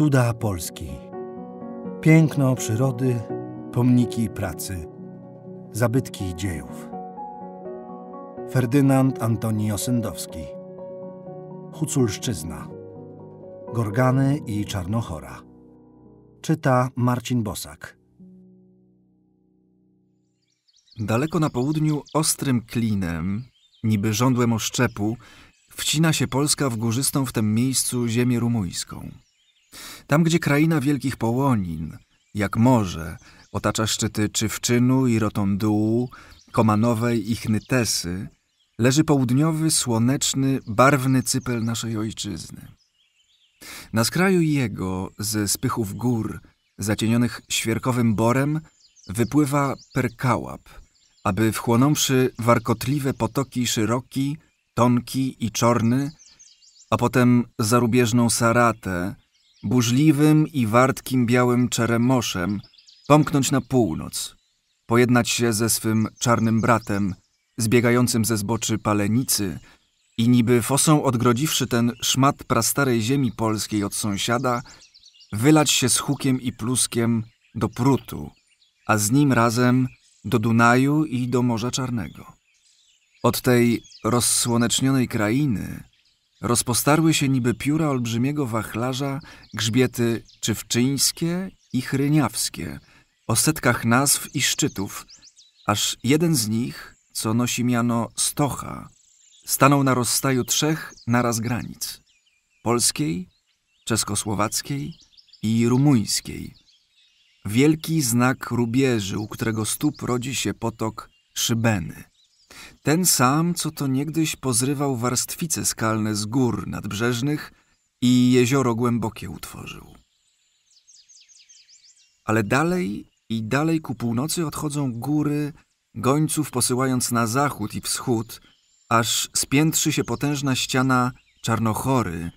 Cuda Polski. Piękno przyrody, pomniki pracy, zabytki dziejów. Ferdynand Antoni Osendowski. Huculszczyzna. Gorgany i Czarnochora. Czyta Marcin Bosak. Daleko na południu ostrym klinem, niby żądłem oszczepu, wcina się Polska w górzystą w tym miejscu ziemię rumuńską. Tam, gdzie kraina wielkich połonin, jak morze, otacza szczyty Czywczynu i Rotondułu, Komanowej i Chnytesy, leży południowy, słoneczny, barwny cypel naszej ojczyzny. Na skraju jego, ze spychów gór, zacienionych świerkowym borem, wypływa perkałap, aby wchłonąwszy warkotliwe potoki Szyroki, Tonki i Czorny, a potem zarubieżną Saratę, burzliwym i wartkim białym czeremoszem pomknąć na północ, pojednać się ze swym czarnym bratem, zbiegającym ze zboczy palenicy i niby fosą odgrodziwszy ten szmat prastarej ziemi polskiej od sąsiada, wylać się z hukiem i pluskiem do Prutu, a z nim razem do Dunaju i do Morza Czarnego. Od tej rozsłonecznionej krainy rozpostarły się niby pióra olbrzymiego wachlarza grzbiety czywczyńskie i chryniawskie, o setkach nazw i szczytów, aż jeden z nich, co nosi miano Stocha, stanął na rozstaju trzech naraz granic polskiej, czeskosłowackiej i rumuńskiej. Wielki znak rubieży, u którego stóp rodzi się potok Szybeny. Ten sam, co to niegdyś pozrywał warstwice skalne z gór nadbrzeżnych i jezioro głębokie utworzył. Ale dalej i dalej ku północy odchodzą góry, gońców posyłając na zachód i wschód, aż spiętrzy się potężna ściana Czarnochory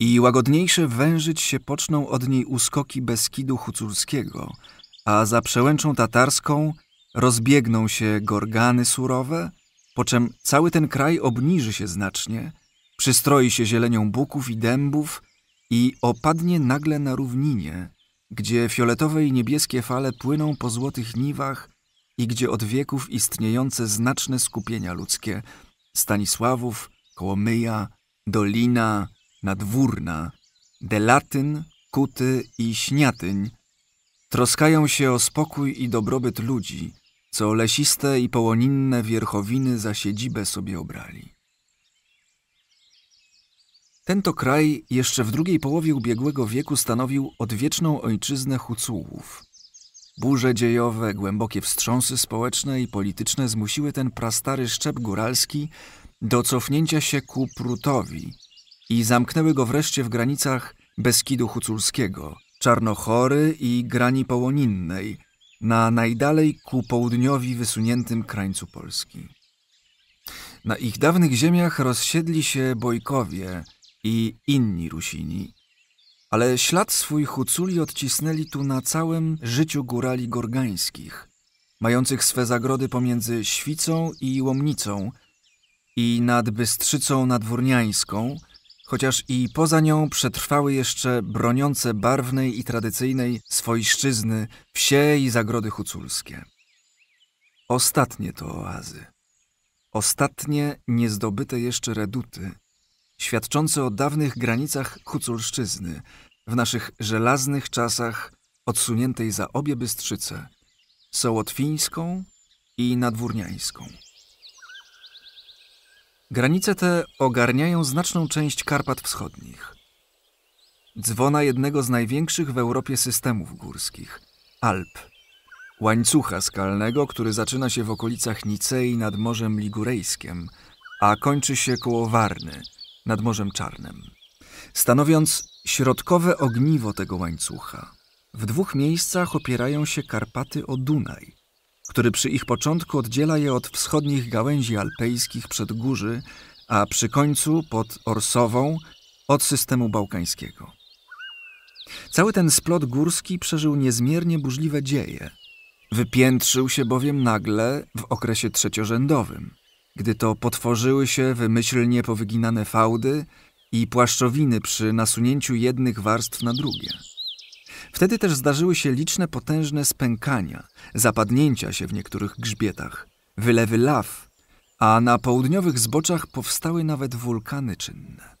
i łagodniejsze wężyć się poczną od niej uskoki Beskidu Huculskiego, a za przełęczą tatarską rozbiegną się gorgany surowe, po czym cały ten kraj obniży się znacznie, przystroi się zielenią buków i dębów i opadnie nagle na równinie, gdzie fioletowe i niebieskie fale płyną po złotych niwach i gdzie od wieków istniejące znaczne skupienia ludzkie Stanisławów, Kołomyja, Dolina, Nadwórna, Delatyn, Kuty i Śniatyń troskają się o spokój i dobrobyt ludzi, co lesiste i połoninne wierchowiny za siedzibę sobie obrali. Ten to kraj jeszcze w drugiej połowie ubiegłego wieku stanowił odwieczną ojczyznę Hucułów. Burze dziejowe, głębokie wstrząsy społeczne i polityczne zmusiły ten prastary szczep góralski do cofnięcia się ku Prutowi i zamknęły go wreszcie w granicach Beskidu Huculskiego, Czarnochory i Grani Połoninnej, na najdalej ku południowi wysuniętym krańcu Polski. Na ich dawnych ziemiach rozsiedli się Bojkowie i inni Rusini, ale ślad swój Huculi odcisnęli tu na całym życiu górali gorgańskich, mających swe zagrody pomiędzy Świcą i Łomnicą i nad Bystrzycą Nadwórniańską, chociaż i poza nią przetrwały jeszcze broniące barwnej i tradycyjnej swojszczyzny wsie i zagrody huculskie. Ostatnie to oazy. Ostatnie niezdobyte jeszcze reduty, świadczące o dawnych granicach huculszczyzny, w naszych żelaznych czasach odsuniętej za obie bystrzyce, sołotwińską i nadwórniańską. Granice te ogarniają znaczną część Karpat Wschodnich. Dzwona jednego z największych w Europie systemów górskich Alp, łańcucha skalnego, który zaczyna się w okolicach Nicei nad Morzem Ligurejskiem, a kończy się koło Warny, nad Morzem Czarnym. Stanowiąc środkowe ogniwo tego łańcucha, w dwóch miejscach opierają się Karpaty o Dunaj – który przy ich początku oddziela je od wschodnich gałęzi alpejskich przed górzy, a przy końcu pod Orsową od systemu bałkańskiego. Cały ten splot górski przeżył niezmiernie burzliwe dzieje. Wypiętrzył się bowiem nagle w okresie trzeciorzędowym, gdy to potworzyły się wymyślnie powyginane fałdy i płaszczowiny przy nasunięciu jednych warstw na drugie. Wtedy też zdarzyły się liczne potężne spękania, zapadnięcia się w niektórych grzbietach, wylewy law, a na południowych zboczach powstały nawet wulkany czynne.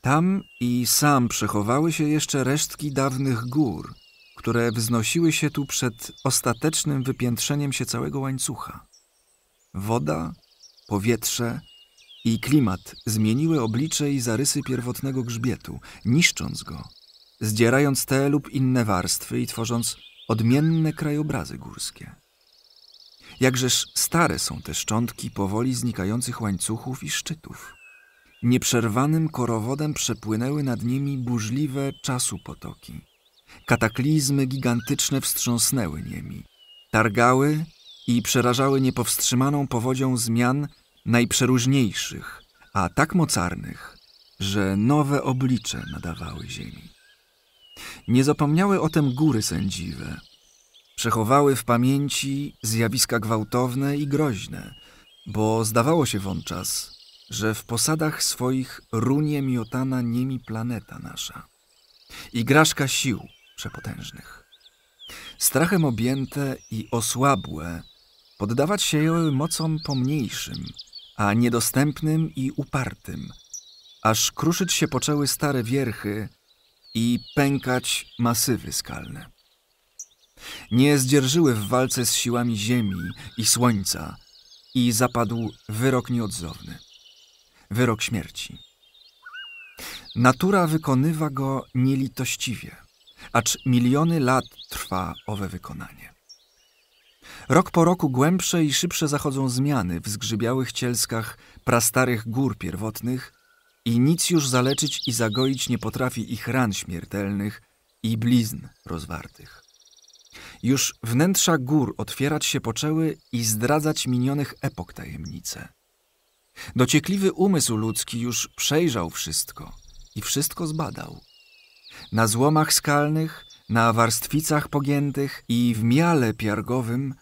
Tam i sam przechowały się jeszcze resztki dawnych gór, które wznosiły się tu przed ostatecznym wypiętrzeniem się całego łańcucha. Woda, powietrze i klimat zmieniły oblicze i zarysy pierwotnego grzbietu, niszcząc go, zdzierając te lub inne warstwy i tworząc odmienne krajobrazy górskie. Jakżeż stare są te szczątki powoli znikających łańcuchów i szczytów. Nieprzerwanym korowodem przepłynęły nad nimi burzliwe czasu potoki. Kataklizmy gigantyczne wstrząsnęły niemi, targały i przerażały niepowstrzymaną powodzią zmian najprzeróżniejszych, a tak mocarnych, że nowe oblicze nadawały ziemi. Nie zapomniały o tem góry sędziwe. Przechowały w pamięci zjawiska gwałtowne i groźne, bo zdawało się wonczas, że w posadach swoich runie miotana niemi planeta nasza. Igraszka sił przepotężnych. Strachem objęte i osłabłe poddawać się ją mocom pomniejszym, a niedostępnym i upartym, aż kruszyć się poczęły stare wierchy i pękać masywy skalne. Nie zdzierżyły w walce z siłami ziemi i słońca i zapadł wyrok nieodzowny, wyrok śmierci. Natura wykonywa go nielitościwie, acz miliony lat trwa owe wykonanie. Rok po roku głębsze i szybsze zachodzą zmiany w zgrzybiałych cielskach prastarych gór pierwotnych i nic już zaleczyć i zagoić nie potrafi ich ran śmiertelnych i blizn rozwartych. Już wnętrza gór otwierać się poczęły i zdradzać minionych epok tajemnice. Dociekliwy umysł ludzki już przejrzał wszystko i wszystko zbadał. Na złomach skalnych, na warstwicach pogiętych i w miale piargowym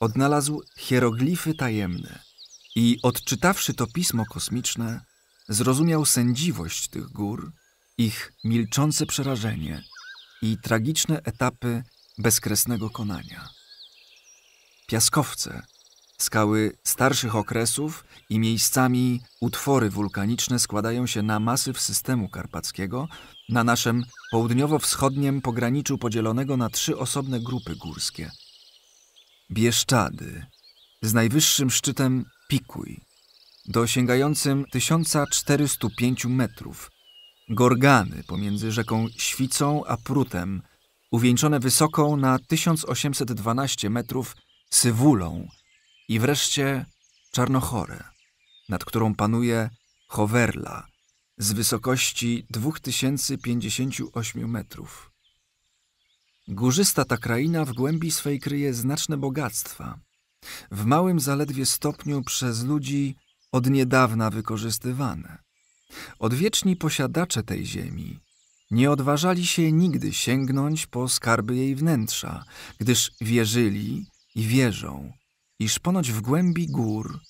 odnalazł hieroglify tajemne i odczytawszy to pismo kosmiczne, zrozumiał sędziwość tych gór, ich milczące przerażenie i tragiczne etapy bezkresnego konania. Piaskowce, skały starszych okresów i miejscami utwory wulkaniczne składają się na masyw systemu karpackiego na naszym południowo-wschodnim pograniczu podzielonego na trzy osobne grupy górskie – Bieszczady z najwyższym szczytem Pikuj, dosięgającym 1405 metrów, Gorgany pomiędzy rzeką Świcą a Prutem, uwieńczone wysoką na 1812 metrów Sywulą i wreszcie Czarnochorę, nad którą panuje Hoverla z wysokości 2058 metrów. Górzysta ta kraina w głębi swej kryje znaczne bogactwa, w małym zaledwie stopniu przez ludzi od niedawna wykorzystywane. Odwieczni posiadacze tej ziemi nie odważali się nigdy sięgnąć po skarby jej wnętrza, gdyż wierzyli i wierzą, iż ponoć w głębi gór,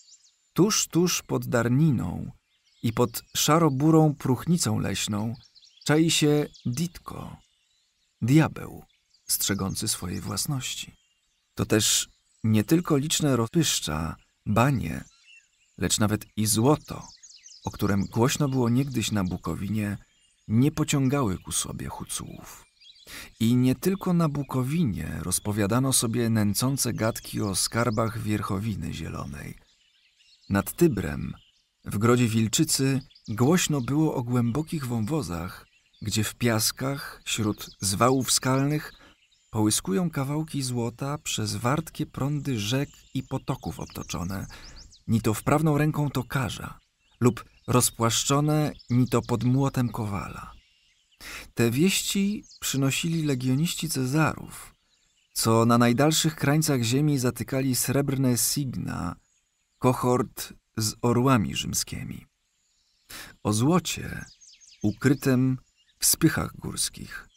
tuż, tuż pod Darniną i pod szaroburą próchnicą leśną, czai się Ditko, diabeł strzegący swojej własności. To też nie tylko liczne rozpyszcza, banie, lecz nawet i złoto, o którym głośno było niegdyś na Bukowinie, nie pociągały ku sobie Hucułów. I nie tylko na Bukowinie rozpowiadano sobie nęcące gadki o skarbach wierchowiny zielonej. Nad Tybrem, w grodzie Wilczycy, głośno było o głębokich wąwozach, gdzie w piaskach, śród zwałów skalnych, połyskują kawałki złota przez wartkie prądy rzek i potoków obtoczone, ni to wprawną ręką tokarza, lub rozpłaszczone ni to pod młotem kowala. Te wieści przynosili legioniści Cezarów, co na najdalszych krańcach ziemi zatykali srebrne signa, kohort z orłami rzymskimi. O złocie ukrytym w spychach górskich –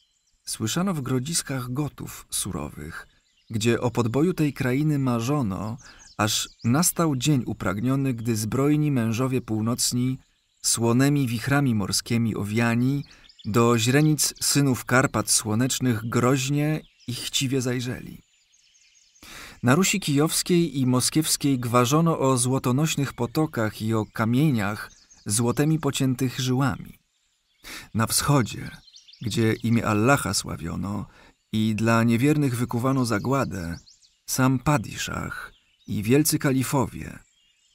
Słyszano w grodziskach gotów surowych, gdzie o podboju tej krainy marzono, aż nastał dzień upragniony, gdy zbrojni mężowie północni, słonymi wichrami morskimi owiani, do źrenic synów Karpat Słonecznych groźnie i chciwie zajrzeli. Na Rusi Kijowskiej i Moskiewskiej gwarzono o złotonośnych potokach i o kamieniach złotymi pociętych żyłami. Na wschodzie, gdzie imię Allaha sławiono i dla niewiernych wykuwano zagładę, sam Padiszach i wielcy kalifowie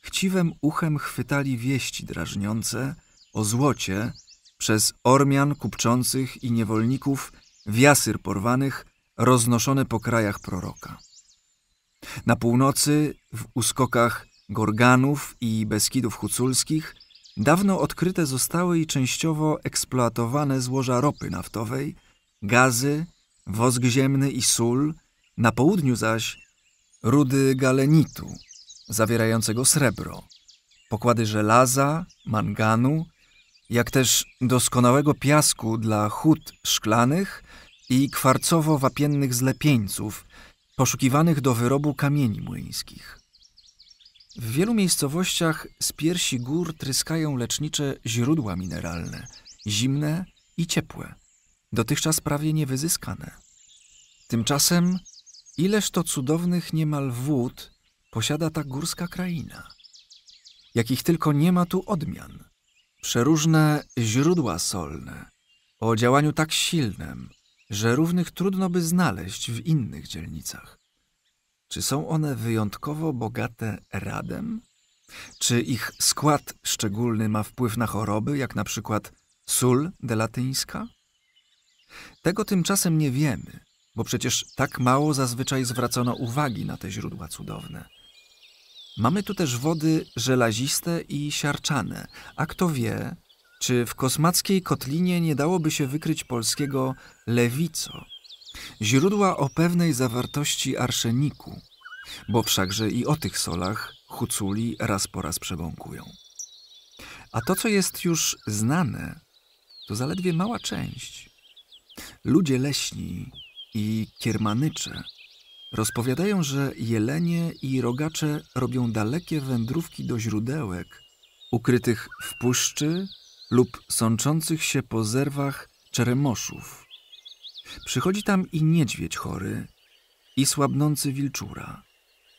chciwem uchem chwytali wieści drażniące o złocie przez Ormian kupczących i niewolników w jasyr porwanych roznoszone po krajach proroka. Na północy, w uskokach Gorganów i Beskidów Huculskich, dawno odkryte zostały i częściowo eksploatowane złoża ropy naftowej, gazy, wosk ziemny i sól, na południu zaś rudy galenitu, zawierającego srebro, pokłady żelaza, manganu, jak też doskonałego piasku dla hut szklanych i kwarcowo-wapiennych zlepieńców, poszukiwanych do wyrobu kamieni młyńskich. W wielu miejscowościach z piersi gór tryskają lecznicze źródła mineralne, zimne i ciepłe, dotychczas prawie niewyzyskane. Tymczasem ileż to cudownych niemal wód posiada ta górska kraina, jakich tylko nie ma tu odmian. Przeróżne źródła solne, o działaniu tak silnym, że równych trudno by znaleźć w innych dzielnicach. Czy są one wyjątkowo bogate radem? Czy ich skład szczególny ma wpływ na choroby, jak na przykład sól delatyńska? Tego tymczasem nie wiemy, bo przecież tak mało zazwyczaj zwracono uwagi na te źródła cudowne. Mamy tu też wody żelaziste i siarczane, a kto wie, czy w kosmackiej kotlinie nie dałoby się wykryć polskiego lewico, źródła o pewnej zawartości arszeniku, bo wszakże i o tych solach huculi raz po raz przebąkują. A to, co jest już znane, to zaledwie mała część. Ludzie leśni i kiermanycze rozpowiadają, że jelenie i rogacze robią dalekie wędrówki do źródełek, ukrytych w puszczy lub sączących się po zerwach czeremoszów. Przychodzi tam i niedźwiedź chory, i słabnący wilczura,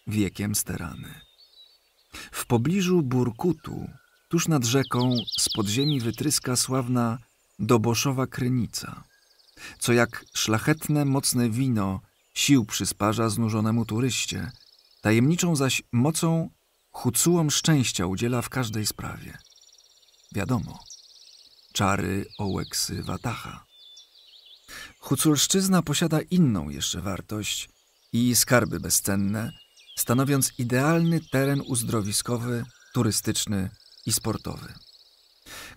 wiekiem sterany. W pobliżu Burkutu, tuż nad rzeką, z podziemi wytryska sławna Doboszowa Krynica, co jak szlachetne, mocne wino sił przysparza znużonemu turyście, tajemniczą zaś mocą hucułom szczęścia udziela w każdej sprawie. Wiadomo, czary Ołeksy Watacha. Huculszczyzna posiada inną jeszcze wartość i skarby bezcenne, stanowiąc idealny teren uzdrowiskowy, turystyczny i sportowy.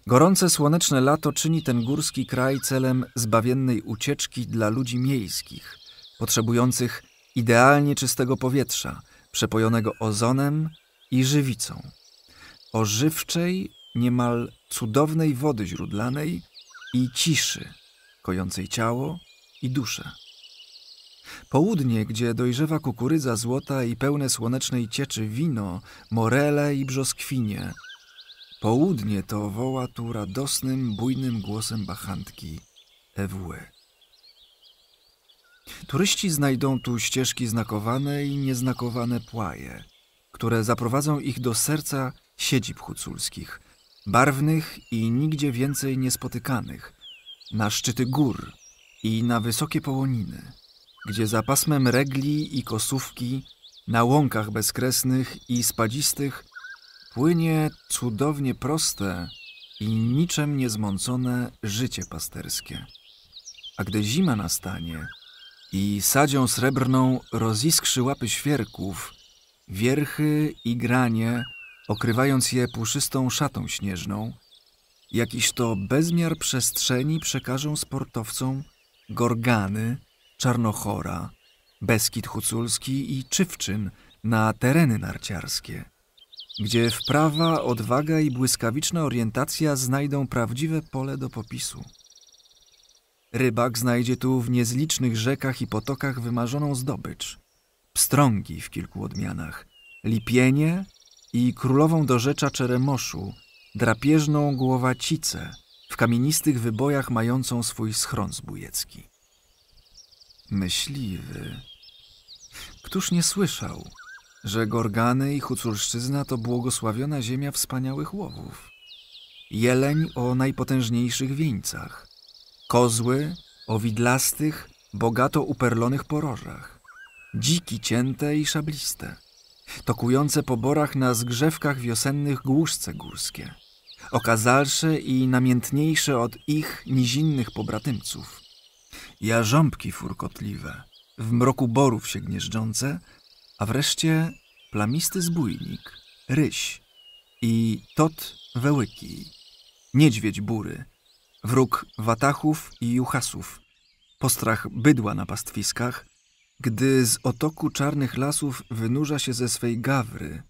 Gorące słoneczne lato czyni ten górski kraj celem zbawiennej ucieczki dla ludzi miejskich, potrzebujących idealnie czystego powietrza, przepojonego ozonem i żywicą, ożywczej, niemal cudownej wody źródlanej i ciszy, kojącej ciało i duszę. Południe, gdzie dojrzewa kukurydza złota i pełne słonecznej cieczy wino, morele i brzoskwinie. Południe to woła tu radosnym, bujnym głosem bachantki EWE. Turyści znajdą tu ścieżki znakowane i nieznakowane płaje, które zaprowadzą ich do serca siedzib huculskich, barwnych i nigdzie więcej niespotykanych, na szczyty gór i na wysokie połoniny gdzie za pasmem regli i kosówki, na łąkach bezkresnych i spadzistych płynie cudownie proste i niczym niezmącone życie pasterskie. A gdy zima nastanie i sadzią srebrną roziskrzy łapy świerków, wierchy i granie, okrywając je puszystą szatą śnieżną, jakiś to bezmiar przestrzeni przekażą sportowcom gorgany, Czarnochora, Beskid Huculski i Czywczyn na tereny narciarskie, gdzie wprawa, odwaga i błyskawiczna orientacja znajdą prawdziwe pole do popisu. Rybak znajdzie tu w niezlicznych rzekach i potokach wymarzoną zdobycz. Pstrągi w kilku odmianach, lipienie i królową dorzecza czeremoszu, drapieżną głowacicę w kamienistych wybojach mającą swój schron zbójecki. Myśliwy. Któż nie słyszał, że Gorgany i Huculszczyzna to błogosławiona ziemia wspaniałych łowów? Jeleń o najpotężniejszych wieńcach, kozły o widlastych, bogato uperlonych porożach, dziki cięte i szabliste, tokujące po borach na zgrzewkach wiosennych głuszce górskie, okazalsze i namiętniejsze od ich nizinnych pobratymców, jarząbki furkotliwe, w mroku borów się gnieżdżące, a wreszcie plamisty zbójnik, ryś i tot wełyki, niedźwiedź bury, wróg watachów i juchasów, postrach bydła na pastwiskach, gdy z otoku czarnych lasów wynurza się ze swej gawry,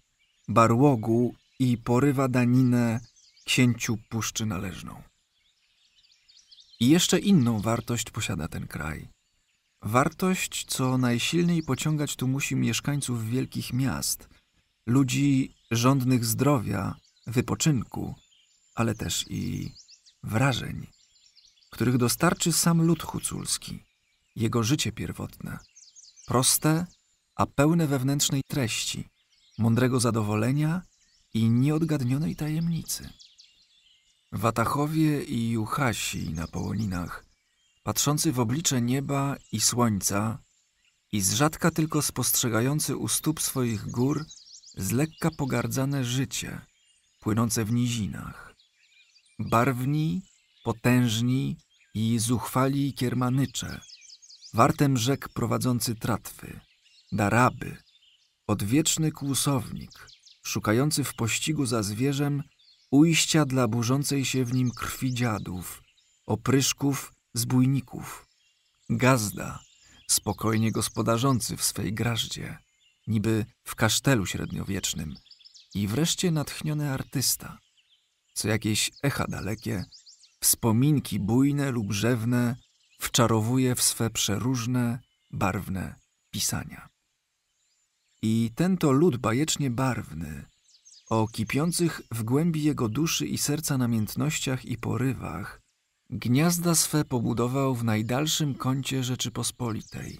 barłogu i porywa daninę księciu puszczy należną. I jeszcze inną wartość posiada ten kraj. Wartość, co najsilniej pociągać tu musi mieszkańców wielkich miast, ludzi żądnych zdrowia, wypoczynku, ale też i wrażeń, których dostarczy sam lud huculski, jego życie pierwotne, proste, a pełne wewnętrznej treści, mądrego zadowolenia i nieodgadnionej tajemnicy. Watachowie i Juchasi na Połoninach, patrzący w oblicze nieba i słońca i z rzadka tylko spostrzegający u stóp swoich gór z lekka pogardzane życie, płynące w nizinach. Barwni, potężni i zuchwali kiermanycze, wartem rzek prowadzący tratwy, daraby, odwieczny kłusownik, szukający w pościgu za zwierzem ujścia dla burzącej się w nim krwi dziadów, opryszków, zbójników, gazda, spokojnie gospodarzący w swej grażdzie, niby w kasztelu średniowiecznym i wreszcie natchniony artysta, co jakieś echa dalekie, wspominki bujne lub rzewne wczarowuje w swe przeróżne, barwne pisania. I ten to lud bajecznie barwny, o kipiących w głębi jego duszy i serca namiętnościach i porywach, gniazda swe pobudował w najdalszym kącie Rzeczypospolitej,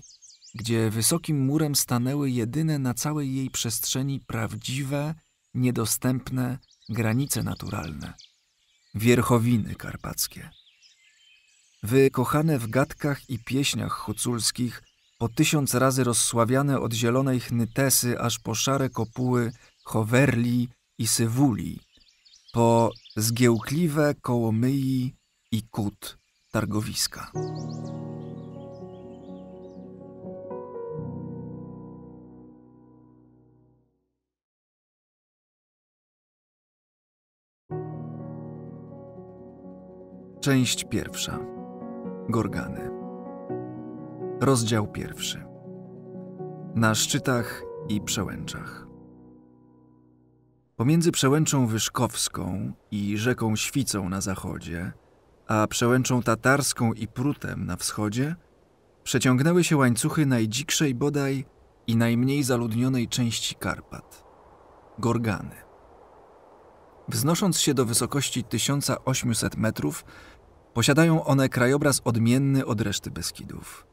gdzie wysokim murem stanęły jedyne na całej jej przestrzeni prawdziwe, niedostępne granice naturalne wierchowiny karpackie. Wykochane w gadkach i pieśniach huculskich, po tysiąc razy rozsławiane od zielonej chnytesy aż po szare kopuły Chowerli i Sywuli, po zgiełkliwe kołomyi i kut targowiska. Część pierwsza. Gorgany. Rozdział pierwszy. Na szczytach i przełęczach. Pomiędzy przełęczą Wyszkowską i rzeką Świcą na zachodzie, a przełęczą tatarską i Prutem na wschodzie, przeciągnęły się łańcuchy najdzikszej bodaj i najmniej zaludnionej części Karpat Gorgany. Wznosząc się do wysokości 1800 metrów, posiadają one krajobraz odmienny od reszty Beskidów.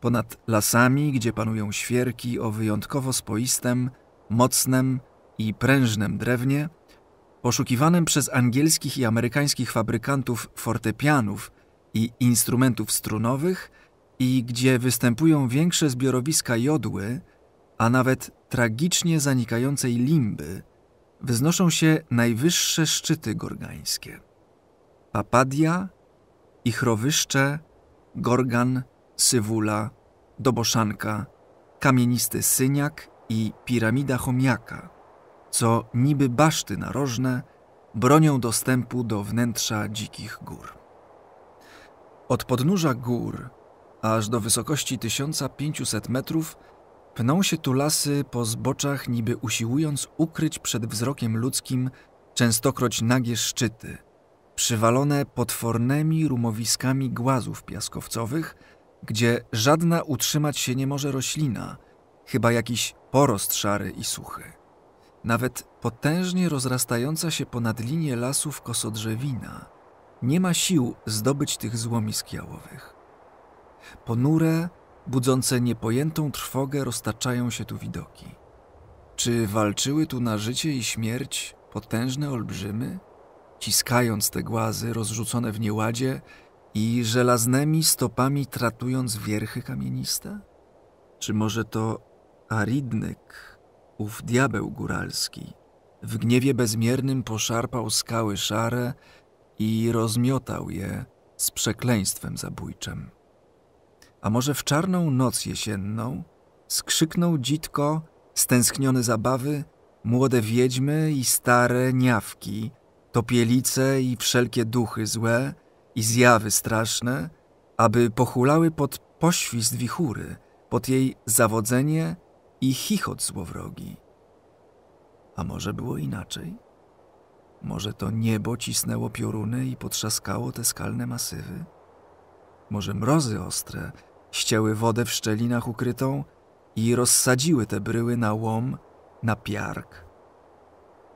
Ponad lasami, gdzie panują świerki o wyjątkowo spoistym, mocnym i prężnym drewnie, poszukiwanym przez angielskich i amerykańskich fabrykantów fortepianów i instrumentów strunowych i gdzie występują większe zbiorowiska jodły, a nawet tragicznie zanikającej limby, wznoszą się najwyższe szczyty gorgańskie. Papadia, Ichrowyszcze, Gorgan, Sywula, Doboszanka, Kamienisty Syniak i Piramida Chomiaka – co niby baszty narożne bronią dostępu do wnętrza dzikich gór. Od podnóża gór aż do wysokości 1500 metrów pną się tu lasy po zboczach, niby usiłując ukryć przed wzrokiem ludzkim częstokroć nagie szczyty, przywalone potwornymi rumowiskami głazów piaskowcowych, gdzie żadna utrzymać się nie może roślina, chyba jakiś porost szary i suchy. Nawet potężnie rozrastająca się ponad linię lasów kosodrzewina nie ma sił zdobyć tych złomisk jałowych. Ponure, budzące niepojętą trwogę roztaczają się tu widoki. Czy walczyły tu na życie i śmierć potężne olbrzymy, ciskając te głazy rozrzucone w nieładzie i żelaznymi stopami tratując wierchy kamieniste? Czy może to Aridnyk, ów diabeł góralski, w gniewie bezmiernym poszarpał skały szare i rozmiotał je z przekleństwem zabójczym? A może w czarną noc jesienną skrzyknął dzitko, stęskniony zabawy, młode wiedźmy i stare niawki, topielice i wszelkie duchy złe i zjawy straszne, aby pochulały pod poświst wichury, pod jej zawodzenie i chichot złowrogi. A może było inaczej? Może to niebo cisnęło pioruny i potrzaskało te skalne masywy? Może mrozy ostre ścięły wodę w szczelinach ukrytą i rozsadziły te bryły na łom, na piark?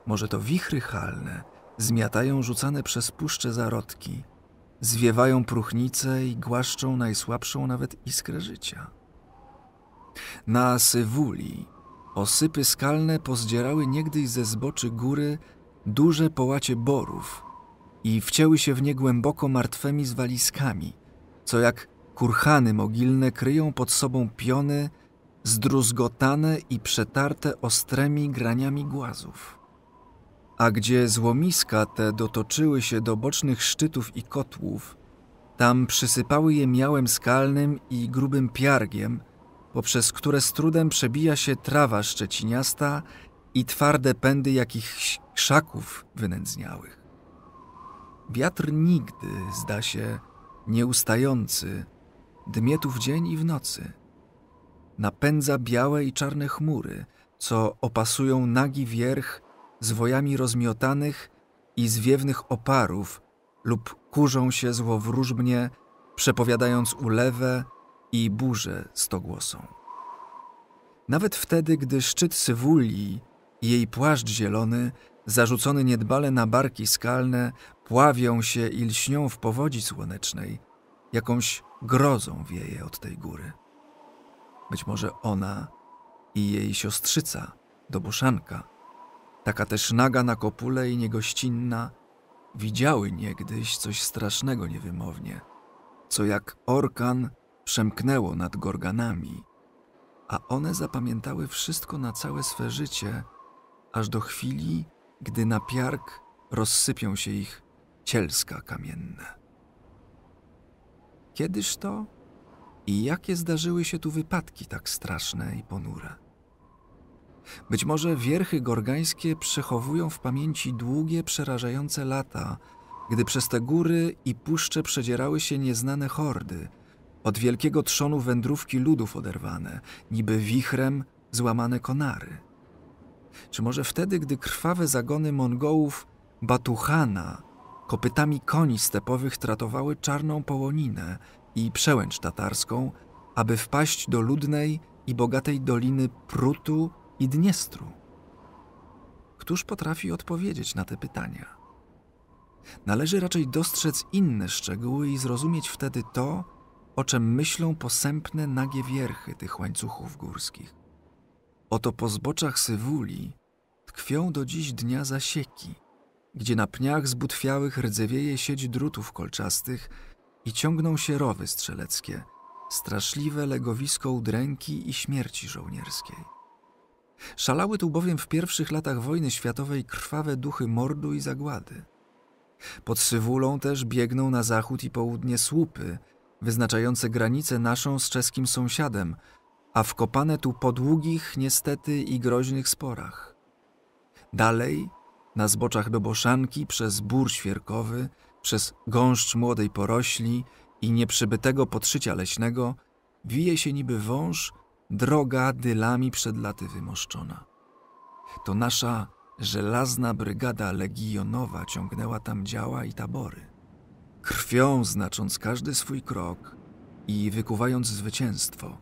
Może to wichry halne zmiatają rzucane przez puszcze zarodki, zwiewają próchnice i głaszczą najsłabszą nawet iskrę życia? Na Sywuli osypy skalne pozdzierały niegdyś ze zboczy góry duże połacie borów i wcięły się w nie głęboko martwymi zwaliskami, co jak kurhany mogilne kryją pod sobą piony zdruzgotane i przetarte ostrymi graniami głazów. A gdzie złomiska te dotoczyły się do bocznych szczytów i kotłów, tam przysypały je miałem skalnym i grubym piargiem – poprzez które z trudem przebija się trawa szczeciniasta i twarde pędy jakichś krzaków wynędzniałych. Wiatr nigdy, zda się, nieustający, dmie tu w dzień i w nocy. Napędza białe i czarne chmury, co opasują nagi wierch zwojami rozmiotanych i zwiewnych oparów lub kurzą się złowróżbnie, przepowiadając ulewę i burzę stogłosą. Nawet wtedy, gdy szczyt Sywulii i jej płaszcz zielony, zarzucony niedbale na barki skalne, pławią się i lśnią w powodzi słonecznej, jakąś grozą wieje od tej góry. Być może ona i jej siostrzyca, dobuszanka, taka też naga na kopule i niegościnna, widziały niegdyś coś strasznego niewymownie, co jak orkan przemknęło nad gorganami, a one zapamiętały wszystko na całe swe życie, aż do chwili, gdy na piark rozsypią się ich cielska kamienne. Kiedyż to i jakie zdarzyły się tu wypadki tak straszne i ponure? Być może wierchy gorgańskie przechowują w pamięci długie, przerażające lata, gdy przez te góry i puszcze przedzierały się nieznane hordy – od wielkiego trzonu wędrówki ludów oderwane, niby wichrem złamane konary. Czy może wtedy, gdy krwawe zagony Mongołów Batuchana kopytami koni stepowych tratowały czarną połoninę i przełęcz tatarską, aby wpaść do ludnej i bogatej doliny Prutu i Dniestru? Któż potrafi odpowiedzieć na te pytania? Należy raczej dostrzec inne szczegóły i zrozumieć wtedy to, o czym myślą posępne nagie wierchy tych łańcuchów górskich. Oto po zboczach Sywuli tkwią do dziś dnia zasieki, gdzie na pniach zbutwiałych rdzewieje sieć drutów kolczastych i ciągną się rowy strzeleckie, straszliwe legowisko udręki i śmierci żołnierskiej. Szalały tu bowiem w pierwszych latach wojny światowej krwawe duchy mordu i zagłady. Pod Sywulą też biegną na zachód i południe słupy, wyznaczające granicę naszą z czeskim sąsiadem, a wkopane tu po długich, niestety i groźnych sporach. Dalej, na zboczach Doboszanki, przez bór świerkowy, przez gąszcz młodej porośli i nieprzybytego podszycia leśnego, wije się niby wąż, droga dylami przed laty wymoszczona. To nasza żelazna brygada legionowa ciągnęła tam działa i tabory krwią znacząc każdy swój krok i wykuwając zwycięstwo,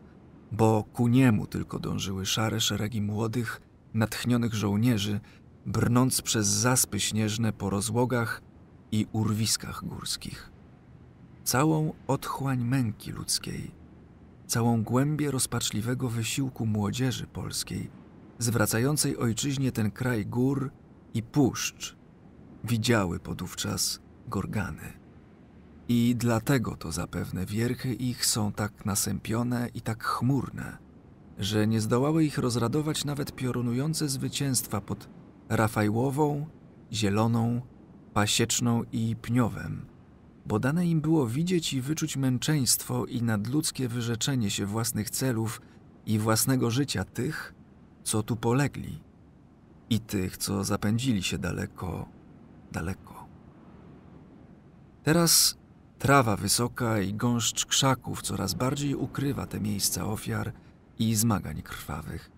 bo ku niemu tylko dążyły szare szeregi młodych, natchnionych żołnierzy, brnąc przez zaspy śnieżne po rozłogach i urwiskach górskich. Całą otchłań męki ludzkiej, całą głębię rozpaczliwego wysiłku młodzieży polskiej, zwracającej ojczyźnie ten kraj gór i puszcz, widziały podówczas Gorgany. I dlatego to zapewne wierchy ich są tak nasępione i tak chmurne, że nie zdołały ich rozradować nawet piorunujące zwycięstwa pod Rafajłową, Zieloną, Pasieczną i Pniowem, bo dane im było widzieć i wyczuć męczeństwo i nadludzkie wyrzeczenie się własnych celów i własnego życia tych, co tu polegli i tych, co zapędzili się daleko, daleko. Teraz trawa wysoka i gąszcz krzaków coraz bardziej ukrywa te miejsca ofiar i zmagań krwawych.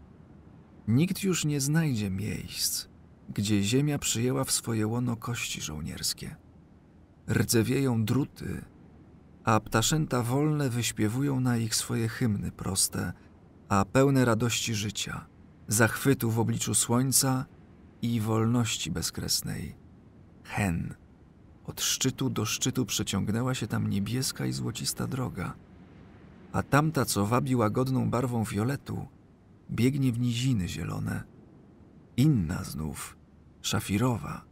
Nikt już nie znajdzie miejsc, gdzie ziemia przyjęła w swoje łono kości żołnierskie. Rdzewieją druty, a ptaszęta wolne wyśpiewują na ich swoje hymny proste, a pełne radości życia, zachwytu w obliczu słońca i wolności bezkresnej. Hen. Od szczytu do szczytu przeciągnęła się tam niebieska i złocista droga, a tamta, co wabi łagodną barwą fioletu, biegnie w niziny zielone. Inna znów, szafirowa,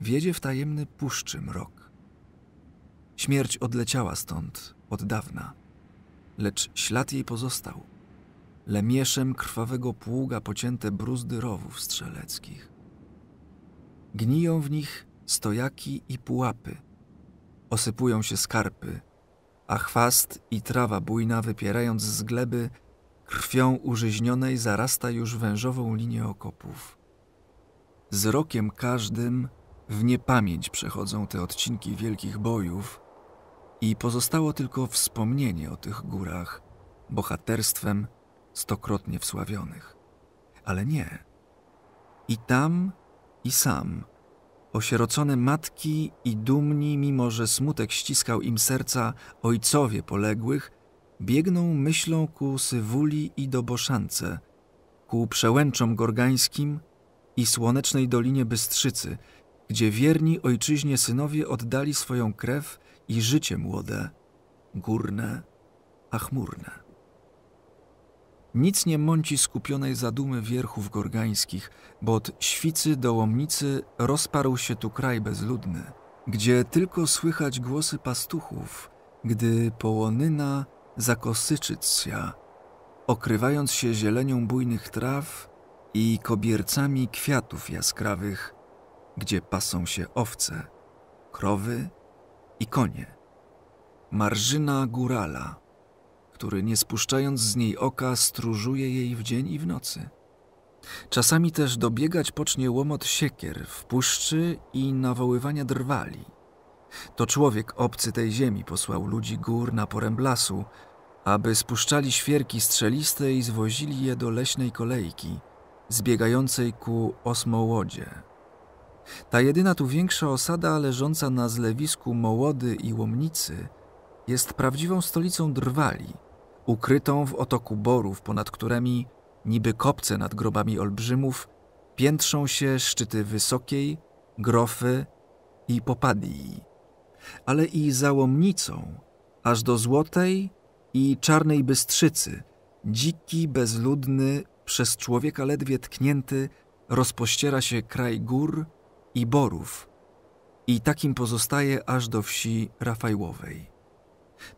wiedzie w tajemny puszczy mrok. Śmierć odleciała stąd od dawna, lecz ślad jej pozostał. Lemieszem krwawego pługa pocięte bruzdy rowów strzeleckich. Gniją w nich stojaki i pułapy. Osypują się skarpy, a chwast i trawa bujna, wypierając z gleby, krwią użyźnionej zarasta już wężową linię okopów. Z rokiem każdym w niepamięć przechodzą te odcinki wielkich bojów i pozostało tylko wspomnienie o tych górach, bohaterstwem stokrotnie wsławionych. Ale nie. I tam, i sam – Osierocone matki i dumni, mimo że smutek ściskał im serca ojcowie poległych, biegną myślą ku Sywuli i Doboszance, ku przełęczom gorgańskim i słonecznej Dolinie Bystrzycy, gdzie wierni ojczyźnie synowie oddali swoją krew i życie młode, górne, a chmurne. Nic nie mąci skupionej zadumy wierchów gorgańskich, bo od świcy do łomnicy rozparł się tu kraj bezludny, gdzie tylko słychać głosy pastuchów, gdy połonyna zakosyczycja, okrywając się zielenią bujnych traw i kobiercami kwiatów jaskrawych, gdzie pasą się owce, krowy i konie. Marżyna górala – który nie spuszczając z niej oka stróżuje jej w dzień i w nocy. Czasami też dobiegać pocznie łomot siekier w puszczy i nawoływania drwali. To człowiek obcy tej ziemi posłał ludzi gór na poręb lasu, aby spuszczali świerki strzeliste i zwozili je do leśnej kolejki, zbiegającej ku Osmołodzie. Ta jedyna tu większa osada leżąca na zlewisku Mołody i Łomnicy jest prawdziwą stolicą drwali – ukrytą w otoku borów, ponad którymi, niby kopce nad grobami olbrzymów, piętrzą się szczyty wysokiej, grofy i popadii, ale i załomnicą, aż do złotej i czarnej bystrzycy, dziki, bezludny, przez człowieka ledwie tknięty, rozpościera się kraj gór i borów i takim pozostaje aż do wsi Rafajłowej.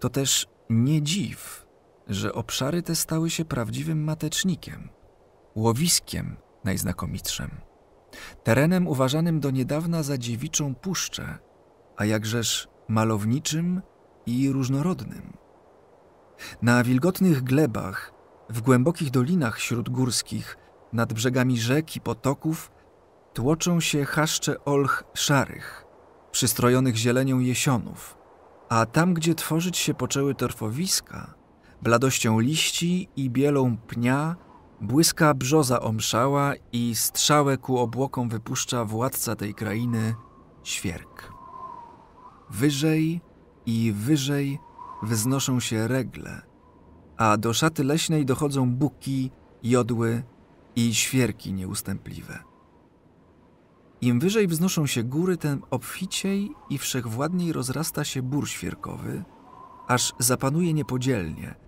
To też nie dziw, że obszary te stały się prawdziwym matecznikiem, łowiskiem najznakomitszym, terenem uważanym do niedawna za dziewiczą puszczę, a jakżeż malowniczym i różnorodnym. Na wilgotnych glebach, w głębokich dolinach śródgórskich, nad brzegami rzek i potoków tłoczą się chaszcze olch szarych, przystrojonych zielenią jesionów, a tam, gdzie tworzyć się poczęły torfowiska, bladością liści i bielą pnia, błyska brzoza omszała i strzałę ku obłokom wypuszcza władca tej krainy, świerk. Wyżej i wyżej wznoszą się regle, a do szaty leśnej dochodzą buki, jodły i świerki nieustępliwe. Im wyżej wznoszą się góry, tym obficiej i wszechwładniej rozrasta się bór świerkowy, aż zapanuje niepodzielnie,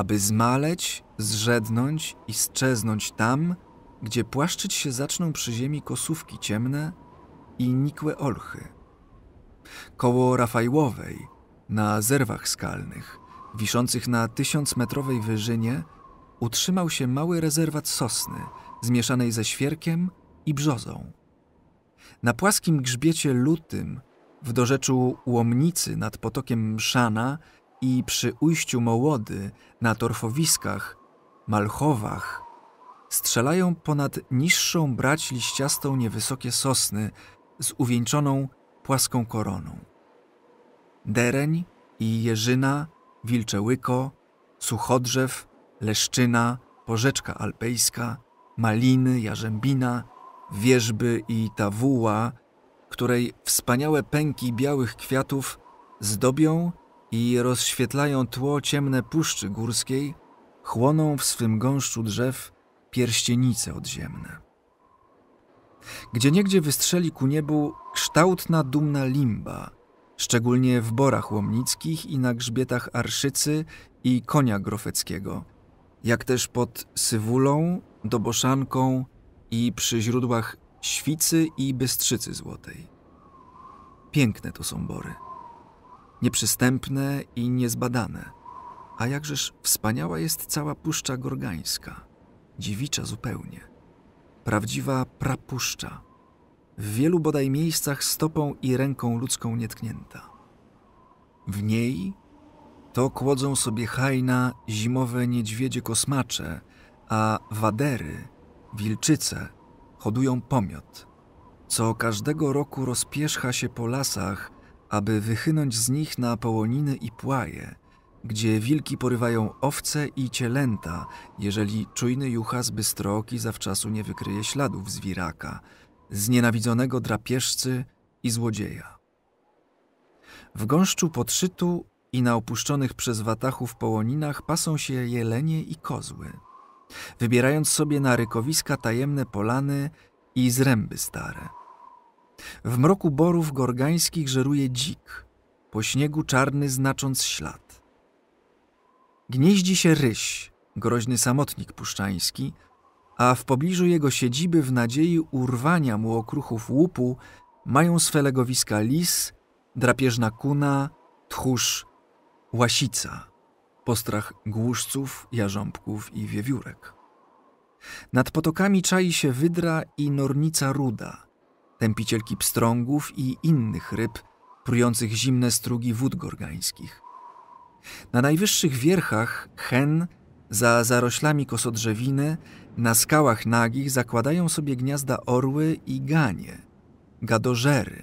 aby zmaleć, zrzednąć i strzeznąć tam, gdzie płaszczyć się zaczną przy ziemi kosówki ciemne i nikłe olchy. Koło Rafajłowej, na zerwach skalnych, wiszących na tysiącmetrowej wyżynie, utrzymał się mały rezerwat sosny, zmieszanej ze świerkiem i brzozą. Na płaskim grzbiecie lutym, w dorzeczu Łomnicy nad potokiem Mszana i przy ujściu Mołody na torfowiskach, Malchowach, strzelają ponad niższą brać liściastą niewysokie sosny z uwieńczoną płaską koroną. Dereń i jeżyna, wilcze łyko, suchodrzew, leszczyna, porzeczka alpejska, maliny, jarzębina, wierzby i tawuła, której wspaniałe pęki białych kwiatów zdobią i rozświetlają tło ciemne puszczy górskiej, chłoną w swym gąszczu drzew pierścienice odziemne. Gdzieniegdzie wystrzeli ku niebu kształtna, dumna limba, szczególnie w borach łomnickich i na grzbietach Arszycy i konia grofeckiego, jak też pod Sywulą, Doboszanką i przy źródłach Świcy i Bystrzycy Złotej. Piękne to są bory. Nieprzystępne i niezbadane. A jakżeż wspaniała jest cała Puszcza Gorgańska. Dziewicza zupełnie. Prawdziwa prapuszcza. W wielu bodaj miejscach stopą i ręką ludzką nietknięta. W niej to kłodzą sobie hajna zimowe niedźwiedzie kosmacze, a wadery, wilczyce hodują pomiot, co każdego roku rozpierzcha się po lasach, aby wychynąć z nich na połoniny i płaje, gdzie wilki porywają owce i cielęta, jeżeli czujny jucha z bystroki zawczasu nie wykryje śladów zwiraka, znienawidzonego drapieżcy i złodzieja. W gąszczu podszytu i na opuszczonych przez watachów połoninach pasą się jelenie i kozły, wybierając sobie na rykowiska tajemne polany i zręby stare. W mroku borów gorgańskich żeruje dzik, po śniegu czarny znacząc ślad. Gnieździ się ryś, groźny samotnik puszczański, a w pobliżu jego siedziby w nadziei urwania mu okruchów łupu mają swe legowiska lis, drapieżna kuna, tchórz łasica, postrach głuszców, jarząbków i wiewiórek. Nad potokami czai się wydra i nornica ruda, tępicielki pstrągów i innych ryb, prujących zimne strugi wód gorgańskich. Na najwyższych wierchach hen, za zaroślami kosodrzewiny, na skałach nagich zakładają sobie gniazda orły i ganie, gadożery,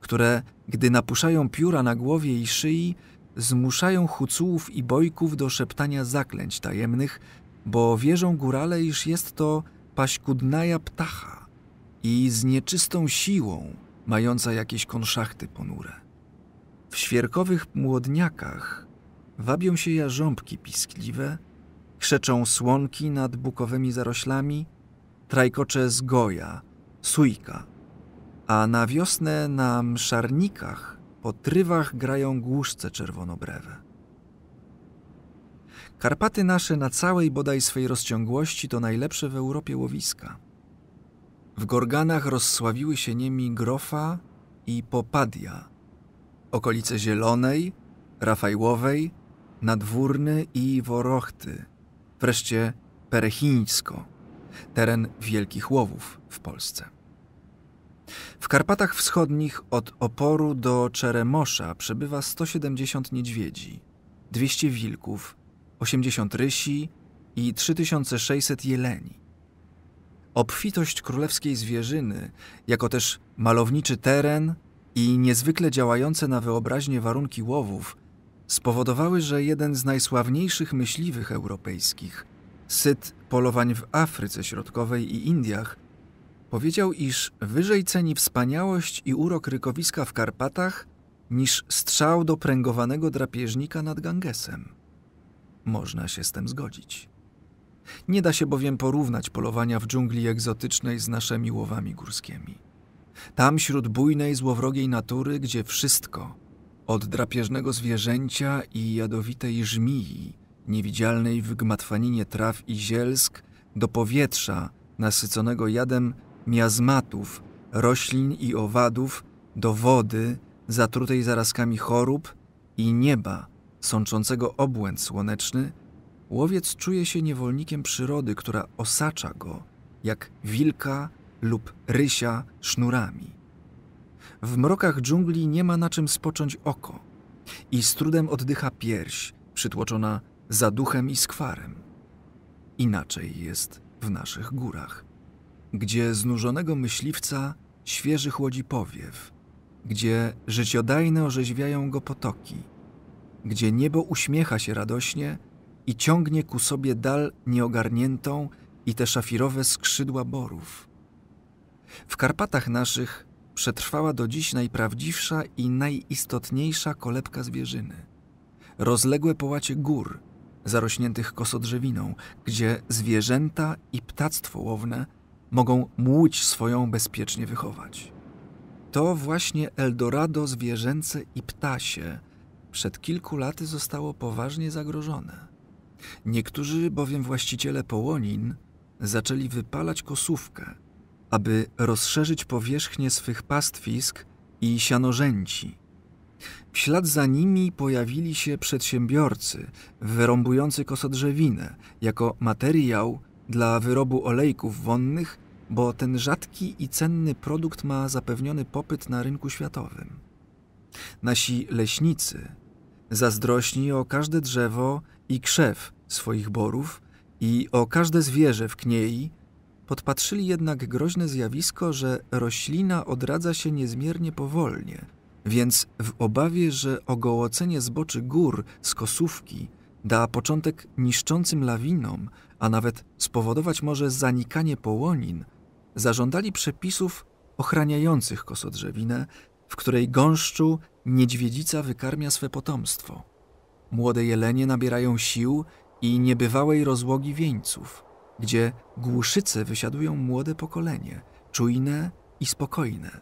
które, gdy napuszają pióra na głowie i szyi, zmuszają hucułów i bojków do szeptania zaklęć tajemnych, bo wierzą górale, iż jest to paśkudnaja ptacha i z nieczystą siłą mająca jakieś konszachty ponure. W świerkowych młodniakach wabią się jarząbki piskliwe, krzeczą słonki nad bukowymi zaroślami, trajkocze zgoja, sujka, a na wiosnę na mszarnikach po trywach grają głuszce czerwonobrewe. Karpaty nasze na całej bodaj swej rozciągłości to najlepsze w Europie łowiska. W Gorganach rozsławiły się niemi Grofa i Popadia, okolice Zielonej, Rafajłowej, Nadwórny i Worochty, wreszcie Perechińsko, teren wielkich łowów w Polsce. W Karpatach Wschodnich od Oporu do Czeremosza przebywa 170 niedźwiedzi, 200 wilków, 80 rysi i 3600 jeleni. Obfitość królewskiej zwierzyny, jako też malowniczy teren i niezwykle działające na wyobraźnię warunki łowów spowodowały, że jeden z najsławniejszych myśliwych europejskich, syt polowań w Afryce Środkowej i Indiach, Powiedział, iż wyżej ceni wspaniałość i urok rykowiska w Karpatach niż strzał do pręgowanego drapieżnika nad Gangesem. Można się z tym zgodzić. Nie da się bowiem porównać polowania w dżungli egzotycznej z naszymi łowami górskimi. Tam wśród bujnej, złowrogiej natury, gdzie wszystko, od drapieżnego zwierzęcia i jadowitej żmii, niewidzialnej w gmatwaninie traw i zielsk, do powietrza nasyconego jadem miazmatów, roślin i owadów, do wody zatrutej zarazkami chorób i nieba sączącego obłęd słoneczny, łowiec czuje się niewolnikiem przyrody, która osacza go, jak wilka lub rysia sznurami. W mrokach dżungli nie ma na czym spocząć oko i z trudem oddycha pierś, przytłoczona zaduchem i skwarem. Inaczej jest w naszych górach, gdzie znużonego myśliwca świeży chłodzi powiew, gdzie życiodajne orzeźwiają go potoki, gdzie niebo uśmiecha się radośnie i ciągnie ku sobie dal nieogarniętą i te szafirowe skrzydła borów. W Karpatach naszych przetrwała do dziś najprawdziwsza i najistotniejsza kolebka zwierzyny. Rozległe połacie gór, zarośniętych kosodrzewiną, gdzie zwierzęta i ptactwo łowne mogą młódź swoją bezpiecznie wychować. To właśnie Eldorado zwierzęce i ptasie przed kilku laty zostało poważnie zagrożone. Niektórzy bowiem właściciele połonin zaczęli wypalać kosówkę, aby rozszerzyć powierzchnię swych pastwisk i sianorzęci. W ślad za nimi pojawili się przedsiębiorcy wyrąbujący kosodrzewinę jako materiał dla wyrobu olejków wonnych, bo ten rzadki i cenny produkt ma zapewniony popyt na rynku światowym. Nasi leśnicy zazdrośni o każde drzewo i krzew swoich borów i o każde zwierzę w kniei, podpatrzyli jednak groźne zjawisko, że roślina odradza się niezmiernie powolnie, więc w obawie, że ogołocenie zboczy gór z kosówki da początek niszczącym lawinom, a nawet spowodować może zanikanie połonin, zażądali przepisów ochraniających kosodrzewinę, w której gąszczu niedźwiedzica wykarmia swe potomstwo. Młode jelenie nabierają sił i niebywałej rozłogi wieńców, gdzie głuszyce wysiadują młode pokolenie, czujne i spokojne.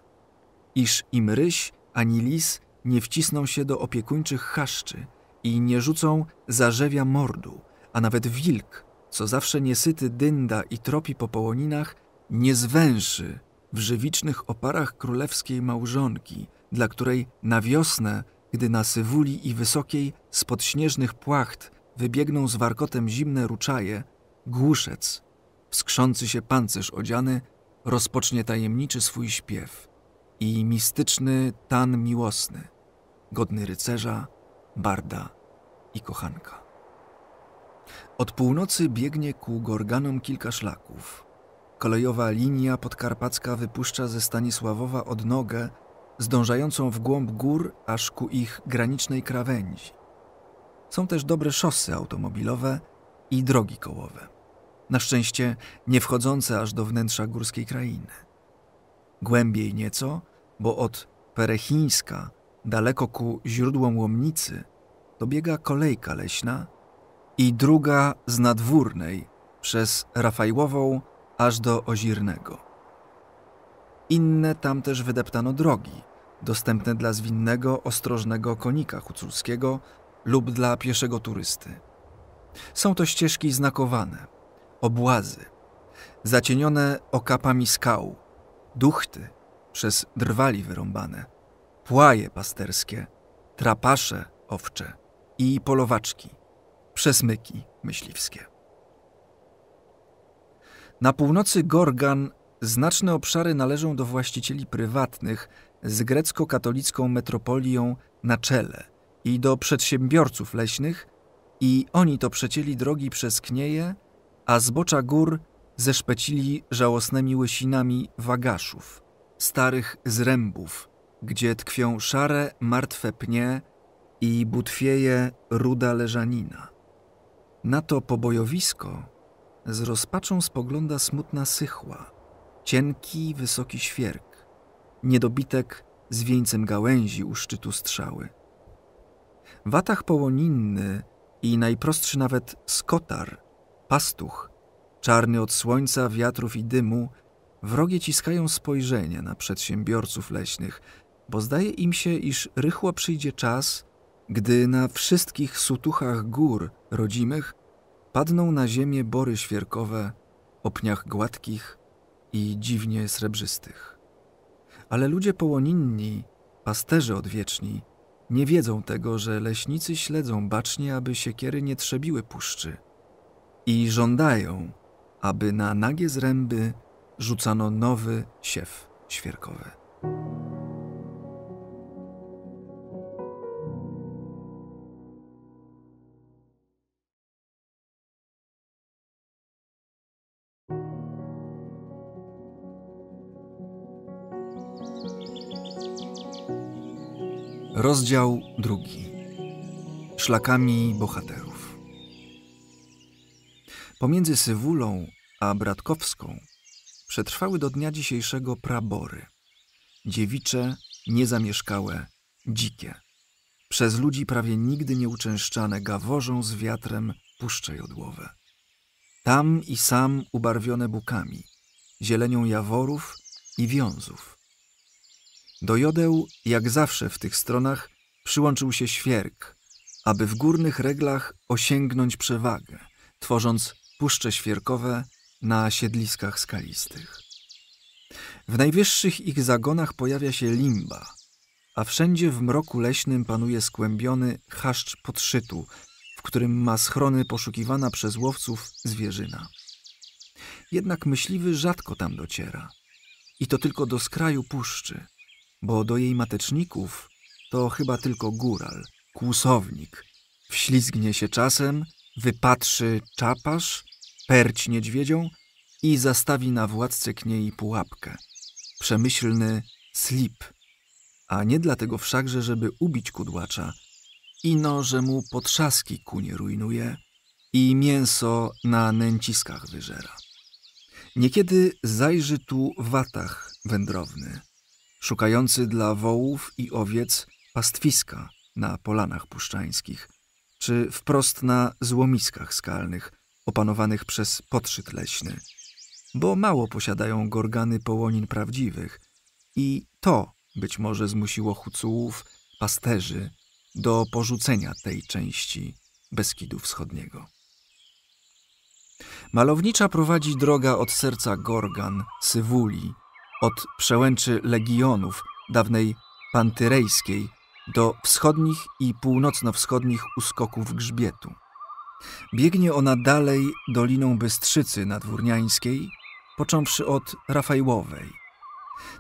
Iż im ryś ani lis nie wcisną się do opiekuńczych chaszczy i nie rzucą zarzewia mordu, a nawet wilk, co zawsze niesyty dynda i tropi po połoninach, nie zwęszy w żywicznych oparach królewskiej małżonki, dla której na wiosnę, gdy na Sywuli i Wysokiej spod śnieżnych płacht wybiegną z warkotem zimne ruczaje, głuszec, skrzący się pancerz odziany, rozpocznie tajemniczy swój śpiew i mistyczny tan miłosny, godny rycerza, barda i kochanka. Od północy biegnie ku Gorganom kilka szlaków. Kolejowa linia podkarpacka wypuszcza ze Stanisławowa odnogę, zdążającą w głąb gór aż ku ich granicznej krawędzi. Są też dobre szosy automobilowe i drogi kołowe. Na szczęście nie wchodzące aż do wnętrza górskiej krainy. Głębiej nieco, bo od Perechińska, daleko ku źródłom Łomnicy, dobiega kolejka leśna i druga z nadwórnej przez Rafajłową aż do Ozirnego. Inne tam też wydeptano drogi, dostępne dla zwinnego, ostrożnego konika huculskiego lub dla pieszego turysty. Są to ścieżki znakowane, obłazy, zacienione okapami skał, duchty przez drwali wyrąbane, płaje pasterskie, trapasze owcze i polowaczki, przesmyki myśliwskie. Na północy Gorgan znaczne obszary należą do właścicieli prywatnych z grecko-katolicką metropolią na czele i do przedsiębiorców leśnych i oni to przecięli drogi przez knieje, a zbocza gór zeszpecili żałosnymi łysinami wagaszów, starych zrębów, gdzie tkwią szare, martwe pnie i butwieje ruda leżanina. Na to pobojowisko z rozpaczą spogląda smutna sychła, cienki, wysoki świerk, niedobitek z wieńcem gałęzi u szczytu strzały. Watach połoninny i najprostszy nawet skotar, pastuch, czarny od słońca, wiatrów i dymu, wrogie ciskają spojrzenie na przedsiębiorców leśnych, bo zdaje im się, iż rychło przyjdzie czas, gdy na wszystkich sutuchach gór rodzimych padną na ziemię bory świerkowe o pniach gładkich i dziwnie srebrzystych. Ale ludzie połoninni, pasterze odwieczni, nie wiedzą tego, że leśnicy śledzą bacznie, aby siekiery nie trzebiły puszczy i żądają, aby na nagie zręby rzucano nowy siew świerkowy. Rozdział drugi. Szlakami bohaterów. Pomiędzy Sywulą a Bratkowską przetrwały do dnia dzisiejszego prabory. Dziewicze, niezamieszkałe, dzikie. Przez ludzi prawie nigdy nie uczęszczane gaworzą z wiatrem puszcze jodłowe. Tam i sam ubarwione bukami, zielenią jaworów i wiązów. Do jodeł, jak zawsze w tych stronach, przyłączył się świerk, aby w górnych reglach osiągnąć przewagę, tworząc puszcze świerkowe na siedliskach skalistych. W najwyższych ich zagonach pojawia się limba, a wszędzie w mroku leśnym panuje skłębiony chaszcz podszytu, w którym ma schrony poszukiwana przez łowców zwierzyna. Jednak myśliwy rzadko tam dociera. I to tylko do skraju puszczy, bo do jej mateczników to chyba tylko góral, kłusownik. Wślizgnie się czasem, wypatrzy czapasz perć niedźwiedzią i zastawi na władcę kniei pułapkę. Przemyślny slip, a nie dlatego wszakże, żeby ubić kudłacza, ino, że mu potrzaski kunie rujnuje i mięso na nęciskach wyżera. Niekiedy zajrzy tu watach wędrowny, szukający dla wołów i owiec pastwiska na polanach puszczańskich, czy wprost na złomiskach skalnych – opanowanych przez podszyt leśny, bo mało posiadają gorgany połonin prawdziwych i to być może zmusiło Hucułów, pasterzy, do porzucenia tej części Beskidu Wschodniego. Malownicza prowadzi droga od serca Gorgan, Sywuli, od przełęczy legionów dawnej Pantyrejskiej do wschodnich i północno-wschodnich uskoków grzbietu. Biegnie ona dalej doliną Bystrzycy Nadwórniańskiej, począwszy od Rafajłowej.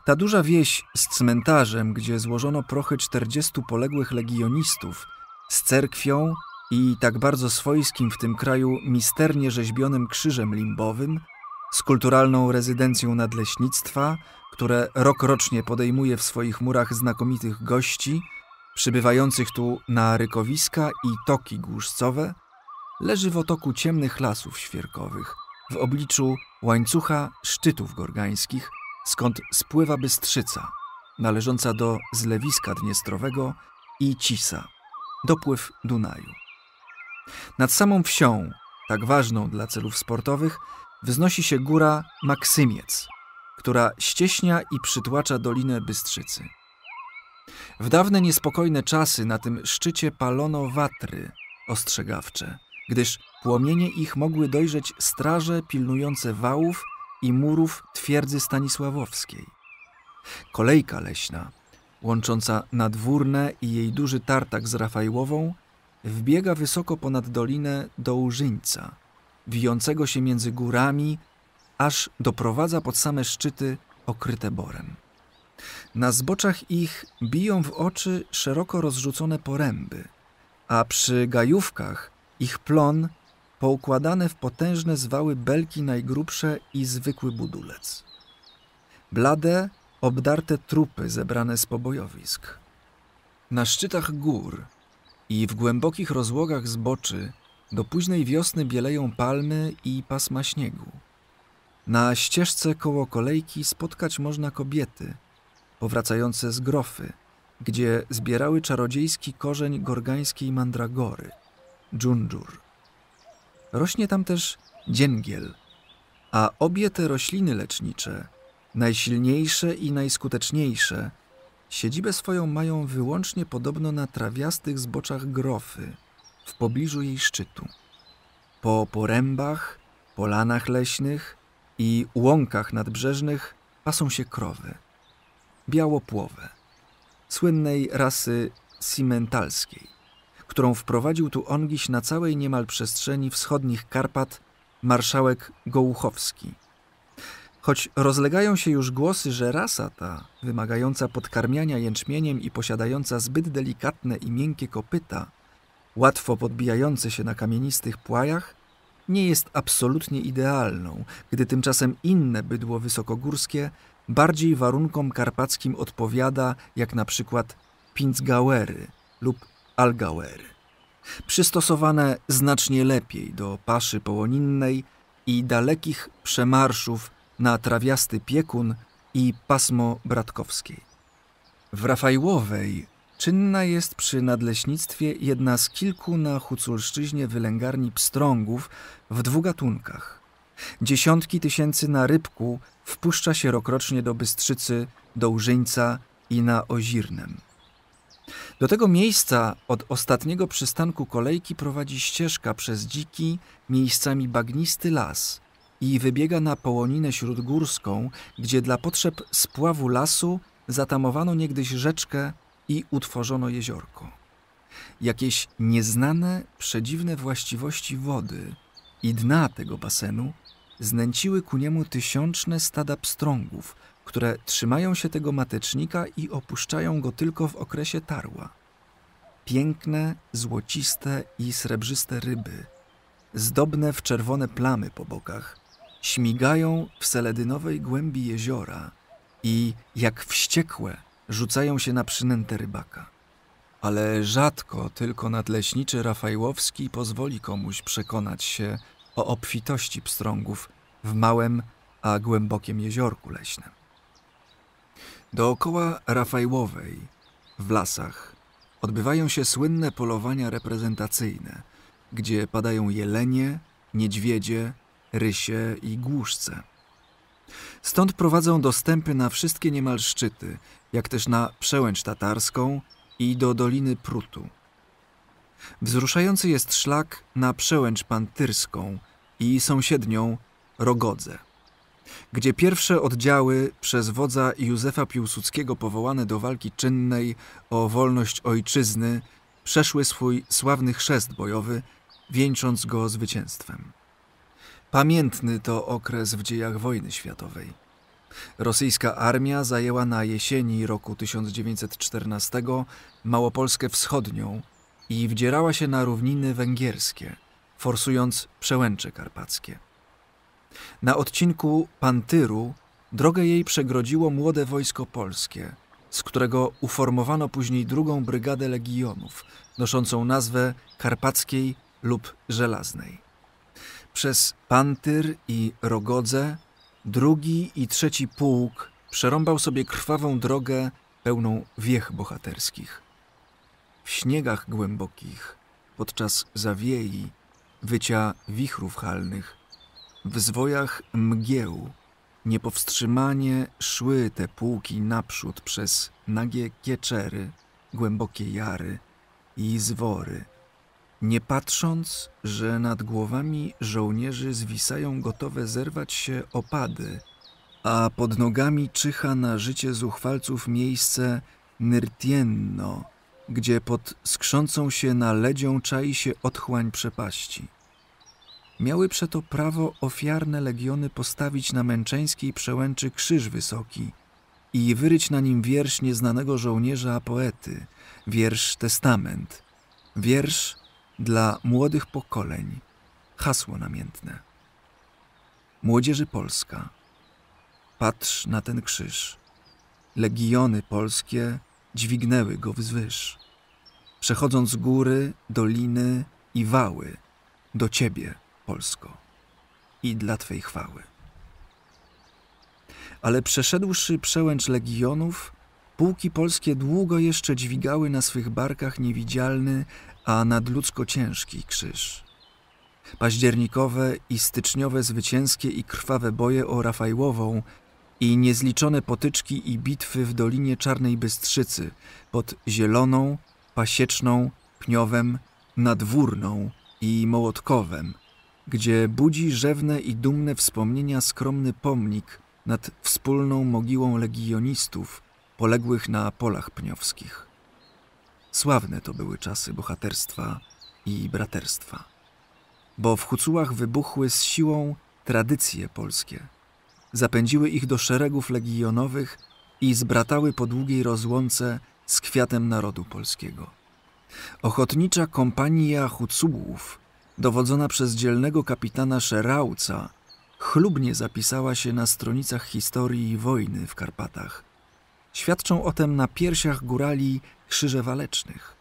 Ta duża wieś z cmentarzem, gdzie złożono prochy czterdziestu poległych legionistów, z cerkwią i tak bardzo swojskim w tym kraju misternie rzeźbionym krzyżem limbowym, z kulturalną rezydencją nadleśnictwa, które rokrocznie podejmuje w swoich murach znakomitych gości, przybywających tu na rykowiska i toki głuszcowe, leży w otoku ciemnych lasów świerkowych, w obliczu łańcucha szczytów gorgańskich, skąd spływa Bystrzyca, należąca do zlewiska Dniestrowego i Cisa, dopływ Dunaju. Nad samą wsią, tak ważną dla celów sportowych, wznosi się góra Maksymiec, która ścieśnia i przytłacza Dolinę Bystrzycy. W dawne niespokojne czasy na tym szczycie palono watry ostrzegawcze, gdyż płomienie ich mogły dojrzeć straże pilnujące wałów i murów twierdzy stanisławowskiej. Kolejka leśna, łącząca nadwórne i jej duży tartak z Rafajłową, wbiega wysoko ponad dolinę do Użyńca, wijącego się między górami, aż doprowadza pod same szczyty okryte borem. Na zboczach ich biją w oczy szeroko rozrzucone poręby, a przy gajówkach ich plon poukładane w potężne zwały belki najgrubsze i zwykły budulec. Blade, obdarte trupy zebrane z pobojowisk. Na szczytach gór i w głębokich rozłogach zboczy do późnej wiosny bieleją palmy i pasma śniegu. Na ścieżce koło kolejki spotkać można kobiety powracające z grofy, gdzie zbierały czarodziejski korzeń gorgańskiej mandragory – dżundżur. Rośnie tam też dzięgiel, a obie te rośliny lecznicze Najsilniejsze i najskuteczniejsze siedzibę swoją mają wyłącznie podobno na trawiastych zboczach grofy, w pobliżu jej szczytu. Po porębach, polanach leśnych i łąkach nadbrzeżnych pasą się krowy. Białopłowe, słynnej rasy simentalskiej, którą wprowadził tu ongiś na całej niemal przestrzeni wschodnich Karpat marszałek Gołuchowski. Choć rozlegają się już głosy, że rasa ta, wymagająca podkarmiania jęczmieniem i posiadająca zbyt delikatne i miękkie kopyta, łatwo podbijające się na kamienistych płajach, nie jest absolutnie idealną, gdy tymczasem inne bydło wysokogórskie bardziej warunkom karpackim odpowiada, jak na przykład Pinzgauery lub Algauery. Przystosowane znacznie lepiej do paszy połoninnej i dalekich przemarszów na trawiasty piekun i pasmo bratkowskiej. W Rafajłowej czynna jest przy nadleśnictwie jedna z kilku na Huculszczyźnie wylęgarni pstrągów w dwóch gatunkach. Dziesiątki tysięcy na rybku wpuszcza się rokrocznie do Bystrzycy, do Użyńca i na Ozirnem. Do tego miejsca od ostatniego przystanku kolejki prowadzi ścieżka przez dziki, miejscami bagnisty las i wybiega na Połoninę Śródgórską, gdzie dla potrzeb spławu lasu zatamowano niegdyś rzeczkę i utworzono jeziorko. Jakieś nieznane, przedziwne właściwości wody i dna tego basenu znęciły ku niemu tysiączne stada pstrągów, które trzymają się tego matecznika i opuszczają go tylko w okresie tarła. Piękne, złociste i srebrzyste ryby, zdobne w czerwone plamy po bokach, śmigają w seledynowej głębi jeziora i, jak wściekłe, rzucają się na przynętę rybaka. Ale rzadko tylko nadleśniczy Rafajłowski pozwoli komuś przekonać się o obfitości pstrągów w małym, a głębokim jeziorku leśnym. Dookoła Rafajłowej, w lasach, odbywają się słynne polowania reprezentacyjne, gdzie padają jelenie, niedźwiedzie, rysie i głuszce. Stąd prowadzą dostępy na wszystkie niemal szczyty, jak też na przełęcz tatarską i do Doliny Prutu. Wzruszający jest szlak na przełęcz pantyrską i sąsiednią Rogodze gdzie pierwsze oddziały przez wodza Józefa Piłsudskiego powołane do walki czynnej o wolność ojczyzny przeszły swój sławny chrzest bojowy, wieńcząc go zwycięstwem. Pamiętny to okres w dziejach wojny światowej. Rosyjska armia zajęła na jesieni roku 1914 Małopolskę Wschodnią i wdzierała się na równiny węgierskie, forsując przełęcze karpackie. Na odcinku Pantyru drogę jej przegrodziło młode wojsko polskie, z którego uformowano później drugą brygadę legionów, noszącą nazwę Karpackiej lub Żelaznej. Przez Pantyr i Rogodze drugi i trzeci pułk przerąbał sobie krwawą drogę pełną wiech bohaterskich. W śniegach głębokich, podczas zawiei, wycia wichrów halnych, w zwojach mgieł niepowstrzymanie szły te pułki naprzód przez nagie kieczery, głębokie jary i zwory, nie patrząc, że nad głowami żołnierzy zwisają gotowe zerwać się opady, a pod nogami czyha na życie zuchwalców miejsce Nyrtienno, gdzie pod skrzącą się na ledzią czai się otchłań przepaści. Miały przeto prawo ofiarne legiony postawić na męczeńskiej przełęczy krzyż wysoki i wyryć na nim wiersz nieznanego żołnierza poety, wiersz testament, wiersz dla młodych pokoleń, hasło namiętne. Młodzieży Polska, patrz na ten krzyż. Legiony polskie dźwignęły go wzwyż, przechodząc góry, doliny i wały do Ciebie – Polsko, i dla Twej chwały. Ale przeszedłszy przełęcz legionów, pułki polskie długo jeszcze dźwigały na swych barkach niewidzialny, a nadludzko ciężki krzyż. Październikowe i styczniowe zwycięskie i krwawe boje o Rafajłową i niezliczone potyczki i bitwy w Dolinie Czarnej Bystrzycy pod Zieloną, Pasieczną, Pniowem, Nadwórną i Mołotkowem, gdzie budzi rzewne i dumne wspomnienia skromny pomnik nad wspólną mogiłą legionistów poległych na polach pniowskich. Sławne to były czasy bohaterstwa i braterstwa, bo w Hucułach wybuchły z siłą tradycje polskie. Zapędziły ich do szeregów legionowych i zbratały po długiej rozłące z kwiatem narodu polskiego. Ochotnicza kompania Hucułów, dowodzona przez dzielnego kapitana Szerauca, chlubnie zapisała się na stronicach historii wojny w Karpatach. Świadczą o tym na piersiach górali krzyże walecznych.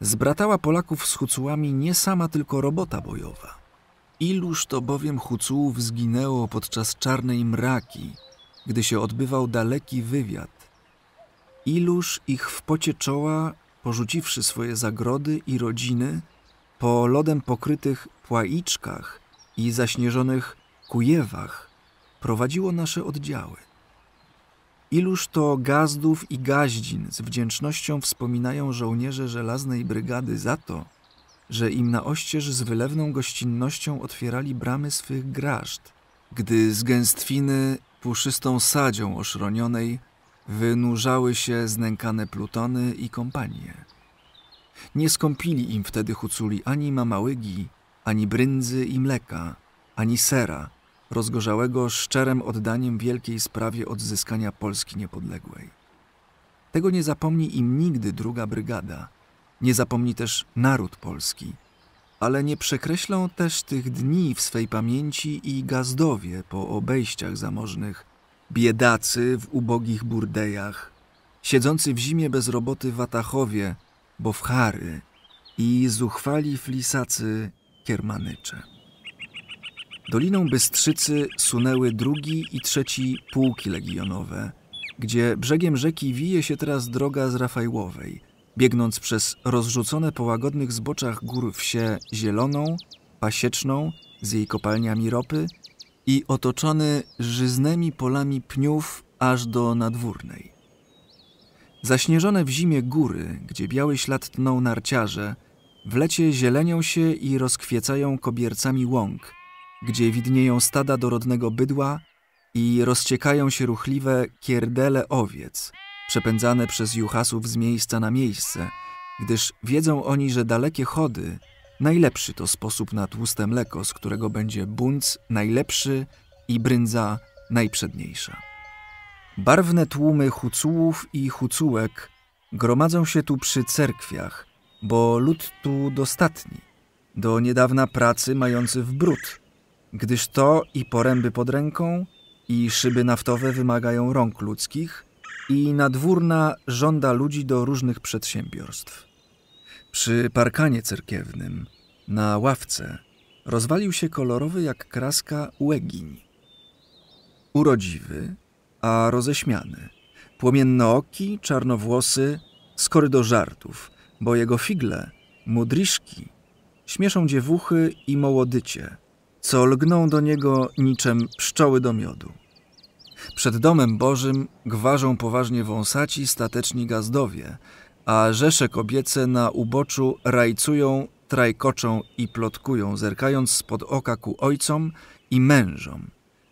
Zbratała Polaków z Hucułami nie sama tylko robota bojowa. Iluż to bowiem Hucułów zginęło podczas czarnej mraki, gdy się odbywał daleki wywiad. Iluż ich w pocie czoła, porzuciwszy swoje zagrody i rodziny, po lodem pokrytych płaiczkach i zaśnieżonych kujewach prowadziło nasze oddziały. Iluż to gazdów i gaździn z wdzięcznością wspominają żołnierze żelaznej brygady za to, że im na oścież z wylewną gościnnością otwierali bramy swych graszd, gdy z gęstwiny puszystą sadzią oszronionej wynurzały się znękane plutony i kompanie. Nie skąpili im wtedy huculi ani mamałygi, ani brędzy i mleka, ani sera, rozgorzałego szczerem oddaniem wielkiej sprawie odzyskania Polski niepodległej. Tego nie zapomni im nigdy druga brygada, nie zapomni też naród polski, ale nie przekreślą też tych dni w swej pamięci i gazdowie po obejściach zamożnych, biedacy w ubogich burdejach, siedzący w zimie bez roboty w Atachowie, bo w Chary i zuchwali flisacy kiermanycze. Doliną Bystrzycy sunęły drugi i trzeci pułki legionowe, gdzie brzegiem rzeki wije się teraz droga z Rafajłowej, biegnąc przez rozrzucone po łagodnych zboczach gór wsie Zieloną, Pasieczną z jej kopalniami ropy i otoczony żyznymi polami pniów aż do Nadwórnej. Zaśnieżone w zimie góry, gdzie biały ślad tną narciarze, w lecie zielenią się i rozkwiecają kobiercami łąk – gdzie widnieją stada dorodnego bydła i rozciekają się ruchliwe kierdele owiec, przepędzane przez juchasów z miejsca na miejsce, gdyż wiedzą oni, że dalekie chody najlepszy to sposób na tłuste mleko, z którego będzie bunc najlepszy i bryndza najprzedniejsza. Barwne tłumy hucułów i hucułek gromadzą się tu przy cerkwiach, bo lud tu dostatni, do niedawna pracy mający w brud, gdyż to i poręby pod ręką, i szyby naftowe wymagają rąk ludzkich, i nadwórna żąda ludzi do różnych przedsiębiorstw. Przy parkanie cerkiewnym, na ławce, rozwalił się kolorowy jak kraska łegiń. Urodziwy, a roześmiany, płomiennooki, czarnowłosy, skory do żartów, bo jego figle, mudriszki, śmieszą dziewuchy i mołodycie – co lgną do niego niczem pszczoły do miodu. Przed domem Bożym gwarzą poważnie wąsaci stateczni gazdowie, a rzesze kobiece na uboczu rajcują, trajkoczą i plotkują, zerkając spod oka ku ojcom i mężom,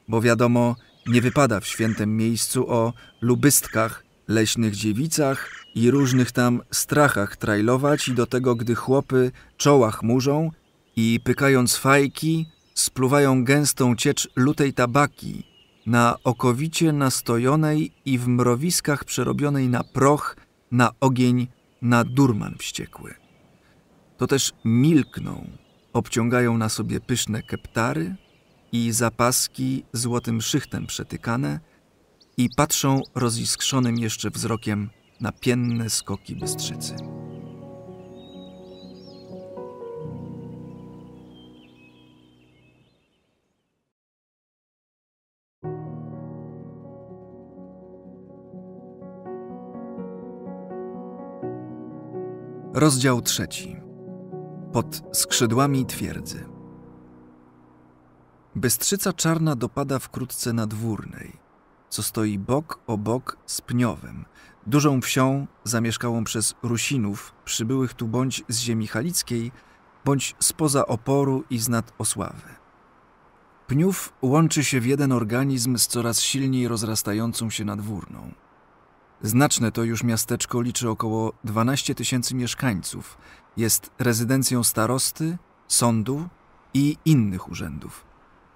bo wiadomo, nie wypada w świętym miejscu o lubystkach, leśnych dziewicach i różnych tam strachach trajlować i do tego, gdy chłopy czoła chmurzą i pykając fajki, spluwają gęstą ciecz lutej tabaki, na okowicie nastojonej i w mrowiskach przerobionej na proch, na ogień, na durman wściekły. To też milkną, obciągają na sobie pyszne keptary i zapaski złotym szychtem przetykane i patrzą roziskrzonym jeszcze wzrokiem na pienne skoki bystrzycy. Rozdział trzeci. Pod skrzydłami twierdzy. Bystrzyca czarna dopada wkrótce nadwórnej, co stoi bok o bok z Pniowem, dużą wsią zamieszkałą przez Rusinów przybyłych tu bądź z ziemi halickiej, bądź spoza oporu i z nad Osławy. Pniów łączy się w jeden organizm z coraz silniej rozrastającą się nadwórną. Znaczne to już miasteczko liczy około 12 tysięcy mieszkańców. Jest rezydencją starosty, sądu i innych urzędów.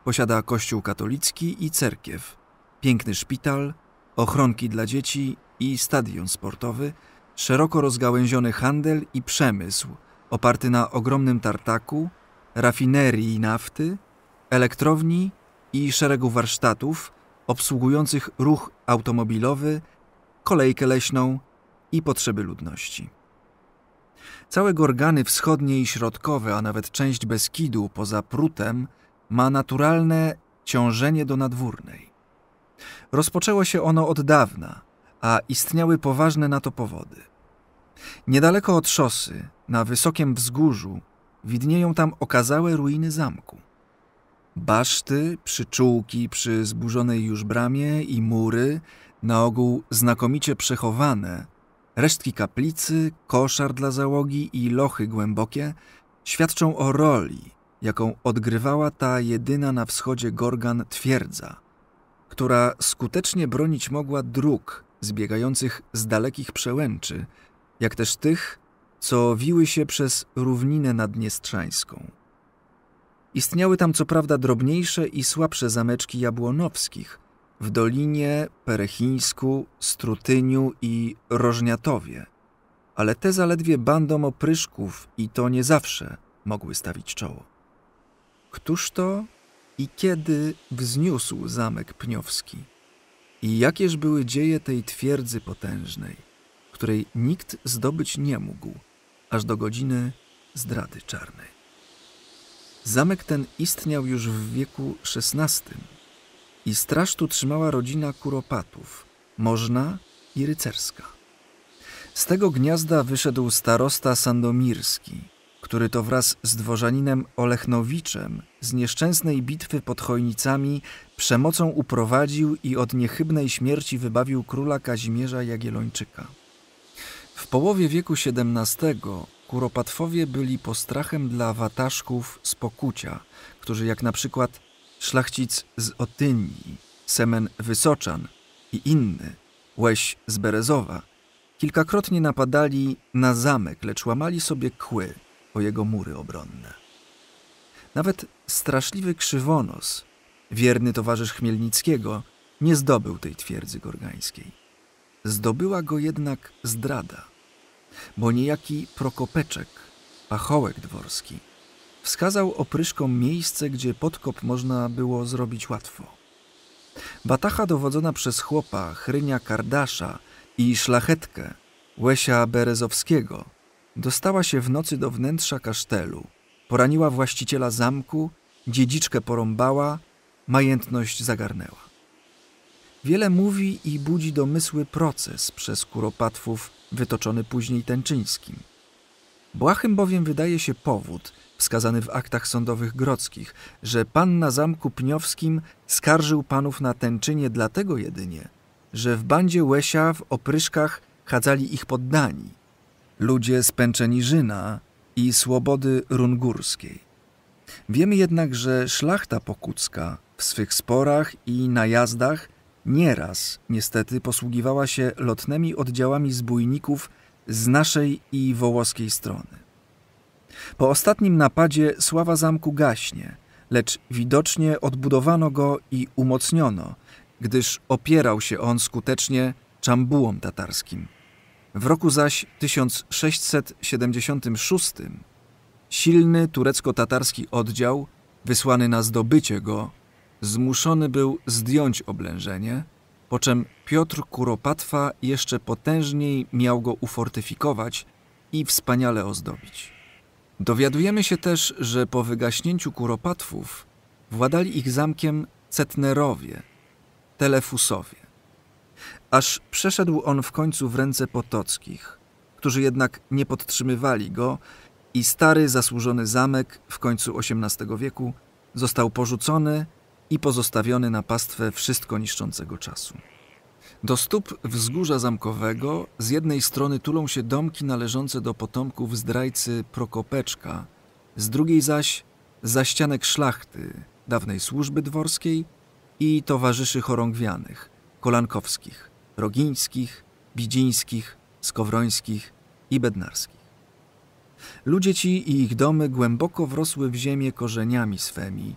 Posiada kościół katolicki i cerkiew, piękny szpital, ochronki dla dzieci i stadion sportowy, szeroko rozgałęziony handel i przemysł oparty na ogromnym tartaku, rafinerii nafty, elektrowni i szeregu warsztatów obsługujących ruch automobilowy, kolejkę leśną i potrzeby ludności. Całe Gorgany wschodnie i środkowe, a nawet część Beskidu poza Prutem ma naturalne ciążenie do nadwórnej. Rozpoczęło się ono od dawna, a istniały poważne na to powody. Niedaleko od szosy, na wysokim wzgórzu, widnieją tam okazałe ruiny zamku. Baszty, przyczółki przy zburzonej już bramie i mury, na ogół znakomicie przechowane, resztki kaplicy, koszar dla załogi i lochy głębokie świadczą o roli, jaką odgrywała ta jedyna na wschodzie Gorgan twierdza, która skutecznie bronić mogła dróg zbiegających z dalekich przełęczy, jak też tych, co wiły się przez równinę naddniestrzańską. Istniały tam co prawda drobniejsze i słabsze zameczki jabłonowskich w Dolinie, Perechińsku, Strutyniu i Rożniatowie, ale te zaledwie bandom opryszków i to nie zawsze mogły stawić czoło. Któż to i kiedy wzniósł zamek pniowski? I jakież były dzieje tej twierdzy potężnej, której nikt zdobyć nie mógł, aż do godziny zdrady czarnej. Zamek ten istniał już w wieku XVI i straż tu trzymała rodzina Kuropatów, Można i Rycerska. Z tego gniazda wyszedł starosta Sandomirski, który to wraz z dworzaninem Olechnowiczem z nieszczęsnej bitwy pod Chojnicami przemocą uprowadził i od niechybnej śmierci wybawił króla Kazimierza Jagiellończyka. W połowie wieku XVII Kuropatwowie byli postrachem dla wataszków z Pokucia, którzy jak na przykład szlachcic z Otynii, Semen Wysoczan i inny, Łeś z Berezowa, kilkakrotnie napadali na zamek, lecz łamali sobie kły o jego mury obronne. Nawet straszliwy Krzywonos, wierny towarzysz Chmielnickiego, nie zdobył tej twierdzy gorgańskiej. Zdobyła go jednak zdrada bo niejaki Prokopeczek, pachołek dworski, wskazał opryszkom miejsce, gdzie podkop można było zrobić łatwo. Batacha dowodzona przez chłopa Chrynia Kardasza i szlachetkę Łesia Berezowskiego dostała się w nocy do wnętrza kasztelu, poraniła właściciela zamku, dziedziczkę porąbała, majętność zagarnęła. Wiele mówi i budzi domysły proces przez kuropatwów wytoczony później Tęczyńskim. Błahym bowiem wydaje się powód, wskazany w aktach sądowych grodzkich, że pan na zamku pniowskim skarżył panów na Tęczynie dlatego jedynie, że w bandzie Łesia w opryszkach chadzali ich poddani, ludzie z Pęczeniżyna i Słobody Rungurskiej. Wiemy jednak, że szlachta pokucka w swych sporach i najazdach Nieraz, niestety, posługiwała się lotnymi oddziałami zbójników z naszej i wołoskiej strony. Po ostatnim napadzie sława zamku gaśnie, lecz widocznie odbudowano go i umocniono, gdyż opierał się on skutecznie czambułom tatarskim. W roku zaś 1676 silny turecko-tatarski oddział, wysłany na zdobycie go, zmuszony był zdjąć oblężenie, po czym Piotr Kuropatwa jeszcze potężniej miał go ufortyfikować i wspaniale ozdobić. Dowiadujemy się też, że po wygaśnięciu Kuropatwów władali ich zamkiem Cetnerowie, Telefusowie. Aż przeszedł on w końcu w ręce Potockich, którzy jednak nie podtrzymywali go i stary, zasłużony zamek w końcu XVIII wieku został porzucony i pozostawiony na pastwę wszystko niszczącego czasu. Do stóp wzgórza zamkowego z jednej strony tulą się domki należące do potomków zdrajcy Prokopeczka, z drugiej zaś zaścianek szlachty, dawnej służby dworskiej i towarzyszy chorągwianych, kolankowskich, rogińskich, bidzińskich, skowrońskich i bednarskich. Ludzie ci i ich domy głęboko wrosły w ziemię korzeniami swemi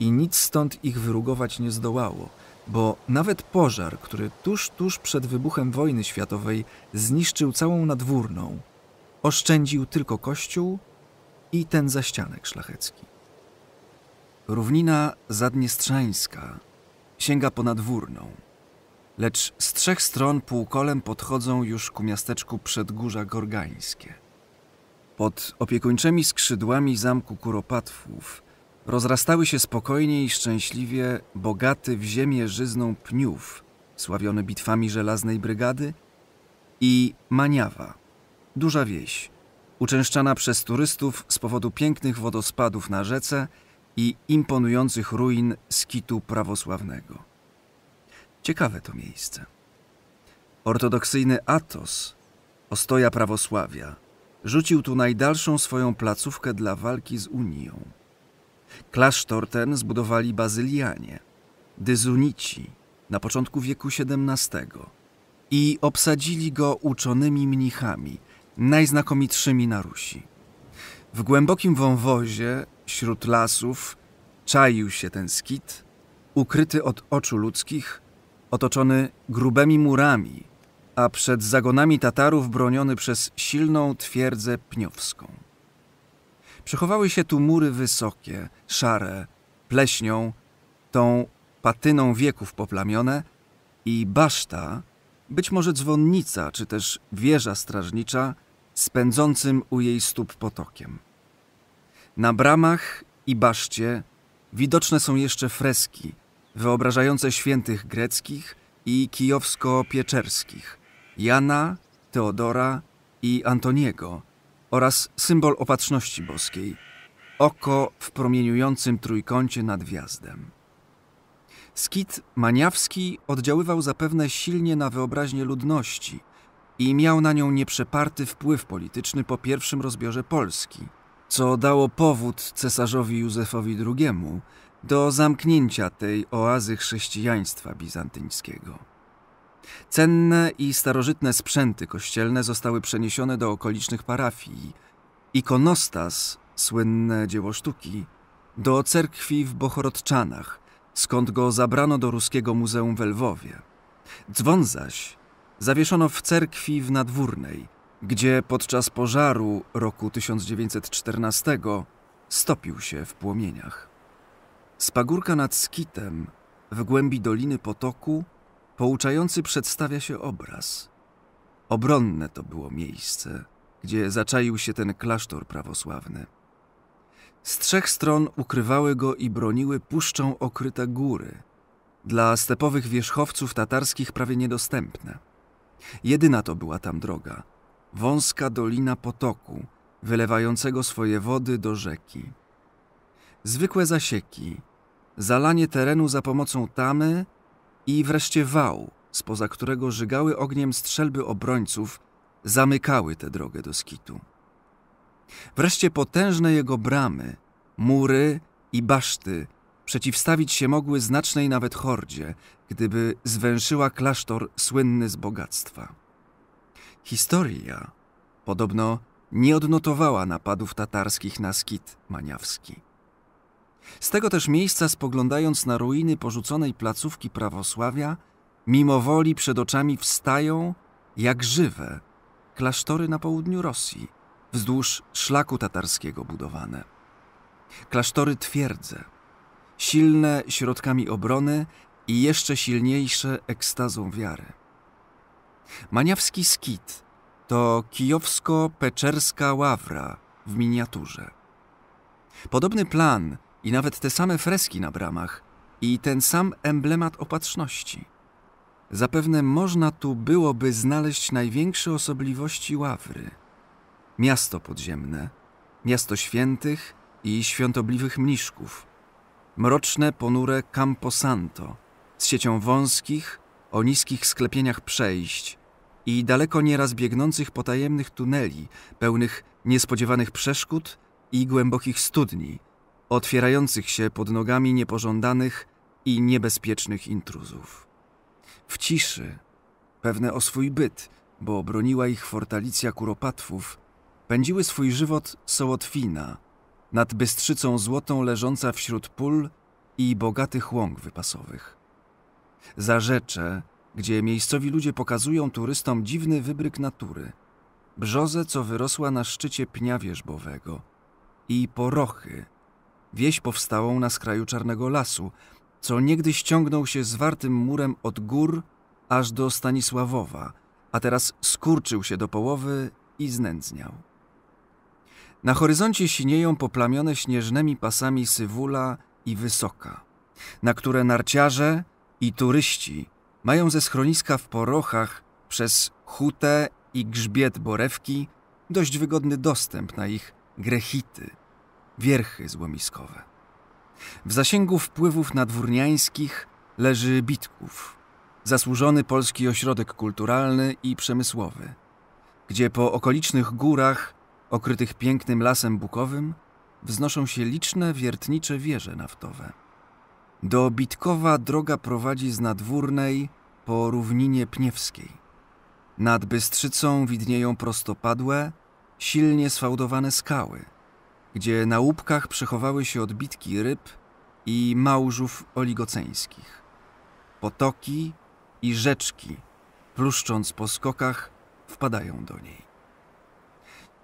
i nic stąd ich wyrugować nie zdołało, bo nawet pożar, który tuż, tuż przed wybuchem wojny światowej zniszczył całą nadwórną, oszczędził tylko kościół i ten zaścianek szlachecki. Równina zadniestrzańska sięga ponad Wórną, lecz z trzech stron półkolem podchodzą już ku miasteczku Przedgórza Gorgańskie. Pod opiekuńczymi skrzydłami zamku Kuropatwów rozrastały się spokojnie i szczęśliwie bogaty w ziemię żyzną Pniów, sławiony bitwami żelaznej brygady, i Maniawa, duża wieś, uczęszczana przez turystów z powodu pięknych wodospadów na rzece i imponujących ruin skitu prawosławnego. Ciekawe to miejsce. Ortodoksyjny Atos, ostoja prawosławia, rzucił tu najdalszą swoją placówkę dla walki z Unią. Klasztor ten zbudowali bazylianie, dyzunici na początku wieku XVII i obsadzili go uczonymi mnichami, najznakomitszymi na Rusi. W głębokim wąwozie, wśród lasów, czaił się ten skit, ukryty od oczu ludzkich, otoczony grubymi murami, a przed zagonami Tatarów broniony przez silną twierdzę pniowską. Przechowały się tu mury wysokie, szare, pleśnią, tą patyną wieków poplamione i baszta, być może dzwonnica, czy też wieża strażnicza, spędzącym u jej stóp potokiem. Na bramach i baszcie widoczne są jeszcze freski, wyobrażające świętych greckich i kijowsko-pieczerskich, Jana, Teodora i Antoniego oraz symbol opatrzności boskiej, oko w promieniującym trójkącie nad gwiazdem. Skit maniawski oddziaływał zapewne silnie na wyobraźnię ludności i miał na nią nieprzeparty wpływ polityczny po pierwszym rozbiorze Polski, co dało powód cesarzowi Józefowi II do zamknięcia tej oazy chrześcijaństwa bizantyńskiego. Cenne i starożytne sprzęty kościelne zostały przeniesione do okolicznych parafii. Ikonostas, słynne dzieło sztuki, do cerkwi w Bochorodczanach, skąd go zabrano do ruskiego muzeum w Lwowie. Dzwon zaś zawieszono w cerkwi w Nadwórnej, gdzie podczas pożaru roku 1914 stopił się w płomieniach. Z pagórka nad Skitem, w głębi Doliny Potoku, pouczający przedstawia się obraz. Obronne to było miejsce, gdzie zaczaił się ten klasztor prawosławny. Z trzech stron ukrywały go i broniły puszczą okryte góry, dla stepowych wierzchowców tatarskich prawie niedostępne. Jedyna to była tam droga, wąska dolina potoku, wylewającego swoje wody do rzeki. Zwykłe zasieki, zalanie terenu za pomocą tamy i wreszcie wał, spoza którego żygały ogniem strzelby obrońców, zamykały tę drogę do skitu. Wreszcie potężne jego bramy, mury i baszty przeciwstawić się mogły znacznej nawet hordzie, gdyby zwęszyła klasztor słynny z bogactwa. Historia podobno nie odnotowała napadów tatarskich na skit maniawski. Z tego też miejsca, spoglądając na ruiny porzuconej placówki prawosławia, mimowoli przed oczami wstają, jak żywe, klasztory na południu Rosji, wzdłuż szlaku tatarskiego budowane. Klasztory twierdze, silne środkami obrony i jeszcze silniejsze ekstazą wiary. Maniawski skit to kijowsko-peczerska ławra w miniaturze. Podobny plan i nawet te same freski na bramach i ten sam emblemat opatrzności. Zapewne można tu byłoby znaleźć największe osobliwości ławry. Miasto podziemne, miasto świętych i świątobliwych mniszków, mroczne, ponure Camposanto z siecią wąskich, o niskich sklepieniach przejść i daleko nieraz biegnących potajemnych tuneli, pełnych niespodziewanych przeszkód i głębokich studni, otwierających się pod nogami niepożądanych i niebezpiecznych intruzów. W ciszy, pewne o swój byt, bo broniła ich fortalicja kuropatwów, pędziły swój żywot Sołotwina, nad Bystrzycą Złotą leżąca wśród pól i bogatych łąk wypasowych. Zarzecze, gdzie miejscowi ludzie pokazują turystom dziwny wybryk natury, brzozę, co wyrosła na szczycie pnia wierzbowego i porochy, wieś powstałą na skraju Czarnego Lasu, co niegdyś ściągnął się zwartym murem od gór aż do Stanisławowa, a teraz skurczył się do połowy i znędzniał. Na horyzoncie sinieją poplamione śnieżnymi pasami Sywula i Wysoka, na które narciarze i turyści mają ze schroniska w Porochach przez hutę i grzbiet Borewki dość wygodny dostęp na ich grechity, wierchy złomiskowe. W zasięgu wpływów nadwórniańskich leży Bitków, zasłużony polski ośrodek kulturalny i przemysłowy, gdzie po okolicznych górach, okrytych pięknym lasem bukowym, wznoszą się liczne wiertnicze wieże naftowe. Do Bitkowa droga prowadzi z nadwórnej po równinie pniewskiej. Nad Bystrzycą widnieją prostopadłe, silnie sfałdowane skały, gdzie na łupkach przechowały się odbitki ryb i małżów oligoceńskich. Potoki i rzeczki, pluszcząc po skokach, wpadają do niej.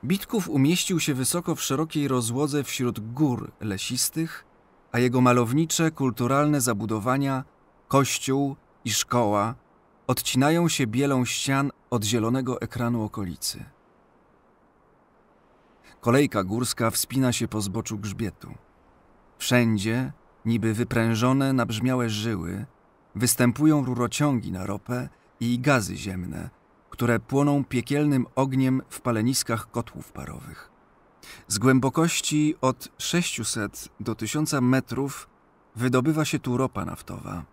Bitków umieścił się wysoko w szerokiej rozłodze wśród gór lesistych, a jego malownicze, kulturalne zabudowania, kościół i szkoła odcinają się bielą ścian od zielonego ekranu okolicy. Kolejka górska wspina się po zboczu grzbietu. Wszędzie, niby wyprężone, nabrzmiałe żyły, występują rurociągi na ropę i gazy ziemne, które płoną piekielnym ogniem w paleniskach kotłów parowych. Z głębokości od 600 do 1000 metrów wydobywa się tu ropa naftowa,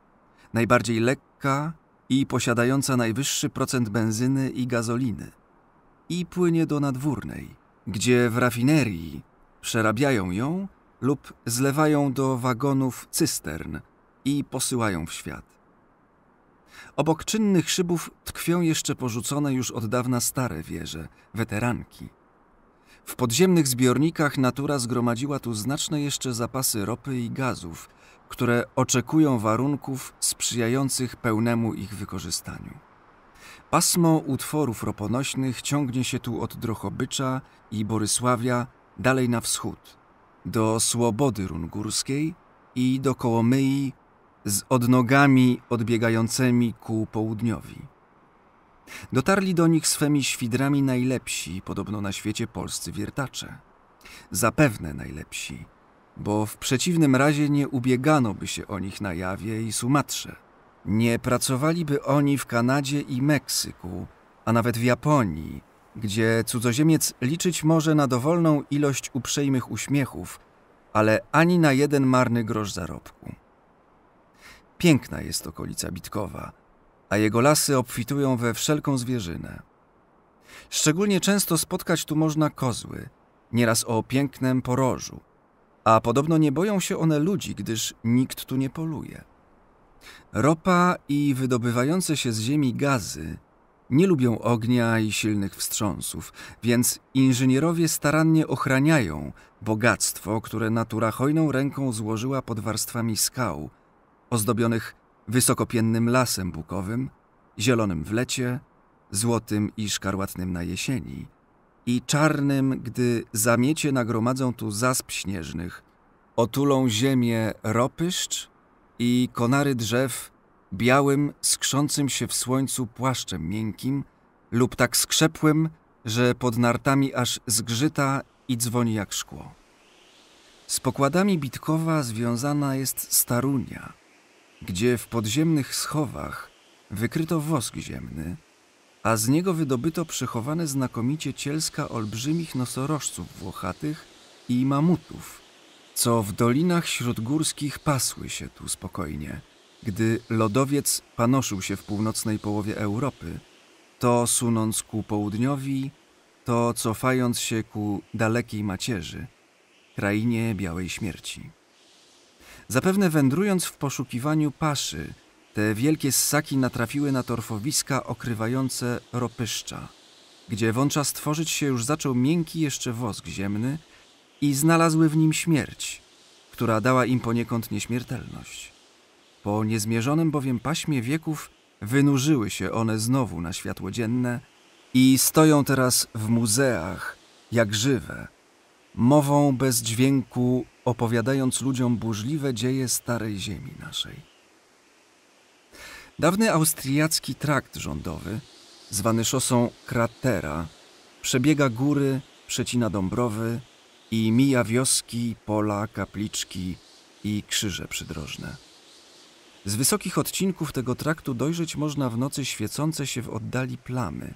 najbardziej lekka i posiadająca najwyższy procent benzyny i gazoliny, i płynie do nadwórnej, gdzie w rafinerii przerabiają ją lub zlewają do wagonów cystern i posyłają w świat. Obok czynnych szybów tkwią jeszcze porzucone już od dawna stare wieże, weteranki. W podziemnych zbiornikach natura zgromadziła tu znaczne jeszcze zapasy ropy i gazów, które oczekują warunków sprzyjających pełnemu ich wykorzystaniu. Pasmo utworów roponośnych ciągnie się tu od Drochobycza i Borysławia dalej na wschód, do Słobody Rungurskiej i do Kołomyi z odnogami odbiegającymi ku południowi. Dotarli do nich swymi świdrami najlepsi, podobno na świecie polscy wiertacze. Zapewne najlepsi, bo w przeciwnym razie nie ubiegano by się o nich na Jawie i Sumatrze. Nie pracowaliby oni w Kanadzie i Meksyku, a nawet w Japonii, gdzie cudzoziemiec liczyć może na dowolną ilość uprzejmych uśmiechów, ale ani na jeden marny grosz zarobku. Piękna jest okolica Bitkowa, a jego lasy obfitują we wszelką zwierzynę. Szczególnie często spotkać tu można kozły, nieraz o pięknym porożu, a podobno nie boją się one ludzi, gdyż nikt tu nie poluje. Ropa i wydobywające się z ziemi gazy nie lubią ognia i silnych wstrząsów, więc inżynierowie starannie ochraniają bogactwo, które natura hojną ręką złożyła pod warstwami skał, ozdobionych wysokopiennym lasem bukowym, zielonym w lecie, złotym i szkarłatnym na jesieni i czarnym, gdy zamiecie nagromadzą tu zasp śnieżnych, otulą ziemię ropyszcz i konary drzew białym, skrzącym się w słońcu płaszczem miękkim lub tak skrzepłym, że pod nartami aż zgrzyta i dzwoni jak szkło. Z pokładami Bitkowa związana jest Starunia, gdzie w podziemnych schowach wykryto wosk ziemny, a z niego wydobyto przechowane znakomicie cielska olbrzymich nosorożców włochatych i mamutów, co w dolinach śródgórskich pasły się tu spokojnie. Gdy lodowiec panoszył się w północnej połowie Europy, to sunąc ku południowi, to cofając się ku dalekiej macierzy, krainie białej śmierci. Zapewne wędrując w poszukiwaniu paszy, te wielkie ssaki natrafiły na torfowiska okrywające ropyszcza, gdzie wącza stworzyć się już zaczął miękki jeszcze wosk ziemny i znalazły w nim śmierć, która dała im poniekąd nieśmiertelność. Po niezmierzonym bowiem paśmie wieków wynurzyły się one znowu na światło dzienne i stoją teraz w muzeach jak żywe, mową bez dźwięku opowiadając ludziom burzliwe dzieje starej ziemi naszej. Dawny austriacki trakt rządowy, zwany szosą Kratera, przebiega góry, przecina Dąbrowy i mija wioski, pola, kapliczki i krzyże przydrożne. Z wysokich odcinków tego traktu dojrzeć można w nocy świecące się w oddali plamy.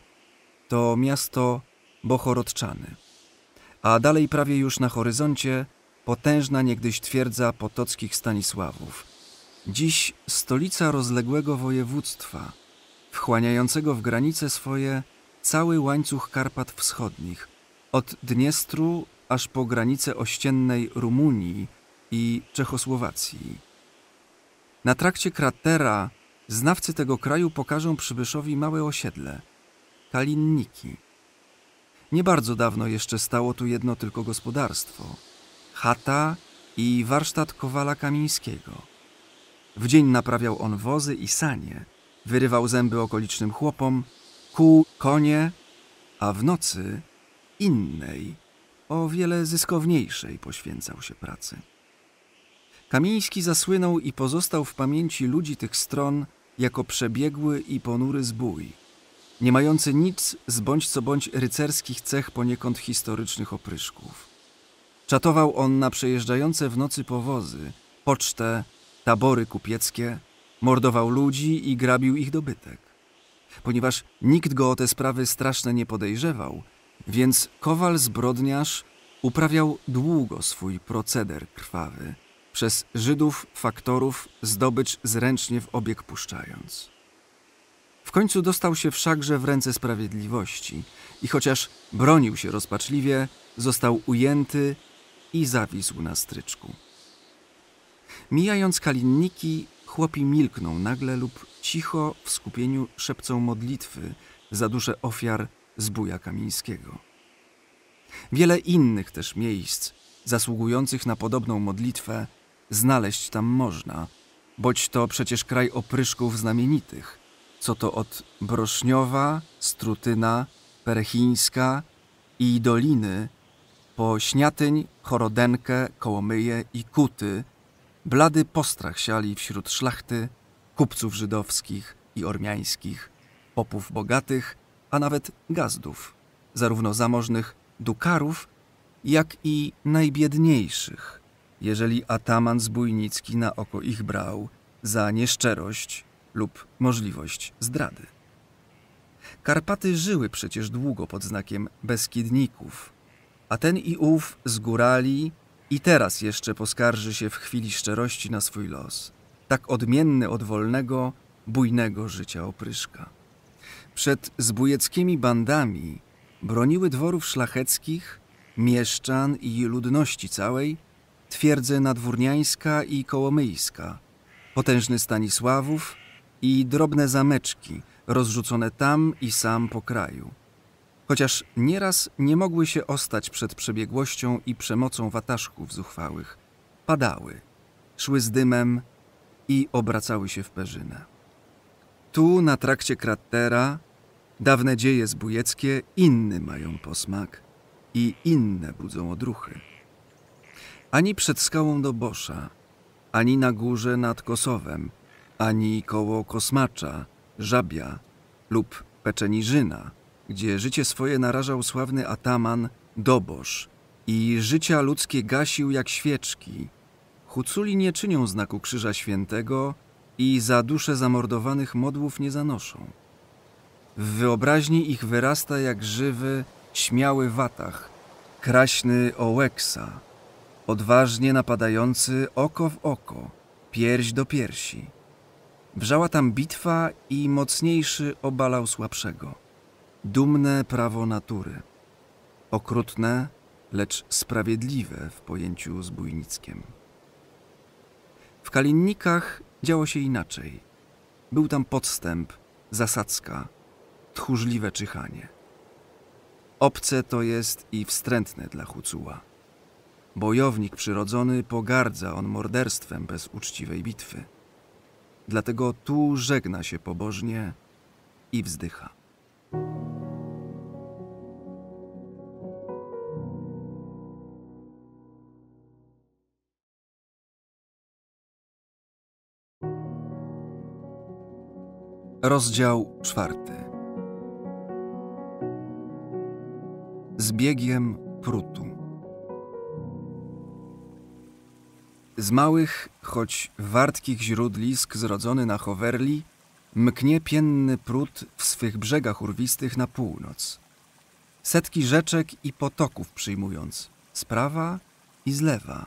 To miasto Bochorodczany. A dalej prawie już na horyzoncie potężna niegdyś twierdza potockich Stanisławów. Dziś stolica rozległego województwa, wchłaniającego w granice swoje cały łańcuch Karpat Wschodnich, od Dniestru aż po granicę ościennej Rumunii i Czechosłowacji. Na trakcie kratera znawcy tego kraju pokażą przybyszowi małe osiedle Kalinniki. Nie bardzo dawno jeszcze stało tu jedno tylko gospodarstwo chata i warsztat kowala Kamińskiego. W dzień naprawiał on wozy i sanie, wyrywał zęby okolicznym chłopom, kuł konie, a w nocy innej, o wiele zyskowniejszej poświęcał się pracy. Kamiński zasłynął i pozostał w pamięci ludzi tych stron jako przebiegły i ponury zbój, nie mający nic z bądź co bądź rycerskich cech poniekąd historycznych opryszków. Czatował on na przejeżdżające w nocy powozy, pocztę, tabory kupieckie, mordował ludzi i grabił ich dobytek. Ponieważ nikt go o te sprawy straszne nie podejrzewał, więc kowal zbrodniarz uprawiał długo swój proceder krwawy, przez Żydów, faktorów, zdobycz zręcznie w obieg puszczając. W końcu dostał się wszakże w ręce sprawiedliwości i chociaż bronił się rozpaczliwie, został ujęty i zawisł na stryczku. Mijając kalinniki, chłopi milkną nagle lub cicho w skupieniu szepcą modlitwy za duszę ofiar zbója kamińskiego. Wiele innych też miejsc zasługujących na podobną modlitwę znaleźć tam można, boć to przecież kraj opryszków znamienitych, co to od Broszniowa, Strutyna, Perechińska i Doliny po Śniatyń, Chorodenkę, Kołomyje i Kuty blady postrach siali wśród szlachty, kupców żydowskich i ormiańskich, popów bogatych, a nawet gazdów, zarówno zamożnych dukarów, jak i najbiedniejszych, jeżeli ataman zbójnicki na oko ich brał za nieszczerość lub możliwość zdrady. Karpaty żyły przecież długo pod znakiem Beskidników, a ten i ów z górali i teraz jeszcze poskarży się w chwili szczerości na swój los, tak odmienny od wolnego, bujnego życia opryszka. Przed zbójeckimi bandami broniły dworów szlacheckich, mieszczan i ludności całej twierdze nadwórniańska i kołomyjska, potężny Stanisławów i drobne zameczki rozrzucone tam i sam po kraju – chociaż nieraz nie mogły się ostać przed przebiegłością i przemocą wataszków zuchwałych. Padały, szły z dymem i obracały się w perzynę. Tu, na trakcie kratera, dawne dzieje zbójeckie inny mają posmak i inne budzą odruchy. Ani przed skałą do Bosza, ani na górze nad Kosowem, ani koło Kosmacza, Żabia lub Peczeniżyna – gdzie życie swoje narażał sławny ataman Dobosz i życia ludzkie gasił jak świeczki. Huculi nie czynią znaku Krzyża Świętego i za dusze zamordowanych modłów nie zanoszą. W wyobraźni ich wyrasta jak żywy, śmiały watach, kraśny Ołeksa, odważnie napadający oko w oko, pierś do piersi. Wrzała tam bitwa i mocniejszy obalał słabszego. Dumne prawo natury. Okrutne, lecz sprawiedliwe w pojęciu zbójnickiem. W Kalinnikach działo się inaczej. Był tam podstęp, zasadzka, tchórzliwe czyhanie. Obce to jest i wstrętne dla Hucuła. Bojownik przyrodzony pogardza on morderstwem bez uczciwej bitwy. Dlatego tu żegna się pobożnie i wzdycha. Rozdział czwarty. Z biegiem prutu. Z małych, choć wartkich źródlisk zrodzony na Hoverli, mknie pienny prut w swych brzegach urwistych na północ. Setki rzeczek i potoków przyjmując, z prawa i z lewa,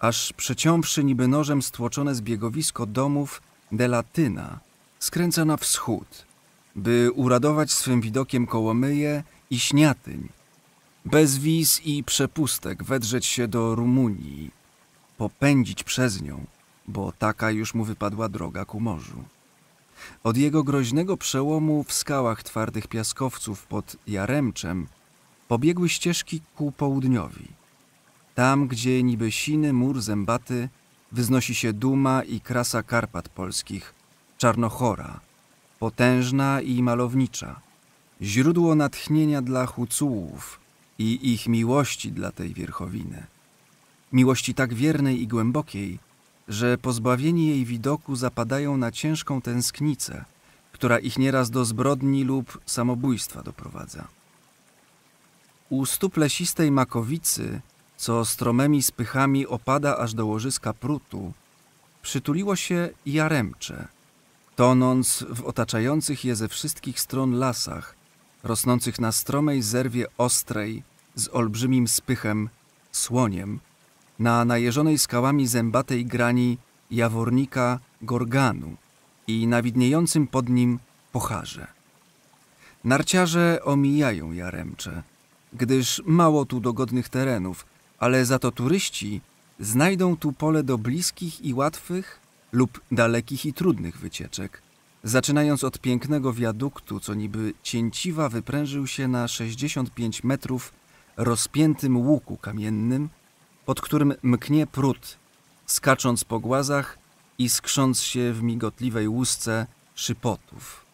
aż przeciąwszy niby nożem stłoczone zbiegowisko domów Delatyna, skręca na wschód, by uradować swym widokiem Kołomyję i Śniatyń, bez wiz i przepustek wedrzeć się do Rumunii, popędzić przez nią, bo taka już mu wypadła droga ku morzu. Od jego groźnego przełomu w skałach twardych piaskowców pod Jaremczem pobiegły ścieżki ku południowi. Tam, gdzie niby siny mur zębaty wyznosi się duma i krasa Karpat polskich, czarnochora, potężna i malownicza, źródło natchnienia dla Hucułów i ich miłości dla tej wierchowiny. Miłości tak wiernej i głębokiej, że pozbawieni jej widoku zapadają na ciężką tęsknicę, która ich nieraz do zbrodni lub samobójstwa doprowadza. U stóp lesistej makowicy, co stromemi spychami opada aż do łożyska prutu, przytuliło się jaremcze, tonąc w otaczających je ze wszystkich stron lasach, rosnących na stromej zerwie ostrej, z olbrzymim spychem, słoniem, na najeżonej skałami zębatej grani jawornika Gorganu i na widniejącym pod nim pocharze. Narciarze omijają Jaremcze, gdyż mało tu dogodnych terenów, ale za to turyści znajdą tu pole do bliskich i łatwych lub dalekich i trudnych wycieczek, zaczynając od pięknego wiaduktu, co niby cięciwa wyprężył się na 65 metrów rozpiętym łuku kamiennym, pod którym mknie prut, skacząc po głazach i skrząc się w migotliwej łusce szypotów.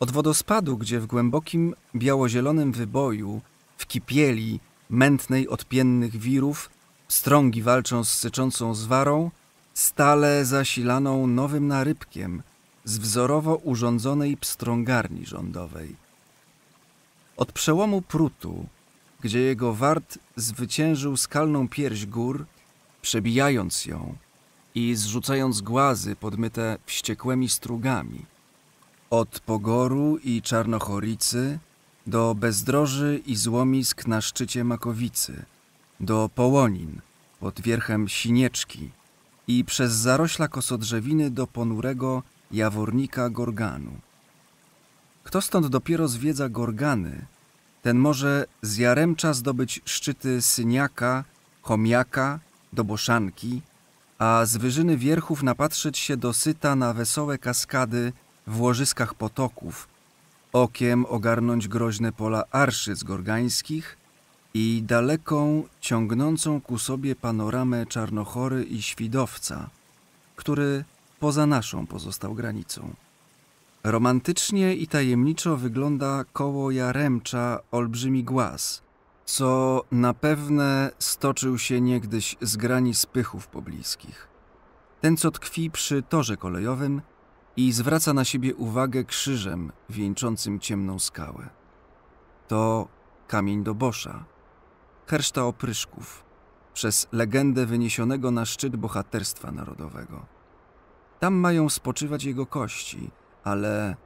Od wodospadu, gdzie w głębokim biało-zielonym wyboju, w kipieli mętnej od piennych wirów, strągi walczą z syczącą zwarą, stale zasilaną nowym narybkiem z wzorowo urządzonej pstrągarni rządowej. Od przełomu prutu, gdzie jego wart zwyciężył skalną pierś gór, przebijając ją i zrzucając głazy podmyte wściekłymi strugami. Od Pogoru i Czarnochoricy do bezdroży i złomisk na szczycie Makowicy, do Połonin pod wierchem Sinieczki i przez zarośla kosodrzewiny do ponurego jawornika Gorganu. Kto stąd dopiero zwiedza Gorgany, ten może z Jaremcza zdobyć szczyty Syniaka, Chomiaka, Doboszanki, a z wyżyny wierchów napatrzeć się dosyta na wesołe kaskady w łożyskach potoków, okiem ogarnąć groźne pola arszyc gorgańskich i daleką, ciągnącą ku sobie panoramę Czarnochory i Świdowca, który poza naszą pozostał granicą. Romantycznie i tajemniczo wygląda koło Jaremcza olbrzymi głaz, co na pewne stoczył się niegdyś z grani spychów pobliskich. Ten, co tkwi przy torze kolejowym i zwraca na siebie uwagę krzyżem wieńczącym ciemną skałę. To kamień do Bosza, herszta opryszków, przez legendę wyniesionego na szczyt bohaterstwa narodowego. Tam mają spoczywać jego kości – ale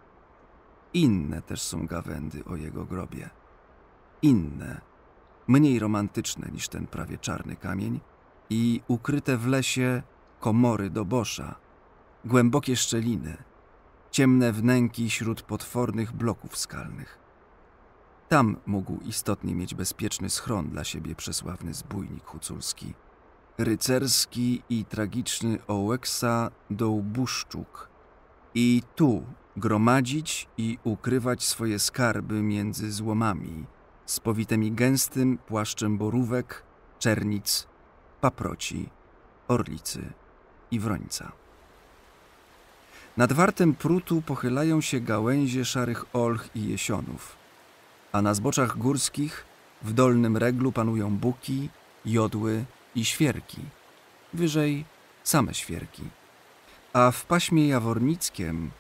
inne też są gawędy o jego grobie. Inne, mniej romantyczne niż ten prawie czarny kamień i ukryte w lesie komory do bosza, głębokie szczeliny, ciemne wnęki wśród potwornych bloków skalnych. Tam mógł istotnie mieć bezpieczny schron dla siebie przesławny zbójnik huculski. Rycerski i tragiczny Ołeksa Dołbuszczuk. I tu gromadzić i ukrywać swoje skarby między złomami, spowitymi gęstym płaszczem borówek, czernic, paproci, orlicy i wrońca. Nad wartem prutu pochylają się gałęzie szarych olch i jesionów, a na zboczach górskich w dolnym reglu panują buki, jodły i świerki. Wyżej same świerki. A w paśmie jawornickiem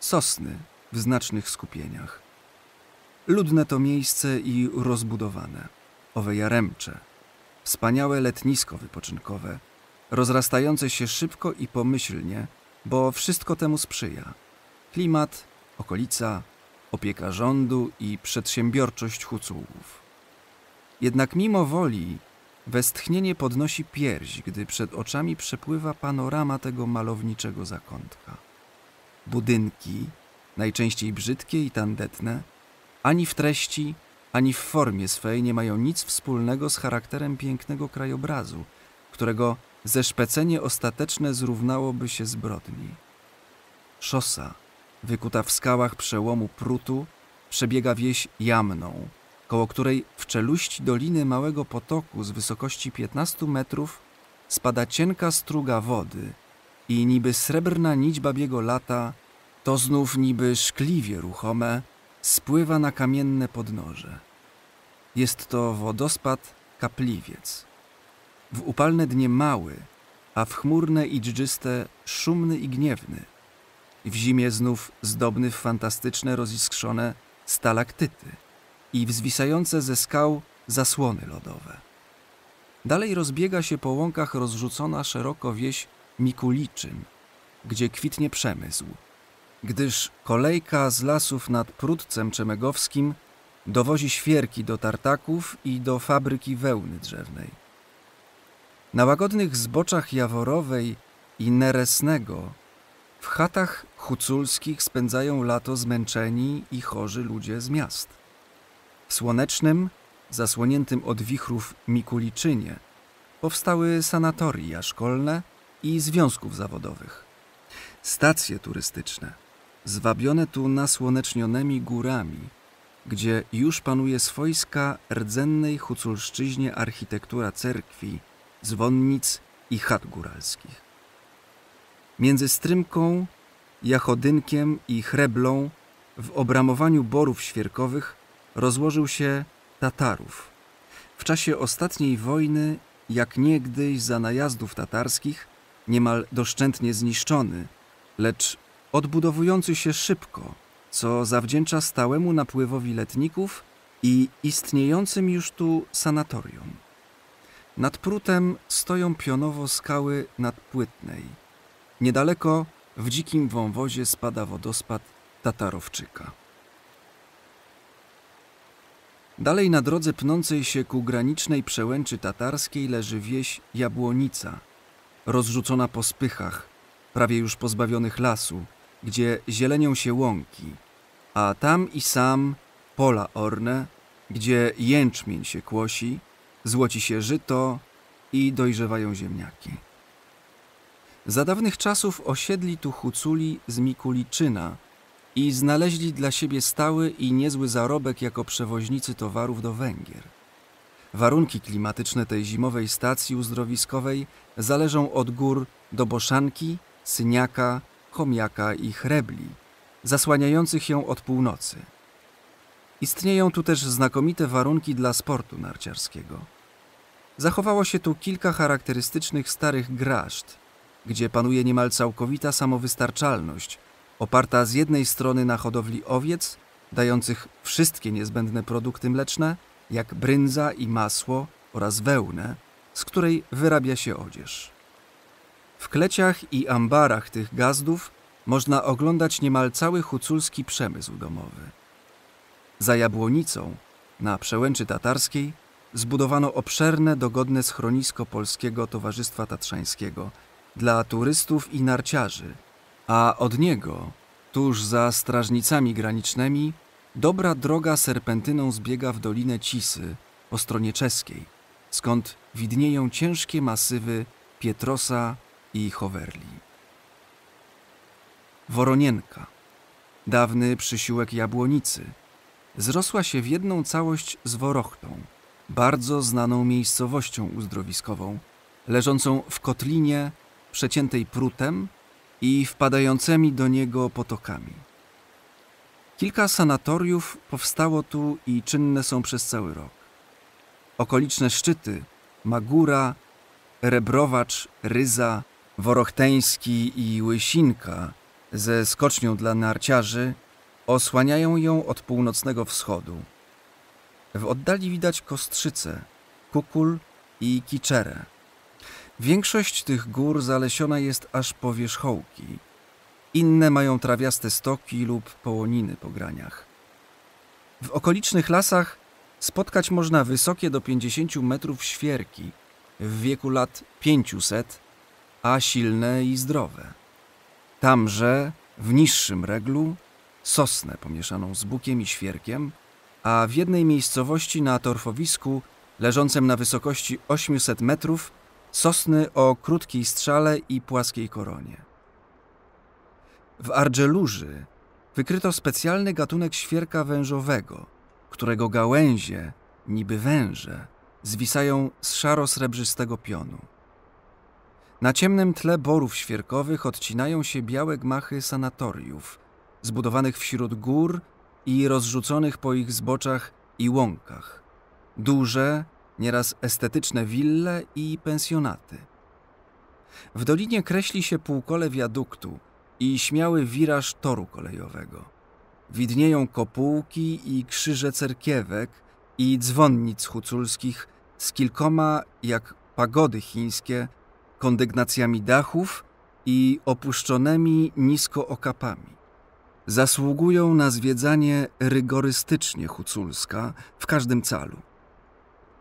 sosny w znacznych skupieniach. Ludne to miejsce i rozbudowane, owe jaremcze, wspaniałe letnisko wypoczynkowe, rozrastające się szybko i pomyślnie, bo wszystko temu sprzyja. Klimat, okolica, opieka rządu i przedsiębiorczość hucułów. Jednak mimo woli westchnienie podnosi pierś, gdy przed oczami przepływa panorama tego malowniczego zakątka. Budynki, najczęściej brzydkie i tandetne, ani w treści, ani w formie swej nie mają nic wspólnego z charakterem pięknego krajobrazu, którego zeszpecenie ostateczne zrównałoby się zbrodni. Szosa, wykuta w skałach przełomu Prutu, przebiega wieś Jamną, koło której w czeluści doliny małego potoku z wysokości 15 metrów spada cienka struga wody i niby srebrna nić babiego lata, to znów niby szkliwie ruchome, spływa na kamienne podnoże. Jest to wodospad Kapliwiec. W upalne dnie mały, a w chmurne i dżdżyste szumny i gniewny. W zimie znów zdobny w fantastyczne roziskrzone stalaktyty i w zwisające ze skał zasłony lodowe. Dalej rozbiega się po łąkach rozrzucona szeroko wieś Mikuliczyn, gdzie kwitnie przemysł, gdyż kolejka z lasów nad Prudcem Czemegowskim dowozi świerki do tartaków i do fabryki wełny drzewnej. Na łagodnych zboczach Jaworowej i Neresnego w chatach huculskich spędzają lato zmęczeni i chorzy ludzie z miast. Słonecznym, zasłoniętym od wichrów Mikuliczynie powstały sanatoria szkolne i związków zawodowych. Stacje turystyczne, zwabione tu nasłonecznionymi górami, gdzie już panuje swojska rdzennej huculszczyźnie architektura cerkwi, dzwonnic i chat góralskich. Między Strymką, Jachodynkiem i Chreblą w obramowaniu borów świerkowych rozłożył się Tatarów. W czasie ostatniej wojny, jak niegdyś za najazdów tatarskich, niemal doszczętnie zniszczony, lecz odbudowujący się szybko, co zawdzięcza stałemu napływowi letników i istniejącym już tu sanatorium. Nad prutem stoją pionowo skały nadpłytnej. Niedaleko w dzikim wąwozie spada wodospad Tatarowczyka. Dalej na drodze pnącej się ku granicznej przełęczy tatarskiej leży wieś Jabłonica, rozrzucona po spychach, prawie już pozbawionych lasu, gdzie zielenią się łąki, a tam i sam pola orne, gdzie jęczmień się kłosi, złoci się żyto i dojrzewają ziemniaki. Za dawnych czasów osiedli tu Huculi z Mikuliczyna i znaleźli dla siebie stały i niezły zarobek jako przewoźnicy towarów do Węgier. Warunki klimatyczne tej zimowej stacji uzdrowiskowej zależą od gór do Boszanki, Syniaka, Chomiaka i Chrebli, zasłaniających ją od północy. Istnieją tu też znakomite warunki dla sportu narciarskiego. Zachowało się tu kilka charakterystycznych starych graszt, gdzie panuje niemal całkowita samowystarczalność, oparta z jednej strony na hodowli owiec, dających wszystkie niezbędne produkty mleczne, jak brędza i masło oraz wełnę, z której wyrabia się odzież. W kleciach i ambarach tych gazdów można oglądać niemal cały huculski przemysł domowy. Za Jabłonicą, na przełęczy tatarskiej, zbudowano obszerne, dogodne schronisko Polskiego Towarzystwa Tatrzańskiego dla turystów i narciarzy, a od niego, tuż za strażnicami granicznymi, dobra droga serpentyną zbiega w dolinę Cisy po stronie czeskiej, skąd widnieją ciężkie masywy Pietrosa i Hoverli. Woronienka, dawny przysiłek Jabłonicy, zrosła się w jedną całość z Worochtą, bardzo znaną miejscowością uzdrowiskową, leżącą w kotlinie przeciętej prutem i wpadającymi do niego potokami. Kilka sanatoriów powstało tu i czynne są przez cały rok. Okoliczne szczyty Magura, Rebrowacz, Ryza, Worochteński i Łysinka ze skocznią dla narciarzy osłaniają ją od północnego wschodu. W oddali widać Kostrzyce, Kukul i Kiczerę. Większość tych gór zalesiona jest aż po wierzchołki. Inne mają trawiaste stoki lub połoniny po graniach. W okolicznych lasach spotkać można wysokie do 50 metrów świerki w wieku lat 500, a silne i zdrowe. Tamże, w niższym reglu, sosnę pomieszaną z bukiem i świerkiem, a w jednej miejscowości na torfowisku, leżącym na wysokości 800 metrów, sosny o krótkiej strzale i płaskiej koronie. W Argeluży wykryto specjalny gatunek świerka wężowego, którego gałęzie, niby węże, zwisają z szaro-srebrzystego pionu. Na ciemnym tle borów świerkowych odcinają się białe gmachy sanatoriów, zbudowanych wśród gór i rozrzuconych po ich zboczach i łąkach. Duże, nieraz estetyczne wille i pensjonaty. W dolinie kreśli się półkole wiaduktu i śmiały wiraż toru kolejowego. Widnieją kopułki i krzyże cerkiewek i dzwonnic huculskich z kilkoma, jak pagody chińskie, kondygnacjami dachów i opuszczonymi nisko okapami. Zasługują na zwiedzanie rygorystycznie Huculska w każdym calu.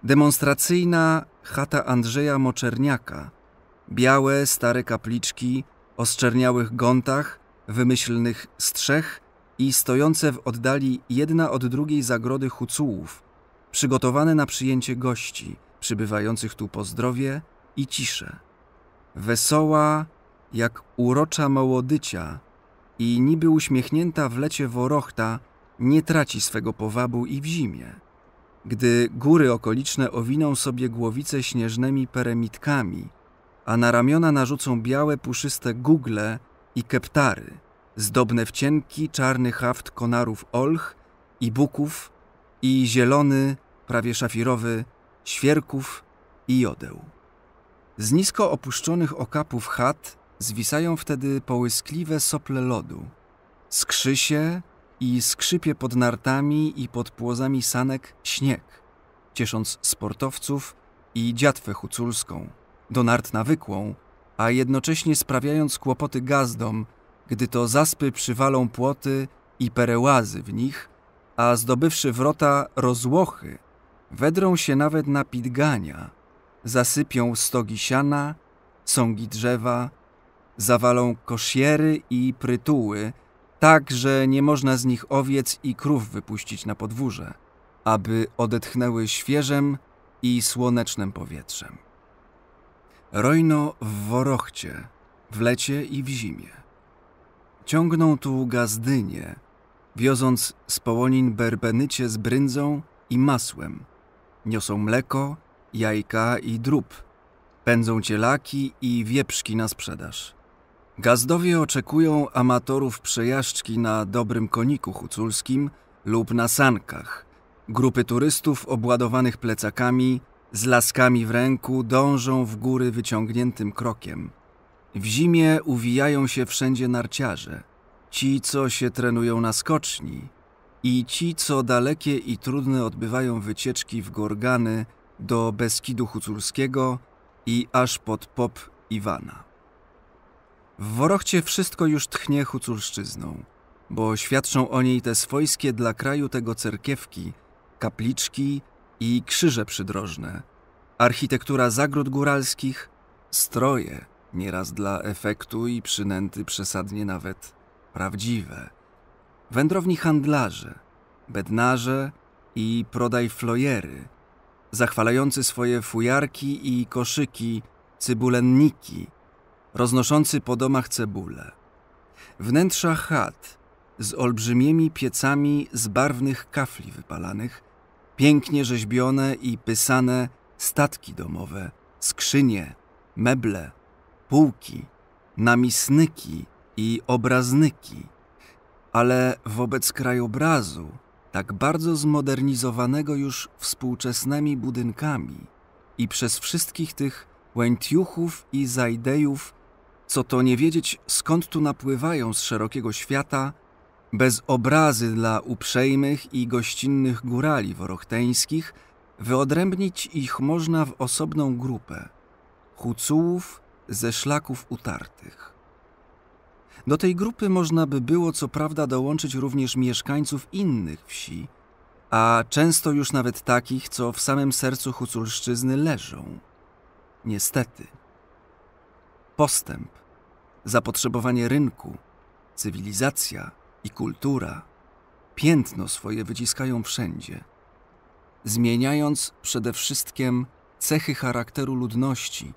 Demonstracyjna chata Andrzeja Moczerniaka, białe, stare kapliczki o szczerniałych gątach, wymyślnych strzech i stojące w oddali jedna od drugiej zagrody Hucułów, przygotowane na przyjęcie gości przybywających tu po zdrowie i ciszę. Wesoła, jak urocza mołodycia i niby uśmiechnięta w lecie worochta, nie traci swego powabu i w zimie. Gdy góry okoliczne owiną sobie głowice śnieżnymi peremitkami, a na ramiona narzucą białe, puszyste gugle i keptary, zdobne w cienki, czarny haft konarów olch i buków i zielony, prawie szafirowy, świerków i jodeł. Z nisko opuszczonych okapów chat zwisają wtedy połyskliwe sople lodu. Skrzy się i skrzypie pod nartami i pod płozami sanek śnieg, ciesząc sportowców i dziatwę huculską, do nart nawykłą, a jednocześnie sprawiając kłopoty gazdom, gdy to zaspy przywalą płoty i perełazy w nich, a zdobywszy wrota rozłochy, wedrą się nawet na pidgania, zasypią stogi siana, sągi drzewa, zawalą kosziery i prytuły, tak, że nie można z nich owiec i krów wypuścić na podwórze, aby odetchnęły świeżem i słonecznym powietrzem. Rojno w Worochcie, w lecie i w zimie. Ciągną tu gazdynie, wioząc z połonin berbenycie z bryndzą i masłem. Niosą mleko, jajka i drób. Pędzą cielaki i wieprzki na sprzedaż. Gazdowie oczekują amatorów przejażdżki na dobrym koniku huculskim lub na sankach. Grupy turystów obładowanych plecakami, z laskami w ręku dążą w góry wyciągniętym krokiem. W zimie uwijają się wszędzie narciarze. Ci, co się trenują na skoczni i ci, co dalekie i trudne odbywają wycieczki w Gorgany do Beskidu Huculskiego i aż pod Pop Iwana. W Worochcie wszystko już tchnie huculszczyzną, bo świadczą o niej te swojskie dla kraju tego cerkiewki, kapliczki i krzyże przydrożne, architektura zagród góralskich, stroje, nieraz dla efektu i przynęty przesadnie nawet prawdziwe, wędrowni handlarze, bednarze i prodaj flojery, zachwalający swoje fujarki i koszyki cybulenniki, roznoszący po domach cebule. Wnętrza chat z olbrzymimi piecami z barwnych kafli wypalanych, pięknie rzeźbione i pysane statki domowe, skrzynie, meble, półki, namisnyki i obraznyki. Ale wobec krajobrazu, tak bardzo zmodernizowanego już współczesnymi budynkami i przez wszystkich tych łętiuchów i zajdejów, co to nie wiedzieć skąd tu napływają z szerokiego świata, bez obrazy dla uprzejmych i gościnnych górali worochteńskich, wyodrębnić ich można w osobną grupę hucułów ze szlaków utartych. Do tej grupy można by było co prawda dołączyć również mieszkańców innych wsi, a często już nawet takich, co w samym sercu Huculszczyzny leżą. Niestety. Postęp, zapotrzebowanie rynku, cywilizacja i kultura piętno swoje wyciskają wszędzie, zmieniając przede wszystkim cechy charakteru ludności,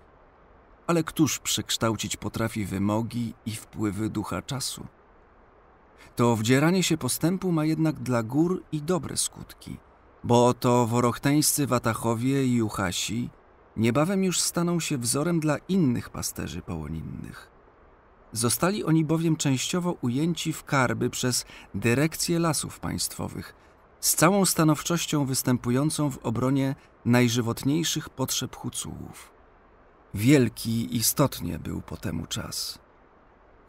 ale któż przekształcić potrafi wymogi i wpływy ducha czasu? To wdzieranie się postępu ma jednak dla gór i dobre skutki, bo oto worochteńscy Watachowie i Juchasi niebawem już staną się wzorem dla innych pasterzy połoninnych. Zostali oni bowiem częściowo ujęci w karby przez dyrekcję lasów państwowych, z całą stanowczością występującą w obronie najżywotniejszych potrzeb hucułów. Wielki istotnie był po temu czas.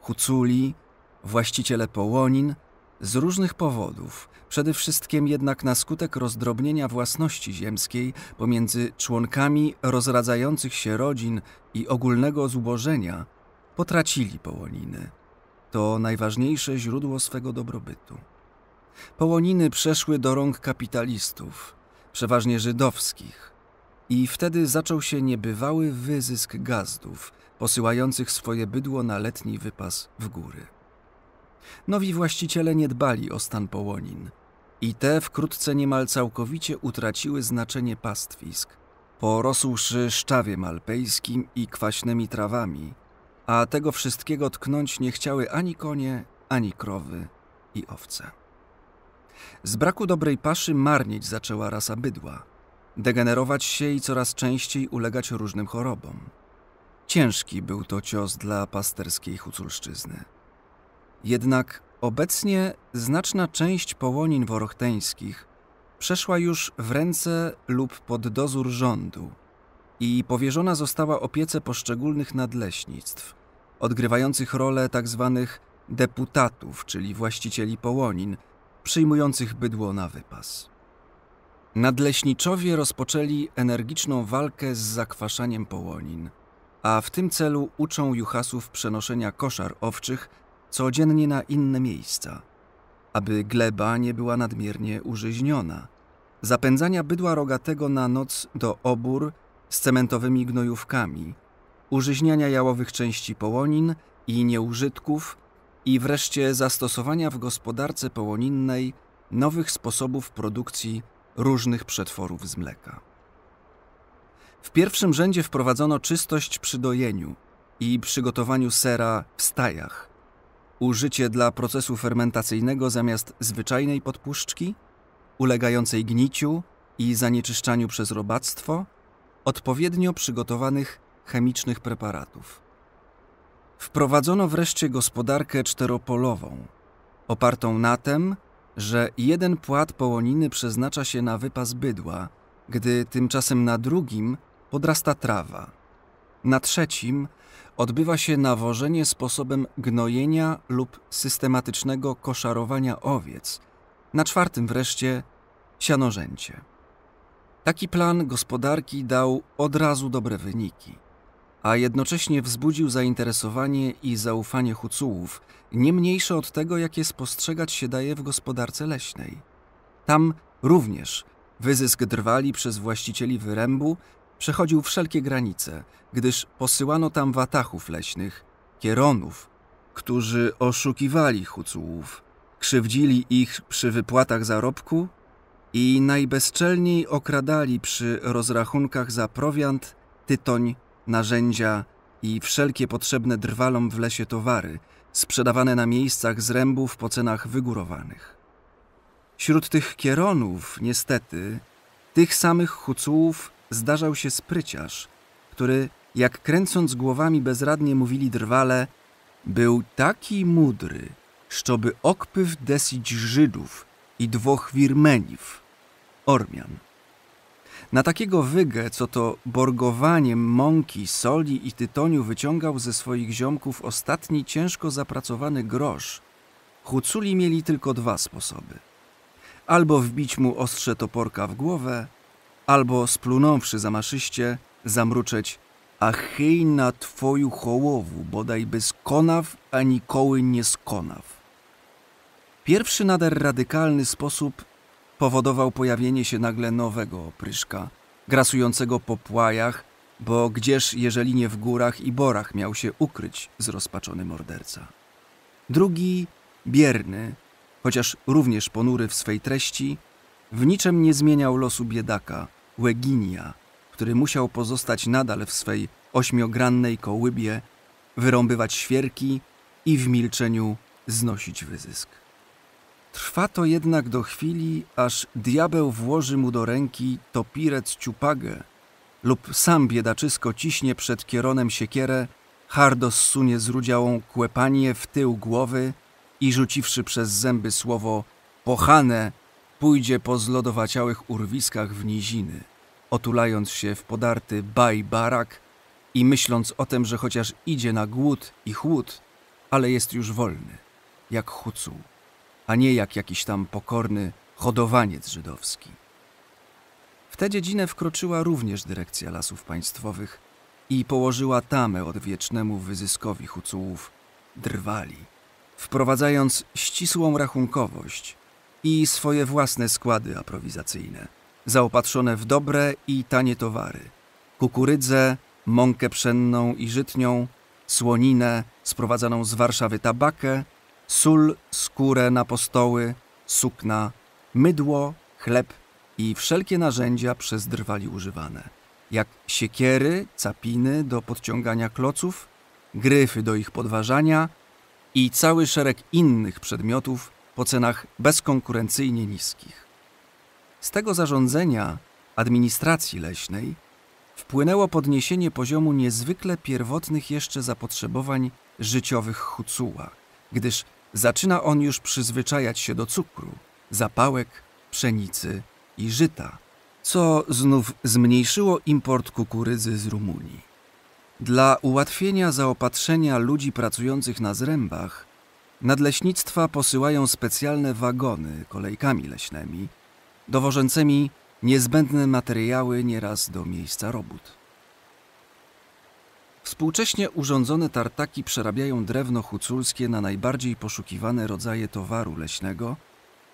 Huculi, właściciele połonin, z różnych powodów, przede wszystkim jednak na skutek rozdrobnienia własności ziemskiej pomiędzy członkami rozradzających się rodzin i ogólnego zubożenia, potracili połoniny. To najważniejsze źródło swego dobrobytu. Połoniny przeszły do rąk kapitalistów, przeważnie żydowskich, i wtedy zaczął się niebywały wyzysk gazdów, posyłających swoje bydło na letni wypas w góry. Nowi właściciele nie dbali o stan połonin i te wkrótce niemal całkowicie utraciły znaczenie pastwisk, porosłszy szczawiem alpejskim i kwaśnymi trawami, a tego wszystkiego tknąć nie chciały ani konie, ani krowy i owce. Z braku dobrej paszy marnieć zaczęła rasa bydła, degenerować się i coraz częściej ulegać różnym chorobom. Ciężki był to cios dla pasterskiej huculszczyzny. Jednak obecnie znaczna część połonin worochteńskich przeszła już w ręce lub pod dozór rządu i powierzona została opiece poszczególnych nadleśnictw, odgrywających rolę tzw. Tak deputatów, czyli właścicieli połonin, przyjmujących bydło na wypas. Nadleśniczowie rozpoczęli energiczną walkę z zakwaszaniem połonin, a w tym celu uczą juchasów przenoszenia koszar owczych codziennie na inne miejsca, aby gleba nie była nadmiernie użyźniona, zapędzania bydła rogatego na noc do obór z cementowymi gnojówkami, użyźniania jałowych części połonin i nieużytków i wreszcie zastosowania w gospodarce połoninnej nowych sposobów produkcji różnych przetworów z mleka. W pierwszym rzędzie wprowadzono czystość przy dojeniu i przygotowaniu sera w stajach, użycie dla procesu fermentacyjnego zamiast zwyczajnej podpuszczki, ulegającej gniciu i zanieczyszczaniu przez robactwo, odpowiednio przygotowanych chemicznych preparatów. Wprowadzono wreszcie gospodarkę czteropolową, opartą na tym, że jeden płat połoniny przeznacza się na wypas bydła, gdy tymczasem na drugim podrasta trawa. Na trzecim odbywa się nawożenie sposobem gnojenia lub systematycznego koszarowania owiec, na czwartym wreszcie sianorzęcie. Taki plan gospodarki dał od razu dobre wyniki, a jednocześnie wzbudził zainteresowanie i zaufanie Hucułów, nie mniejsze od tego, jakie spostrzegać się daje w gospodarce leśnej. Tam również Wyzysk drwali przez właścicieli wyrębu przechodził wszelkie granice, gdyż posyłano tam watachów leśnych, kieronów, którzy oszukiwali hucułów, krzywdzili ich przy wypłatach zarobku i najbezczelniej okradali przy rozrachunkach za prowiant, tytoń, narzędzia i wszelkie potrzebne drwalom w lesie towary, sprzedawane na miejscach zrębów po cenach wygórowanych. Wśród tych kieronów, niestety, tych samych hucułów zdarzał się spryciarz, który, jak kręcąc głowami bezradnie mówili drwale, był taki mudry, szczoby okpyw desić Żydów i dwoch Wirmeniw, Ormian. Na takiego wygę, co to borgowaniem mąki, soli i tytoniu wyciągał ze swoich ziomków ostatni ciężko zapracowany grosz, Huculi mieli tylko dwa sposoby. Albo wbić mu ostrze toporka w głowę, albo splunąwszy zamaszyście, zamruczeć a hej na twoju hołowu, bodaj bez konaw ani koły nie skonaw. Pierwszy nader radykalny sposób powodował pojawienie się nagle nowego opryszka, grasującego po płajach, bo gdzież, jeżeli nie w górach i borach, miał się ukryć zrozpaczony morderca. Drugi, bierny, chociaż również ponury w swej treści, w niczym nie zmieniał losu biedaka, Łeginia, który musiał pozostać nadal w swej ośmiogrannej kołybie, wyrąbywać świerki i w milczeniu znosić wyzysk. Trwa to jednak do chwili, aż diabeł włoży mu do ręki topirec ciupagę lub sam biedaczysko ciśnie przed kieronem siekierę, hardo zsunie z rudziałą kłepanie w tył głowy i rzuciwszy przez zęby słowo pochane, pójdzie po zlodowaciałych urwiskach w niziny, otulając się w podarty baj barak i myśląc o tym, że chociaż idzie na głód i chłód, ale jest już wolny, jak hucuł a nie jak jakiś tam pokorny hodowaniec żydowski. W tę dziedzinę wkroczyła również dyrekcja lasów państwowych i położyła tamę odwiecznemu wyzyskowi hucułów drwali, wprowadzając ścisłą rachunkowość i swoje własne składy aprowizacyjne, zaopatrzone w dobre i tanie towary, kukurydzę, mąkę pszenną i żytnią, słoninę, sprowadzaną z Warszawy tabakę, sól, skórę na postoły, sukna, mydło, chleb i wszelkie narzędzia przez drwali używane, jak siekiery, capiny do podciągania kloców, gryfy do ich podważania i cały szereg innych przedmiotów po cenach bezkonkurencyjnie niskich. Z tego zarządzenia administracji leśnej wpłynęło podniesienie poziomu niezwykle pierwotnych jeszcze zapotrzebowań życiowych Hucuła, gdyż zaczyna on już przyzwyczajać się do cukru, zapałek, pszenicy i żyta, co znów zmniejszyło import kukurydzy z Rumunii. Dla ułatwienia zaopatrzenia ludzi pracujących na zrębach, nadleśnictwa posyłają specjalne wagony kolejkami leśnymi, dowożącymi niezbędne materiały nieraz do miejsca robót. Współcześnie urządzone tartaki przerabiają drewno huculskie na najbardziej poszukiwane rodzaje towaru leśnego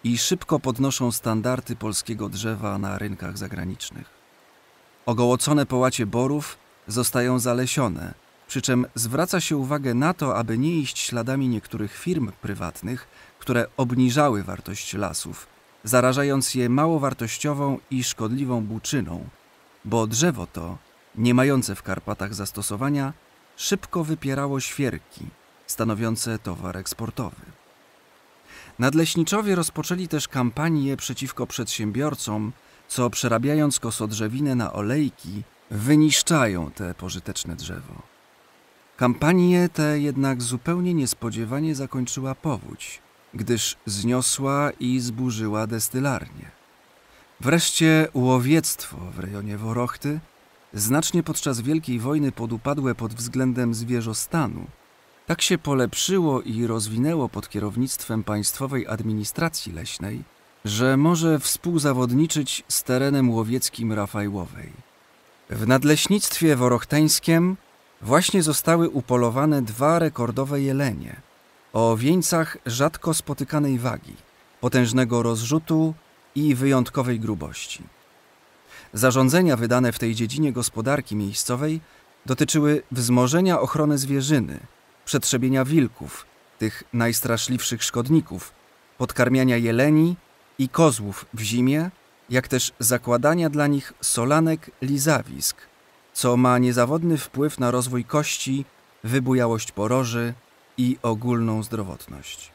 i szybko podnoszą standardy polskiego drzewa na rynkach zagranicznych. Ogołocone połacie borów zostają zalesione, przy czym zwraca się uwagę na to, aby nie iść śladami niektórych firm prywatnych, które obniżały wartość lasów, zarażając je małowartościową i szkodliwą buczyną, bo drzewo to nie mające w Karpatach zastosowania, szybko wypierało świerki, stanowiące towar eksportowy. Nadleśniczowie rozpoczęli też kampanię przeciwko przedsiębiorcom, co przerabiając kosodrzewinę na olejki, wyniszczają te pożyteczne drzewo. Kampanię tę jednak zupełnie niespodziewanie zakończyła powódź, gdyż zniosła i zburzyła destylarnię. Wreszcie łowiectwo w rejonie Worochty – znacznie podczas Wielkiej Wojny podupadłe pod względem zwierzostanu, tak się polepszyło i rozwinęło pod kierownictwem Państwowej Administracji Leśnej, że może współzawodniczyć z terenem łowieckim Rafajłowej. W nadleśnictwie worochtańskim właśnie zostały upolowane dwa rekordowe jelenie o wieńcach rzadko spotykanej wagi, potężnego rozrzutu i wyjątkowej grubości. Zarządzenia wydane w tej dziedzinie gospodarki miejscowej dotyczyły wzmożenia ochrony zwierzyny, przetrzebienia wilków, tych najstraszliwszych szkodników, podkarmiania jeleni i kozłów w zimie, jak też zakładania dla nich solanek lizawisk, co ma niezawodny wpływ na rozwój kości, wybujałość poroży i ogólną zdrowotność.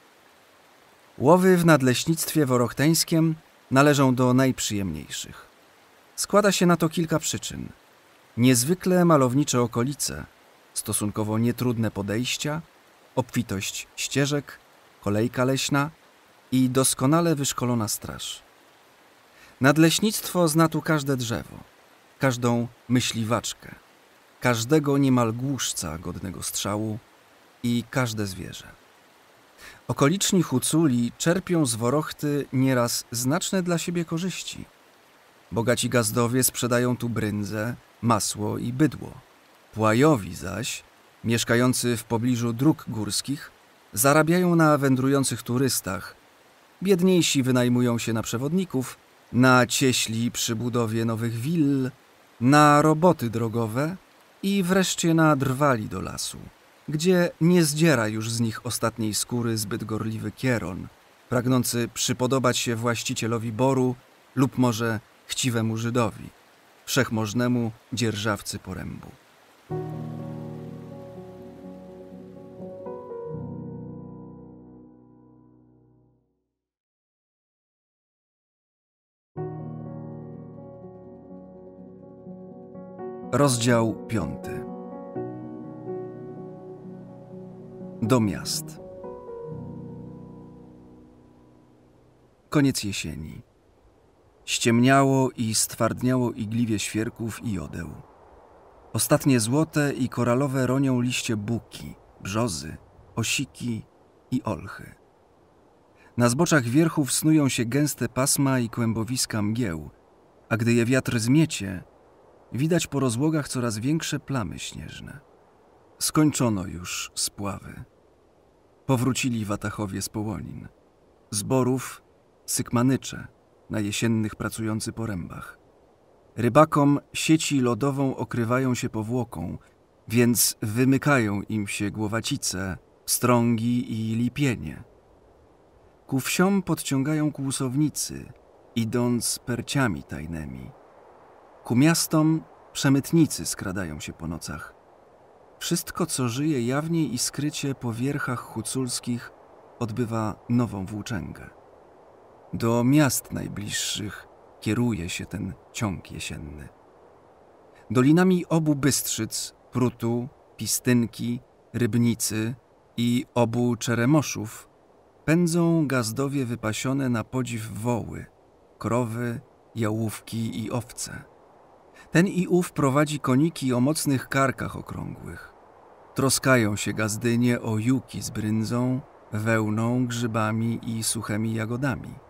Łowy w nadleśnictwie worochteńskiem należą do najprzyjemniejszych. Składa się na to kilka przyczyn. Niezwykle malownicze okolice, stosunkowo nietrudne podejścia, obfitość ścieżek, kolejka leśna i doskonale wyszkolona straż. Nadleśnictwo zna tu każde drzewo, każdą myśliwaczkę, każdego niemal głuszca godnego strzału i każde zwierzę. Okoliczni huculi czerpią z worochty nieraz znaczne dla siebie korzyści. Bogaci gazdowie sprzedają tu bryndzę, masło i bydło. Płajowi zaś, mieszkający w pobliżu dróg górskich, zarabiają na wędrujących turystach. Biedniejsi wynajmują się na przewodników, na cieśli przy budowie nowych will, na roboty drogowe i wreszcie na drwali do lasu gdzie nie zdziera już z nich ostatniej skóry zbyt gorliwy kieron, pragnący przypodobać się właścicielowi boru lub może chciwemu Żydowi, wszechmożnemu dzierżawcy porębu. Rozdział piąty. do miast. Koniec jesieni. Ściemniało i stwardniało igliwie świerków i jodeł. Ostatnie złote i koralowe ronią liście buki, brzozy, osiki i olchy. Na zboczach wierchów snują się gęste pasma i kłębowiska mgieł, a gdy je wiatr zmiecie, widać po rozłogach coraz większe plamy śnieżne. Skończono już spławy. Powrócili watachowie z Połonin. Zborów sykmanycze, na jesiennych pracujący po rębach. Rybakom sieci lodową okrywają się powłoką, więc wymykają im się głowacice, strągi i lipienie. Ku wsiom podciągają kłusownicy, idąc perciami tajnymi. Ku miastom przemytnicy skradają się po nocach. Wszystko, co żyje jawniej i skrycie po wierchach huculskich, odbywa nową włóczęgę. Do miast najbliższych kieruje się ten ciąg jesienny. Dolinami obu Bystrzyc, Prutu, Pistynki, Rybnicy i obu Czeremoszów pędzą gazdowie wypasione na podziw woły, krowy, jałówki i owce. Ten i ów prowadzi koniki o mocnych karkach okrągłych. Troskają się gazdynie o juki z bryndzą, wełną, grzybami i suchymi jagodami.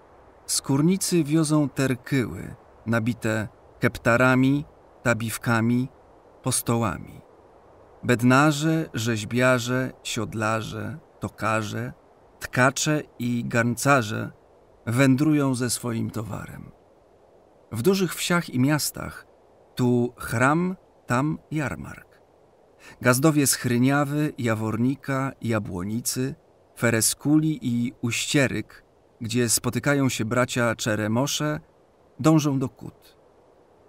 Skórnicy wiozą terkyły, nabite keptarami, tabiwkami, postołami. Bednarze, rzeźbiarze, siodlarze, tokarze, tkacze i garncarze wędrują ze swoim towarem. W dużych wsiach i miastach tu chram, tam jarmark. Gazdowie z Chryniawy, Jawornika, Jabłonicy, Fereskuli i Uścieryk, gdzie spotykają się bracia Czeremosze, dążą do Kut.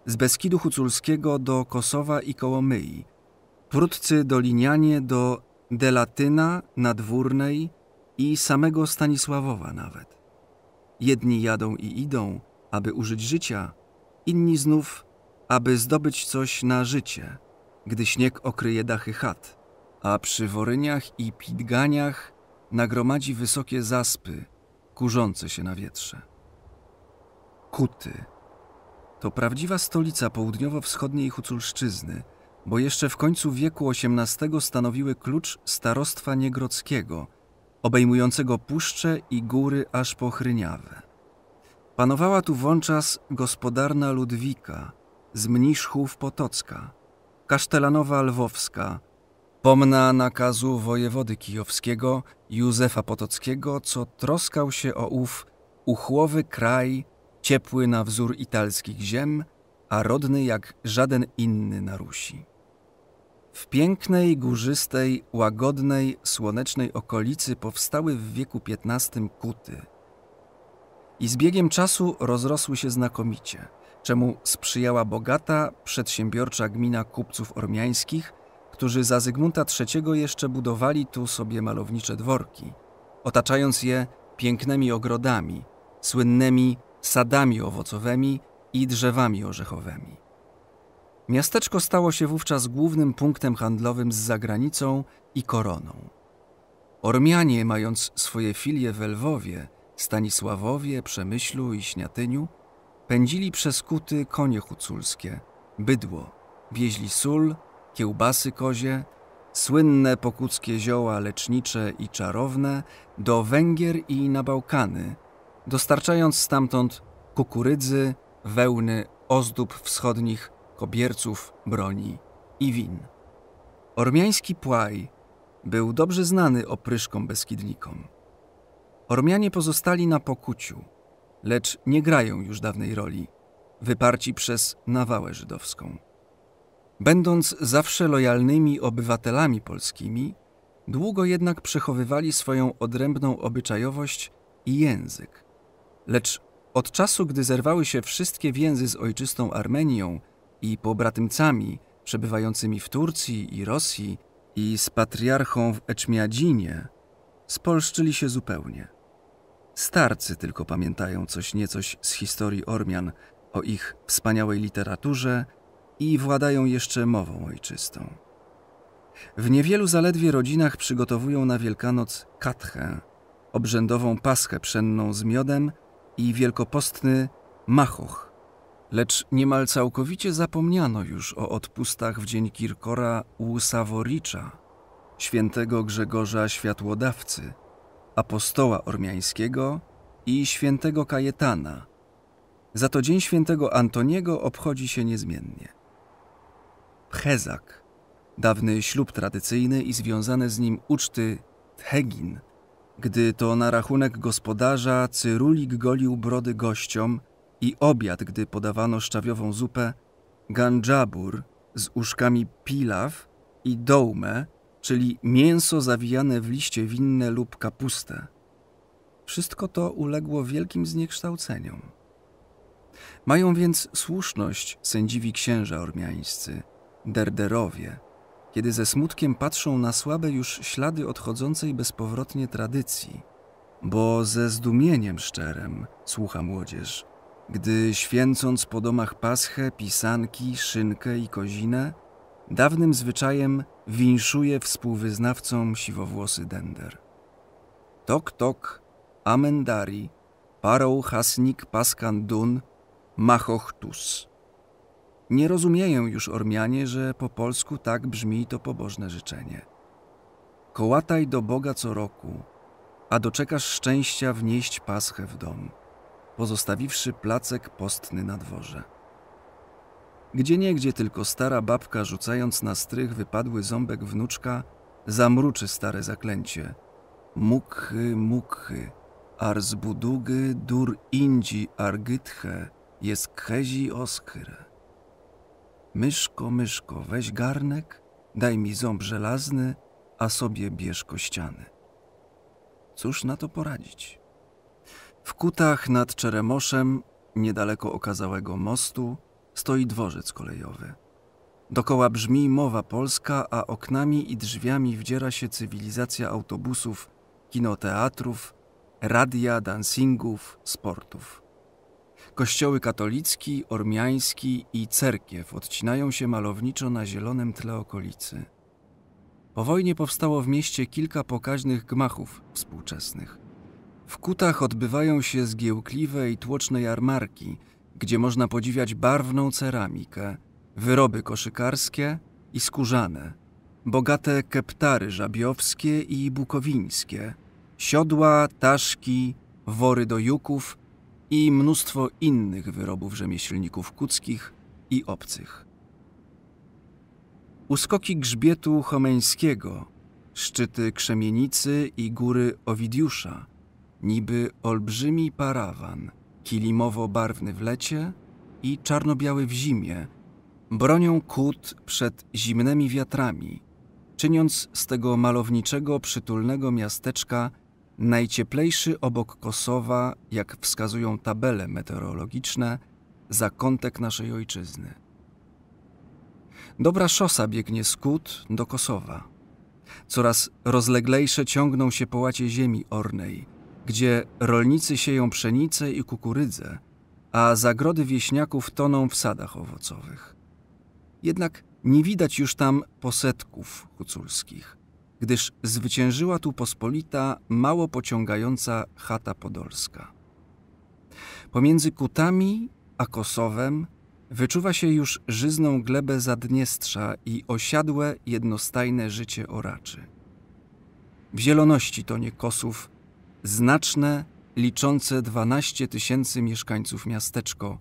Z Beskidu Huculskiego do Kosowa i Kołomyi, Prudcy Dolinianie do Delatyna, Nadwórnej i samego Stanisławowa nawet. Jedni jadą i idą, aby użyć życia, inni znów aby zdobyć coś na życie, gdy śnieg okryje dachy chat, a przy Woryniach i Pidganiach nagromadzi wysokie zaspy, kurzące się na wietrze. Kuty to prawdziwa stolica południowo-wschodniej Huculszczyzny, bo jeszcze w końcu wieku XVIII stanowiły klucz starostwa niegrodzkiego, obejmującego puszcze i góry aż po Chryniawę. Panowała tu włączas gospodarna Ludwika, z Mniszchów Potocka, Kasztelanowa Lwowska, pomna nakazu wojewody kijowskiego Józefa Potockiego, co troskał się o ów uchłowy kraj ciepły na wzór italskich ziem, a rodny jak żaden inny na Rusi. W pięknej, górzystej, łagodnej, słonecznej okolicy powstały w wieku XV kuty. I z biegiem czasu rozrosły się znakomicie, czemu sprzyjała bogata, przedsiębiorcza gmina kupców ormiańskich, którzy za Zygmunta III jeszcze budowali tu sobie malownicze dworki, otaczając je pięknymi ogrodami, słynnymi sadami owocowymi i drzewami orzechowymi. Miasteczko stało się wówczas głównym punktem handlowym z zagranicą i koroną. Ormianie, mając swoje filie w Lwowie, Stanisławowie, Przemyślu i Śniatyniu, pędzili przez kuty konie huculskie, bydło, wieźli sól, kiełbasy kozie, słynne pokuckie zioła lecznicze i czarowne do Węgier i na Bałkany, dostarczając stamtąd kukurydzy, wełny, ozdób wschodnich, kobierców, broni i win. Ormiański płaj był dobrze znany opryszkom beskidnikom. Ormianie pozostali na pokuciu, lecz nie grają już dawnej roli, wyparci przez nawałę żydowską. Będąc zawsze lojalnymi obywatelami polskimi, długo jednak przechowywali swoją odrębną obyczajowość i język. Lecz od czasu, gdy zerwały się wszystkie więzy z ojczystą Armenią i pobratymcami przebywającymi w Turcji i Rosji i z patriarchą w Eczmiadzinie, spolszczyli się zupełnie. Starcy tylko pamiętają coś niecoś z historii Ormian, o ich wspaniałej literaturze i władają jeszcze mową ojczystą. W niewielu zaledwie rodzinach przygotowują na Wielkanoc katchę, obrzędową paschę pszenną z miodem i wielkopostny machoch, lecz niemal całkowicie zapomniano już o odpustach w dzień Kirkora u świętego Grzegorza Światłodawcy, apostoła ormiańskiego i świętego Kajetana. Za to dzień świętego Antoniego obchodzi się niezmiennie. Pchezak, dawny ślub tradycyjny i związane z nim uczty Thegin, gdy to na rachunek gospodarza Cyrulik golił brody gościom i obiad, gdy podawano szczawiową zupę, ganjabur z uszkami pilaw i dołme, czyli mięso zawijane w liście winne lub kapustę. Wszystko to uległo wielkim zniekształceniom. Mają więc słuszność sędziwi księża ormiańscy – derderowie, kiedy ze smutkiem patrzą na słabe już ślady odchodzącej bezpowrotnie tradycji, bo ze zdumieniem szczerem słucha młodzież, gdy święcąc po domach paschę, pisanki, szynkę i kozinę, dawnym zwyczajem winszuje współwyznawcom siwowłosy dender. Tok tok, amendari, parą hasnik paskan dun, machochtus. Nie rozumieją już Ormianie, że po polsku tak brzmi to pobożne życzenie. Kołataj do Boga co roku, a doczekasz szczęścia wnieść paschę w dom, pozostawiwszy placek postny na dworze. Gdzie niegdzie tylko stara babka, rzucając na strych wypadły ząbek wnuczka, zamruczy stare zaklęcie. Mukhy, mukhy, arzbudugy dur indzi argytche, jest khezi oskhyre. Myszko, myszko, weź garnek, daj mi ząb żelazny, a sobie bierz kościany. Cóż na to poradzić? W kutach nad Czeremoszem, niedaleko okazałego mostu, stoi dworzec kolejowy. Dokoła brzmi mowa polska, a oknami i drzwiami wdziera się cywilizacja autobusów, kinoteatrów, radia, dancingów, sportów. Kościoły katolicki, ormiański i cerkiew odcinają się malowniczo na zielonym tle okolicy. Po wojnie powstało w mieście kilka pokaźnych gmachów współczesnych. W kutach odbywają się zgiełkliwe i tłoczne jarmarki, gdzie można podziwiać barwną ceramikę, wyroby koszykarskie i skórzane, bogate keptary żabiowskie i bukowińskie, siodła, taszki, wory do juków i mnóstwo innych wyrobów rzemieślników kuckich i obcych. Uskoki grzbietu Chomeńskiego, szczyty Krzemienicy i góry Owidiusza, niby olbrzymi parawan – kilimowo-barwny w lecie i czarno-biały w zimie, bronią kut przed zimnymi wiatrami, czyniąc z tego malowniczego, przytulnego miasteczka najcieplejszy obok Kosowa, jak wskazują tabele meteorologiczne, zakątek naszej ojczyzny. Dobra szosa biegnie z Kut do Kosowa. Coraz rozleglejsze ciągną się połacie ziemi ornej, gdzie rolnicy sieją pszenicę i kukurydzę, a zagrody wieśniaków toną w sadach owocowych. Jednak nie widać już tam posetków huculskich, gdyż zwyciężyła tu pospolita, mało pociągająca chata podolska. Pomiędzy Kutami a Kosowem wyczuwa się już żyzną glebę Zadniestrza i osiadłe, jednostajne życie oraczy. W zieloności tonie Kosów znaczne, liczące 12 tysięcy mieszkańców miasteczko,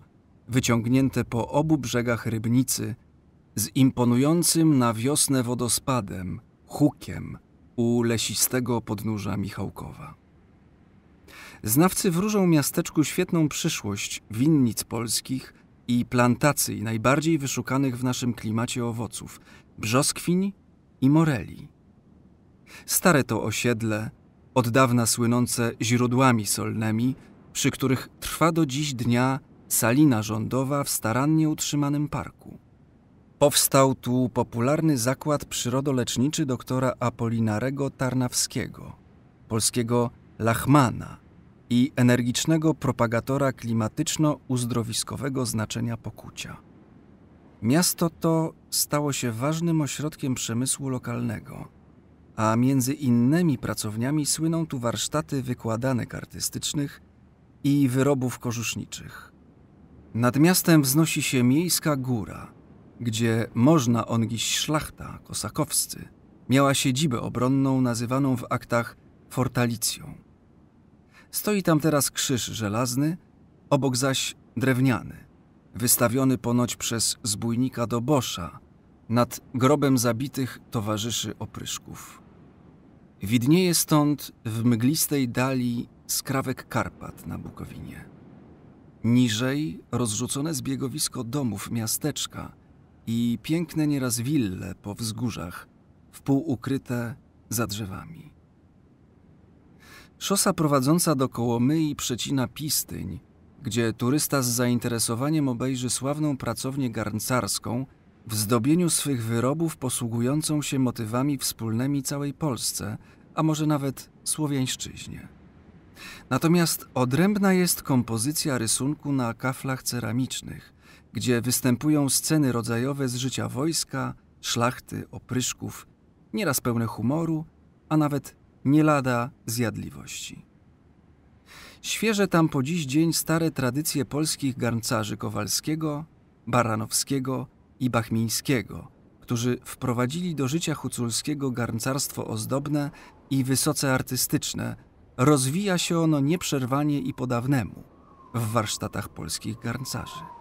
wyciągnięte po obu brzegach Rybnicy, z imponującym na wiosnę wodospadem, hukiem u lesistego podnóża Michałkowa. Znawcy wróżą miasteczku świetną przyszłość winnic polskich i plantacji najbardziej wyszukanych w naszym klimacie owoców brzoskwiń i moreli. Stare to osiedle, od dawna słynące źródłami solnymi, przy których trwa do dziś dnia salina rządowa w starannie utrzymanym parku. Powstał tu popularny zakład przyrodoleczniczy doktora Apolinarego Tarnawskiego, polskiego Lachmana i energicznego propagatora klimatyczno-uzdrowiskowego znaczenia pokucia. Miasto to stało się ważnym ośrodkiem przemysłu lokalnego, a między innymi pracowniami słyną tu warsztaty wykładanek artystycznych i wyrobów korzuszniczych. Nad miastem wznosi się miejska góra – gdzie można ongiś szlachta kosakowscy miała siedzibę obronną nazywaną w aktach fortalicją. Stoi tam teraz krzyż żelazny, obok zaś drewniany, wystawiony ponoć przez zbójnika do Bosza nad grobem zabitych towarzyszy opryszków. Widnieje stąd w mglistej dali skrawek Karpat na Bukowinie. Niżej rozrzucone zbiegowisko domów miasteczka – i piękne nieraz wille po wzgórzach, wpół ukryte za drzewami. Szosa prowadząca do Kołomyi przecina Pistyń, gdzie turysta z zainteresowaniem obejrzy sławną pracownię garncarską w zdobieniu swych wyrobów posługującą się motywami wspólnymi całej Polsce, a może nawet Słowiańszczyźnie. Natomiast odrębna jest kompozycja rysunku na kaflach ceramicznych, gdzie występują sceny rodzajowe z życia wojska, szlachty, opryszków, nieraz pełne humoru, a nawet nie lada zjadliwości. Świeże tam po dziś dzień stare tradycje polskich garncarzy Kowalskiego, Baranowskiego i Bachmińskiego, którzy wprowadzili do życia huculskiego garncarstwo ozdobne i wysoce artystyczne. Rozwija się ono nieprzerwanie i po dawnemu w warsztatach polskich garncarzy.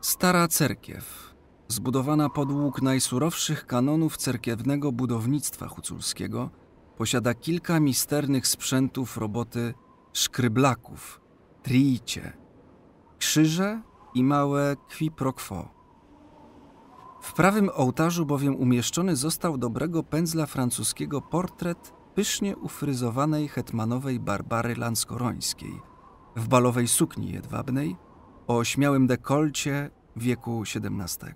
Stara cerkiew, zbudowana podług najsurowszych kanonów cerkiewnego budownictwa huculskiego, posiada kilka misternych sprzętów roboty szkryblaków, triicie, krzyże i małe qui pro quo. W prawym ołtarzu bowiem umieszczony został dobrego pędzla francuskiego portret pysznie ufryzowanej hetmanowej Barbary Lanskorońskiej w balowej sukni jedwabnej – o śmiałym dekolcie wieku XVII.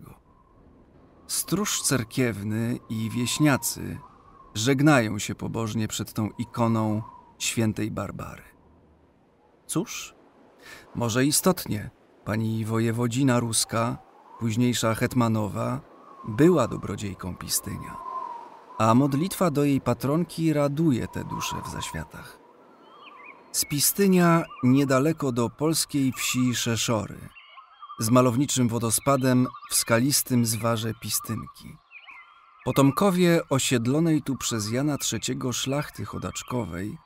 Stróż cerkiewny i wieśniacy żegnają się pobożnie przed tą ikoną świętej Barbary. Cóż, może istotnie pani wojewodzina ruska, późniejsza hetmanowa, była dobrodziejką Pistynia, a modlitwa do jej patronki raduje te dusze w zaświatach. Z Pistynia niedaleko do polskiej wsi Szeszory, z malowniczym wodospadem w skalistym zwarze Pistynki. Potomkowie osiedlonej tu przez Jana III szlachty chodaczkowej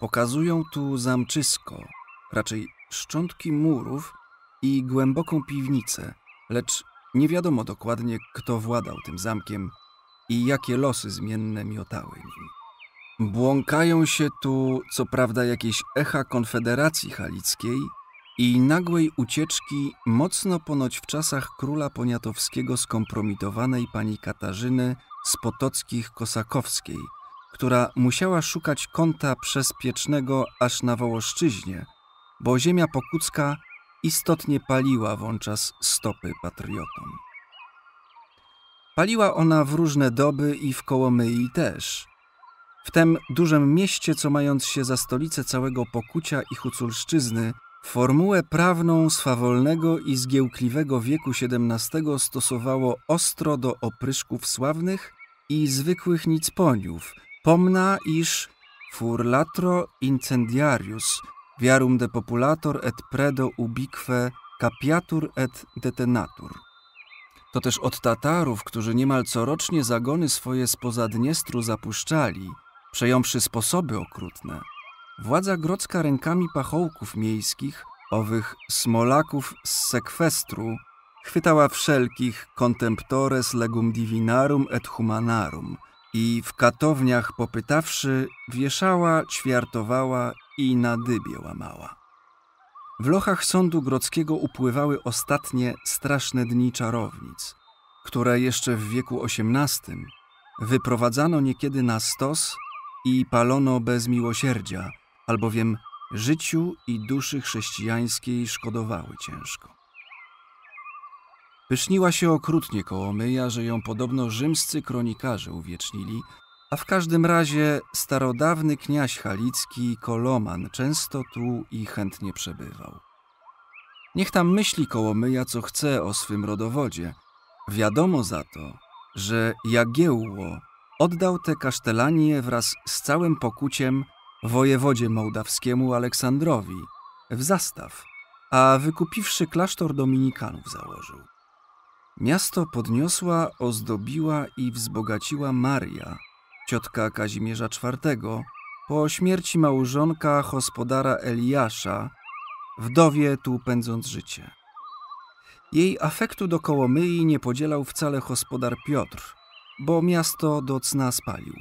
pokazują tu zamczysko, raczej szczątki murów i głęboką piwnicę, lecz nie wiadomo dokładnie, kto władał tym zamkiem i jakie losy zmienne miotały nim. Błąkają się tu, co prawda, jakieś echa Konfederacji Halickiej i nagłej ucieczki mocno ponoć w czasach króla poniatowskiego skompromitowanej pani Katarzyny z Potockich Kosakowskiej, która musiała szukać kąta przez Piecznego aż na Wołoszczyźnie, bo ziemia pokucka istotnie paliła wówczas stopy patriotom. Paliła ona w różne doby i w Kołomyi też. W tem dużym mieście, co mając się za stolicę całego Pokucia i Huculszczyzny, formułę prawną swawolnego i zgiełkliwego wieku XVII stosowało ostro do opryszków sławnych i zwykłych nicponiów, pomna iż furlatro incendiarius, viarum de populator et predo ubique capiatur et detenatur. To też od Tatarów, którzy niemal corocznie zagony swoje spoza Dniestru zapuszczali, przejąwszy sposoby okrutne. Władza grodzka rękami pachołków miejskich, owych smolaków z sekwestru, chwytała wszelkich contemptores legum divinarum et humanarum i w katowniach popytawszy, wieszała, ćwiartowała i na dybie łamała. W lochach sądu grodzkiego upływały ostatnie straszne dni czarownic, które jeszcze w wieku XVIII wyprowadzano niekiedy na stos i palono bez miłosierdzia, albowiem życiu i duszy chrześcijańskiej szkodowały ciężko. Pyszniła się okrutnie Kołomyja, że ją podobno rzymscy kronikarze uwiecznili, a w każdym razie starodawny kniaź halicki Koloman często tu i chętnie przebywał. Niech tam myśli Kołomyja, co chce o swym rodowodzie. Wiadomo za to, że Jagiełło oddał te kasztelanie wraz z całym pokuciem wojewodzie mołdawskiemu Aleksandrowi w zastaw, a wykupiwszy klasztor dominikanów założył. Miasto podniosła, ozdobiła i wzbogaciła Maria, ciotka Kazimierza IV, po śmierci małżonka hospodara Eliasza, wdowie tu pędząc życie. Jej afektu do Kołomyi nie podzielał wcale gospodar Piotr, bo miasto do cna spalił.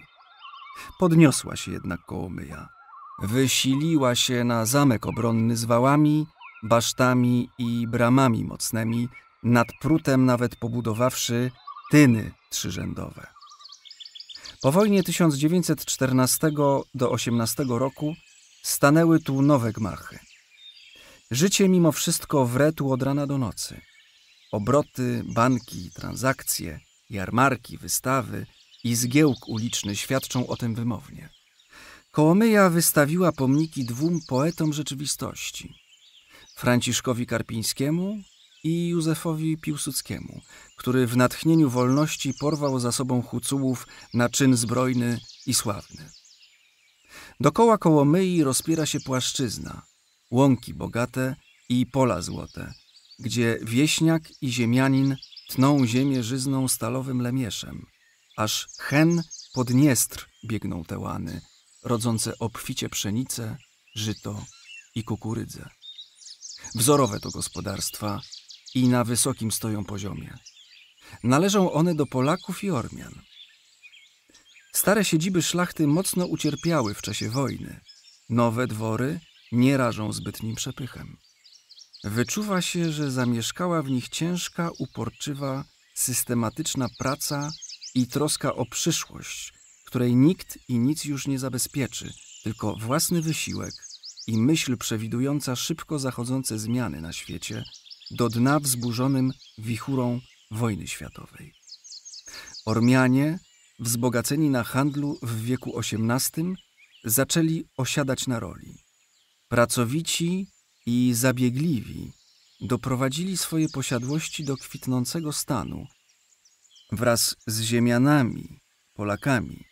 Podniosła się jednak Kołomyja. Wysiliła się na zamek obronny z wałami, basztami i bramami mocnymi, nad prutem nawet pobudowawszy tyny trzyrzędowe. Po wojnie 1914 do 18 roku stanęły tu nowe gmachy. Życie mimo wszystko wretł od rana do nocy. Obroty, banki, transakcje, jarmarki, wystawy i zgiełk uliczny świadczą o tym wymownie. Kołomyja wystawiła pomniki dwóm poetom rzeczywistości. Franciszkowi Karpińskiemu i Józefowi Piłsudskiemu, który w natchnieniu wolności porwał za sobą Hucułów na czyn zbrojny i sławny. Dokoła Kołomyi rozpiera się płaszczyzna, łąki bogate i pola złote, gdzie wieśniak i ziemianin tną ziemię żyzną stalowym lemieszem, aż hen pod Niestr biegną te łany, rodzące obficie pszenice, żyto i kukurydzę. Wzorowe to gospodarstwa i na wysokim stoją poziomie. Należą one do Polaków i Ormian. Stare siedziby szlachty mocno ucierpiały w czasie wojny. Nowe dwory nie rażą zbytnim przepychem. Wyczuwa się, że zamieszkała w nich ciężka, uporczywa, systematyczna praca i troska o przyszłość, której nikt i nic już nie zabezpieczy, tylko własny wysiłek i myśl przewidująca szybko zachodzące zmiany na świecie do dna wzburzonym wichurą wojny światowej. Ormianie, wzbogaceni na handlu w wieku XVIII, zaczęli osiadać na roli. Pracowici i zabiegliwi doprowadzili swoje posiadłości do kwitnącego stanu. Wraz z ziemianami, Polakami,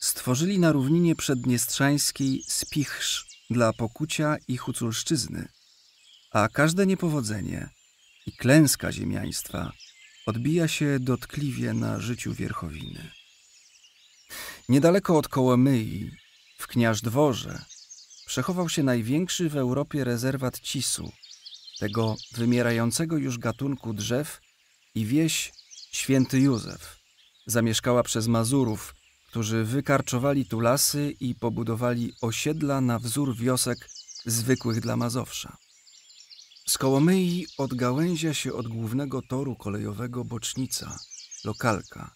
stworzyli na równinie przedniestrzańskiej spichrz dla Pokucia i Huculszczyzny, a każde niepowodzenie i klęska ziemiaństwa odbija się dotkliwie na życiu wierchowiny. Niedaleko od Kołomyi, w Kniażdworze, przechował się największy w Europie rezerwat cisu, tego wymierającego już gatunku drzew i wieś Święty Józef, zamieszkała przez Mazurów, którzy wykarczowali tu lasy i pobudowali osiedla na wzór wiosek zwykłych dla Mazowsza. Z Kołomyi odgałęzia się od głównego toru kolejowego bocznica, lokalka,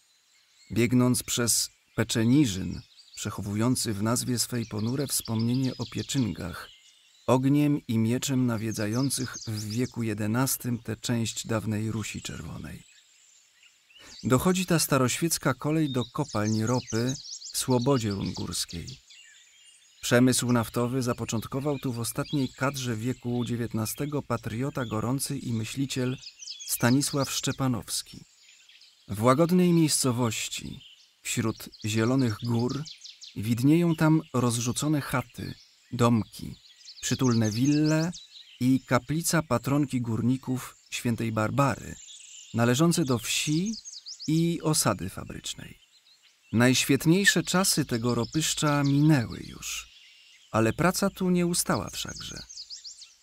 biegnąc przez Peczeniżyn, przechowujący w nazwie swej ponure wspomnienie o pieczyngach, ogniem i mieczem nawiedzających w wieku XI tę część dawnej Rusi Czerwonej. Dochodzi ta staroświecka kolej do kopalń ropy w Słobodzie Rungurskiej. Przemysł naftowy zapoczątkował tu w ostatniej kadrze wieku XIX patriota gorący i myśliciel Stanisław Szczepanowski. W łagodnej miejscowości, wśród zielonych gór, widnieją tam rozrzucone chaty, domki, przytulne wille i kaplica patronki górników świętej Barbary, należące do wsi i osady fabrycznej. Najświetniejsze czasy tego ropyszcza minęły już, ale praca tu nie ustała wszakże.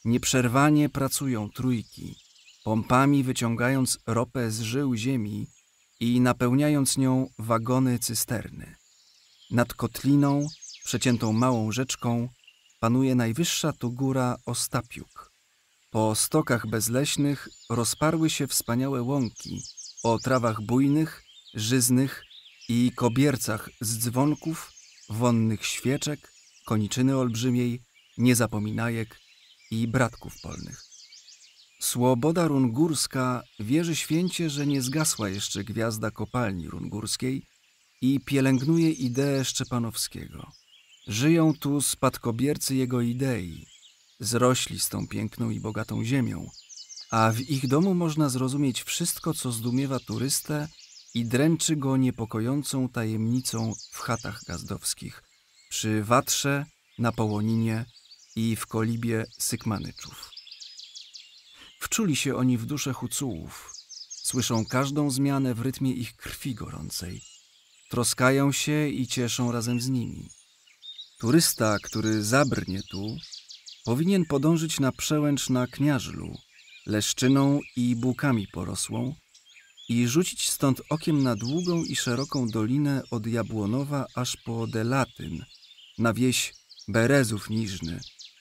Nieprzerwanie pracują trójki, pompami wyciągając ropę z żył ziemi i napełniając nią wagony cysterny. Nad kotliną, przeciętą małą rzeczką, panuje najwyższa tu góra Ostapiuk. Po stokach bezleśnych rozparły się wspaniałe łąki o trawach bujnych, żyznych i kobiercach z dzwonków, wonnych świeczek, koniczyny olbrzymiej, niezapominajek i bratków polnych. Słoboda Rungurska wierzy święcie, że nie zgasła jeszcze gwiazda kopalni rungurskiej i pielęgnuje ideę Szczepanowskiego. Żyją tu spadkobiercy jego idei, zrośli z tą piękną i bogatą ziemią, a w ich domu można zrozumieć wszystko, co zdumiewa turystę i dręczy go niepokojącą tajemnicą w chatach gazdowskich, przy Watrze, na Połoninie i w kolibie Sykmanyczów. Wczuli się oni w duszę Hucułów, słyszą każdą zmianę w rytmie ich krwi gorącej, troskają się i cieszą razem z nimi. Turysta, który zabrnie tu, powinien podążyć na przełęcz na Kniażlu, leszczyną i bukami porosłą i rzucić stąd okiem na długą i szeroką dolinę od Jabłonowa aż po Delatyn, na wieś Berezów Niżny,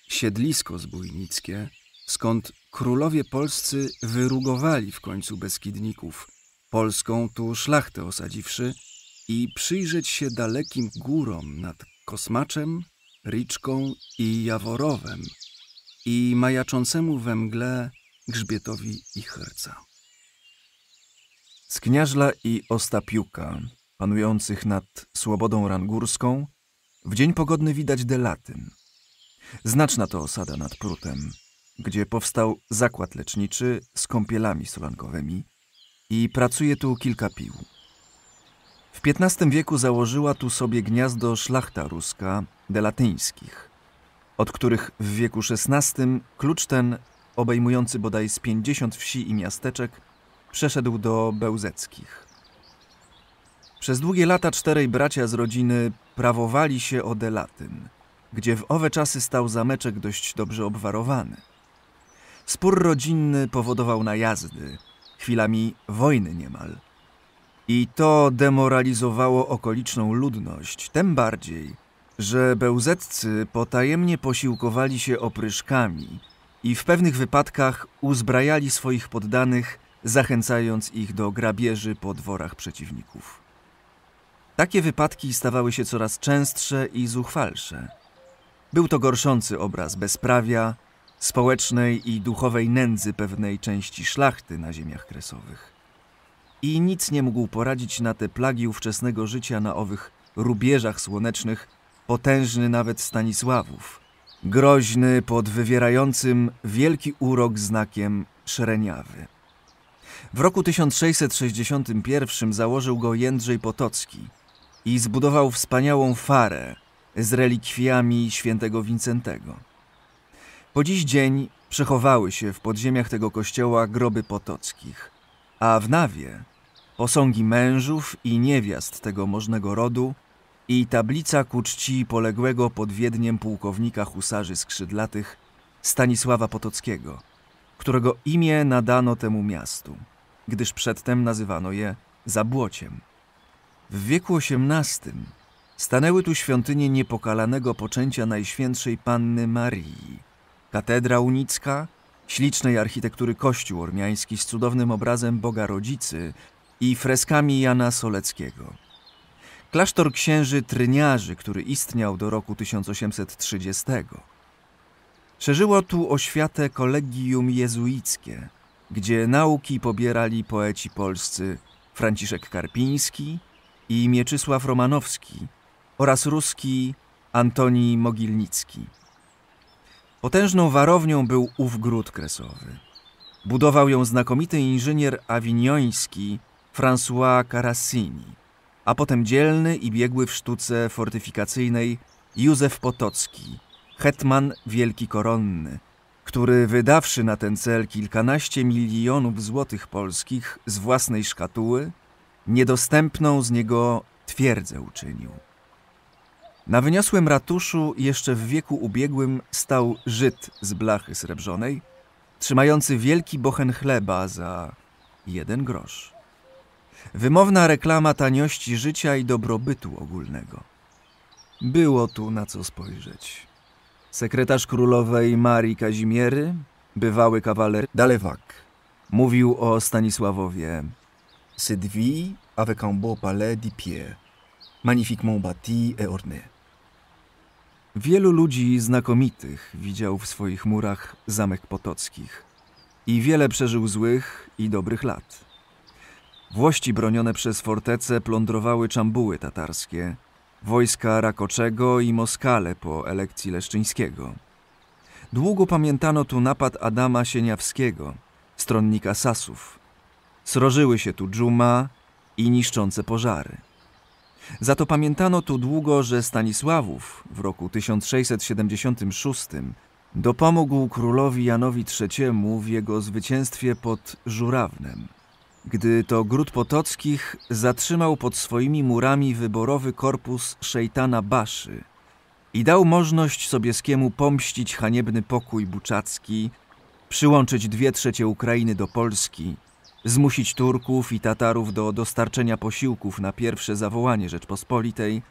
siedlisko zbójnickie, skąd królowie polscy wyrugowali w końcu Beskidników, polską tu szlachtę osadziwszy i przyjrzeć się dalekim górom nad Kosmaczem, Riczką i Jaworowem i majaczącemu we mgle grzbietowi Icherca. Z Kniażla i Ostapiuka, panujących nad Słobodą Rangurską, w dzień pogodny widać Delatyn. Znaczna to osada nad Prutem, gdzie powstał zakład leczniczy z kąpielami solankowymi i pracuje tu kilka pił. W XV wieku założyła tu sobie gniazdo szlachta ruska delatyńskich, od których w wieku XVI klucz ten, obejmujący bodaj z 50 wsi i miasteczek, przeszedł do bełzeckich. Przez długie lata czterej bracia z rodziny prawowali się o Delatyn, gdzie w owe czasy stał zameczek dość dobrze obwarowany. Spór rodzinny powodował najazdy, chwilami wojny niemal. I to demoralizowało okoliczną ludność, tym bardziej, że bełzetcy potajemnie posiłkowali się opryszkami i w pewnych wypadkach uzbrajali swoich poddanych, zachęcając ich do grabieży po dworach przeciwników. Takie wypadki stawały się coraz częstsze i zuchwalsze. Był to gorszący obraz bezprawia, społecznej i duchowej nędzy pewnej części szlachty na ziemiach kresowych. I nic nie mógł poradzić na te plagi ówczesnego życia na owych rubieżach słonecznych potężny nawet Stanisławów, groźny pod wywierającym wielki urok znakiem szereniawy. W roku 1661 założył go Jędrzej Potocki i zbudował wspaniałą farę z relikwiami świętego Wincentego. Po dziś dzień przechowały się w podziemiach tego kościoła groby potockich, a w nawie posągi mężów i niewiast tego możnego rodu i tablica ku czci poległego pod Wiedniem pułkownika husarzy skrzydlatych Stanisława Potockiego, którego imię nadano temu miastu, gdyż przedtem nazywano je Zabłociem. W wieku XVIII stanęły tu świątynie niepokalanego poczęcia Najświętszej Panny Marii, katedra unicka ślicznej architektury kościół ormiański z cudownym obrazem Boga Rodzicy i freskami Jana Soleckiego. Klasztor księży Tryniarzy, który istniał do roku 1830. Szerzyło tu oświatę kolegium jezuickie, gdzie nauki pobierali poeci polscy Franciszek Karpiński i Mieczysław Romanowski oraz ruski Antoni Mogilnicki. Potężną warownią był ów gród kresowy. Budował ją znakomity inżynier awinioński François Carassini, a potem dzielny i biegły w sztuce fortyfikacyjnej Józef Potocki, hetman wielki koronny, który wydawszy na ten cel kilkanaście milionów złotych polskich z własnej szkatuły, niedostępną z niego twierdzę uczynił. Na wyniosłym ratuszu jeszcze w wieku ubiegłym stał Żyd z blachy srebrzonej, trzymający wielki bochen chleba za jeden grosz. Wymowna reklama taniości życia i dobrobytu ogólnego. Było tu na co spojrzeć. Sekretarz królowej Marii Kazimiery, bywały kawaler Dalewak, mówił o Stanisławowie Cette vie avec un beau palais de pierre, magnifiquement bâti et orné. Wielu ludzi znakomitych widział w swoich murach zamek potockich i wiele przeżył złych i dobrych lat. Włości bronione przez fortece plądrowały czambuły tatarskie, wojska Rakoczego i Moskale po elekcji Leszczyńskiego. Długo pamiętano tu napad Adama Sieniawskiego, stronnika Sasów. Srożyły się tu dżuma i niszczące pożary. Za to pamiętano tu długo, że Stanisławów w roku 1676 dopomógł królowi Janowi III w jego zwycięstwie pod Żurawnem gdy to Gród Potockich zatrzymał pod swoimi murami wyborowy korpus szejtana Baszy i dał możność Sobieskiemu pomścić haniebny pokój buczacki, przyłączyć dwie trzecie Ukrainy do Polski, zmusić Turków i Tatarów do dostarczenia posiłków na pierwsze zawołanie Rzeczpospolitej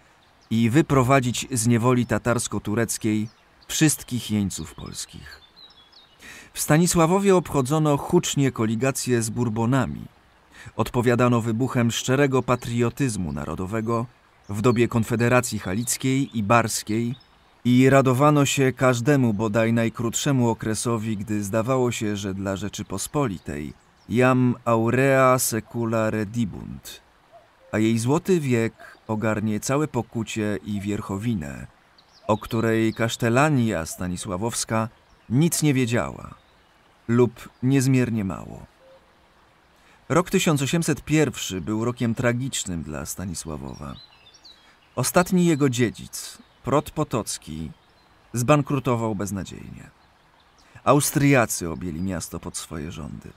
i wyprowadzić z niewoli tatarsko-tureckiej wszystkich jeńców polskich. W Stanisławowie obchodzono hucznie koligację z Burbonami – odpowiadano wybuchem szczerego patriotyzmu narodowego w dobie Konfederacji Halickiej i Barskiej i radowano się każdemu bodaj najkrótszemu okresowi, gdy zdawało się, że dla Rzeczypospolitej jam aurea secula redibunt, a jej złoty wiek ogarnie całe pokucie i wierchowinę, o której kasztelania stanisławowska nic nie wiedziała lub niezmiernie mało. Rok 1801 był rokiem tragicznym dla Stanisławowa. Ostatni jego dziedzic, Prot Potocki, zbankrutował beznadziejnie. Austriacy objęli miasto pod swoje rządy.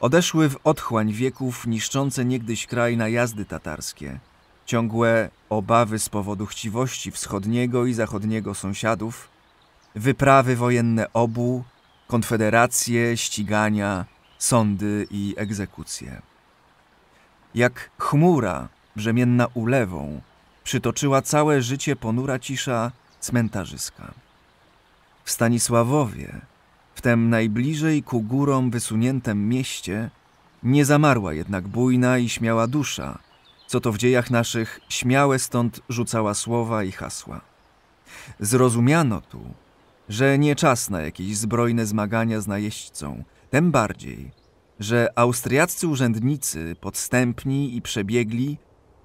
Odeszły w otchłań wieków niszczące niegdyś kraj najazdy tatarskie, ciągłe obawy z powodu chciwości wschodniego i zachodniego sąsiadów, wyprawy wojenne obu, konfederacje, ścigania, sądy i egzekucje. Jak chmura brzemienna ulewą przytoczyła całe życie ponura cisza cmentarzyska. W Stanisławowie, w tem najbliżej ku górom wysuniętym mieście, nie zamarła jednak bujna i śmiała dusza, co to w dziejach naszych śmiałe stąd rzucała słowa i hasła. Zrozumiano tu, że nie czas na jakieś zbrojne zmagania z najeźdźcą, tym bardziej, że austriaccy urzędnicy, podstępni i przebiegli,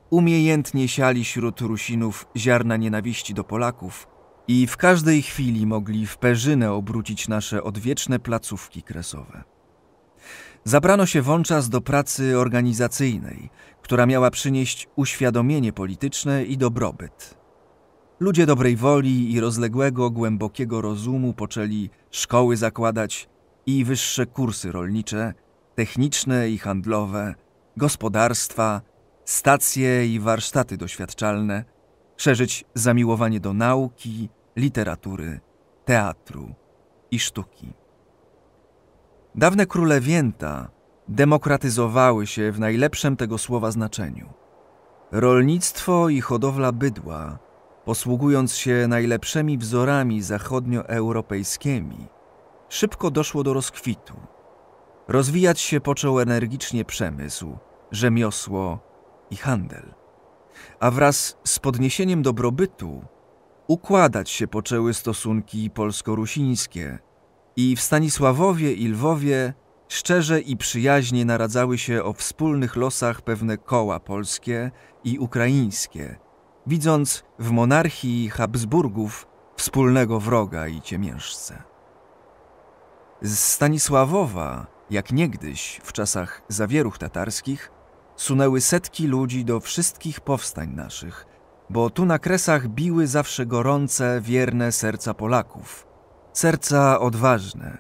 umiejętnie siali wśród Rusinów ziarna nienawiści do Polaków i w każdej chwili mogli w perzynę obrócić nasze odwieczne placówki kresowe. Zabrano się wączas do pracy organizacyjnej, która miała przynieść uświadomienie polityczne i dobrobyt. Ludzie dobrej woli i rozległego, głębokiego rozumu poczęli szkoły zakładać, i wyższe kursy rolnicze, techniczne i handlowe, gospodarstwa, stacje i warsztaty doświadczalne, szerzyć zamiłowanie do nauki, literatury, teatru i sztuki. Dawne królewięta demokratyzowały się w najlepszym tego słowa znaczeniu. Rolnictwo i hodowla bydła, posługując się najlepszymi wzorami zachodnioeuropejskimi – szybko doszło do rozkwitu. Rozwijać się począł energicznie przemysł, rzemiosło i handel. A wraz z podniesieniem dobrobytu układać się poczęły stosunki polsko-rusińskie i w Stanisławowie i Lwowie szczerze i przyjaźnie naradzały się o wspólnych losach pewne koła polskie i ukraińskie, widząc w monarchii Habsburgów wspólnego wroga i ciemiężce. Z Stanisławowa, jak niegdyś w czasach zawieruch tatarskich, sunęły setki ludzi do wszystkich powstań naszych, bo tu na kresach biły zawsze gorące, wierne serca Polaków. Serca odważne,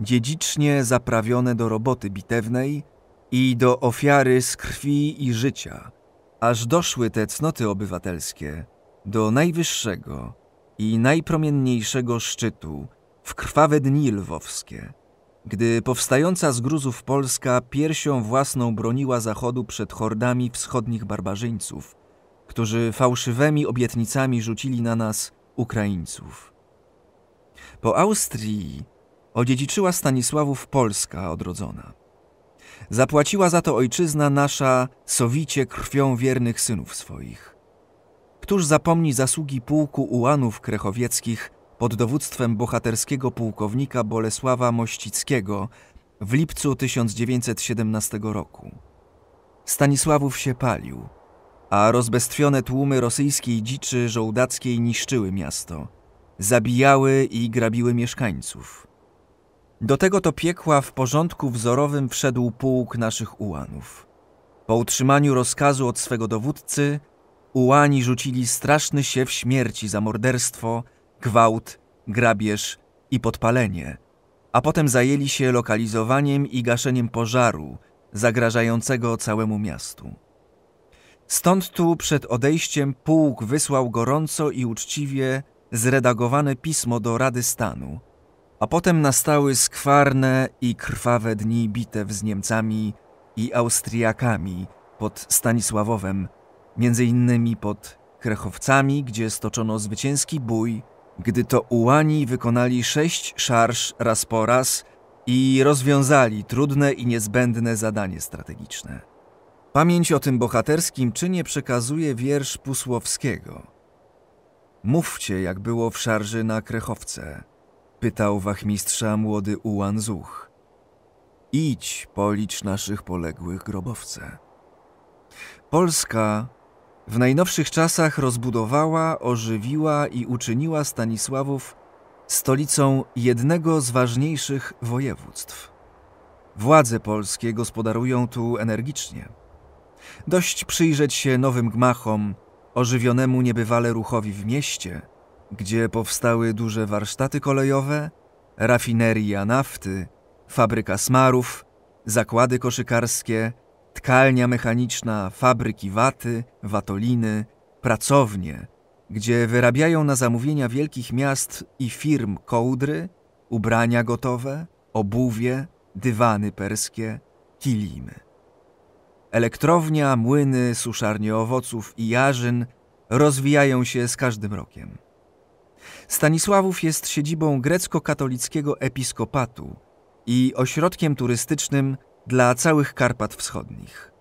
dziedzicznie zaprawione do roboty bitewnej i do ofiary z krwi i życia, aż doszły te cnoty obywatelskie do najwyższego i najpromienniejszego szczytu w krwawe dni lwowskie, gdy powstająca z gruzów Polska piersią własną broniła Zachodu przed hordami wschodnich barbarzyńców, którzy fałszywymi obietnicami rzucili na nas Ukraińców. Po Austrii odziedziczyła Stanisławów Polska odrodzona. Zapłaciła za to ojczyzna nasza sowicie krwią wiernych synów swoich. Któż zapomni zasługi pułku ułanów krechowieckich pod dowództwem bohaterskiego pułkownika Bolesława Mościckiego w lipcu 1917 roku. Stanisławów się palił, a rozbestwione tłumy rosyjskiej dziczy żołdackiej niszczyły miasto, zabijały i grabiły mieszkańców. Do tego to piekła w porządku wzorowym wszedł pułk naszych ułanów. Po utrzymaniu rozkazu od swego dowódcy, ułani rzucili straszny siew śmierci za morderstwo, gwałt, grabież i podpalenie, a potem zajęli się lokalizowaniem i gaszeniem pożaru zagrażającego całemu miastu. Stąd tu przed odejściem pułk wysłał gorąco i uczciwie zredagowane pismo do Rady Stanu, a potem nastały skwarne i krwawe dni bitew z Niemcami i Austriakami pod Stanisławowem, między innymi pod Krechowcami, gdzie stoczono zwycięski bój, gdy to ułani wykonali sześć szarż raz po raz i rozwiązali trudne i niezbędne zadanie strategiczne. Pamięć o tym bohaterskim czynie przekazuje wiersz Pusłowskiego. Mówcie, jak było w szarży na Krechowce, pytał wachmistrza młody Ułan Zuch. Idź, policz naszych poległych grobowce. Polska w najnowszych czasach rozbudowała, ożywiła i uczyniła Stanisławów stolicą jednego z ważniejszych województw. Władze polskie gospodarują tu energicznie. Dość przyjrzeć się nowym gmachom, ożywionemu niebywale ruchowi w mieście, gdzie powstały duże warsztaty kolejowe, rafineria nafty, fabryka smarów, zakłady koszykarskie, tkalnia mechaniczna, fabryki waty, watoliny, pracownie, gdzie wyrabiają na zamówienia wielkich miast i firm kołdry, ubrania gotowe, obuwie, dywany perskie, kilimy. Elektrownia, młyny, suszarnie owoców i jarzyn rozwijają się z każdym rokiem. Stanisławów jest siedzibą grecko-katolickiego episkopatu i ośrodkiem turystycznym dla całych Karpat Wschodnich.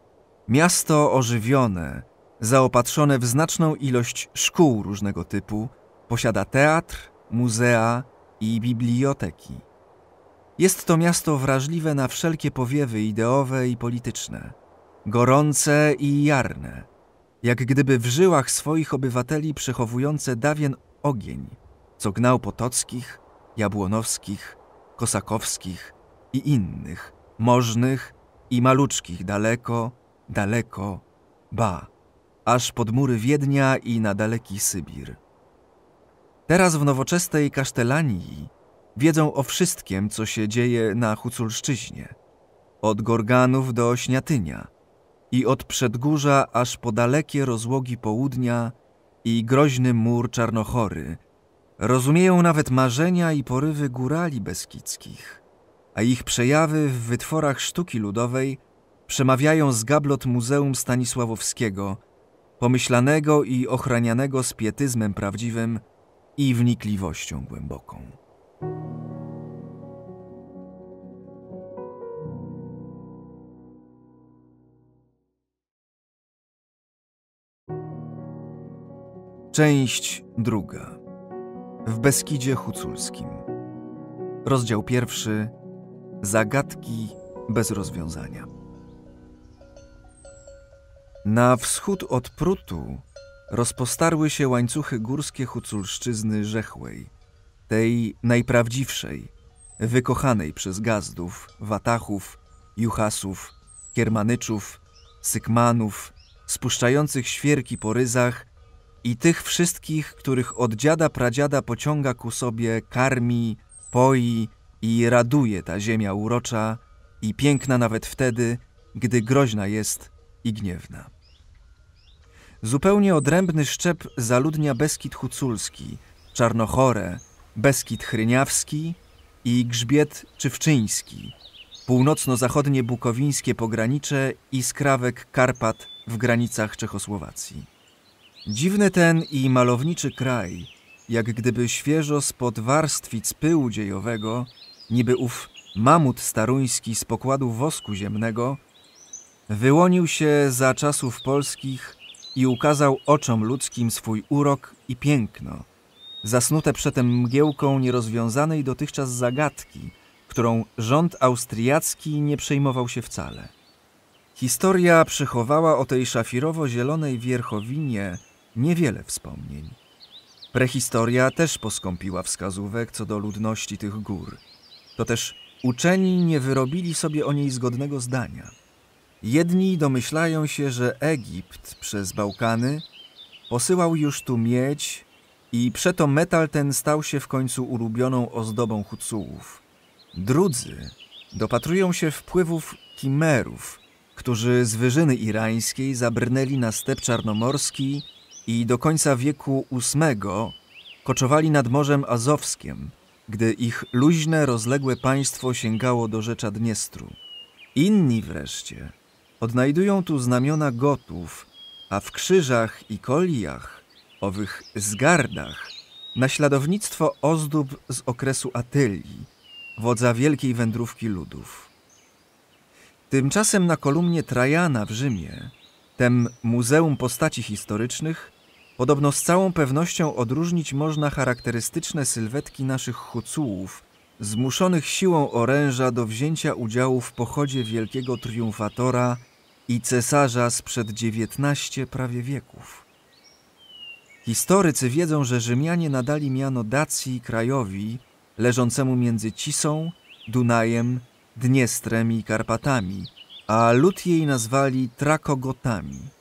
Miasto ożywione, zaopatrzone w znaczną ilość szkół różnego typu, posiada teatr, muzea i biblioteki. Jest to miasto wrażliwe na wszelkie powiewy ideowe i polityczne, gorące i jarne, jak gdyby w żyłach swoich obywateli przechowujące dawien ogień, co gnał Potockich, Jabłonowskich, Kosakowskich i innych, możnych i maluczkich daleko, daleko, ba, aż pod mury Wiednia i na daleki Sybir. Teraz w nowoczesnej Kasztelanii wiedzą o wszystkim, co się dzieje na Huculszczyźnie, od Gorganów do Śniatynia i od Przedgórza aż po dalekie rozłogi południa i groźny mur Czarnochory. Rozumieją nawet marzenia i porywy górali beskidzkich – a ich przejawy w wytworach sztuki ludowej przemawiają z gablot Muzeum Stanisławowskiego, pomyślanego i ochranianego z pietyzmem prawdziwym i wnikliwością głęboką. Część druga. W Beskidzie Huculskim. Rozdział pierwszy Zagadki bez rozwiązania. Na wschód od Prutu rozpostarły się łańcuchy górskie Huculszczyzny Rzechłej, tej najprawdziwszej, wykochanej przez gazdów, watachów, juchasów, kiermanyczów, sykmanów, spuszczających świerki po ryzach i tych wszystkich, których od dziada pradziada pociąga ku sobie, karmi, poi i raduje ta ziemia urocza i piękna nawet wtedy, gdy groźna jest i gniewna. Zupełnie odrębny szczep zaludnia Beskid Huculski, Czarnochore, Beskid Chryniawski i Grzbiet Czywczyński, północno-zachodnie bukowińskie pogranicze i skrawek Karpat w granicach Czechosłowacji. Dziwny ten i malowniczy kraj, jak gdyby świeżo spod warstwic pyłu dziejowego, niby ów mamut staruński z pokładu wosku ziemnego, wyłonił się za czasów polskich i ukazał oczom ludzkim swój urok i piękno, zasnute przedtem mgiełką nierozwiązanej dotychczas zagadki, którą rząd austriacki nie przejmował się wcale. Historia przychowała o tej szafirowo-zielonej wierchowinie niewiele wspomnień. Prehistoria też poskąpiła wskazówek co do ludności tych gór. To też uczeni nie wyrobili sobie o niej zgodnego zdania. Jedni domyślają się, że Egipt przez Bałkany posyłał już tu miedź i przeto metal ten stał się w końcu ulubioną ozdobą Hucułów. Drudzy dopatrują się wpływów Kimerów, którzy z wyżyny irańskiej zabrnęli na step czarnomorski i do końca wieku VIII koczowali nad Morzem Azowskiem, gdy ich luźne, rozległe państwo sięgało do rzecza Dniestru. Inni wreszcie odnajdują tu znamiona Gotów, a w krzyżach i koliach, owych zgardach, naśladownictwo ozdób z okresu Atylii, wodza wielkiej wędrówki ludów. Tymczasem na kolumnie Trajana w Rzymie, tem Muzeum Postaci Historycznych, podobno z całą pewnością odróżnić można charakterystyczne sylwetki naszych hucułów, zmuszonych siłą oręża do wzięcia udziału w pochodzie wielkiego triumfatora i cesarza sprzed dziewiętnaście prawie wieków. Historycy wiedzą, że Rzymianie nadali miano Dacji krajowi leżącemu między Cisą, Dunajem, Dniestrem i Karpatami, a lud jej nazwali Trakogotami.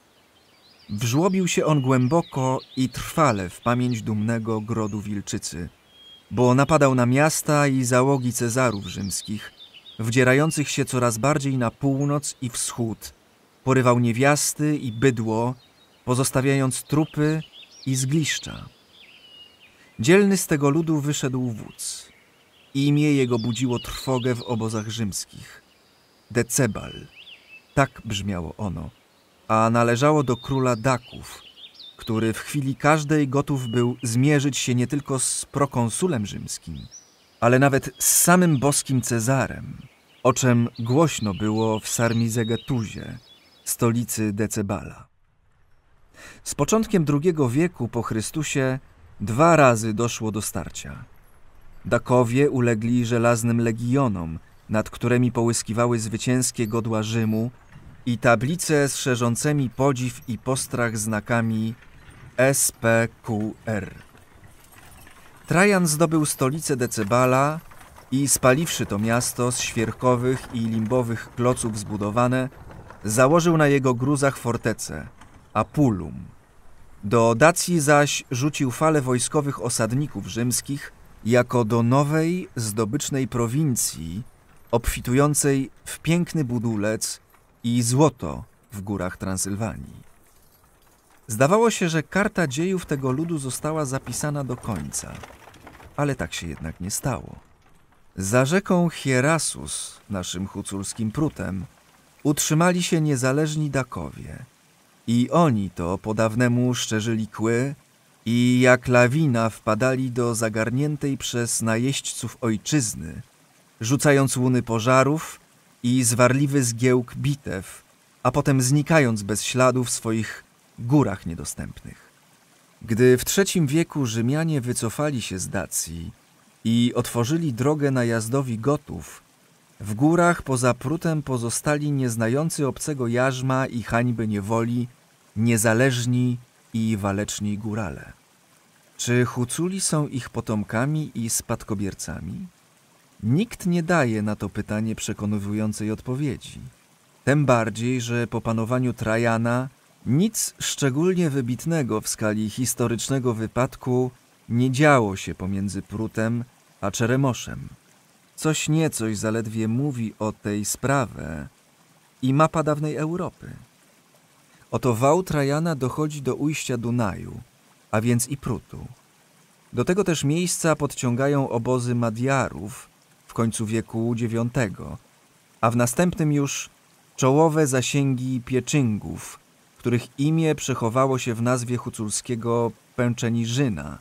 Wżłobił się on głęboko i trwale w pamięć dumnego grodu Wilczycy, bo napadał na miasta i załogi Cezarów rzymskich, wdzierających się coraz bardziej na północ i wschód, porywał niewiasty i bydło, pozostawiając trupy i zgliszcza. Dzielny z tego ludu wyszedł wódz. Imię jego budziło trwogę w obozach rzymskich. Decebal. Tak brzmiało ono, a należało do króla Daków, który w chwili każdej gotów był zmierzyć się nie tylko z prokonsulem rzymskim, ale nawet z samym boskim Cezarem, o czym głośno było w Sarmizegetuzie, stolicy Decebala. Z początkiem II wieku po Chrystusie dwa razy doszło do starcia. Dakowie ulegli żelaznym legionom, nad którymi połyskiwały zwycięskie godła Rzymu i tablice z szerzącymi podziw i postrach znakami SPQR. Trajan zdobył stolicę Decebala i spaliwszy to miasto z świerkowych i limbowych kloców zbudowane, założył na jego gruzach fortecę Apulum. Do Dacji zaś rzucił falę wojskowych osadników rzymskich jako do nowej, zdobycznej prowincji, obfitującej w piękny budulec i złoto w górach Transylwanii. Zdawało się, że karta dziejów tego ludu została zapisana do końca, ale tak się jednak nie stało. Za rzeką Hierasus, naszym huculskim prutem, utrzymali się niezależni Dakowie. I oni to po dawnemu szczerzyli kły i jak lawina wpadali do zagarniętej przez najeźdźców ojczyzny, rzucając łuny pożarów i zwarliwy zgiełk bitew, a potem znikając bez śladu w swoich górach niedostępnych. Gdy w III wieku Rzymianie wycofali się z Dacji i otworzyli drogę najazdowi Gotów, w górach poza Prutem pozostali nieznający obcego jarzma i hańby niewoli, niezależni i waleczni górale. Czy Huculi są ich potomkami i spadkobiercami? Nikt nie daje na to pytanie przekonującej odpowiedzi. Tym bardziej, że po panowaniu Trajana nic szczególnie wybitnego w skali historycznego wypadku nie działo się pomiędzy Prutem a Czeremoszem. Coś niecoś zaledwie mówi o tej sprawie i mapa dawnej Europy. Oto wał Trajana dochodzi do ujścia Dunaju, a więc i Prutu. Do tego też miejsca podciągają obozy Madiarów w końcu wieku IX, a w następnym już czołowe zasięgi Pieczyngów, których imię przechowało się w nazwie huculskiego Pęczeniżyna,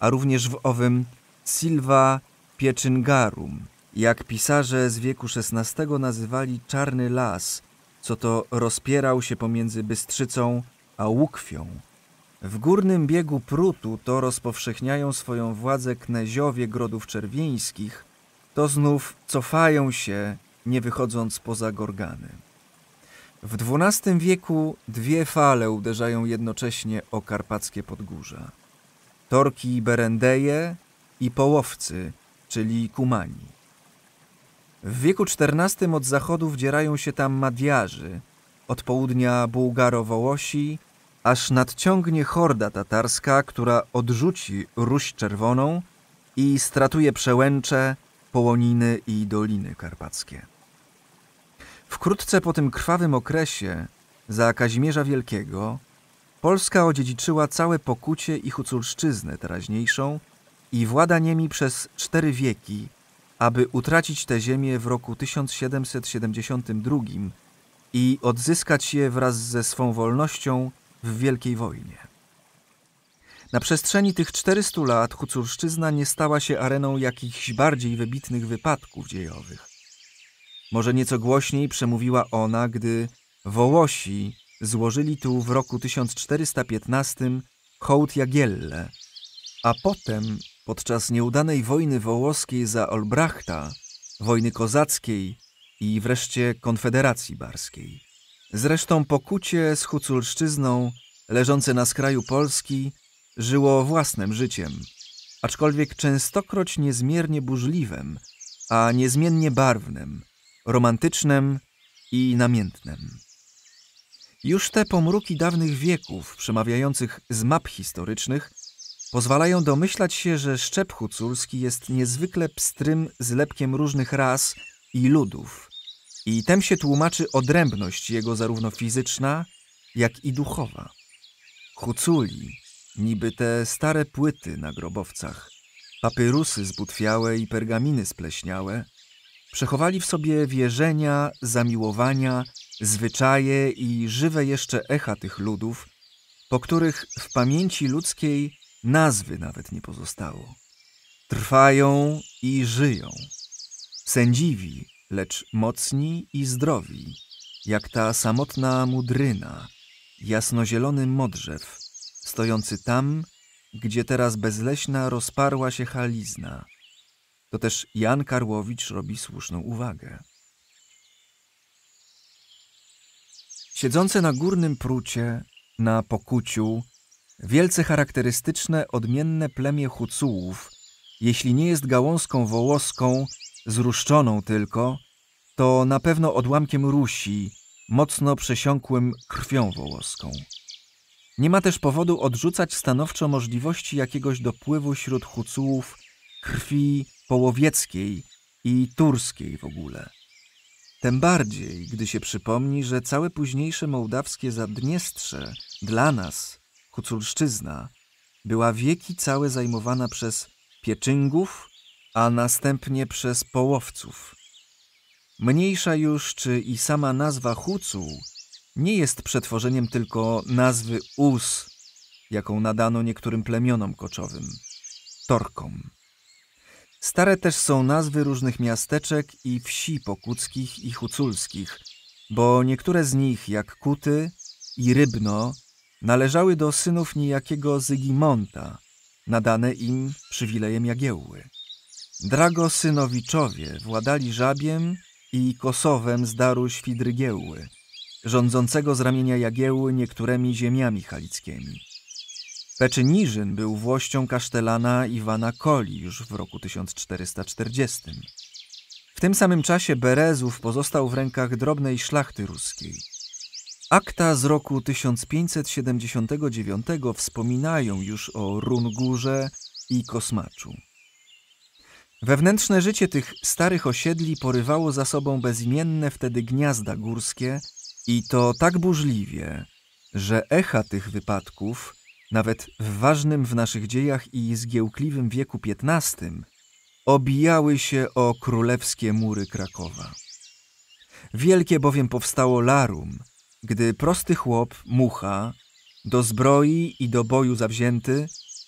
a również w owym Silva Pieczyngarum, jak pisarze z wieku XVI nazywali Czarny Las, co to rozpierał się pomiędzy Bystrzycą a Łukwią. W górnym biegu Prutu to rozpowszechniają swoją władzę kneziowie grodów czerwieńskich, to znów cofają się, nie wychodząc poza Gorgany. W XII wieku dwie fale uderzają jednocześnie o karpackie podgórza. Torki Berendeje i Połowcy, czyli Kumani. W wieku XIV od zachodu wdzierają się tam Madiarzy, od południa Bułgaro-Wołosi, aż nadciągnie horda tatarska, która odrzuci Ruś Czerwoną i stratuje przełęcze, połoniny i doliny karpackie. Wkrótce po tym krwawym okresie, za Kazimierza Wielkiego, Polska odziedziczyła całe pokucie i huculszczyznę teraźniejszą i włada niemi przez cztery wieki, aby utracić tę ziemię w roku 1772 i odzyskać je wraz ze swą wolnością w Wielkiej Wojnie. Na przestrzeni tych 400 lat Huculszczyzna nie stała się areną jakichś bardziej wybitnych wypadków dziejowych. Może nieco głośniej przemówiła ona, gdy Wołosi złożyli tu w roku 1415 hołd Jagielle, a potem podczas nieudanej wojny wołoskiej za Olbrachta, wojny kozackiej i wreszcie Konfederacji Barskiej. Zresztą pokucie z Huculszczyzną, leżące na skraju Polski, żyło własnym życiem, aczkolwiek częstokroć niezmiernie burzliwym, a niezmiennie barwnym, romantycznym i namiętnym. Już te pomruki dawnych wieków, przemawiających z map historycznych, pozwalają domyślać się, że szczep huculski jest niezwykle pstrym zlepkiem różnych ras i ludów. I tem się tłumaczy odrębność jego zarówno fizyczna, jak i duchowa. Huculi, niby te stare płyty na grobowcach, papyrusy zbutwiałe i pergaminy spleśniałe, przechowali w sobie wierzenia, zamiłowania, zwyczaje i żywe jeszcze echa tych ludów, po których w pamięci ludzkiej nazwy nawet nie pozostało. Trwają i żyją. Sędziwi, lecz mocni i zdrowi, jak ta samotna mudryna, jasnozielony modrzew, stojący tam, gdzie teraz bezleśna rozparła się halizna. To też Jan Karłowicz robi słuszną uwagę. Siedzące na górnym prucie, na pokuciu, wielce charakterystyczne, odmienne plemię Hucułów, jeśli nie jest gałązką wołoską, zruszczoną tylko, to na pewno odłamkiem Rusi, mocno przesiąkłym krwią wołoską. Nie ma też powodu odrzucać stanowczo możliwości jakiegoś dopływu wśród Hucułów krwi połowieckiej i turskiej w ogóle. Tym bardziej, gdy się przypomni, że całe późniejsze mołdawskie Zadniestrze dla nas, Huculszczyzna, była wieki całe zajmowana przez Pieczyngów, a następnie przez Połowców. Mniejsza już, czy i sama nazwa Hucuł nie jest przetworzeniem tylko nazwy Us, jaką nadano niektórym plemionom koczowym, Torkom. Stare też są nazwy różnych miasteczek i wsi pokuckich i huculskich, bo niektóre z nich, jak Kuty i Rybno, należały do synów niejakiego Zygimonta, nadane im przywilejem Jagiełły. Dragosynowiczowie władali Żabiem i Kosowem z daru Świdrygiełły, rządzącego z ramienia Jagiełły niektórymi ziemiami halickimi. Peczyniżyn był włością kasztelana Iwana Koli już w roku 1440. W tym samym czasie Berezów pozostał w rękach drobnej szlachty ruskiej. Akta z roku 1579 wspominają już o Rungurze i Kosmaczu. Wewnętrzne życie tych starych osiedli porywało za sobą bezimienne wtedy gniazda górskie i to tak burzliwie, że echa tych wypadków, nawet w ważnym w naszych dziejach i zgiełkliwym wieku XV, obijały się o królewskie mury Krakowa. Wielkie bowiem powstało larum, gdy prosty chłop, mucha, do zbroi i do boju zawzięty,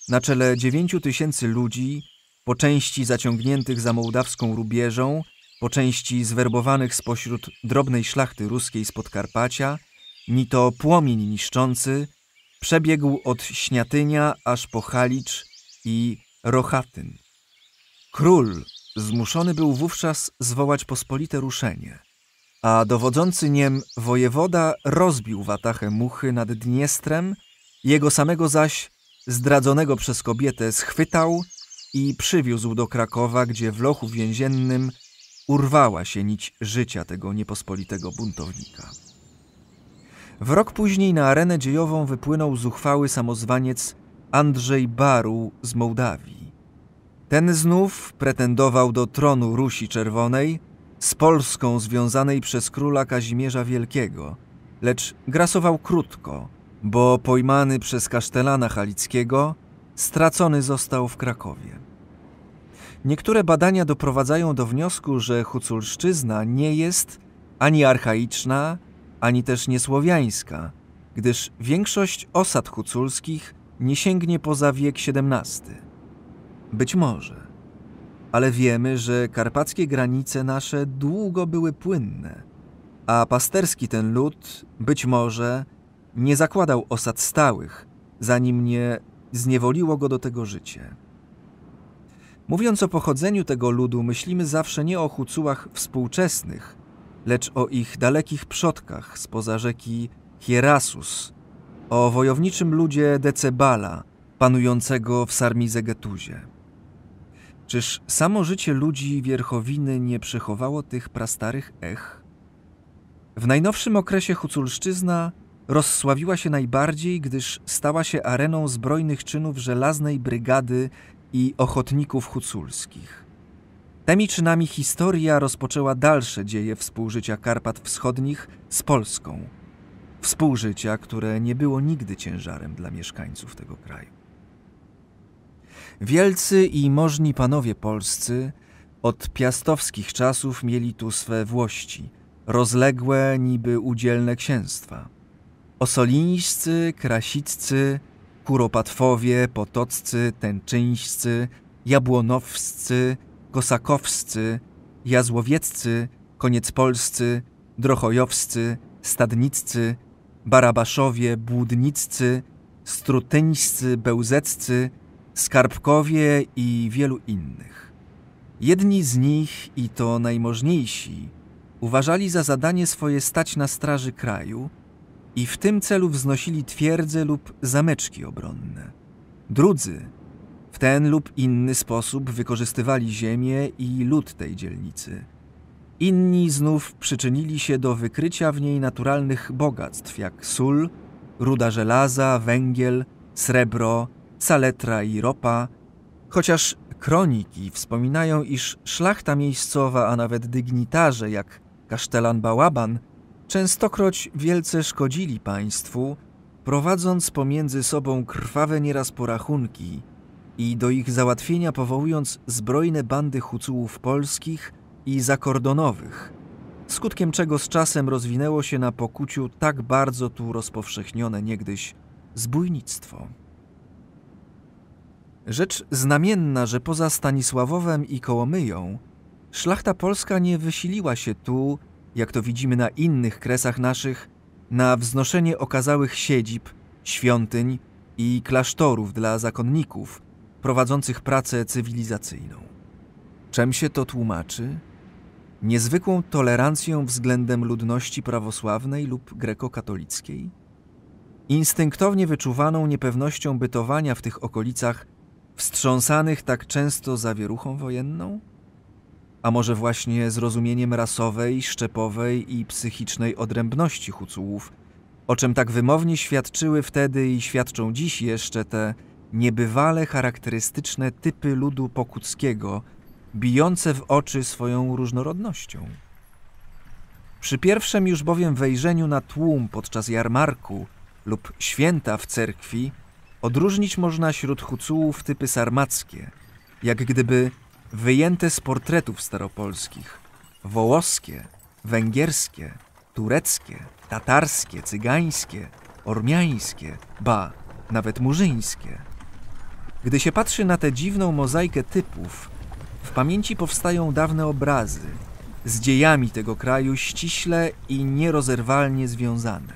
na czele dziewięciu tysięcy ludzi, po części zaciągniętych za mołdawską rubieżą, po części zwerbowanych spośród drobnej szlachty ruskiej z Podkarpacia, ni to płomień niszczący, przebiegł od Śniatynia aż po Halicz i Rochatyn. Król zmuszony był wówczas zwołać pospolite ruszenie, a dowodzący niem wojewoda rozbił watachę muchy nad Dniestrem, jego samego zaś, zdradzonego przez kobietę, schwytał i przywiózł do Krakowa, gdzie w lochu więziennym urwała się nić życia tego niepospolitego buntownika. W rok później na arenę dziejową wypłynął zuchwały samozwaniec Andrzej Baru z Mołdawii. Ten znów pretendował do tronu Rusi Czerwonej, z Polską związanej przez króla Kazimierza Wielkiego, lecz grasował krótko, bo pojmany przez kasztelana halickiego, stracony został w Krakowie. Niektóre badania doprowadzają do wniosku, że Huculszczyzna nie jest ani archaiczna, ani też niesłowiańska, gdyż większość osad huculskich nie sięgnie poza wiek XVII. Być może, ale wiemy, że karpackie granice nasze długo były płynne, a pasterski ten lud, być może, nie zakładał osad stałych, zanim nie zniewoliło go do tego życie. Mówiąc o pochodzeniu tego ludu, myślimy zawsze nie o Hucułach współczesnych, lecz o ich dalekich przodkach spoza rzeki Hierasus, o wojowniczym ludzie Decebala, panującego w Sarmizegetuzie. Czyż samo życie ludzi Wierchowiny nie przechowało tych prastarych ech? W najnowszym okresie Huculszczyzna rozsławiła się najbardziej, gdyż stała się areną zbrojnych czynów żelaznej brygady i ochotników huculskich. Tymi czynami historia rozpoczęła dalsze dzieje współżycia Karpat Wschodnich z Polską. Współżycia, które nie było nigdy ciężarem dla mieszkańców tego kraju. Wielcy i możni panowie polscy od piastowskich czasów mieli tu swe włości, rozległe niby udzielne księstwa. Osolińscy, Krasiccy, Kuropatwowie, Potoccy, Tęczyńscy, Jabłonowscy, Kosakowscy, Jazłowieccy, Koniecpolscy, Drochojowscy, Stadniccy, Barabaszowie, Błudniccy, Strutyńscy, Bełzeccy, Skarbkowie i wielu innych. Jedni z nich, i to najmożniejsi, uważali za zadanie swoje stać na straży kraju i w tym celu wznosili twierdze lub zameczki obronne. Drudzy w ten lub inny sposób wykorzystywali ziemię i lud tej dzielnicy. Inni znów przyczynili się do wykrycia w niej naturalnych bogactw jak sól, ruda żelaza, węgiel, srebro, saletra i ropa, chociaż kroniki wspominają, iż szlachta miejscowa, a nawet dygnitarze jak kasztelan Bałaban częstokroć wielce szkodzili państwu, prowadząc pomiędzy sobą krwawe nieraz porachunki i do ich załatwienia powołując zbrojne bandy hucułów polskich i zakordonowych, skutkiem czego z czasem rozwinęło się na pokuciu tak bardzo tu rozpowszechnione niegdyś zbójnictwo. Rzecz znamienna, że poza Stanisławowem i Kołomyją, szlachta polska nie wysiliła się tu, jak to widzimy na innych kresach naszych, na wznoszenie okazałych siedzib świątyń i klasztorów dla zakonników prowadzących pracę cywilizacyjną. Czym się to tłumaczy? Niezwykłą tolerancją względem ludności prawosławnej lub grekokatolickiej? Instynktownie wyczuwaną niepewnością bytowania w tych okolicach wstrząsanych tak często zawieruchą wojenną? A może właśnie zrozumieniem rasowej, szczepowej i psychicznej odrębności Hucułów, o czym tak wymownie świadczyły wtedy i świadczą dziś jeszcze te niebywale charakterystyczne typy ludu pokuckiego, bijące w oczy swoją różnorodnością. Przy pierwszym już bowiem wejrzeniu na tłum podczas jarmarku lub święta w cerkwi odróżnić można wśród hucułów typy sarmackie, jak gdyby wyjęte z portretów staropolskich, wołoskie, węgierskie, tureckie, tatarskie, cygańskie, ormiańskie, ba, nawet murzyńskie. Gdy się patrzy na tę dziwną mozaikę typów, w pamięci powstają dawne obrazy z dziejami tego kraju ściśle i nierozerwalnie związane.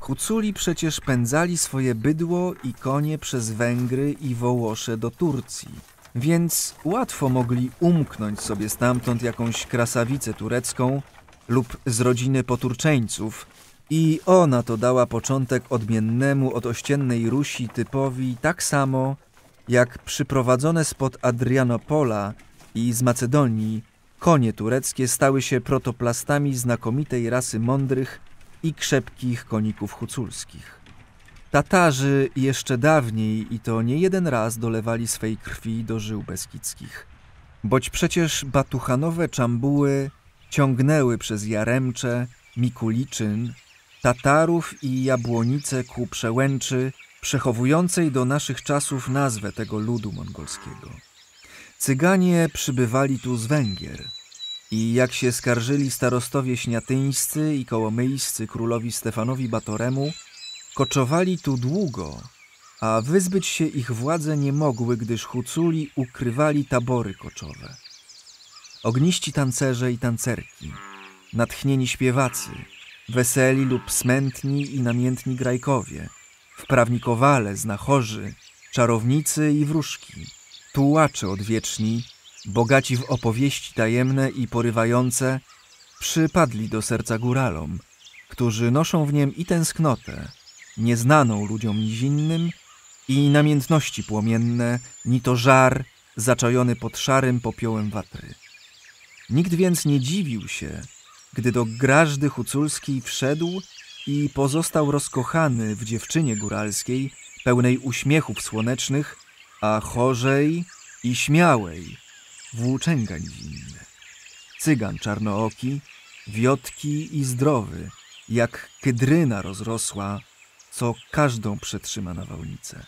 Huculi przecież pędzali swoje bydło i konie przez Węgry i Wołosze do Turcji, więc łatwo mogli umknąć sobie stamtąd jakąś krasawicę turecką lub z rodziny poturczeńców i ona to dała początek odmiennemu od ościennej Rusi typowi tak samo, jak przyprowadzone spod Adrianopola i z Macedonii konie tureckie stały się protoplastami znakomitej rasy mądrych i krzepkich koników huculskich. Tatarzy jeszcze dawniej i to nie jeden raz dolewali swej krwi do żył beskidzkich, boć przecież batuchanowe czambuły ciągnęły przez Jaremcze, Mikuliczyn, Tatarów i Jabłonice ku przełęczy przechowującej do naszych czasów nazwę tego ludu mongolskiego. Cyganie przybywali tu z Węgier i jak się skarżyli starostowie śniatyńscy i kołomyjscy królowi Stefanowi Batoremu, koczowali tu długo, a wyzbyć się ich władze nie mogły, gdyż Huculi ukrywali tabory koczowe. Ogniści tancerze i tancerki, natchnieni śpiewacy, weseli lub smętni i namiętni grajkowie – wprawnikowale, znachorzy, czarownicy i wróżki, tułacze odwieczni, bogaci w opowieści tajemne i porywające, przypadli do serca góralom, którzy noszą w niem i tęsknotę, nieznaną ludziom nizinnym, i namiętności płomienne, ni to żar zaczajony pod szarym popiołem watry. Nikt więc nie dziwił się, gdy do grażdy huculskiej wszedł i pozostał rozkochany w dziewczynie góralskiej, pełnej uśmiechów słonecznych, a chorzej i śmiałej, włóczęgań zimne. Cygan czarnooki, wiotki i zdrowy, jak kydryna rozrosła, co każdą przetrzyma nawałnicę.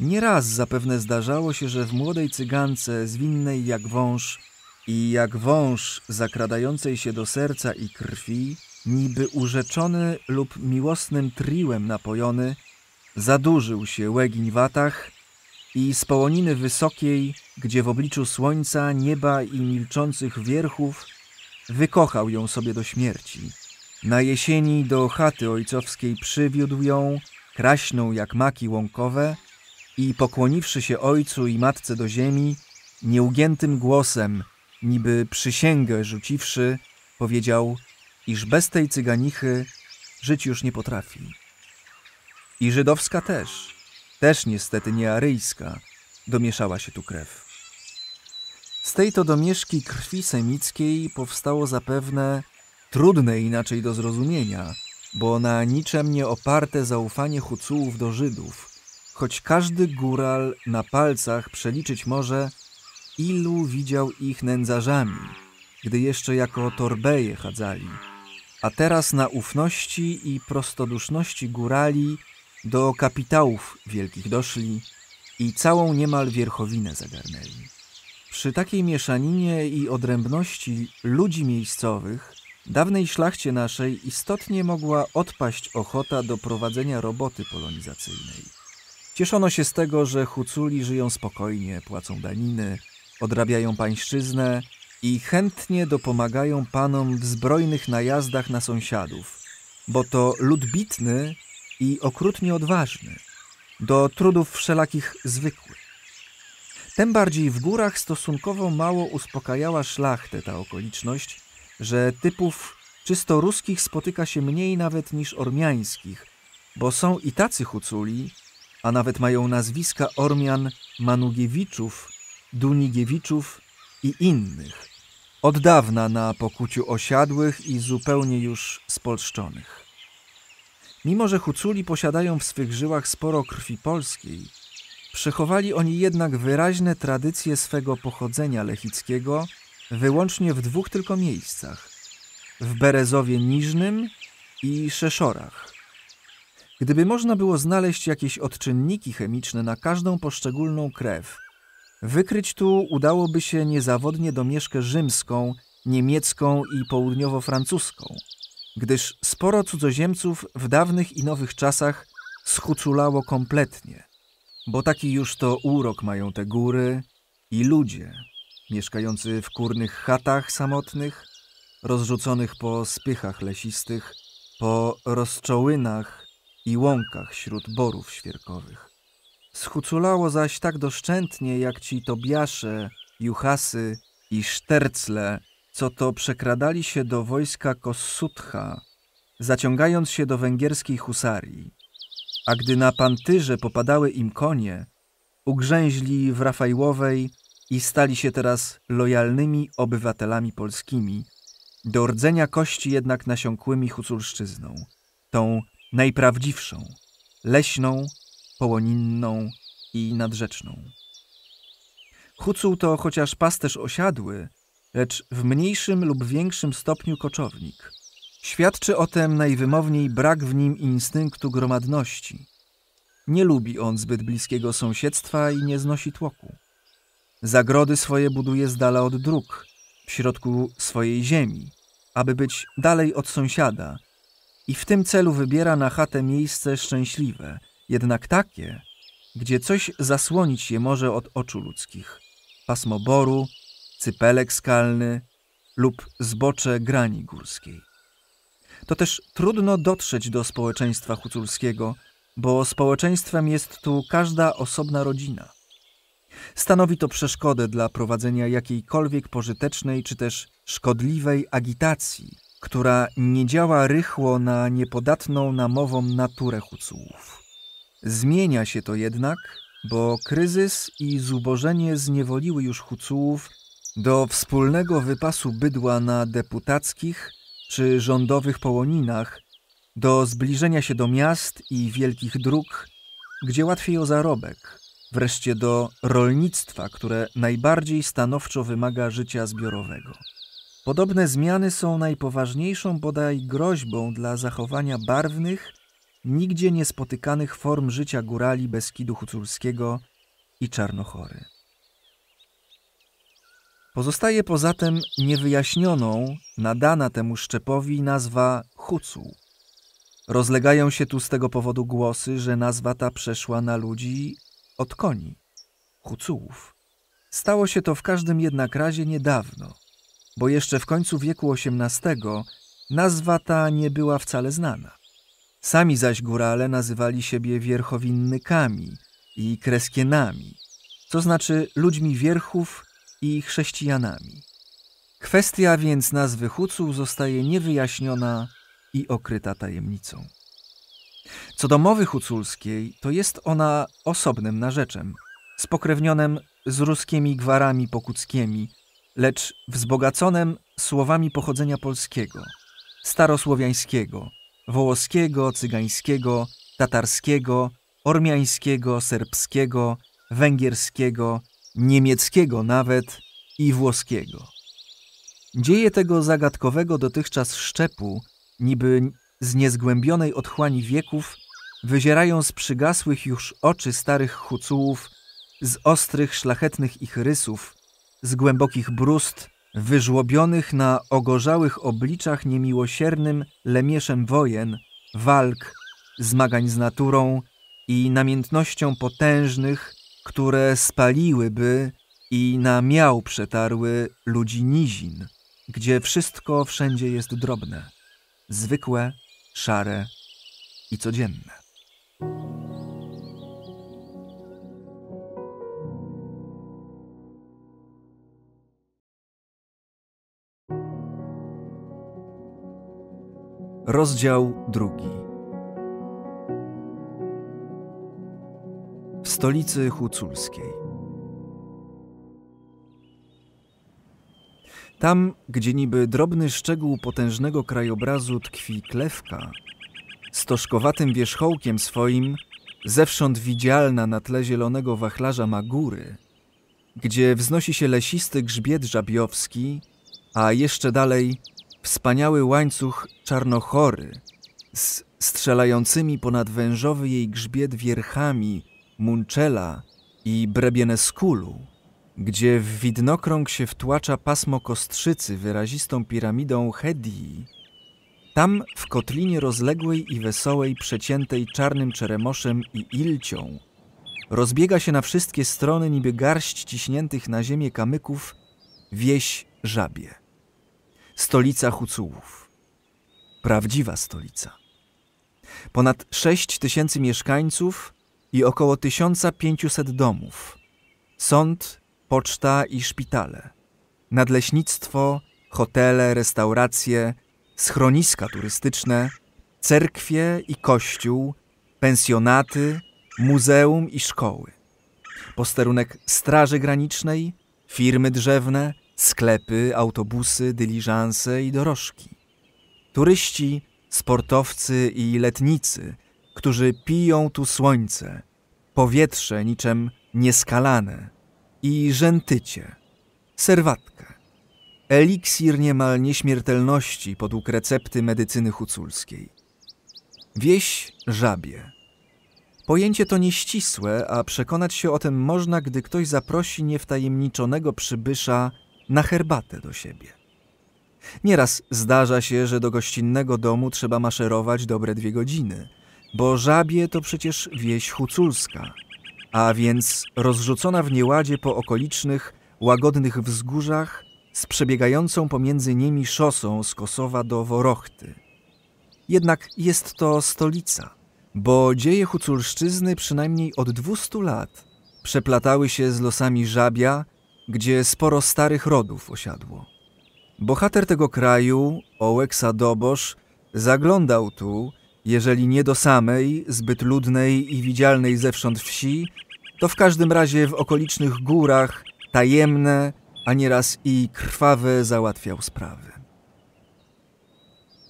Nieraz zapewne zdarzało się, że w młodej cygance, zwinnej jak wąż i jak wąż zakradającej się do serca i krwi, niby urzeczony lub miłosnym triłem napojony, zadłużył się łegiń w atach i z połoniny wysokiej, gdzie w obliczu słońca, nieba i milczących wierchów, wykochał ją sobie do śmierci. Na jesieni do chaty ojcowskiej przywiódł ją, kraśną jak maki łąkowe i pokłoniwszy się ojcu i matce do ziemi, nieugiętym głosem, niby przysięgę rzuciwszy, powiedział iż bez tej cyganichy żyć już nie potrafi. I żydowska też, też niestety nie aryjska, domieszała się tu krew. Z tej to domieszki krwi semickiej powstało zapewne trudne inaczej do zrozumienia, bo na niczym nie oparte zaufanie Hucułów do Żydów, choć każdy góral na palcach przeliczyć może, ilu widział ich nędzarzami, gdy jeszcze jako torbeje chadzali a teraz na ufności i prostoduszności górali do kapitałów wielkich doszli i całą niemal wierchowinę zagarnęli. Przy takiej mieszaninie i odrębności ludzi miejscowych dawnej szlachcie naszej istotnie mogła odpaść ochota do prowadzenia roboty polonizacyjnej. Cieszono się z tego, że Huculi żyją spokojnie, płacą daniny, odrabiają pańszczyznę i chętnie dopomagają panom w zbrojnych najazdach na sąsiadów, bo to lud bitny i okrutnie odważny, do trudów wszelakich zwykły. Tym bardziej w górach stosunkowo mało uspokajała szlachtę ta okoliczność, że typów czysto ruskich spotyka się mniej nawet niż ormiańskich, bo są i tacy Huculi, a nawet mają nazwiska Ormian Manugiewiczów, Dunigiewiczów i innych, od dawna na pokuciu osiadłych i zupełnie już spolszczonych. Mimo, że Huculi posiadają w swych żyłach sporo krwi polskiej, przechowali oni jednak wyraźne tradycje swego pochodzenia lechickiego wyłącznie w dwóch tylko miejscach w Berezowie Niżnym i Szeszorach. Gdyby można było znaleźć jakieś odczynniki chemiczne na każdą poszczególną krew, wykryć tu udałoby się niezawodnie domieszkę rzymską, niemiecką i południowo-francuską, gdyż sporo cudzoziemców w dawnych i nowych czasach schuculało kompletnie, bo taki już to urok mają te góry i ludzie, mieszkający w kurnych chatach samotnych, rozrzuconych po spychach lesistych, po rozczołynach i łąkach wśród borów świerkowych. Schuculało zaś tak doszczętnie, jak ci Tobiasze, Juchasy i Sztercle, co to przekradali się do wojska Kossutcha, zaciągając się do węgierskiej husarii. A gdy na Pantyrze popadały im konie, ugrzęźli w Rafajłowej i stali się teraz lojalnymi obywatelami polskimi, do rdzenia kości jednak nasiąkłymi huculszczyzną, tą najprawdziwszą, leśną, połoninną i nadrzeczną. Hucuł to chociaż pasterz osiadły, lecz w mniejszym lub większym stopniu koczownik. Świadczy o tym najwymowniej brak w nim instynktu gromadności. Nie lubi on zbyt bliskiego sąsiedztwa i nie znosi tłoku. Zagrody swoje buduje z dala od dróg, w środku swojej ziemi, aby być dalej od sąsiada i w tym celu wybiera na chatę miejsce szczęśliwe, jednak takie, gdzie coś zasłonić je może od oczu ludzkich. Pasmo boru, cypelek skalny lub zbocze grani górskiej. To też trudno dotrzeć do społeczeństwa huculskiego, bo społeczeństwem jest tu każda osobna rodzina. Stanowi to przeszkodę dla prowadzenia jakiejkolwiek pożytecznej czy też szkodliwej agitacji, która nie działa rychło na niepodatną namową naturę Hucułów. Zmienia się to jednak, bo kryzys i zubożenie zniewoliły już Hucułów do wspólnego wypasu bydła na deputackich czy rządowych połoninach, do zbliżenia się do miast i wielkich dróg, gdzie łatwiej o zarobek, wreszcie do rolnictwa, które najbardziej stanowczo wymaga życia zbiorowego. Podobne zmiany są najpoważniejszą bodaj groźbą dla zachowania barwnych, nigdzie niespotykanych form życia górali Beskidu Huculskiego i Czarnochory. Pozostaje poza tym niewyjaśnioną, nadana temu szczepowi nazwa Hucuł. Rozlegają się tu z tego powodu głosy, że nazwa ta przeszła na ludzi od koni, Hucułów. Stało się to w każdym jednak razie niedawno, bo jeszcze w końcu wieku XVIII nazwa ta nie była wcale znana. Sami zaś górale nazywali siebie wierchowinnykami i kreskienami, co znaczy ludźmi wierchów i chrześcijanami. Kwestia więc nazwy Hucuł zostaje niewyjaśniona i okryta tajemnicą. Co do mowy huculskiej, to jest ona osobnym narzeczem, spokrewnionym z ruskimi gwarami pokuckimi, lecz wzbogaconym słowami pochodzenia polskiego, starosłowiańskiego, wołoskiego, cygańskiego, tatarskiego, ormiańskiego, serbskiego, węgierskiego, niemieckiego nawet i włoskiego. Dzieje tego zagadkowego dotychczas szczepu, niby z niezgłębionej otchłani wieków, wyzierają z przygasłych już oczy starych hucułów, z ostrych, szlachetnych ich rysów, z głębokich brust, wyżłobionych na ogorzałych obliczach niemiłosiernym lemieszem wojen, walk, zmagań z naturą i namiętnością potężnych, które spaliłyby i na miał przetarły ludzi nizin, gdzie wszystko wszędzie jest drobne, zwykłe, szare i codzienne. Rozdział drugi. W stolicy Huculskiej. Tam, gdzie niby drobny szczegół potężnego krajobrazu tkwi klewka, stożkowatym wierzchołkiem swoim, zewsząd widzialna na tle zielonego wachlarza Magury, gdzie wznosi się lesisty grzbiet żabiowski, a jeszcze dalej wspaniały łańcuch czarnochory z strzelającymi ponad wężowy jej grzbiet wierchami Munczela i Brebieneskulu, gdzie w widnokrąg się wtłacza pasmo kostrzycy wyrazistą piramidą Hedii, tam w kotlinie rozległej i wesołej, przeciętej czarnym czeremoszem i ilcią, rozbiega się na wszystkie strony niby garść ciśniętych na ziemię kamyków wieś Żabie. Stolica Hucułów. Prawdziwa stolica. Ponad 6 tysięcy mieszkańców i około 1500 domów. Sąd, poczta i szpitale. Nadleśnictwo, hotele, restauracje, schroniska turystyczne, cerkwie i kościół, pensjonaty, muzeum i szkoły. Posterunek Straży Granicznej, firmy drzewne, sklepy, autobusy, dyliżanse i dorożki. Turyści, sportowcy i letnicy, którzy piją tu słońce, powietrze niczym nieskalane i rzętycie, serwatkę, eliksir niemal nieśmiertelności podług recepty medycyny huculskiej. Wieś żabie. Pojęcie to nieścisłe, a przekonać się o tym można, gdy ktoś zaprosi niewtajemniczonego przybysza na herbatę do siebie. Nieraz zdarza się, że do gościnnego domu trzeba maszerować dobre dwie godziny, bo żabie to przecież wieś huculska, a więc rozrzucona w nieładzie po okolicznych, łagodnych wzgórzach z przebiegającą pomiędzy nimi szosą z Kosowa do Worochty. Jednak jest to stolica, bo dzieje huculszczyzny przynajmniej od dwustu lat przeplatały się z losami żabia, gdzie sporo starych rodów osiadło. Bohater tego kraju, Ołeksa Dobosz, zaglądał tu, jeżeli nie do samej, zbyt ludnej i widzialnej zewsząd wsi, to w każdym razie w okolicznych górach tajemne, a nieraz i krwawe załatwiał sprawy.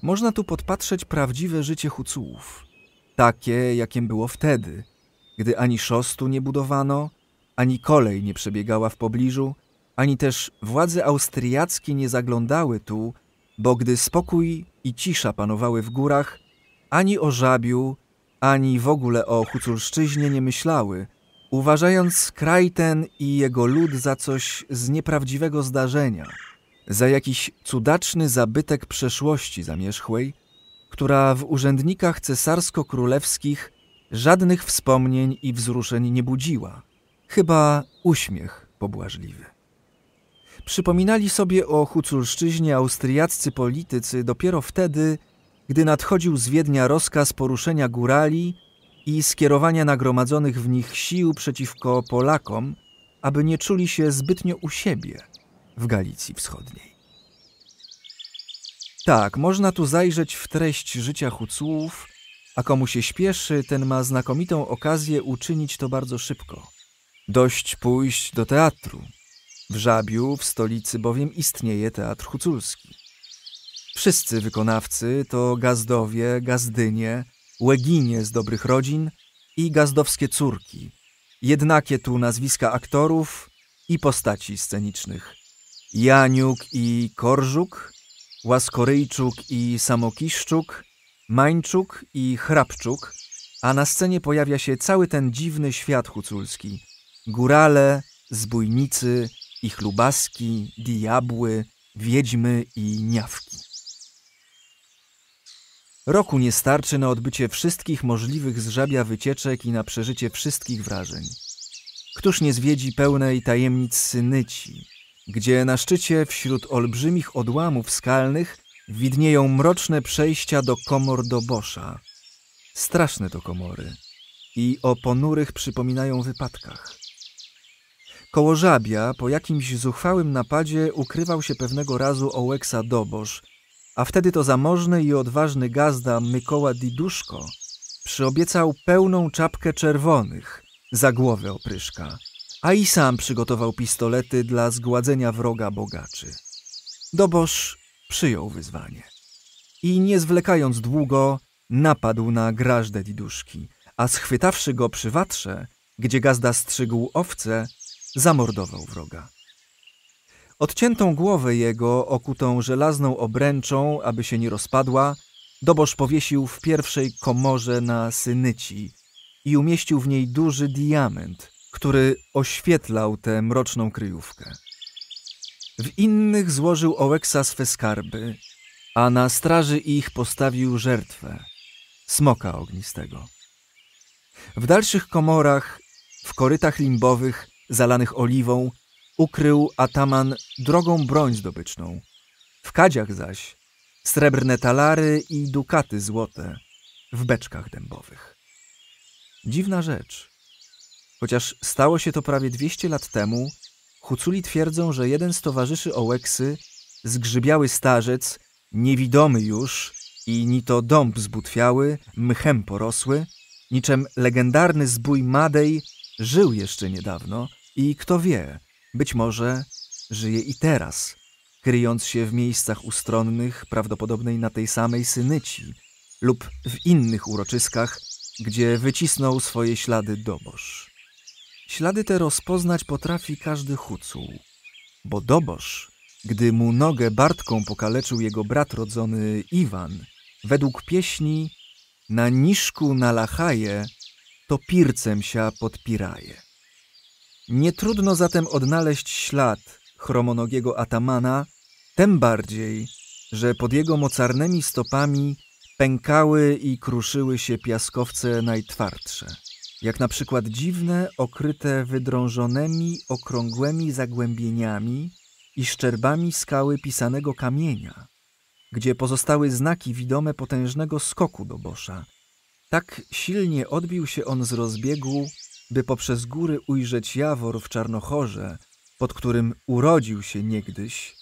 Można tu podpatrzeć prawdziwe życie Hucułów, takie, jakim było wtedy, gdy ani szostu nie budowano, ani kolej nie przebiegała w pobliżu, ani też władze austriackie nie zaglądały tu, bo gdy spokój i cisza panowały w górach, ani o żabiu, ani w ogóle o Huculszczyźnie nie myślały, uważając kraj ten i jego lud za coś z nieprawdziwego zdarzenia, za jakiś cudaczny zabytek przeszłości zamierzchłej, która w urzędnikach cesarsko-królewskich żadnych wspomnień i wzruszeń nie budziła, chyba uśmiech pobłażliwy. Przypominali sobie o Huculszczyźnie austriaccy politycy dopiero wtedy, gdy nadchodził z Wiednia rozkaz poruszenia górali i skierowania nagromadzonych w nich sił przeciwko Polakom, aby nie czuli się zbytnio u siebie w Galicji Wschodniej. Tak, można tu zajrzeć w treść życia Hucułów, a komu się śpieszy, ten ma znakomitą okazję uczynić to bardzo szybko. Dość pójść do teatru. W Żabiu, w stolicy bowiem istnieje teatr huculski. Wszyscy wykonawcy to gazdowie, gazdynie, łeginie z dobrych rodzin i gazdowskie córki. Jednakie tu nazwiska aktorów i postaci scenicznych. Janiuk i Korżuk, Łaskoryjczuk i Samokiszczuk, Mańczuk i Hrabczuk, a na scenie pojawia się cały ten dziwny świat huculski. Górale, zbójnicy, ich lubaski, diabły, wiedźmy i niawki. Roku nie starczy na odbycie wszystkich możliwych z żabia wycieczek i na przeżycie wszystkich wrażeń. Któż nie zwiedzi pełnej tajemnic Synyci, gdzie na szczycie wśród olbrzymich odłamów skalnych widnieją mroczne przejścia do komor Dobosza. Straszne to komory i o ponurych przypominają wypadkach. Koło żabia po jakimś zuchwałym napadzie ukrywał się pewnego razu Ołeksa Dobosz a wtedy to zamożny i odważny gazda Mykoła Diduszko przyobiecał pełną czapkę czerwonych za głowę opryszka, a i sam przygotował pistolety dla zgładzenia wroga bogaczy. Dobosz przyjął wyzwanie i nie zwlekając długo, napadł na grażdę Diduszki, a schwytawszy go przy watrze, gdzie gazda strzygł owce, zamordował wroga. Odciętą głowę jego, okutą żelazną obręczą, aby się nie rozpadła, Dobosz powiesił w pierwszej komorze na synyci i umieścił w niej duży diament, który oświetlał tę mroczną kryjówkę. W innych złożył Ołeksa swe skarby, a na straży ich postawił żertwę, smoka ognistego. W dalszych komorach, w korytach limbowych, zalanych oliwą, ukrył ataman drogą broń zdobyczną. W kadziach zaś srebrne talary i dukaty złote w beczkach dębowych. Dziwna rzecz. Chociaż stało się to prawie 200 lat temu, Huculi twierdzą, że jeden z towarzyszy Ołeksy, zgrzybiały starzec, niewidomy już i ni to dąb zbutwiały, mchem porosły, niczym legendarny zbój Madej, żył jeszcze niedawno i kto wie, być może żyje i teraz, kryjąc się w miejscach ustronnych, prawdopodobnej na tej samej Synyci lub w innych uroczyskach, gdzie wycisnął swoje ślady dobosz. Ślady te rozpoznać potrafi każdy hucuł, bo dobosz, gdy mu nogę Bartką pokaleczył jego brat rodzony Iwan, według pieśni na niszku na lachaje, to pircem się podpiraje. Nie trudno zatem odnaleźć ślad chromonogiego atamana, tem bardziej, że pod jego mocarnymi stopami pękały i kruszyły się piaskowce najtwardsze, jak na przykład dziwne, okryte wydrążonymi, okrągłymi zagłębieniami i szczerbami skały pisanego kamienia, gdzie pozostały znaki widome potężnego skoku do Bosza. Tak silnie odbił się on z rozbiegu, by poprzez góry ujrzeć Jawor w Czarnochorze, pod którym urodził się niegdyś,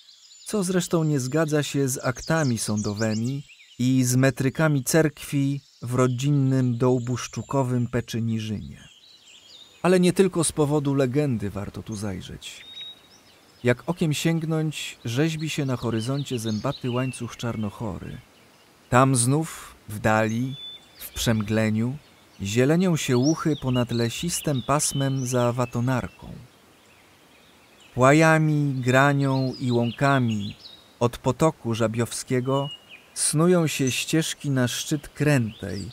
co zresztą nie zgadza się z aktami sądowymi i z metrykami cerkwi w rodzinnym dołbuszczukowym Peczyniżynie. Ale nie tylko z powodu legendy warto tu zajrzeć. Jak okiem sięgnąć, rzeźbi się na horyzoncie zębaty łańcuch czarnochory. Tam znów, w dali, w przemgleniu, zielenią się łuchy ponad lesistym pasmem za watonarką. Płajami, granią i łąkami od potoku żabiowskiego snują się ścieżki na szczyt krętej,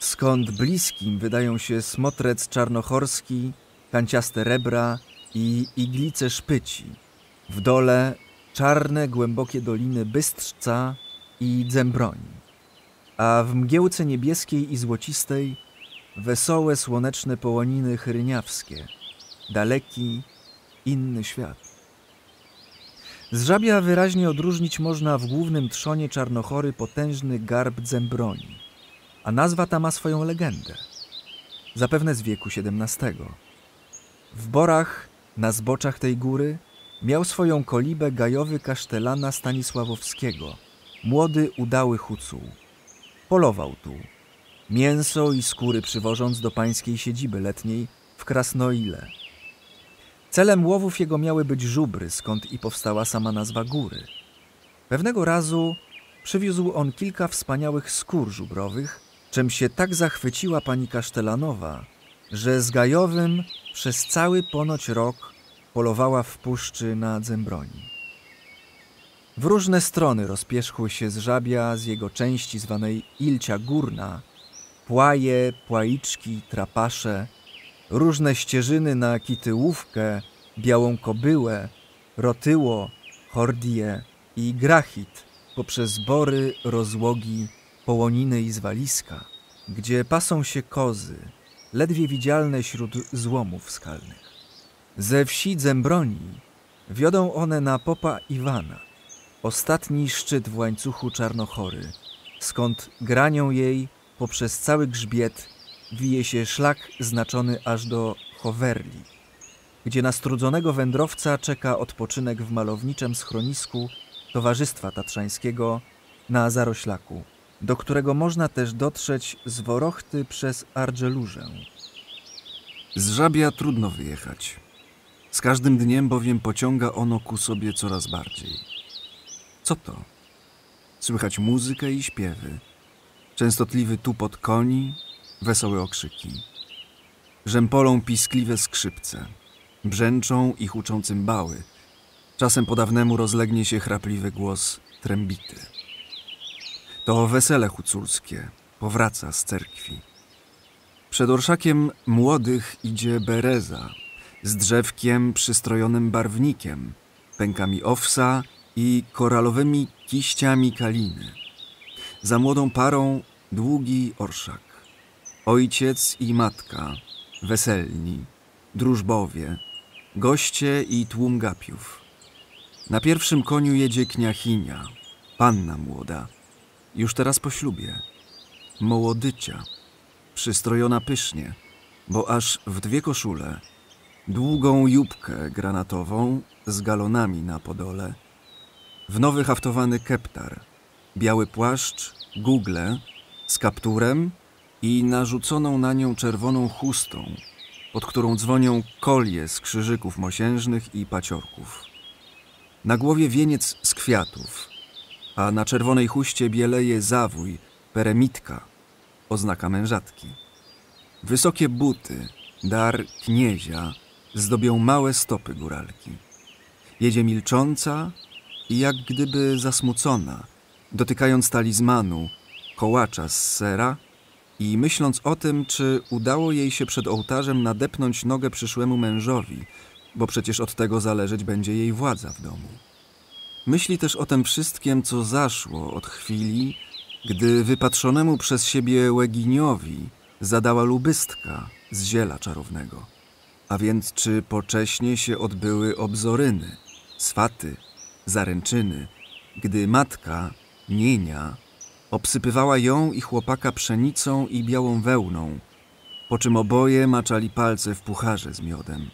skąd bliskim wydają się smotrec czarnochorski, kanciaste rebra i iglice szpyci. W dole czarne, głębokie doliny Bystrzca i Dzembroni, a w mgiełce niebieskiej i złocistej wesołe, słoneczne połoniny chryniawskie, daleki, inny świat. Z żabia wyraźnie odróżnić można w głównym trzonie czarnochory potężny garb Dzembroni, a nazwa ta ma swoją legendę, zapewne z wieku XVII. W borach, na zboczach tej góry, miał swoją kolibę gajowy kasztelana Stanisławowskiego, młody, udały hucuł. Polował tu, mięso i skóry przywożąc do pańskiej siedziby letniej w Krasnoile. Celem łowów jego miały być żubry, skąd i powstała sama nazwa góry. Pewnego razu przywiózł on kilka wspaniałych skór żubrowych, czym się tak zachwyciła pani Kasztelanowa, że z Gajowym przez cały ponoć rok polowała w puszczy na Dzembroni. W różne strony rozpierzchły się z żabia z jego części zwanej Ilcia Górna, płaje, płaiczki, trapasze, różne ścieżyny na kityłówkę, białą kobyłę, rotyło, hordię i grachit poprzez bory, rozłogi, połoniny i zwaliska, gdzie pasą się kozy, ledwie widzialne wśród złomów skalnych. Ze wsi Dzembroni wiodą one na popa Iwana, ostatni szczyt w łańcuchu czarnochory, skąd granią jej poprzez cały grzbiet wije się szlak znaczony aż do Hoverli, gdzie na strudzonego wędrowca czeka odpoczynek w malowniczym schronisku Towarzystwa Tatrzańskiego na zaroślaku, do którego można też dotrzeć z Worochty przez Argelużę. Z Żabia trudno wyjechać. Z każdym dniem bowiem pociąga ono ku sobie coraz bardziej. Co to? Słychać muzykę i śpiewy, częstotliwy tupot koni, wesołe okrzyki. Rzępolą piskliwe skrzypce, brzęczą i huczą cymbały. Czasem po dawnemu rozlegnie się chrapliwy głos trębity. To wesele huculskie powraca z cerkwi. Przed orszakiem młodych idzie bereza z drzewkiem przystrojonym barwnikiem, pękami owsa i koralowymi kiściami kaliny. Za młodą parą długi orszak. Ojciec i matka, weselni, drużbowie, goście i tłum gapiów. Na pierwszym koniu jedzie kniachinia, panna młoda, już teraz po ślubie, mołodycia, przystrojona pysznie, bo aż w dwie koszule, długą jubkę granatową z galonami na podole, w nowy haftowany keptar, biały płaszcz, gugle z kapturem i narzuconą na nią czerwoną chustą, pod którą dzwonią kolie z krzyżyków mosiężnych i paciorków. Na głowie wieniec z kwiatów, a na czerwonej chuście bieleje zawój, peremitka, oznaka mężatki. Wysokie buty, dar kniezia, zdobią małe stopy góralki. Jedzie milcząca i jak gdyby zasmucona, dotykając talizmanu, kołacza z sera i myśląc o tym, czy udało jej się przed ołtarzem nadepnąć nogę przyszłemu mężowi, bo przecież od tego zależeć będzie jej władza w domu. Myśli też o tym wszystkim, co zaszło od chwili, gdy wypatrzonemu przez siebie Łeginiowi zadała lubystka z ziela czarownego. A więc czy pocześnie się odbyły obzoryny, swaty, zaręczyny, gdy matka, nienia, obsypywała ją i chłopaka pszenicą i białą wełną, po czym oboje maczali palce w pucharze z miodem.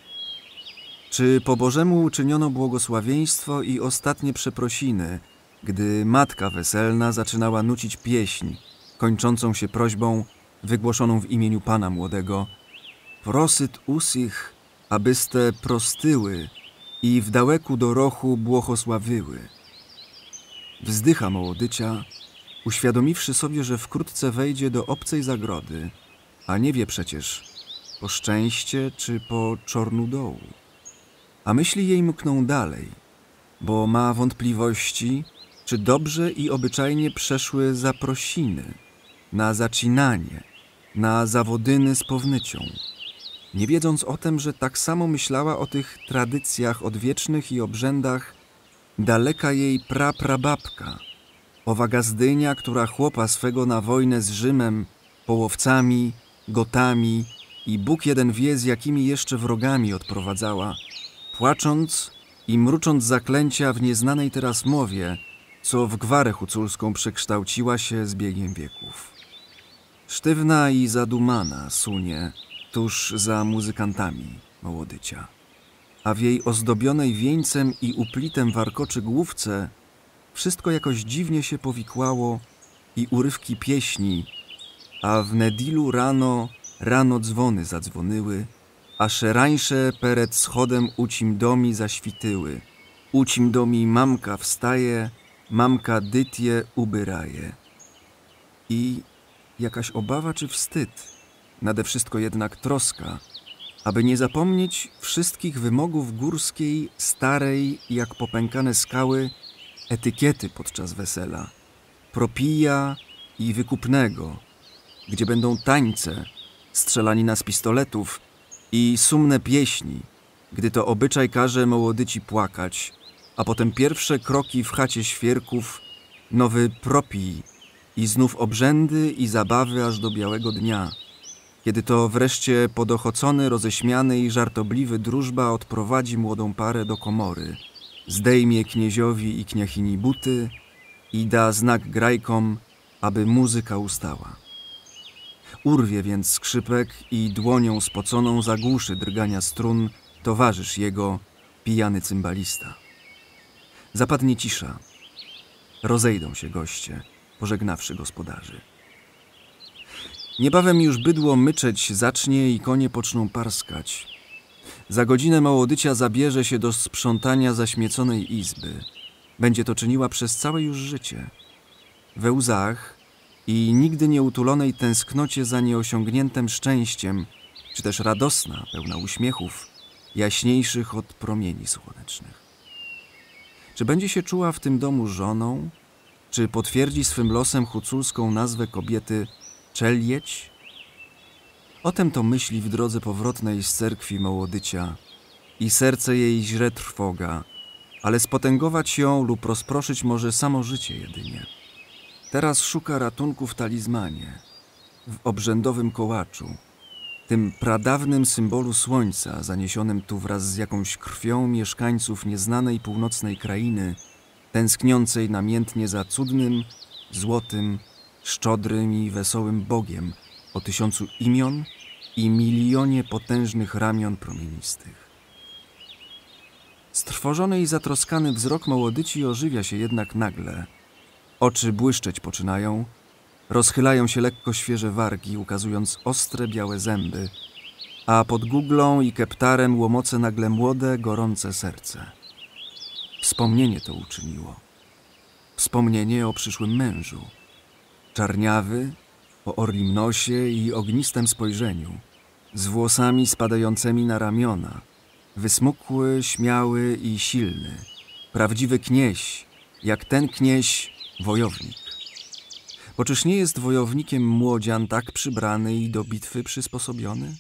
Czy po Bożemu uczyniono błogosławieństwo i ostatnie przeprosiny, gdy matka weselna zaczynała nucić pieśń, kończącą się prośbą wygłoszoną w imieniu Pana Młodego Prosyt usich, abyste prostyły i w daleku do rochu błogosławyły. Wzdycha mołodycia, uświadomiwszy sobie, że wkrótce wejdzie do obcej zagrody, a nie wie przecież, po szczęście czy po czornu dołu. A myśli jej mkną dalej, bo ma wątpliwości, czy dobrze i obyczajnie przeszły zaprosiny, na zacinanie, na zawodyny z pownycią. Nie wiedząc o tym, że tak samo myślała o tych tradycjach odwiecznych i obrzędach daleka jej praprababka, owa gazdynia, która chłopa swego na wojnę z Rzymem, połowcami, gotami i Bóg jeden wie z jakimi jeszcze wrogami odprowadzała, płacząc i mrucząc zaklęcia w nieznanej teraz mowie, co w gwarę huculską przekształciła się z biegiem wieków. Sztywna i zadumana sunie tuż za muzykantami mołodycia, a w jej ozdobionej wieńcem i uplitem warkoczy główce wszystko jakoś dziwnie się powikłało i urywki pieśni, a w Nedilu rano, rano dzwony zadzwonyły, a szerańsze pered schodem ucim domi zaśwityły. Ucim domi mamka wstaje, mamka dytje ubyraje. I jakaś obawa czy wstyd, nade wszystko jednak troska, aby nie zapomnieć wszystkich wymogów górskiej, starej, jak popękane skały, etykiety podczas wesela, propija i wykupnego, gdzie będą tańce, strzelanina z pistoletów i sumne pieśni, gdy to obyczaj każe mołodyci płakać, a potem pierwsze kroki w chacie świerków, nowy propij i znów obrzędy i zabawy aż do białego dnia, kiedy to wreszcie podochocony, roześmiany i żartobliwy drużba odprowadzi młodą parę do komory, zdejmie knieziowi i kniachini buty i da znak grajkom, aby muzyka ustała. Urwie więc skrzypek i dłonią spoconą zagłuszy drgania strun towarzysz jego, pijany cymbalista. Zapadnie cisza. rozejdą się goście, pożegnawszy gospodarzy. Niebawem już bydło myczeć zacznie i konie poczną parskać. Za godzinę małodycia zabierze się do sprzątania zaśmieconej izby. Będzie to czyniła przez całe już życie. We łzach i nigdy nieutulonej tęsknocie za nieosiągniętym szczęściem, czy też radosna, pełna uśmiechów, jaśniejszych od promieni słonecznych. Czy będzie się czuła w tym domu żoną, czy potwierdzi swym losem huculską nazwę kobiety Czelieć? O tem to myśli w drodze powrotnej z cerkwi Mołodycia i serce jej źle trwoga, ale spotęgować ją lub rozproszyć może samo życie jedynie. Teraz szuka ratunku w talizmanie, w obrzędowym kołaczu, tym pradawnym symbolu słońca, zaniesionym tu wraz z jakąś krwią mieszkańców nieznanej północnej krainy, tęskniącej namiętnie za cudnym, złotym, szczodrym i wesołym Bogiem o tysiącu imion i milionie potężnych ramion promienistych. Strwożony i zatroskany wzrok Mołodyci ożywia się jednak nagle. Oczy błyszczeć poczynają, rozchylają się lekko świeże wargi, ukazując ostre białe zęby, a pod guglą i keptarem łomoce nagle młode, gorące serce. Wspomnienie to uczyniło. Wspomnienie o przyszłym mężu. Czarniawy, o orlim nosie i ognistym spojrzeniu, z włosami spadającymi na ramiona, wysmukły, śmiały i silny, prawdziwy knieś, jak ten knieś wojownik. Bo czyż nie jest wojownikiem młodzian tak przybrany i do bitwy przysposobiony?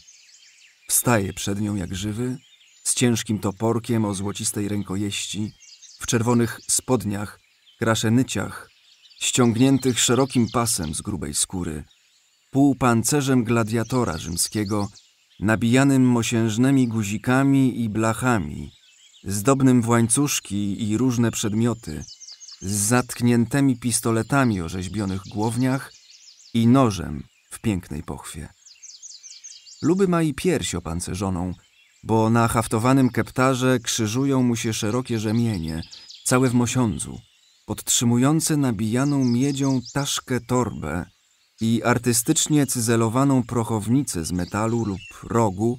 Wstaje przed nią jak żywy, z ciężkim toporkiem o złocistej rękojeści, w czerwonych spodniach, kraszenyciach, ściągniętych szerokim pasem z grubej skóry, półpancerzem gladiatora rzymskiego, nabijanym mosiężnymi guzikami i blachami, zdobnym w łańcuszki i różne przedmioty, z zatkniętymi pistoletami o rzeźbionych głowniach i nożem w pięknej pochwie. Luby ma i pierś opancerzoną, bo na haftowanym keptarze krzyżują mu się szerokie rzemienie, całe w mosiądzu, podtrzymujące nabijaną miedzią taszkę torbę i artystycznie cyzelowaną prochownicę z metalu lub rogu,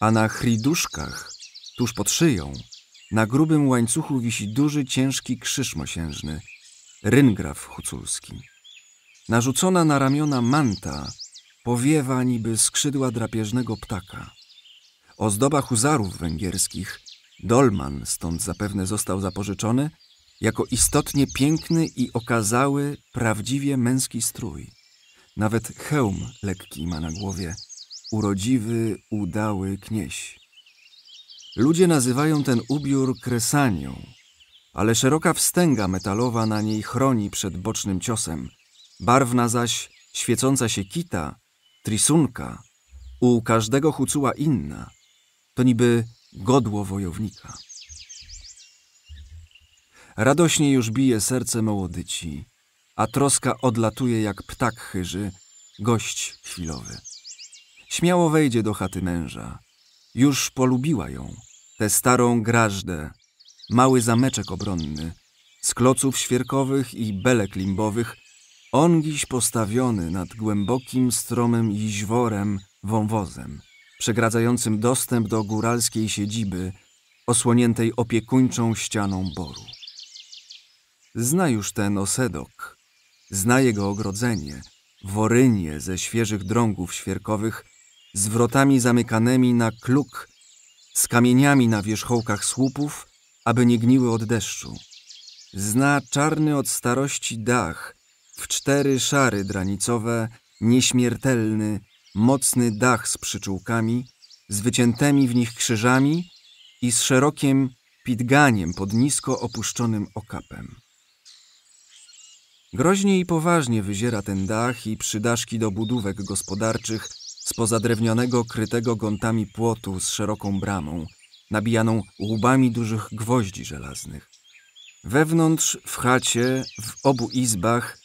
a na chriduszkach, tuż pod szyją, na grubym łańcuchu wisi duży, ciężki krzyż mosiężny, ryngraf huculski. Narzucona na ramiona manta powiewa niby skrzydła drapieżnego ptaka. Ozdoba huzarów węgierskich, dolman stąd zapewne został zapożyczony, jako istotnie piękny i okazały, prawdziwie męski strój. Nawet hełm lekki ma na głowie, urodziwy, udały knieś. Ludzie nazywają ten ubiór kresanią, ale szeroka wstęga metalowa na niej chroni przed bocznym ciosem. Barwna zaś, świecąca się kita, trisunka, u każdego hucuła inna, to niby godło wojownika. Radośnie już bije serce mołodyci, a troska odlatuje jak ptak chyży, gość chwilowy. Śmiało wejdzie do chaty męża. Już polubiła ją, tę starą grażdę, mały zameczek obronny, z kloców świerkowych i belek limbowych, ongiś postawiony nad głębokim, stromym jiźworem, wąwozem, przegradzającym dostęp do góralskiej siedziby, osłoniętej opiekuńczą ścianą boru. Zna już ten osedok, zna jego ogrodzenie, worynie ze świeżych drągów świerkowych, z wrotami zamykanymi na kluk z kamieniami na wierzchołkach słupów, aby nie gniły od deszczu. Zna czarny od starości dach, w cztery szary dranicowe, nieśmiertelny, mocny dach z przyczółkami, z wyciętymi w nich krzyżami i z szerokim pidganiem pod nisko opuszczonym okapem. Groźnie i poważnie wyziera ten dach i przydaszki do budówek gospodarczych spoza drewnianego, krytego gątami płotu z szeroką bramą, nabijaną łubami dużych gwoździ żelaznych. Wewnątrz, w chacie, w obu izbach,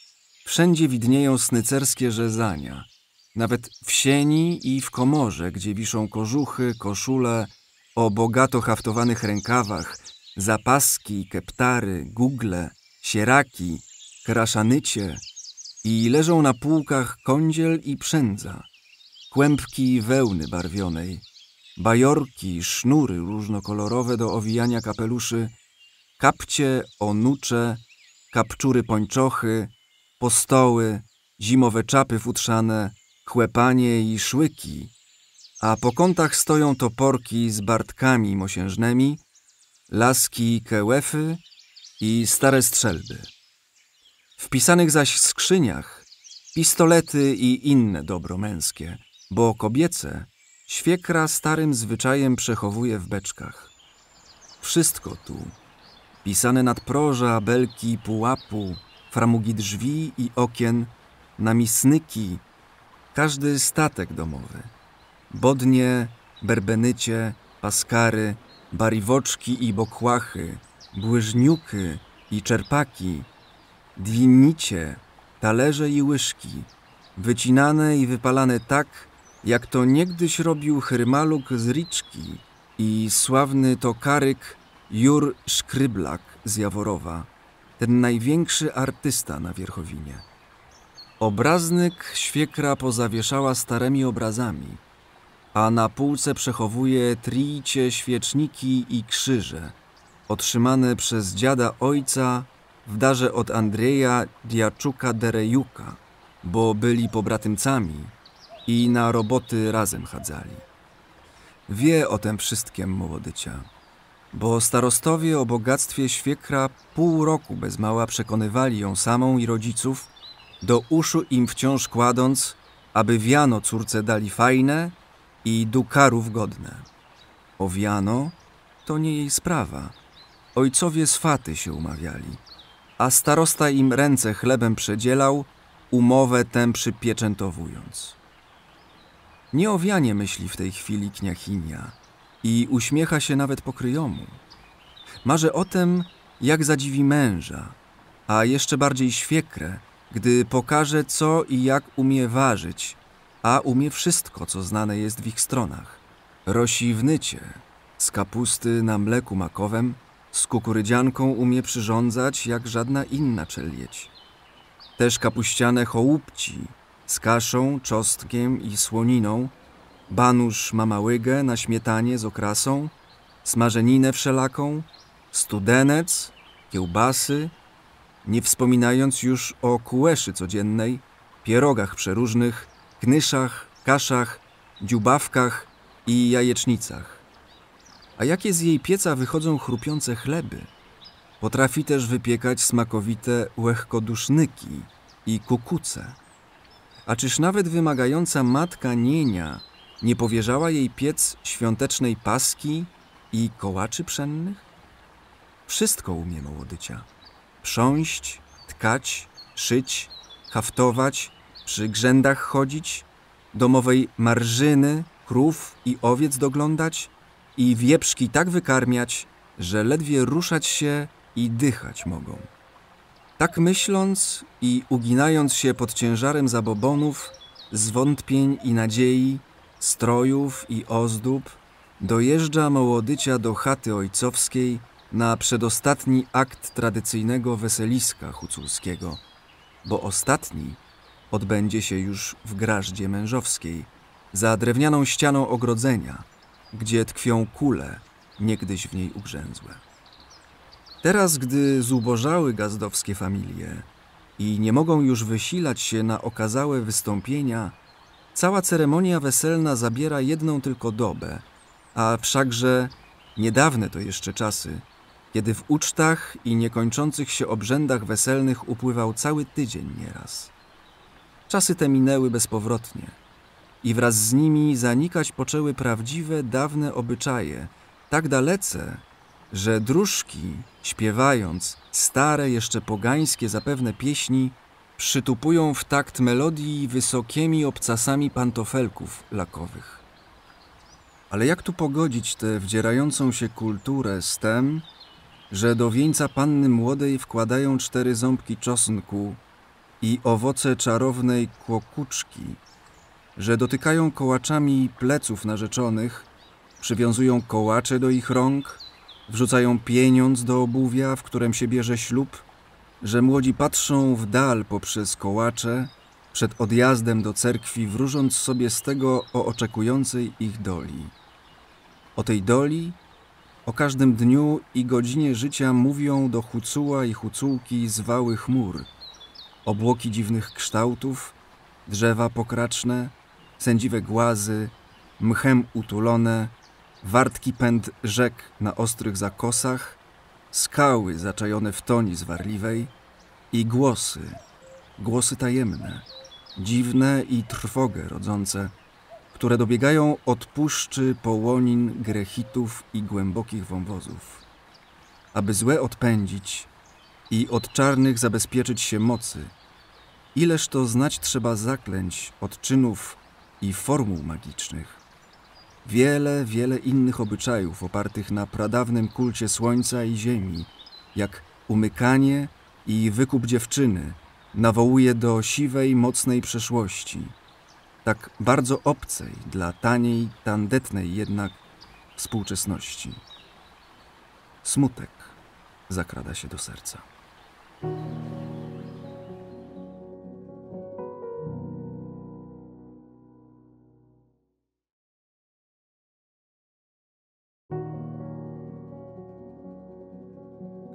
wszędzie widnieją snycerskie rzezania. Nawet w sieni i w komorze, gdzie wiszą kożuchy, koszule, o bogato haftowanych rękawach, zapaski, keptary, gugle, sieraki, kraszanycie i leżą na półkach kądziel i przędza, kłębki wełny barwionej, bajorki, sznury różnokolorowe do owijania kapeluszy, kapcie, onucze, kapczury pończochy, postoły, zimowe czapy futrzane, chłepanie i szłyki, a po kątach stoją toporki z bartkami mosiężnymi, laski kełefy i stare strzelby. W pisanych zaś skrzyniach pistolety i inne dobro męskie, bo kobiece świekra starym zwyczajem przechowuje w beczkach. Wszystko tu, pisane nadproża, belki pułapu, framugi drzwi i okien, namisnyki, każdy statek domowy, bodnie, berbenycie, paskary, bariwoczki i bokłachy, błyżniuky i czerpaki, dwinicie, talerze i łyżki, wycinane i wypalane tak, jak to niegdyś robił Hrymaluk z Riczki i sławny tokaryk Jur Szkryblak z Jaworowa, ten największy artysta na Wierchowinie. Obraznyk świekra pozawieszała starymi obrazami, a na półce przechowuje tricie świeczniki i krzyże, otrzymane przez dziada ojca w darze od Andrzeja Diaczuka Derejuka, bo byli pobratymcami i na roboty razem chadzali. Wie o tym wszystkim młodycia, bo starostowie o bogactwie świekra pół roku bez mała przekonywali ją samą i rodziców, do uszu im wciąż kładąc, aby wiano córce dali fajne i dukarów godne. O wiano to nie jej sprawa. Ojcowie swaty się umawiali, a starosta im ręce chlebem przedzielał, umowę tę przypieczętowując. Nie o wianie myśli w tej chwili kniachinia i uśmiecha się nawet pokryjomu. Marzy o tem, jak zadziwi męża, a jeszcze bardziej świekrę, gdy pokaże, co i jak umie ważyć, a umie wszystko, co znane jest w ich stronach. Rosi w nycie, z kapusty na mleku makowem, z kukurydzianką umie przyrządzać jak żadna inna czelieć. Też kapuściane chołupci, z kaszą, czosnkiem i słoniną, banusz mamałygę na śmietanie z okrasą, smażeninę wszelaką, studenec, kiełbasy, nie wspominając już o kułeszy codziennej, pierogach przeróżnych, knyszach, kaszach, dziubawkach i jajecznicach. A jakie z jej pieca wychodzą chrupiące chleby. Potrafi też wypiekać smakowite łechkodusznyki i kukuce. A czyż nawet wymagająca matka nienia nie powierzała jej piec świątecznej paski i kołaczy pszennych? Wszystko umie młodycia. Prząść, tkać, szyć, haftować, przy grzędach chodzić, domowej marżyny, krów i owiec doglądać i wieprzki tak wykarmiać, że ledwie ruszać się i dychać mogą. Tak myśląc i uginając się pod ciężarem zabobonów, zwątpień i nadziei, strojów i ozdób, dojeżdża Mołodycia do chaty ojcowskiej na przedostatni akt tradycyjnego weseliska huculskiego, bo ostatni odbędzie się już w grażdzie mężowskiej, za drewnianą ścianą ogrodzenia, gdzie tkwią kule, niegdyś w niej ugrzęzłe. Teraz, gdy zubożały gazdowskie familie i nie mogą już wysilać się na okazałe wystąpienia, cała ceremonia weselna zabiera jedną tylko dobę, a wszakże niedawne to jeszcze czasy, kiedy w ucztach i niekończących się obrzędach weselnych upływał cały tydzień nieraz. Czasy te minęły bezpowrotnie i wraz z nimi zanikać poczęły prawdziwe, dawne obyczaje, tak dalece, że dróżki, śpiewając stare, jeszcze pogańskie zapewne pieśni, przytupują w takt melodii wysokimi obcasami pantofelków lakowych. Ale jak tu pogodzić tę wdzierającą się kulturę z tem, że do wieńca panny młodej wkładają cztery ząbki czosnku i owoce czarownej kłokuczki, że dotykają kołaczami pleców narzeczonych, przywiązują kołacze do ich rąk, wrzucają pieniądz do obuwia, w którym się bierze ślub że młodzi patrzą w dal poprzez kołacze, przed odjazdem do cerkwi, wróżąc sobie z tego o oczekującej ich doli. O tej doli, o każdym dniu i godzinie życia mówią do hucuła i hucułki zwały chmur, obłoki dziwnych kształtów, drzewa pokraczne, sędziwe głazy, mchem utulone, wartki pęd rzek na ostrych zakosach, skały zaczajone w toni zwarliwej i głosy, głosy tajemne, dziwne i trwogę rodzące, które dobiegają od puszczy połonin, grechitów i głębokich wąwozów. Aby złe odpędzić i od czarnych zabezpieczyć się mocy, ileż to znać trzeba zaklęć, odczynów i formuł magicznych. Wiele, wiele innych obyczajów opartych na pradawnym kulcie słońca i ziemi, jak umykanie i wykup dziewczyny, nawołuje do siwej, mocnej przeszłości, tak bardzo obcej dla taniej, tandetnej jednak współczesności. Smutek zakrada się do serca.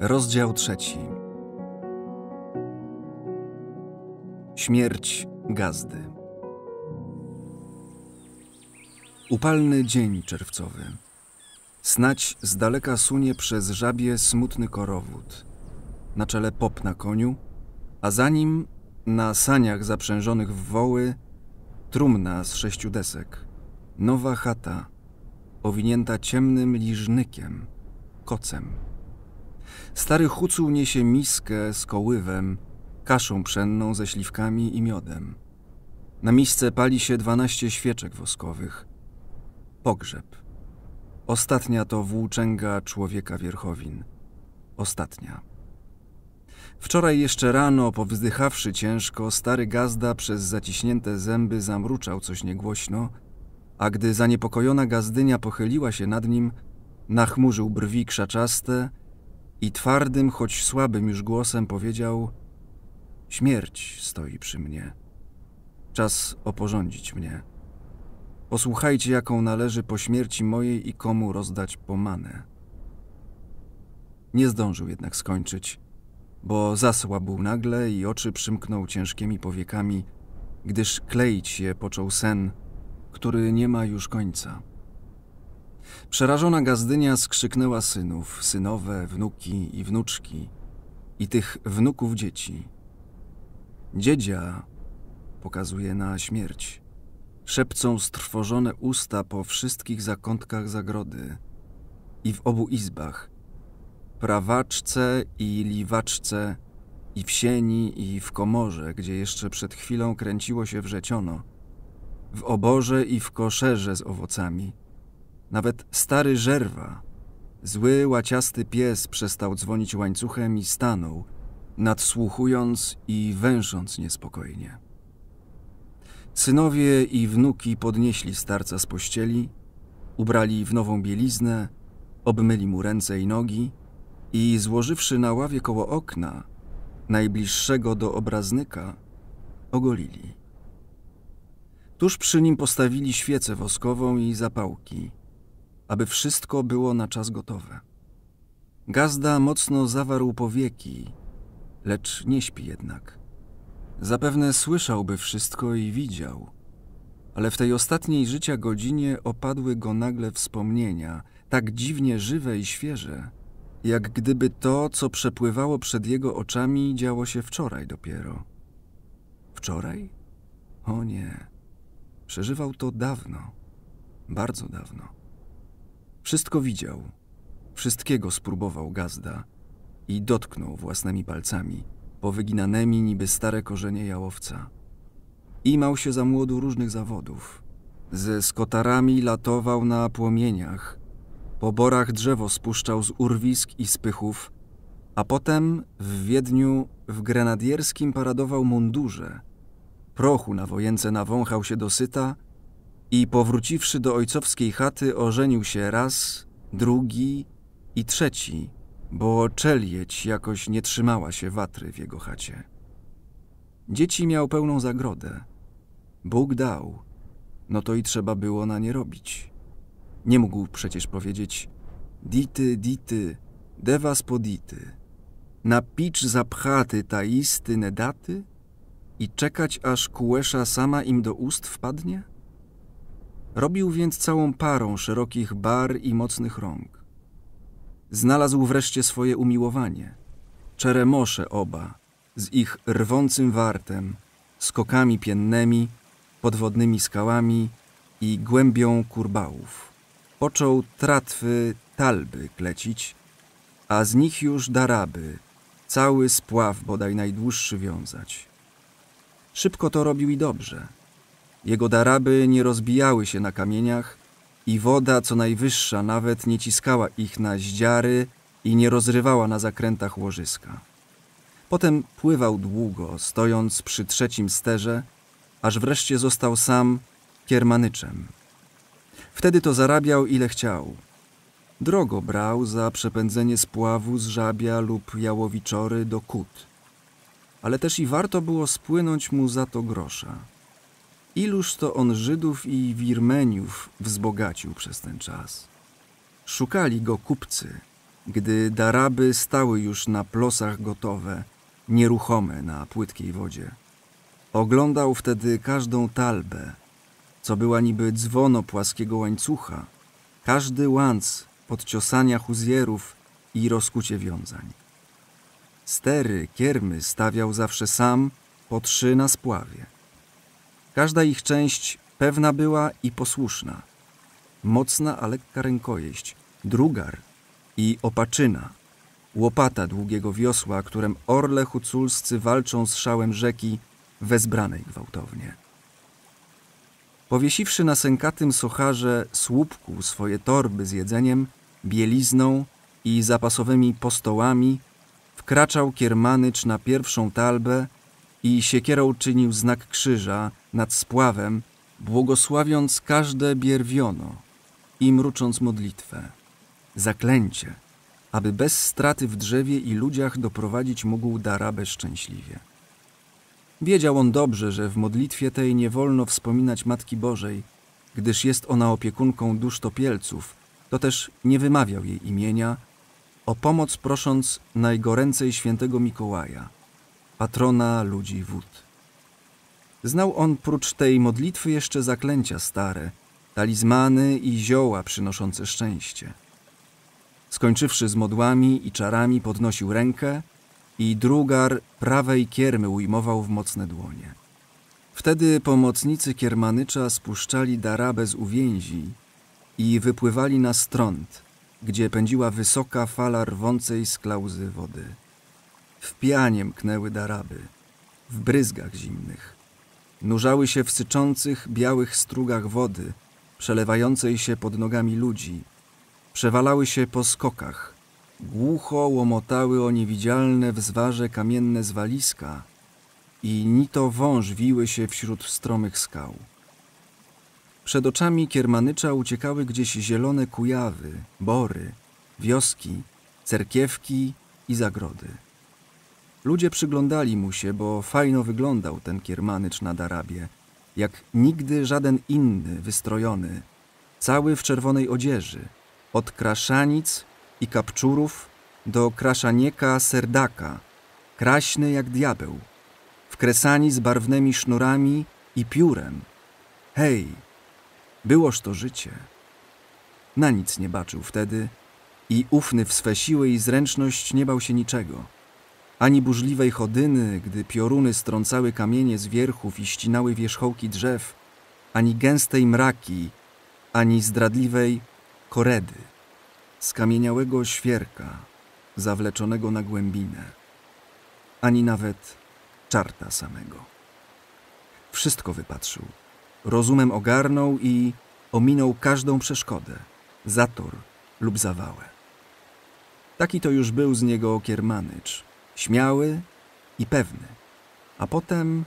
Rozdział trzeci. Śmierć gazdy. Upalny dzień czerwcowy. Snać z daleka sunie przez żabie smutny korowód. Na czele pop na koniu, a za nim na saniach zaprzężonych w woły trumna z sześciu desek. Nowa chata, owinięta ciemnym liżnykiem, kocem. Stary hucuł niesie miskę z koływem, kaszą pszenną ze śliwkami i miodem. Na misce pali się dwanaście świeczek woskowych. Pogrzeb. Ostatnia to włóczęga człowieka wierchowin. Ostatnia. Wczoraj jeszcze rano, powzdychawszy ciężko, stary gazda przez zaciśnięte zęby zamruczał coś niegłośno, a gdy zaniepokojona gazdynia pochyliła się nad nim, nachmurzył brwi krzaczaste i twardym, choć słabym już głosem powiedział: Śmierć stoi przy mnie. Czas oporządzić mnie. Posłuchajcie, jaką należy po śmierci mojej i komu rozdać pomanę. Nie zdążył jednak skończyć, bo zasłabł nagle i oczy przymknął ciężkimi powiekami, gdyż kleić się począł sen, który nie ma już końca. Przerażona gazdynia skrzyknęła synów, synowe, wnuki i wnuczki i tych wnuków dzieci. Dziedzia pokazuje na śmierć. Szepcą strwożone usta po wszystkich zakątkach zagrody i w obu izbach, prawaczce i liwaczce, i w sieni, i w komorze, gdzie jeszcze przed chwilą kręciło się wrzeciono, w oborze i w koszerze z owocami – nawet stary żerwa, zły, łaciasty pies przestał dzwonić łańcuchem i stanął, nadsłuchując i węsząc niespokojnie. Synowie i wnuki podnieśli starca z pościeli, ubrali w nową bieliznę, obmyli mu ręce i nogi i złożywszy na ławie koło okna, najbliższego do obraznyka, ogolili. Tuż przy nim postawili świecę woskową i zapałki – aby wszystko było na czas gotowe. Gazda mocno zawarł powieki, lecz nie śpi jednak. Zapewne słyszałby wszystko i widział, ale w tej ostatniej życia godzinie opadły go nagle wspomnienia, tak dziwnie żywe i świeże, jak gdyby to, co przepływało przed jego oczami, działo się wczoraj dopiero. Wczoraj? O nie. Przeżywał to dawno, bardzo dawno. Wszystko widział, wszystkiego spróbował gazda i dotknął własnymi palcami, powyginanymi niby stare korzenie jałowca. Imał się za młodu różnych zawodów. Ze skotarami latował na płomieniach, po borach drzewo spuszczał z urwisk i spychów, a potem w Wiedniu w grenadierskim paradował mundurze. Prochu na wojence nawąchał się dosyta i powróciwszy do ojcowskiej chaty, ożenił się raz, drugi i trzeci bo czelieć jakoś nie trzymała się watry w jego chacie. Dzieci miał pełną zagrodę. Bóg dał, no to i trzeba było na nie robić. Nie mógł przecież powiedzieć dity, dity, devas podity, na picz zapchaty taisty nedaty i czekać aż kułesza sama im do ust wpadnie? Robił więc całą parą szerokich bar i mocnych rąk. Znalazł wreszcie swoje umiłowanie. Czeremosze oba, z ich rwącym wartem, skokami piennymi, podwodnymi skałami i głębią kurbałów. Począł tratwy talby klecić, a z nich już daraby, cały spław bodaj najdłuższy wiązać. Szybko to robił i dobrze. Jego daraby nie rozbijały się na kamieniach i woda co najwyższa nawet nie ciskała ich na zdziary i nie rozrywała na zakrętach łożyska. Potem pływał długo, stojąc przy trzecim sterze, aż wreszcie został sam kiermanyczem. Wtedy to zarabiał ile chciał. Drogo brał za przepędzenie spławu z żabia lub jałowiczory do kut. Ale też i warto było spłynąć mu za to grosza. Iluż to on Żydów i Wirmeniów wzbogacił przez ten czas. Szukali go kupcy, gdy daraby stały już na plosach gotowe, nieruchome na płytkiej wodzie. Oglądał wtedy każdą talbę, co była niby dzwono płaskiego łańcucha, każdy łanc podciosania huzjerów i rozkucie wiązań. Stery, kiermy stawiał zawsze sam, po trzy na spławie. Każda ich część pewna była i posłuszna. Mocna, a lekka rękojeść, drugar i opaczyna, łopata długiego wiosła, którym orle huculscy walczą z szałem rzeki wezbranej gwałtownie. Powiesiwszy na sękatym socharze słupku swoje torby z jedzeniem, bielizną i zapasowymi postołami, wkraczał kiermanycz na pierwszą talbę i siekierą czynił znak krzyża nad spławem, błogosławiąc każde bierwiono i mrucząc modlitwę. Zaklęcie, aby bez straty w drzewie i ludziach doprowadzić mógł Darabę szczęśliwie. Wiedział on dobrze, że w modlitwie tej nie wolno wspominać Matki Bożej, gdyż jest ona opiekunką dusz topielców, to też nie wymawiał jej imienia, o pomoc prosząc najgoręcej świętego Mikołaja, patrona ludzi wód. Znał on prócz tej modlitwy jeszcze zaklęcia stare, talizmany i zioła przynoszące szczęście. Skończywszy z modłami i czarami, podnosił rękę i drugar prawej kiermy ujmował w mocne dłonie. Wtedy pomocnicy kiermanycza spuszczali darabę z uwięzi i wypływali na strąd, gdzie pędziła wysoka fala rwącej z klauzy wody. W pianie mknęły daraby, w bryzgach zimnych. Nurzały się w syczących, białych strugach wody, przelewającej się pod nogami ludzi. Przewalały się po skokach. Głucho łomotały o niewidzialne w zwarze kamienne zwaliska i ni to wąż wiły się wśród stromych skał. Przed oczami kiermanycza uciekały gdzieś zielone kujawy, bory, wioski, cerkiewki i zagrody. Ludzie przyglądali mu się, bo fajno wyglądał ten kiermanycz na Darabie, jak nigdy żaden inny wystrojony, cały w czerwonej odzieży, od kraszanic i kapczurów do kraszanieka serdaka, kraśny jak diabeł, wkresani z barwnymi sznurami i piórem. Hej, Byłoż to życie. Na nic nie baczył wtedy i ufny w swe siły i zręczność nie bał się niczego. Ani burzliwej chodyny, gdy pioruny strącały kamienie z wierchów i ścinały wierzchołki drzew, ani gęstej mraki, ani zdradliwej koredy, skamieniałego świerka, zawleczonego na głębinę, ani nawet czarta samego. Wszystko wypatrzył – rozumem ogarnął i ominął każdą przeszkodę, zator lub zawałę. Taki to już był z niego kiermanycz, śmiały i pewny, a potem,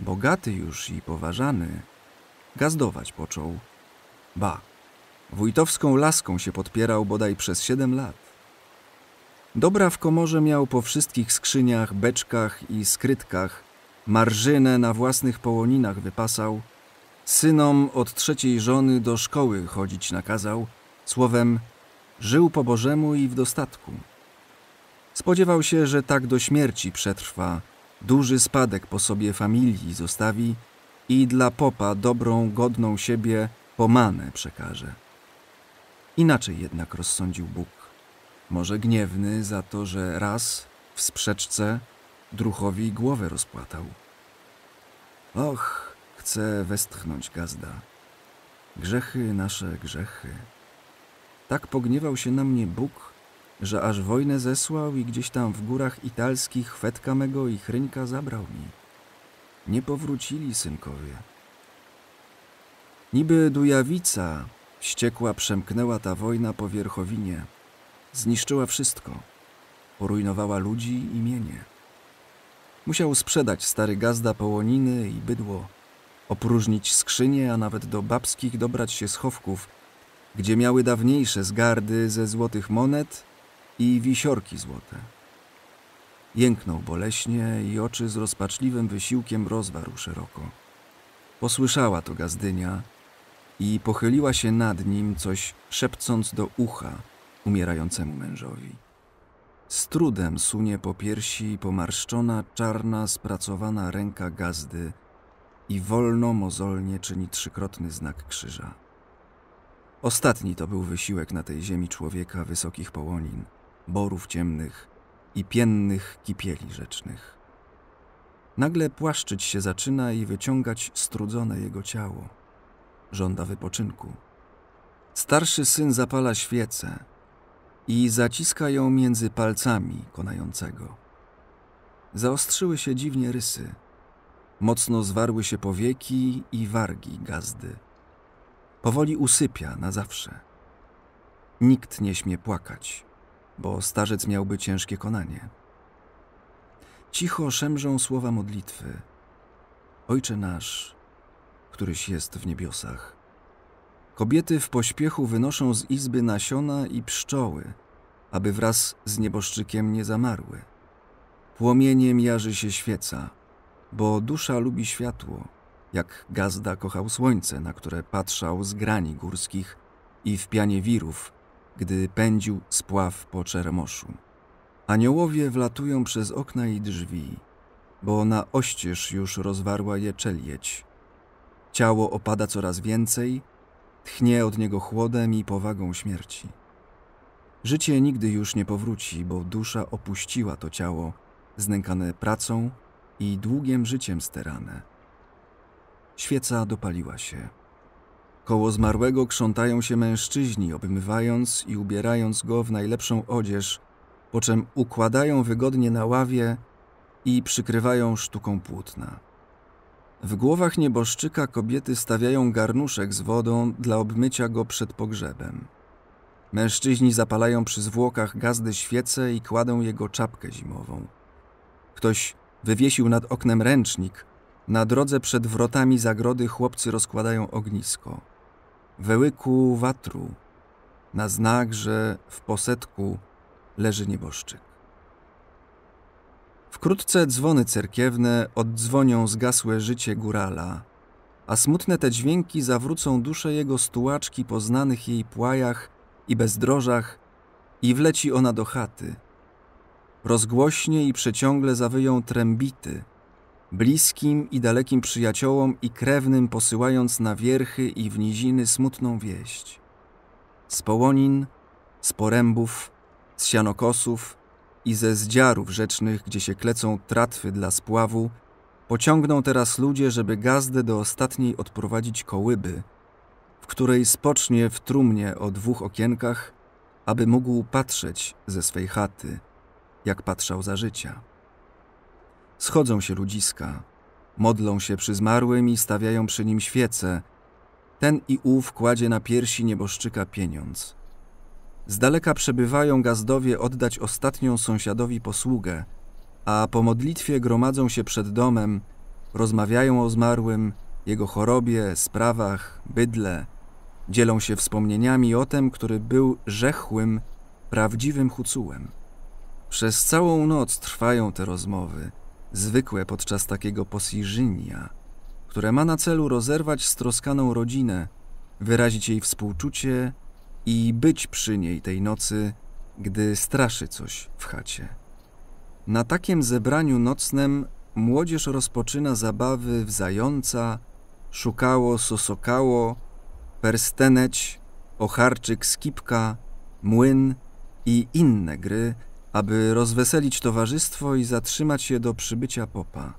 bogaty już i poważany, gazdować począł. Ba, wójtowską laską się podpierał bodaj przez siedem lat. Dobra w komorze miał po wszystkich skrzyniach, beczkach i skrytkach, marżynę na własnych połoninach wypasał, synom od trzeciej żony do szkoły chodzić nakazał, słowem żył po Bożemu i w dostatku. Spodziewał się, że tak do śmierci przetrwa, duży spadek po sobie familii zostawi i dla popa dobrą, godną siebie pomanę przekaże. Inaczej jednak rozsądził Bóg. Może gniewny za to, że raz w sprzeczce druchowi głowę rozpłatał. Och, chce westchnąć gazda. Grzechy nasze grzechy. Tak pogniewał się na mnie Bóg, że aż wojnę zesłał i gdzieś tam w górach italskich chwetka mego i chryńka zabrał mi. Nie powrócili synkowie. Niby Dujawica wściekła przemknęła ta wojna po Wierchowinie. Zniszczyła wszystko. Porujnowała ludzi i mienie. Musiał sprzedać stary gazda połoniny i bydło, opróżnić skrzynie, a nawet do babskich dobrać się schowków, gdzie miały dawniejsze zgardy ze złotych monet i wisiorki złote. Jęknął boleśnie i oczy z rozpaczliwym wysiłkiem rozwarł szeroko. Posłyszała to gazdynia i pochyliła się nad nim, coś szepcąc do ucha umierającemu mężowi. Z trudem sunie po piersi pomarszczona, czarna, spracowana ręka gazdy i wolno, mozolnie czyni trzykrotny znak krzyża. Ostatni to był wysiłek na tej ziemi człowieka wysokich połonin, borów ciemnych i piennych kipieli rzecznych. Nagle płaszczyć się zaczyna i wyciągać strudzone jego ciało. Żąda wypoczynku. Starszy syn zapala świecę i zaciska ją między palcami konającego. Zaostrzyły się dziwnie rysy. Mocno zwarły się powieki i wargi gazdy. Powoli usypia na zawsze. Nikt nie śmie płakać, bo starzec miałby ciężkie konanie. Cicho szemrzą słowa modlitwy. Ojcze nasz, któryś jest w niebiosach. Kobiety w pośpiechu wynoszą z izby nasiona i pszczoły, aby wraz z nieboszczykiem nie zamarły. Płomieniem jarzy się świeca, bo dusza lubi światło, jak gazda kochał słońce, na które patrzał z grani górskich i w pianie wirów, gdy pędził spław po Czeremoszu. Aniołowie wlatują przez okna i drzwi, bo na oścież już rozwarła je czelieć. Ciało opada coraz więcej, tchnie od niego chłodem i powagą śmierci. Życie nigdy już nie powróci, bo dusza opuściła to ciało, znękane pracą i długiem życiem sterane. Świeca dopaliła się. Koło zmarłego krzątają się mężczyźni, obmywając i ubierając go w najlepszą odzież, po czym układają wygodnie na ławie i przykrywają sztuką płótna. W głowach nieboszczyka kobiety stawiają garnuszek z wodą dla obmycia go przed pogrzebem. Mężczyźni zapalają przy zwłokach gazdy świece i kładą jego czapkę zimową. Ktoś wywiesił nad oknem ręcznik. Na drodze przed wrotami zagrody chłopcy rozkładają ognisko. Wełyku watru, na znak, że w posetku leży nieboszczyk. Wkrótce dzwony cerkiewne oddzwonią zgasłe życie górala, a smutne te dźwięki zawrócą duszę jego stułaczki po znanych jej płajach i bezdrożach i wleci ona do chaty. Rozgłośnie i przeciągle zawyją trębity, bliskim i dalekim przyjaciołom i krewnym posyłając na wierchy i w niziny smutną wieść. Z połonin, z porębów, z sianokosów i ze zdziarów rzecznych, gdzie się klecą tratwy dla spławu, pociągną teraz ludzie, żeby gazdę do ostatniej odprowadzić kołyby, w której spocznie w trumnie o dwóch okienkach, aby mógł patrzeć ze swej chaty, jak patrzał za życia. Schodzą się ludziska, modlą się przy zmarłym i stawiają przy nim świece. Ten i ów kładzie na piersi nieboszczyka pieniądz. Z daleka przebywają gazdowie oddać ostatnią sąsiadowi posługę, a po modlitwie gromadzą się przed domem, rozmawiają o zmarłym, jego chorobie, sprawach, bydle, dzielą się wspomnieniami o tym, który był rzechłym, prawdziwym hucułem. Przez całą noc trwają te rozmowy, zwykłe podczas takiego posijżynia, które ma na celu rozerwać stroskaną rodzinę, wyrazić jej współczucie i być przy niej tej nocy, gdy straszy coś w chacie. Na takim zebraniu nocnym młodzież rozpoczyna zabawy w zająca, szukało, sosokało, persteneć, ocharczyk, skipka, młyn i inne gry, aby rozweselić towarzystwo i zatrzymać je do przybycia popa.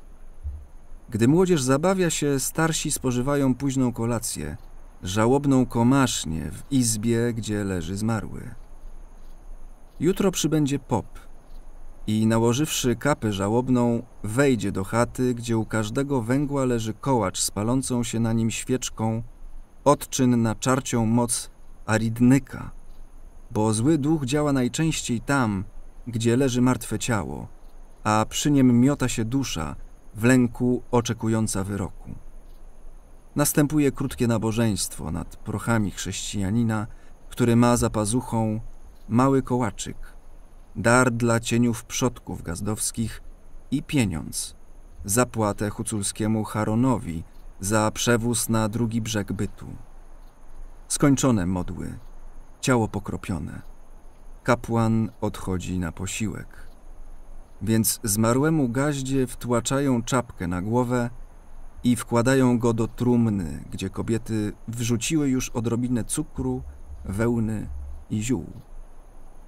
Gdy młodzież zabawia się, starsi spożywają późną kolację, żałobną komasznię w izbie, gdzie leży zmarły. Jutro przybędzie pop i nałożywszy kapę żałobną, wejdzie do chaty, gdzie u każdego węgła leży kołacz z palącą się na nim świeczką, odczyn na czarcią moc aridnyka, bo zły duch działa najczęściej tam, gdzie leży martwe ciało, a przy nim miota się dusza, w lęku oczekująca wyroku. Następuje krótkie nabożeństwo nad prochami chrześcijanina, który ma za pazuchą mały kołaczyk, dar dla cieniów przodków gazdowskich i pieniądz, zapłatę huculskiemu Haronowi za przewóz na drugi brzeg bytu. Skończone modły, ciało pokropione. Kapłan odchodzi na posiłek. Więc zmarłemu gaździe wtłaczają czapkę na głowę i wkładają go do trumny, gdzie kobiety wrzuciły już odrobinę cukru, wełny i ziół.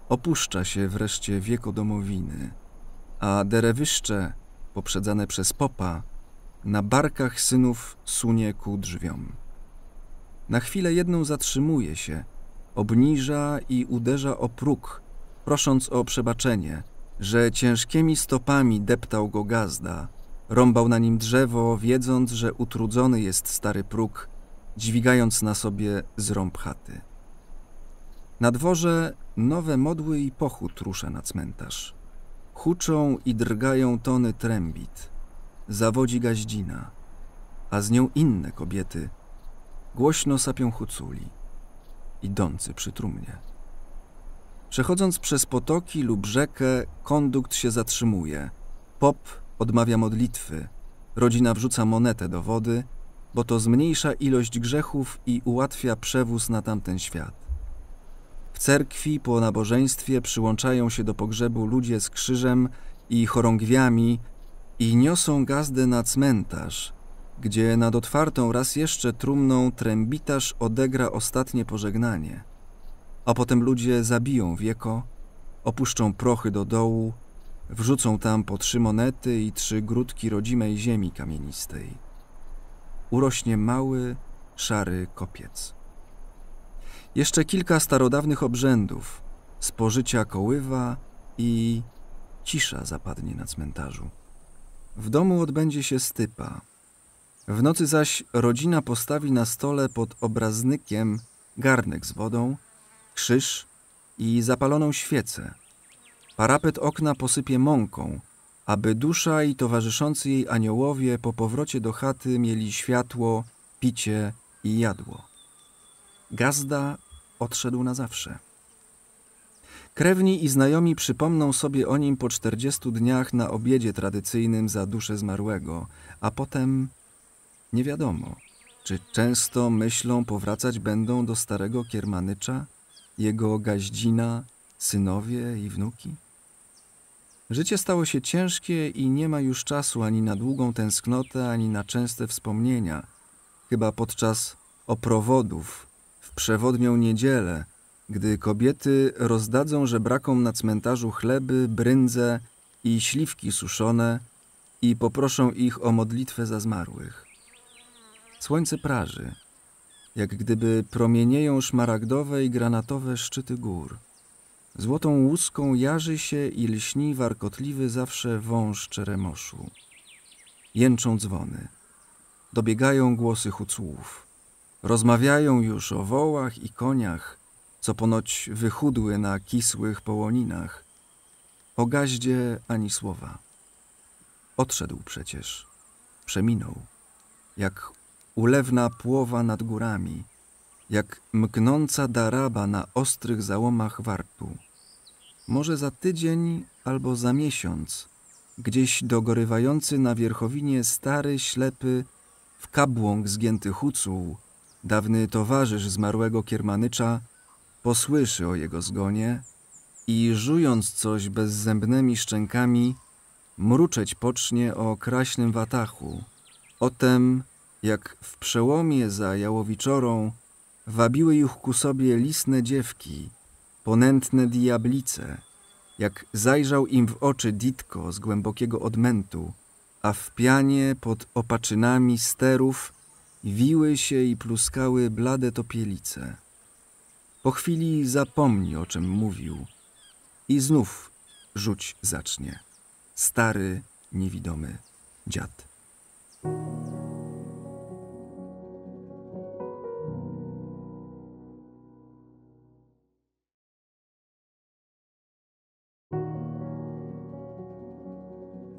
Opuszcza się wreszcie wieko domowiny, a derewyszcze, poprzedzane przez popa, na barkach synów sunie ku drzwiom. Na chwilę jedną zatrzymuje się, obniża i uderza o próg, prosząc o przebaczenie, że ciężkimi stopami deptał go gazda, rąbał na nim drzewo, wiedząc, że utrudzony jest stary próg, dźwigając na sobie zrąb chaty. Na dworze nowe modły i pochód rusza na cmentarz. Huczą i drgają tony trębit. Zawodzi gaździna, a z nią inne kobiety. Głośno sapią huculi, idący przy trumnie. Przechodząc przez potoki lub rzekę, kondukt się zatrzymuje. Pop odmawia modlitwy. Rodzina wrzuca monetę do wody, bo to zmniejsza ilość grzechów i ułatwia przewóz na tamten świat. W cerkwi po nabożeństwie przyłączają się do pogrzebu ludzie z krzyżem i chorągwiami i niosą gazdę na cmentarz, gdzie nad otwartą raz jeszcze trumną trębitarz odegra ostatnie pożegnanie. A potem ludzie zabiją wieko, opuszczą prochy do dołu, wrzucą tam po trzy monety i trzy grudki rodzimej ziemi kamienistej. Urośnie mały, szary kopiec. Jeszcze kilka starodawnych obrzędów, spożycia koływa i cisza zapadnie na cmentarzu. W domu odbędzie się stypa. W nocy zaś rodzina postawi na stole pod obraznykiem garnek z wodą, krzyż i zapaloną świecę. Parapet okna posypie mąką, aby dusza i towarzyszący jej aniołowie po powrocie do chaty mieli światło, picie i jadło. Gazda odszedł na zawsze. Krewni i znajomi przypomną sobie o nim po czterdziestu dniach na obiedzie tradycyjnym za duszę zmarłego, a potem nie wiadomo, czy często myślą powracać będą do starego kiermanycza, jego gaździna, synowie i wnuki? Życie stało się ciężkie i nie ma już czasu ani na długą tęsknotę, ani na częste wspomnienia, chyba podczas oprowodów w przewodnią niedzielę, gdy kobiety rozdadzą żebrakom na cmentarzu chleby, brędze i śliwki suszone i poproszą ich o modlitwę za zmarłych. Słońce praży, jak gdyby promienieją szmaragdowe i granatowe szczyty gór. Złotą łuską jarzy się i lśni warkotliwy zawsze wąż czeremoszu. Jęczą dzwony. Dobiegają głosy hucłów. Rozmawiają już o wołach i koniach, co ponoć wychudły na kisłych połoninach. O gaździe ani słowa. Odszedł przecież, przeminął, jak ulewna płowa nad górami, jak mknąca daraba na ostrych załomach wartu. może za tydzień albo za miesiąc, gdzieś dogorywający na wierchowinie stary, ślepy, w kabłąk zgięty hucuł, dawny towarzysz zmarłego kiermanycza, posłyszy o jego zgonie i żując coś bezzębnymi szczękami, mruczeć pocznie o kraśnym watachu, o tem, jak w przełomie za Jałowiczorą wabiły już ku sobie lisne dziewki, ponętne diablice, jak zajrzał im w oczy Ditko z głębokiego odmętu, a w pianie pod opaczynami sterów wiły się i pluskały blade topielice. Po chwili zapomni, o czym mówił i znów rzuć zacznie. Stary, niewidomy dziad.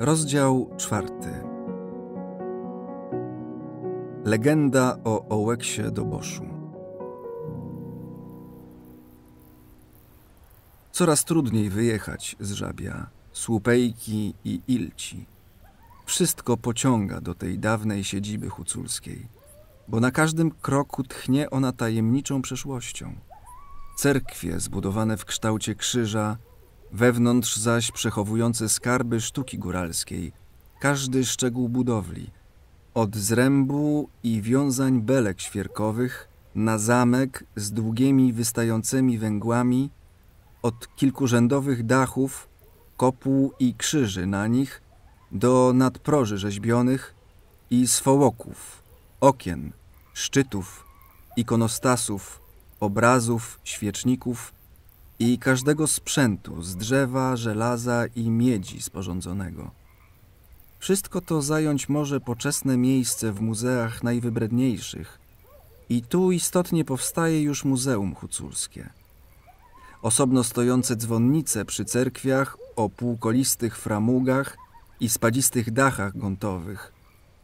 Rozdział czwarty. Legenda o Ołeksie Doboszu. Coraz trudniej wyjechać z Żabia, Słupejki i Ilci. Wszystko pociąga do tej dawnej siedziby huculskiej, bo na każdym kroku tchnie ona tajemniczą przeszłością. Cerkwie zbudowane w kształcie krzyża, wewnątrz zaś przechowujące skarby sztuki góralskiej, każdy szczegół budowli, od zrębu i wiązań belek świerkowych na zamek z długimi wystającymi węgłami, od kilkurzędowych dachów, kopuł i krzyży na nich, do nadproży rzeźbionych i swołoków, okien, szczytów, ikonostasów, obrazów, świeczników i każdego sprzętu z drzewa, żelaza i miedzi sporządzonego. Wszystko to zająć może poczesne miejsce w muzeach najwybredniejszych i tu istotnie powstaje już Muzeum Huculskie. Osobno stojące dzwonnice przy cerkwiach o półkolistych framugach i spadzistych dachach gontowych,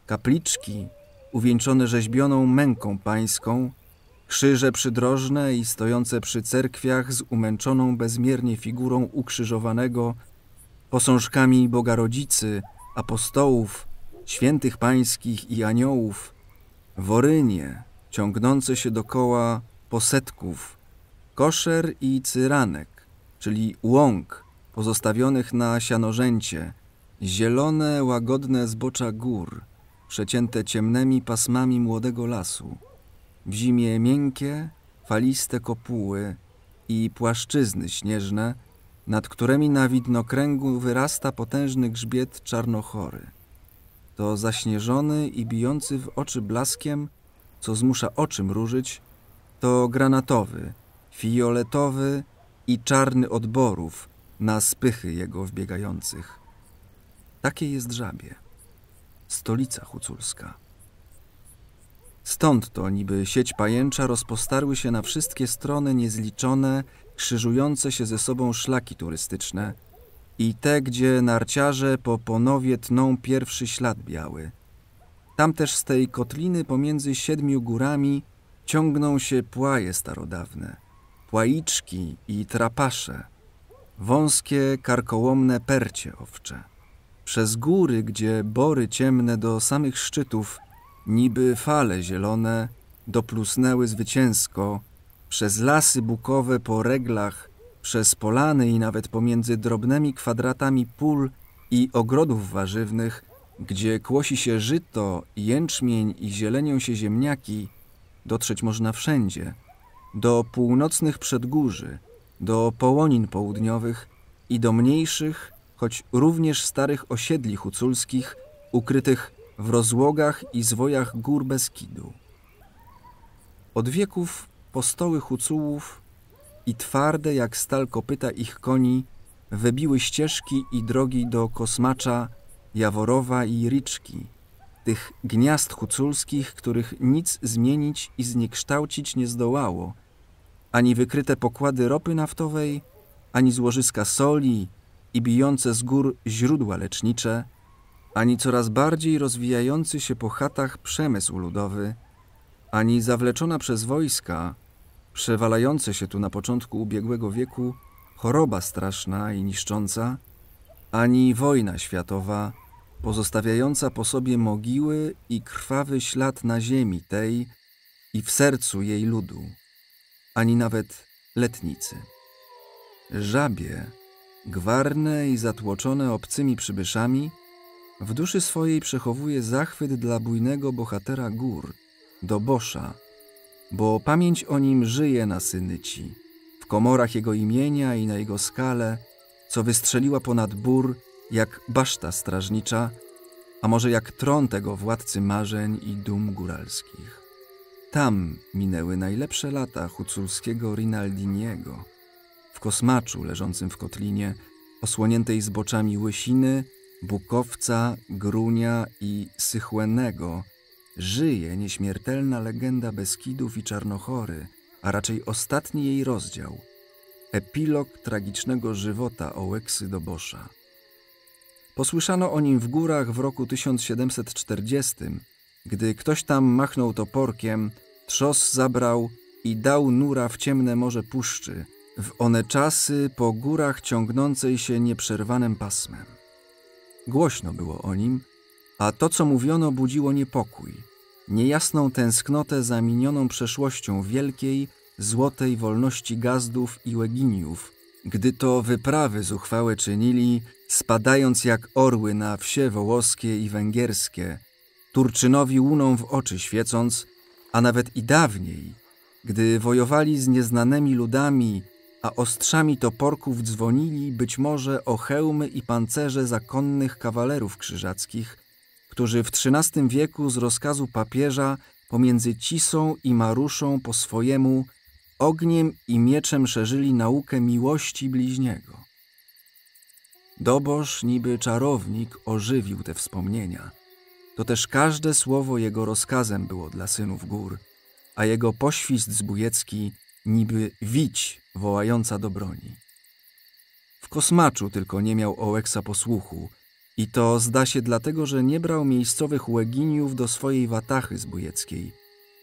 kapliczki uwieńczone rzeźbioną męką pańską, krzyże przydrożne i stojące przy cerkwiach z umęczoną bezmiernie figurą ukrzyżowanego, posążkami Boga Rodzicy, apostołów, świętych pańskich i aniołów, worynie ciągnące się dokoła posetków, koszer i cyranek, czyli łąk pozostawionych na sianorzęcie, zielone, łagodne zbocza gór, przecięte ciemnymi pasmami młodego lasu, w zimie miękkie, faliste kopuły i płaszczyzny śnieżne, nad którymi na widnokręgu wyrasta potężny grzbiet czarnochory. To zaśnieżony i bijący w oczy blaskiem, co zmusza oczy mrużyć, to granatowy, fioletowy i czarny odborów na spychy jego wbiegających. Takie jest żabie, stolica huculska. Stąd to niby sieć pajęcza rozpostarły się na wszystkie strony niezliczone, krzyżujące się ze sobą szlaki turystyczne i te, gdzie narciarze po ponowie tną pierwszy ślad biały. Tam też z tej kotliny pomiędzy siedmiu górami ciągną się płaje starodawne, płaiczki i trapasze, wąskie, karkołomne percie owcze. Przez góry, gdzie bory ciemne do samych szczytów, niby fale zielone, doplusnęły zwycięsko, przez lasy bukowe po reglach, przez polany i nawet pomiędzy drobnymi kwadratami pól i ogrodów warzywnych, gdzie kłosi się żyto, jęczmień i zielenią się ziemniaki, dotrzeć można wszędzie, do północnych przedgórzy, do połonin południowych i do mniejszych, choć również starych osiedli huculskich, ukrytych w rozłogach i zwojach gór Beskidu. Od wieków postoły hucułów i twarde jak stal kopyta ich koni wybiły ścieżki i drogi do Kosmacza, Jaworowa i Riczki, tych gniazd huculskich, których nic zmienić i zniekształcić nie zdołało, ani wykryte pokłady ropy naftowej, ani złożyska soli i bijące z gór źródła lecznicze, ani coraz bardziej rozwijający się po chatach przemysł ludowy, ani zawleczona przez wojska, przewalające się tu na początku ubiegłego wieku, choroba straszna i niszcząca, ani wojna światowa, pozostawiająca po sobie mogiły i krwawy ślad na ziemi tej i w sercu jej ludu, ani nawet letnicy. Żabie, gwarne i zatłoczone obcymi przybyszami, w duszy swojej przechowuje zachwyt dla bujnego bohatera gór, Dobosza, bo pamięć o nim żyje na Synyci, w komorach jego imienia i na jego skale, co wystrzeliła ponad bór jak baszta strażnicza, a może jak tron tego władcy marzeń i dum góralskich. Tam minęły najlepsze lata huculskiego Rinaldiniego, w kosmaczu leżącym w kotlinie, osłoniętej zboczami łysiny, bukowca, grunia i sychłenego, żyje nieśmiertelna legenda Beskidów i Czarnochory, a raczej ostatni jej rozdział, epilog tragicznego żywota Ołeksy Dobosza. Posłyszano o nim w górach w roku 1740, gdy ktoś tam machnął toporkiem, trzos zabrał i dał nura w ciemne morze puszczy, w one czasy po górach ciągnącej się nieprzerwanym pasmem. Głośno było o nim, a to, co mówiono, budziło niepokój, niejasną tęsknotę za minioną przeszłością wielkiej, złotej wolności gazdów i łeginiów, gdy to wyprawy zuchwałe czynili, spadając jak orły na wsie wołoskie i węgierskie, Turczynowi łuną w oczy świecąc, a nawet i dawniej, gdy wojowali z nieznanymi ludami, a ostrzami toporków dzwonili być może o hełmy i pancerze zakonnych kawalerów krzyżackich, którzy w XIII wieku z rozkazu papieża pomiędzy Cisą i Maruszą po swojemu ogniem i mieczem szerzyli naukę miłości bliźniego. Doboż niby czarownik ożywił te wspomnienia. To też każde słowo jego rozkazem było dla synów gór, a jego poświst zbójecki niby wić wołająca do broni. W kosmaczu tylko nie miał Ołeksa posłuchu i to zda się dlatego, że nie brał miejscowych łeginiów do swojej watachy zbójeckiej.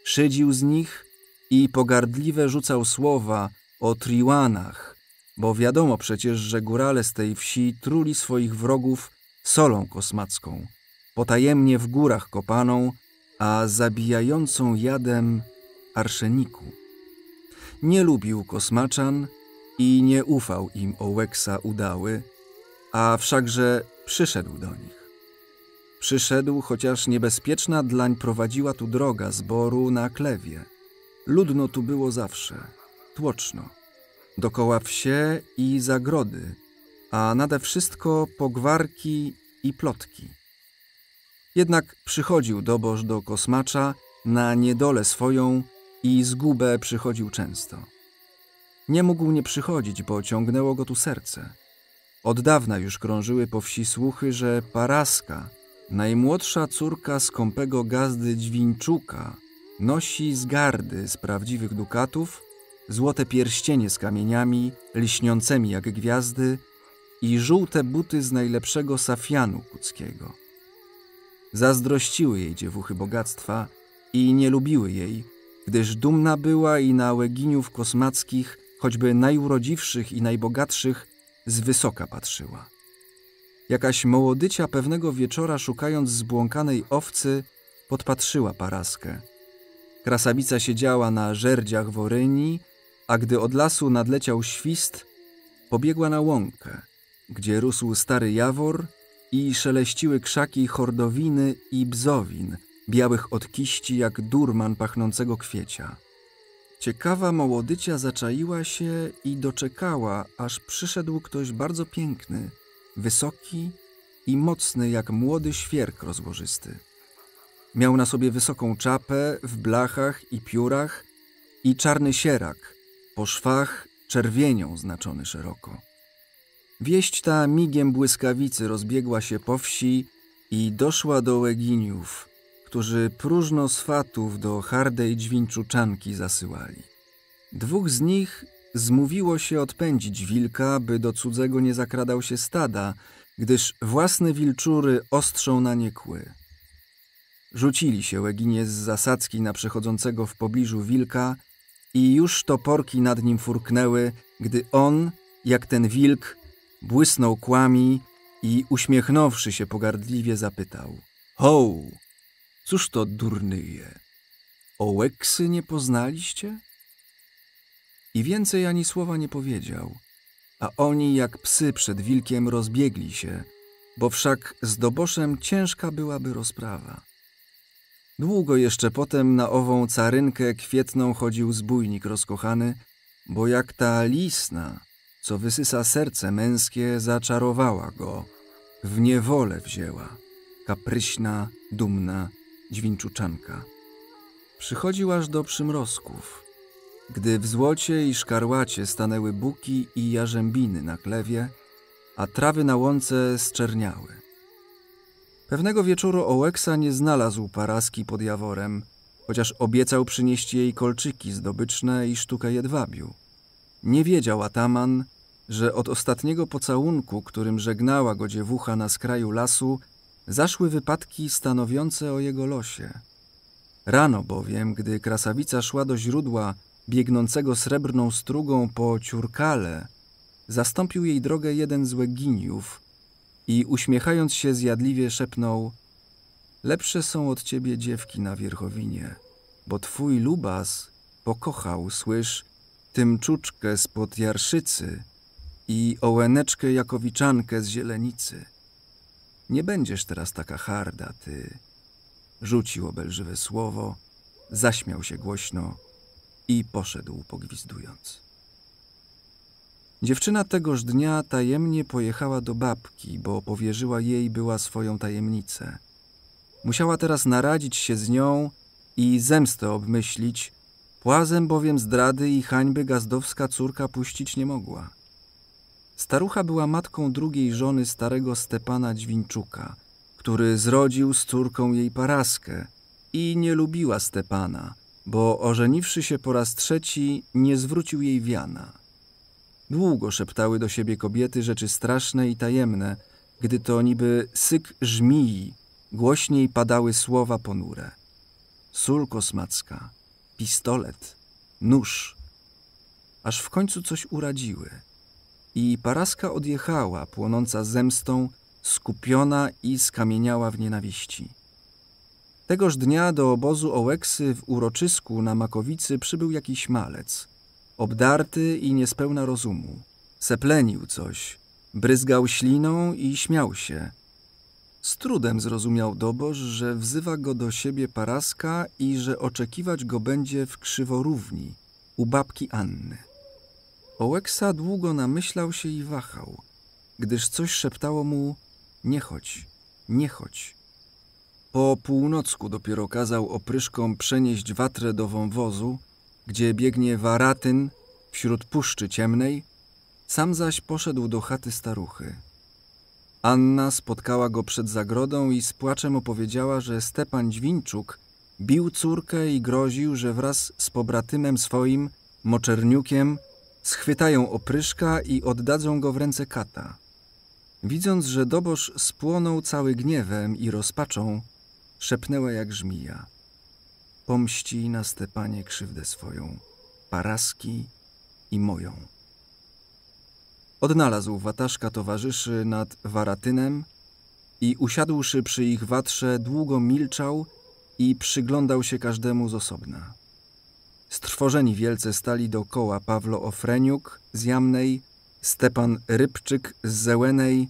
Szydził z nich i pogardliwe rzucał słowa o triłanach, bo wiadomo przecież, że górale z tej wsi truli swoich wrogów solą kosmacką, potajemnie w górach kopaną, a zabijającą jadem arszeniku. Nie lubił kosmaczan i nie ufał im Ołeksa udały, a wszakże przyszedł do nich. Przyszedł, chociaż niebezpieczna dlań prowadziła tu droga z boru na klewie. Ludno tu było zawsze, tłoczno, dokoła wsie i zagrody, a nade wszystko pogwarki i plotki. Jednak przychodził doboż do kosmacza na niedolę swoją i zgubę przychodził często. Nie mógł nie przychodzić, bo ciągnęło go tu serce. Od dawna już krążyły po wsi słuchy, że Paraska, najmłodsza córka skąpego gazdy Dźwińczuka, nosi z gardy z prawdziwych dukatów, złote pierścienie z kamieniami, liśniącymi jak gwiazdy i żółte buty z najlepszego safianu kuckiego. Zazdrościły jej dziewuchy bogactwa i nie lubiły jej, gdyż dumna była i na łeginiów kosmackich, choćby najurodziwszych i najbogatszych, z wysoka patrzyła. Jakaś mołodycia pewnego wieczora, szukając zbłąkanej owcy, podpatrzyła paraskę. Krasawica siedziała na żerdziach woryni, a gdy od lasu nadleciał świst, pobiegła na łąkę, gdzie rósł stary jawor i szeleściły krzaki hordowiny i bzowin, białych od kiści jak durman pachnącego kwiecia. Ciekawa mołodycia zaczaiła się i doczekała, aż przyszedł ktoś bardzo piękny, wysoki i mocny jak młody świerk rozłożysty. Miał na sobie wysoką czapę w blachach i piórach i czarny sierak, po szwach czerwienią znaczony szeroko. Wieść ta migiem błyskawicy rozbiegła się po wsi i doszła do Łeginiów, którzy próżno swatów do hardej dźwięczuczanki zasyłali. Dwóch z nich zmówiło się odpędzić wilka, by do cudzego nie zakradał się stada, gdyż własne wilczury ostrzą na nie kły. Rzucili się Łeginie z zasadzki na przechodzącego w pobliżu wilka i już toporki nad nim furknęły, gdy on, jak ten wilk, błysnął kłami i uśmiechnąwszy się pogardliwie zapytał. Ho, cóż to durnyje? Ołeksy nie poznaliście? I więcej ani słowa nie powiedział, a oni jak psy przed wilkiem rozbiegli się, bo wszak z doboszem ciężka byłaby rozprawa. Długo jeszcze potem na ową carynkę kwietną chodził zbójnik rozkochany, bo jak ta lisna, co wysysa serce męskie, zaczarowała go, w niewolę wzięła, kapryśna, dumna, dźwięczuczanka. Przychodził aż do przymrozków, gdy w złocie i szkarłacie stanęły buki i jarzębiny na klewie, a trawy na łące zczerniały. Pewnego wieczoru Ołeksa nie znalazł paraski pod jaworem, chociaż obiecał przynieść jej kolczyki zdobyczne i sztukę jedwabiu. Nie wiedział ataman, że od ostatniego pocałunku, którym żegnała go dziewucha na skraju lasu, zaszły wypadki stanowiące o jego losie. Rano bowiem, gdy krasawica szła do źródła biegnącego srebrną strugą po ciurkale, zastąpił jej drogę jeden z łeginiów i uśmiechając się zjadliwie szepnął Lepsze są od ciebie dziewki na wierchowinie, bo twój lubas pokochał, słysz, tym czuczkę spod jarszycy i ołeneczkę jakowiczankę z zielenicy. Nie będziesz teraz taka harda, ty. Rzucił obelżywe słowo, zaśmiał się głośno i poszedł pogwizdując. Dziewczyna tegoż dnia tajemnie pojechała do babki, bo powierzyła jej była swoją tajemnicę. Musiała teraz naradzić się z nią i zemstę obmyślić, płazem bowiem zdrady i hańby gazdowska córka puścić nie mogła. Starucha była matką drugiej żony starego Stepana Dźwińczuka, który zrodził z córką jej paraskę i nie lubiła Stepana, bo ożeniwszy się po raz trzeci, nie zwrócił jej wiana. Długo szeptały do siebie kobiety rzeczy straszne i tajemne, gdy to niby syk żmii, głośniej padały słowa ponure. Sól kosmacka, pistolet, nóż. Aż w końcu coś uradziły. I Paraska odjechała, płonąca zemstą, skupiona i skamieniała w nienawiści. Tegoż dnia do obozu Ołeksy w uroczysku na Makowicy przybył jakiś malec – obdarty i niespełna rozumu. Seplenił coś, bryzgał śliną i śmiał się. Z trudem zrozumiał Doboż, że wzywa go do siebie Paraska i że oczekiwać go będzie w krzyworówni, u babki Anny. Ołeksa długo namyślał się i wahał, gdyż coś szeptało mu nie chodź, nie chodź. Po północku dopiero kazał opryszkom przenieść watrę do wąwozu, gdzie biegnie Waratyn wśród puszczy ciemnej, sam zaś poszedł do chaty staruchy. Anna spotkała go przed zagrodą i z płaczem opowiedziała, że Stepan Dźwińczuk bił córkę i groził, że wraz z pobratymem swoim, Moczerniukiem, schwytają opryszka i oddadzą go w ręce kata. Widząc, że dobosz spłonął cały gniewem i rozpaczą, szepnęła jak żmija pomści na Stepanie krzywdę swoją, Paraski i moją. Odnalazł wataszka towarzyszy nad Waratynem i usiadłszy przy ich watrze długo milczał i przyglądał się każdemu z osobna. Strwożeni wielce stali dokoła Pawlo Ofreniuk z Jamnej, Stepan Rybczyk z Zełenej,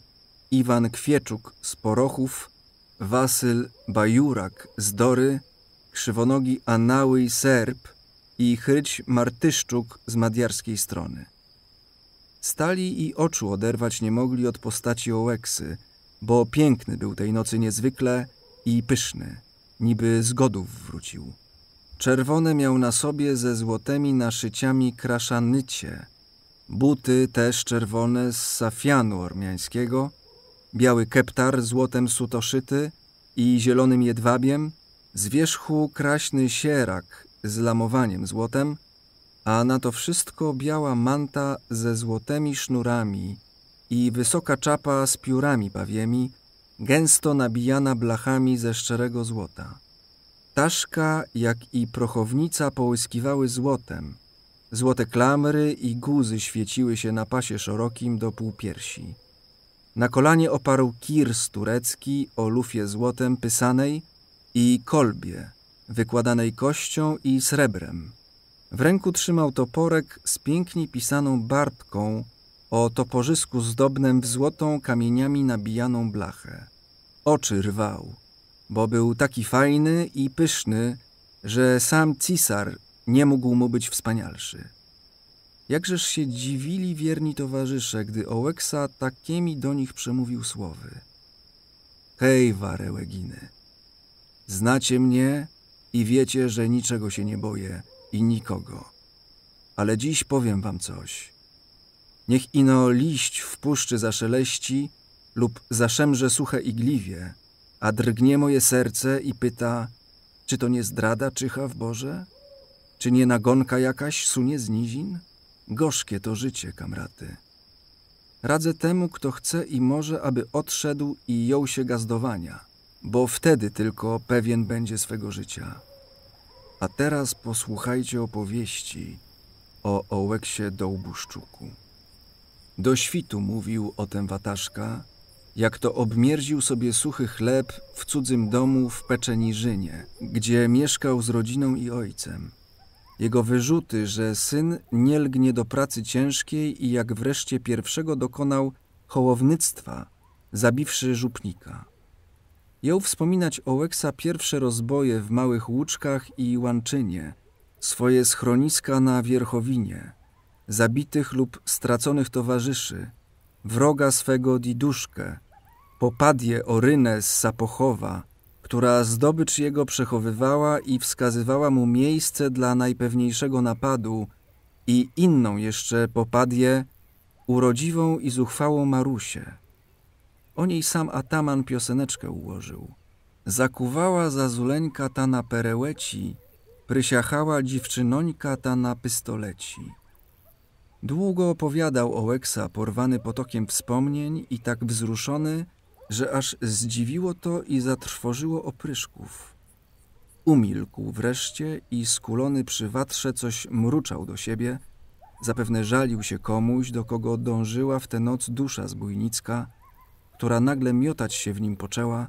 Iwan Kwieczuk z Porochów, Wasyl Bajurak z Dory, krzywonogi Anały Serb i Chryć Martyszczuk z madiarskiej strony. Stali i oczu oderwać nie mogli od postaci Ołeksy, bo piękny był tej nocy niezwykle i pyszny, niby z godów wrócił. Czerwone miał na sobie ze złotymi naszyciami kraszanycie, buty też czerwone z safianu ormiańskiego, biały keptar złotem sutoszyty i zielonym jedwabiem – z wierzchu kraśny sierak z lamowaniem złotem, a na to wszystko biała manta ze złotymi sznurami i wysoka czapa z piórami pawiemi, gęsto nabijana blachami ze szczerego złota. Taszka, jak i prochownica połyskiwały złotem, Złote klamry i guzy świeciły się na pasie szerokim do półpiersi. Na kolanie oparł kirs turecki o lufie złotem pysanej i kolbie, wykładanej kością i srebrem. W ręku trzymał toporek z pięknie pisaną bartką o toporzysku zdobnym w złotą kamieniami nabijaną blachę. Oczy rwał, bo był taki fajny i pyszny, że sam cisar nie mógł mu być wspanialszy. Jakżeż się dziwili wierni towarzysze, gdy Ołeksa takiemi do nich przemówił słowy. Hej, Warełeginy, znacie mnie i wiecie, że niczego się nie boję i nikogo. Ale dziś powiem wam coś. Niech ino liść w puszczy zaszeleści lub zaszemrze suche igliwie, a drgnie moje serce i pyta, czy to nie zdrada czyha w Boże? Czy nie nagonka jakaś sunie z nizin? Gorzkie to życie, kamraty. Radzę temu, kto chce i może, aby odszedł i jął się gazdowania, bo wtedy tylko pewien będzie swego życia. A teraz posłuchajcie opowieści o Ołeksie Dołbuszczuku. Do świtu mówił o tem wataszka, jak to obmierził sobie suchy chleb w cudzym domu w Peczeniżynie, gdzie mieszkał z rodziną i ojcem. Jego wyrzuty, że syn nie lgnie do pracy ciężkiej i jak wreszcie pierwszego dokonał hołownictwa, zabiwszy żupnika. Jął wspominać Ołeksa pierwsze rozboje w małych łuczkach i łanczynie, swoje schroniska na Wierchowinie, zabitych lub straconych towarzyszy, wroga swego Diduszkę, popadje Orynę z Sapochowa, która zdobycz jego przechowywała i wskazywała mu miejsce dla najpewniejszego napadu i inną jeszcze popadje, urodziwą i zuchwałą Marusię. O niej sam ataman pioseneczkę ułożył. Zakuwała zazuleńka ta na perełeci, prysiachała dziewczynońka ta na pystoleci. Długo opowiadał Ołeksa, porwany potokiem wspomnień i tak wzruszony, że aż zdziwiło to i zatrwożyło opryszków. Umilkł wreszcie i skulony przy watrze coś mruczał do siebie, zapewne żalił się komuś, do kogo dążyła w tę noc dusza zbójnicka, która nagle miotać się w nim poczęła,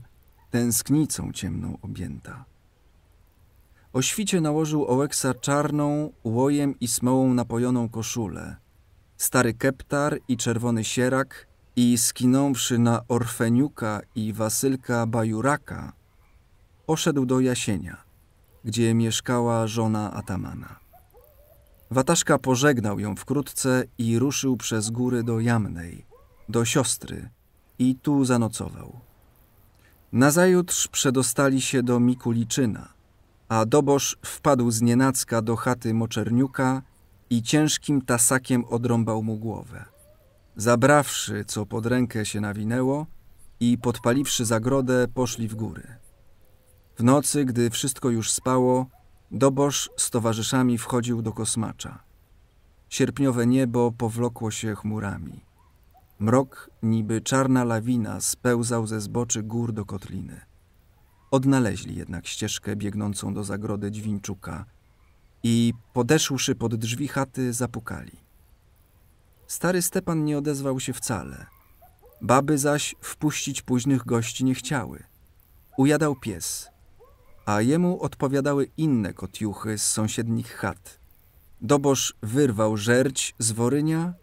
tęsknicą ciemną objęta. O świcie nałożył Ołeksa czarną, łojem i smołą napojoną koszulę, stary keptar i czerwony sierak i skinąwszy na Orfeniuka i Wasylka Bajuraka, poszedł do Jasienia, gdzie mieszkała żona Atamana. Wataszka pożegnał ją wkrótce i ruszył przez góry do Jamnej, do siostry i tu zanocował. Nazajutrz przedostali się do Mikuliczyna, a Dobosz wpadł z nienacka do chaty Moczerniuka i ciężkim tasakiem odrąbał mu głowę. Zabrawszy, co pod rękę się nawinęło i podpaliwszy zagrodę, poszli w góry. W nocy, gdy wszystko już spało, Dobosz z towarzyszami wchodził do kosmacza. Sierpniowe niebo powlokło się chmurami. Mrok, niby czarna lawina, spełzał ze zboczy gór do kotliny. Odnaleźli jednak ścieżkę biegnącą do zagrody Dźwińczuka i podeszłszy pod drzwi chaty, zapukali. Stary Stepan nie odezwał się wcale. Baby zaś wpuścić późnych gości nie chciały. Ujadał pies, a jemu odpowiadały inne kotiuchy z sąsiednich chat. Dobosz wyrwał żerć z worynia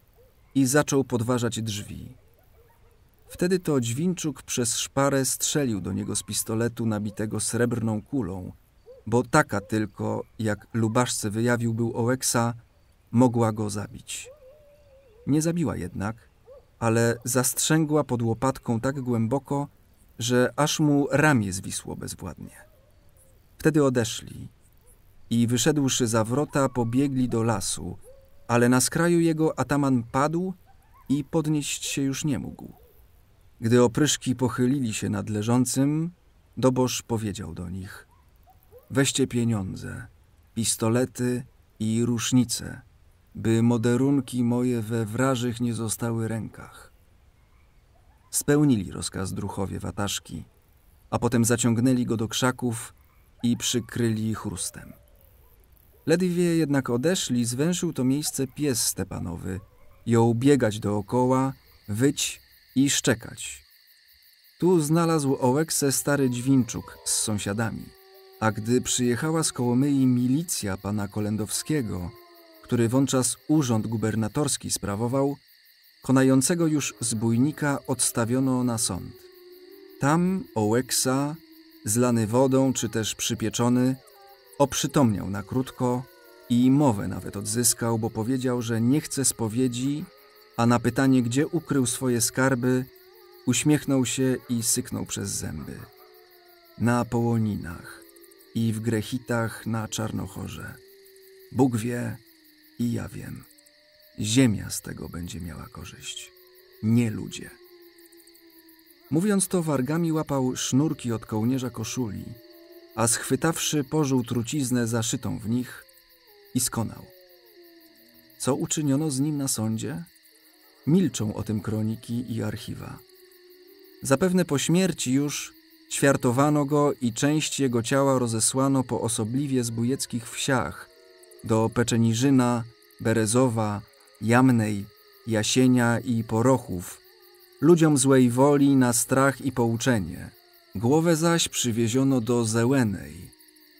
i zaczął podważać drzwi. Wtedy to dźwięczuk przez szparę strzelił do niego z pistoletu nabitego srebrną kulą, bo taka tylko, jak lubaszce wyjawił był Ołeksa, mogła go zabić. Nie zabiła jednak, ale zastrzęgła pod łopatką tak głęboko, że aż mu ramię zwisło bezwładnie. Wtedy odeszli i wyszedłszy za wrota pobiegli do lasu, ale na skraju jego ataman padł i podnieść się już nie mógł. Gdy opryszki pochylili się nad leżącym, Dobosz powiedział do nich – weźcie pieniądze, pistolety i rusznice – by moderunki moje we wrażych nie zostały rękach. Spełnili rozkaz druchowie wataszki, a potem zaciągnęli go do krzaków i przykryli chrustem. Ledwie jednak odeszli, zwęszył to miejsce pies Stepanowy. Jął biegać dookoła, wyć i szczekać. Tu znalazł Ołeksę stary dźwięczuk z sąsiadami. A gdy przyjechała z Kołomyi milicja pana Kolendowskiego, który wówczas urząd gubernatorski sprawował, konającego już zbójnika odstawiono na sąd. Tam Ołeksa, zlany wodą czy też przypieczony, oprzytomniał na krótko i mowę nawet odzyskał, bo powiedział, że nie chce spowiedzi, a na pytanie, gdzie ukrył swoje skarby, uśmiechnął się i syknął przez zęby. Na połoninach i w grechitach na czarnochorze. Bóg wie i ja wiem. Ziemia z tego będzie miała korzyść, nie ludzie. Mówiąc to, wargami łapał sznurki od kołnierza koszuli, a schwytawszy pożył truciznę zaszytą w nich i skonał. Co uczyniono z nim na sądzie? Milczą o tym kroniki i archiwa. Zapewne po śmierci już ćwiartowano go i część jego ciała rozesłano po osobliwie zbójeckich wsiach do Peczeniżyna, Berezowa, Jamnej, Jasienia i Porochów, ludziom złej woli na strach i pouczenie. Głowę zaś przywieziono do Zełenej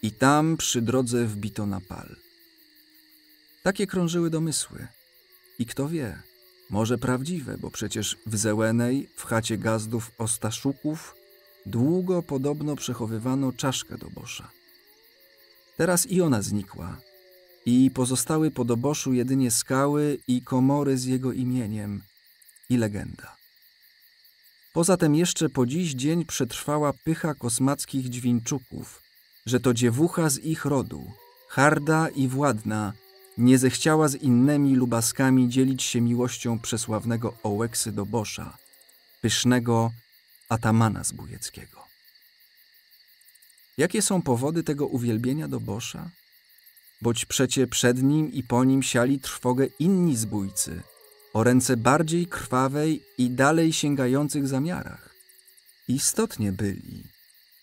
i tam przy drodze wbito na pal. Takie krążyły domysły. I kto wie, może prawdziwe, bo przecież w Zełenej, w chacie gazdów Ostaszuków, długo podobno przechowywano czaszkę do bosza. Teraz i ona znikła i pozostały po doboszu jedynie skały i komory z jego imieniem i legenda. Poza tym jeszcze po dziś dzień przetrwała pycha kosmackich dźwięczuków, że to dziewucha z ich rodu, harda i władna, nie zechciała z innymi lubaskami dzielić się miłością przesławnego Ołeksy do Bosza, pysznego atamana zbójeckiego. Jakie są powody tego uwielbienia do Bosza? Boć przecie przed nim i po nim siali trwogę inni zbójcy, o ręce bardziej krwawej i dalej sięgających zamiarach. Istotnie byli,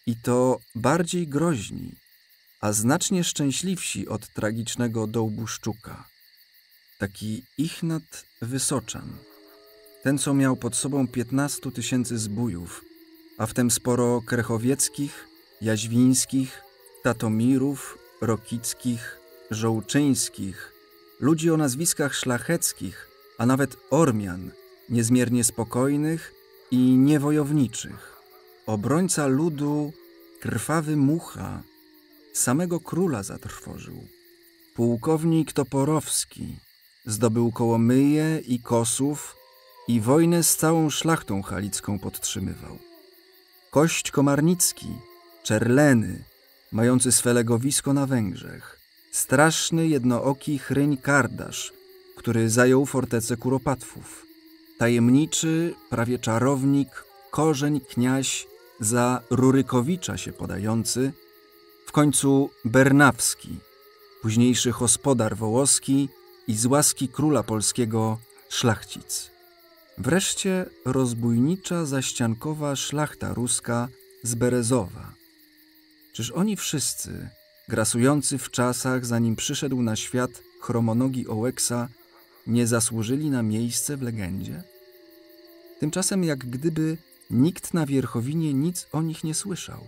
i to bardziej groźni, a znacznie szczęśliwsi od tragicznego Dołbuszczuka. Taki Ichnat Wysoczan, ten co miał pod sobą piętnastu tysięcy zbójów, a w tym sporo krechowieckich, jaźwińskich, tatomirów, rokickich, żołczyńskich, ludzi o nazwiskach szlacheckich, a nawet Ormian, niezmiernie spokojnych i niewojowniczych. Obrońca ludu, krwawy mucha, samego króla zatrwożył. Pułkownik Toporowski zdobył Kołomyję i Kosów i wojnę z całą szlachtą halicką podtrzymywał. Kość Komarnicki, Czerleny, mający swe legowisko na Węgrzech, straszny jednooki Chryń Kardasz, który zajął fortecę Kuropatwów, tajemniczy, prawie czarownik, korzeń kniaś za Rurykowicza się podający, w końcu Bernawski, późniejszy gospodar wołoski i z łaski króla polskiego szlachcic. Wreszcie rozbójnicza zaściankowa szlachta ruska z Berezowa. Czyż oni wszyscy, grasujący w czasach, zanim przyszedł na świat chromonogi Ołeksa, nie zasłużyli na miejsce w legendzie? Tymczasem jak gdyby nikt na Wierchowinie nic o nich nie słyszał.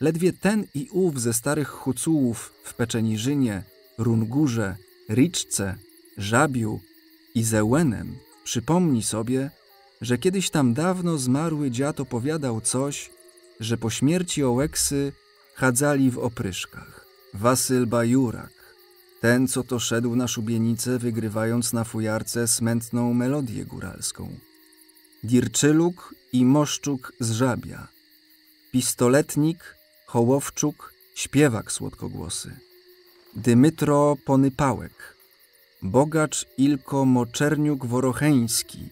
Ledwie ten i ów ze starych hucułów w Peczeniżynie, Rungurze, Riczce, Żabiu i Zełenem przypomni sobie, że kiedyś tam dawno zmarły dziad opowiadał coś, że po śmierci Ołeksy chadzali w opryszkach. Wasyl Bajurak, ten co to szedł na szubienicę, wygrywając na fujarce smętną melodię góralską. Dirczyluk i Moszczuk z Żabia, pistoletnik Hołowczuk, śpiewak słodkogłosy, Dymytro Ponypałek, bogacz Ilko Moczerniuk Worocheński,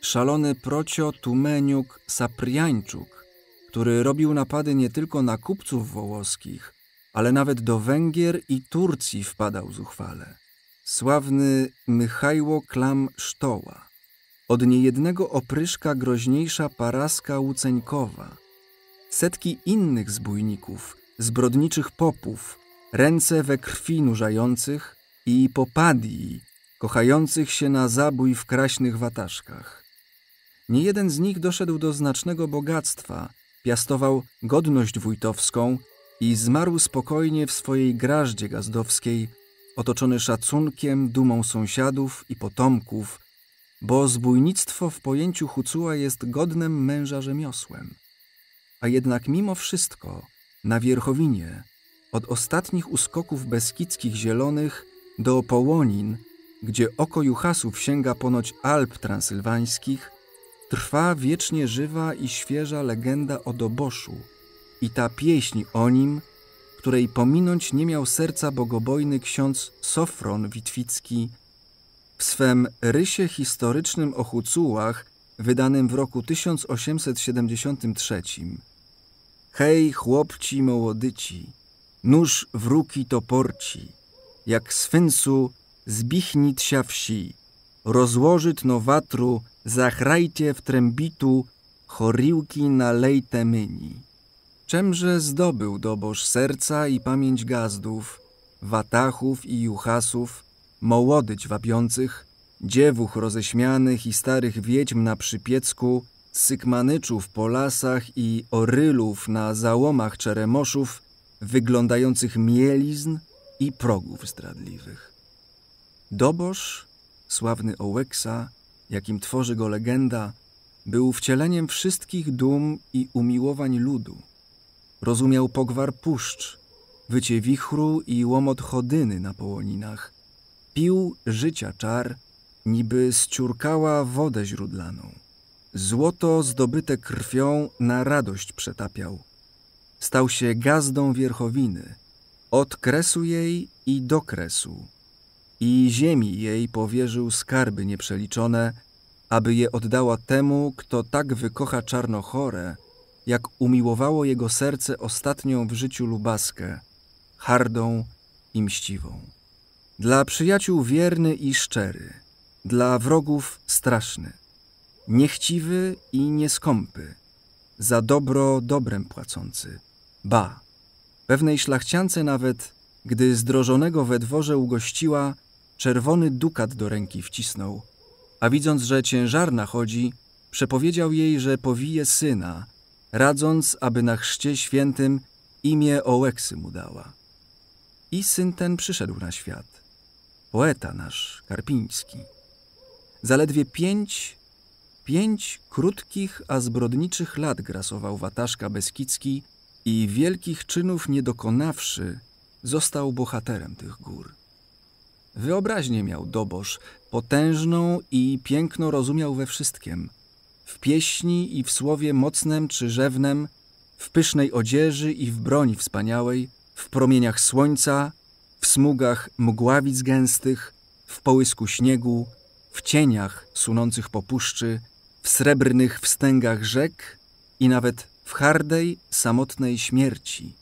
szalony procio Tumeniuk Sapriańczuk, który robił napady nie tylko na kupców wołoskich, ale nawet do Węgier i Turcji wpadał zuchwale. Sławny Mychajło Klam Sztoła, od niejednego opryszka groźniejsza paraska Łuceńkowa – setki innych zbójników, zbrodniczych popów, ręce we krwi nurzających i popadii, kochających się na zabój w kraśnych wataszkach. Nie jeden z nich doszedł do znacznego bogactwa, piastował godność wójtowską i zmarł spokojnie w swojej grażdzie gazdowskiej, otoczony szacunkiem, dumą sąsiadów i potomków, bo zbójnictwo w pojęciu Hucuła jest godnym męża rzemiosłem. A jednak mimo wszystko na Wierchowinie, od ostatnich uskoków beskidzkich zielonych do Połonin, gdzie oko Juchasów sięga ponoć Alp transylwańskich, trwa wiecznie żywa i świeża legenda o Doboszu i ta pieśń o nim, której pominąć nie miał serca bogobojny ksiądz Sofron Witwicki w swym rysie historycznym o Hucułach, wydanym w roku 1873. Hej, chłopci mołodyci, nóż w ruki toporci, jak swynsu zbichnit wsi, rozłożyt nowatru, zachrajcie w trębitu, choriłki nalejte myni. Czemże zdobył doboż serca i pamięć gazdów, watachów i juchasów, mołodyć wabiących, dziewuch roześmianych i starych wiedźm na przypiecku, sykmanyczów po lasach i orylów na załomach czeremoszów, wyglądających mielizn i progów zdradliwych. Dobosz, sławny Ołeksa, jakim tworzy go legenda, był wcieleniem wszystkich dum i umiłowań ludu. Rozumiał pogwar puszcz, wycie wichru i łomot chodyny na połoninach. Pił życia czar, niby zciurkała wodę źródlaną. Złoto zdobyte krwią na radość przetapiał. Stał się gazdą wierchowiny, od kresu jej i do kresu. I ziemi jej powierzył skarby nieprzeliczone, aby je oddała temu, kto tak wykocha czarnochorę, jak umiłowało jego serce ostatnią w życiu lubaskę, hardą i mściwą. Dla przyjaciół wierny i szczery, dla wrogów straszny, niechciwy i nieskąpy, za dobro dobrem płacący, ba, pewnej szlachciance nawet, gdy zdrożonego we dworze ugościła, czerwony dukat do ręki wcisnął, a widząc, że ciężarna chodzi, przepowiedział jej, że powije syna, radząc, aby na chrzcie świętym imię Ołeksy mu dała. I syn ten przyszedł na świat. Poeta nasz, Karpiński. Zaledwie pięć, pięć krótkich, a zbrodniczych lat grasował Wataszka Beskidzki i wielkich czynów nie dokonawszy, został bohaterem tych gór. Wyobraźnię miał dobosz, potężną i piękno rozumiał we wszystkim. W pieśni i w słowie mocnem czy rzewnem, w pysznej odzieży i w broni wspaniałej, w promieniach słońca, w smugach mgławic gęstych, w połysku śniegu, w cieniach sunących po puszczy, w srebrnych wstęgach rzek i nawet w hardej, samotnej śmierci,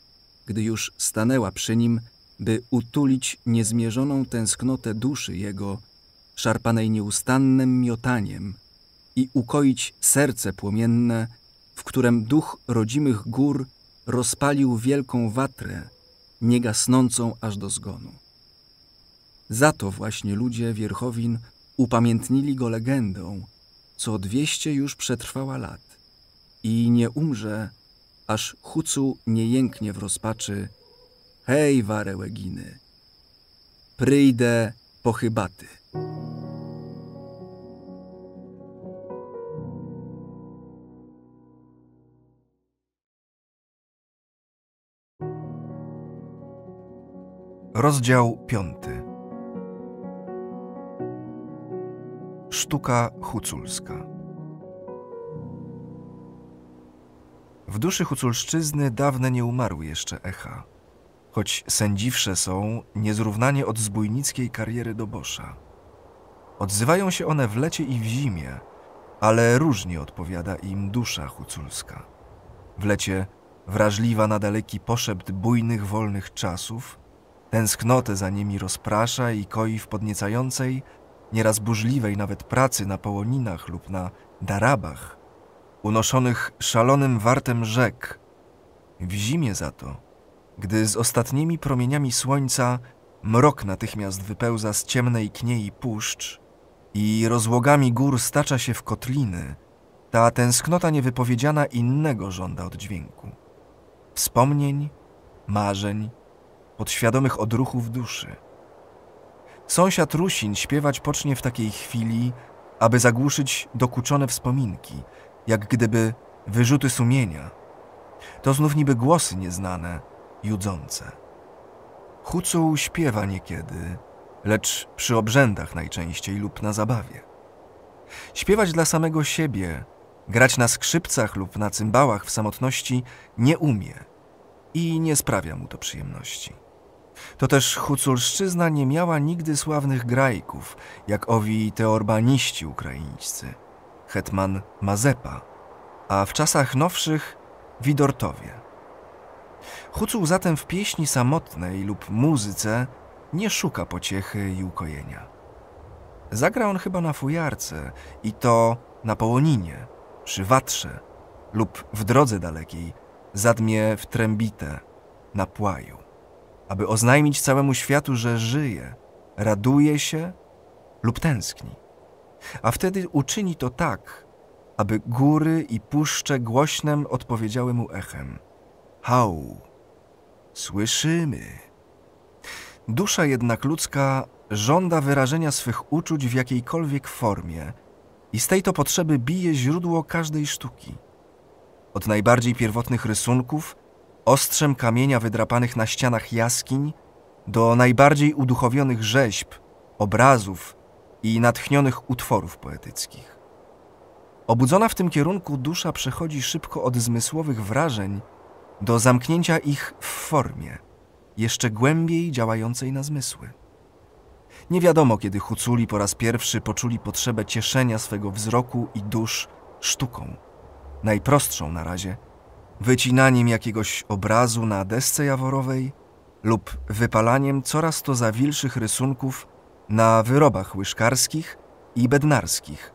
gdy już stanęła przy nim, by utulić niezmierzoną tęsknotę duszy jego, szarpanej nieustannym miotaniem i ukoić serce płomienne, w którem duch rodzimych gór rozpalił wielką watrę, niegasnącą aż do zgonu. Za to właśnie ludzie Wierchowin upamiętnili go legendą, co dwieście już przetrwała lat i nie umrze, aż Hucu nie jęknie w rozpaczy Hej, ware łeginy, pryjdę pochybaty. Rozdział piąty. Sztuka huculska. W duszy huculszczyzny dawne nie umarły jeszcze echa, choć sędziwsze są niezrównanie od zbójnickiej kariery Dobosza. Odzywają się one w lecie i w zimie, ale różnie odpowiada im dusza huculska. W lecie wrażliwa na daleki poszept bujnych, wolnych czasów, tęsknotę za nimi rozprasza i koi w podniecającej, nieraz burzliwej nawet pracy na połoninach lub na darabach, unoszonych szalonym wartem rzek. W zimie za to Gdy z ostatnimi promieniami słońca mrok natychmiast wypełza z ciemnej kniei puszcz i rozłogami gór stacza się w kotliny, ta tęsknota niewypowiedziana innego żąda oddźwięku. Wspomnień, marzeń, podświadomych odruchów duszy. Sąsiad Rusin śpiewać pocznie w takiej chwili, aby zagłuszyć dokuczone wspominki, jak gdyby wyrzuty sumienia. To znów niby głosy nieznane, judzące. Hucuł śpiewa niekiedy, lecz przy obrzędach najczęściej lub na zabawie. Śpiewać dla samego siebie, grać na skrzypcach lub na cymbałach w samotności nie umie i nie sprawia mu to przyjemności. To też Huculszczyzna nie miała nigdy sławnych grajków, jak owi teorbaniści ukraińscy, hetman Mazepa, a w czasach nowszych Widortowie. Hucuł zatem w pieśni samotnej lub muzyce nie szuka pociechy i ukojenia. Zagra on chyba na fujarce i to na połoninie, przy watrze lub w drodze dalekiej, zadmie w trębite, na płaju aby oznajmić całemu światu, że żyje, raduje się lub tęskni. A wtedy uczyni to tak, aby góry i puszcze głośnem odpowiedziały mu echem. Hał, słyszymy. Dusza jednak ludzka żąda wyrażenia swych uczuć w jakiejkolwiek formie i z tej to potrzeby bije źródło każdej sztuki. Od najbardziej pierwotnych rysunków ostrzem kamienia wydrapanych na ścianach jaskiń do najbardziej uduchowionych rzeźb, obrazów i natchnionych utworów poetyckich. Obudzona w tym kierunku dusza przechodzi szybko od zmysłowych wrażeń do zamknięcia ich w formie, jeszcze głębiej działającej na zmysły. Nie wiadomo, kiedy Huculi po raz pierwszy poczuli potrzebę cieszenia swego wzroku i dusz sztuką, najprostszą na razie – wycinaniem jakiegoś obrazu na desce jaworowej lub wypalaniem coraz to zawilszych rysunków na wyrobach łyżkarskich i bednarskich,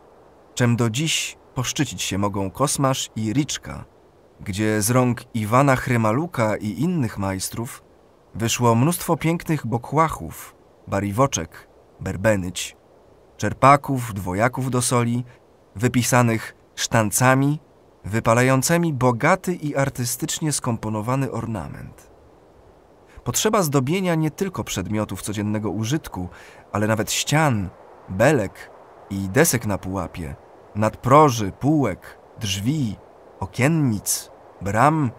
czym do dziś poszczycić się mogą Kosmasz i Riczka, gdzie z rąk Iwana Chrymaluka i innych majstrów wyszło mnóstwo pięknych bokłachów, bariwoczek, berbenyć, czerpaków, dwojaków do soli, wypisanych sztancami wypalającymi bogaty i artystycznie skomponowany ornament. Potrzeba zdobienia nie tylko przedmiotów codziennego użytku, ale nawet ścian, belek i desek na pułapie, nadproży, półek, drzwi, okiennic, bram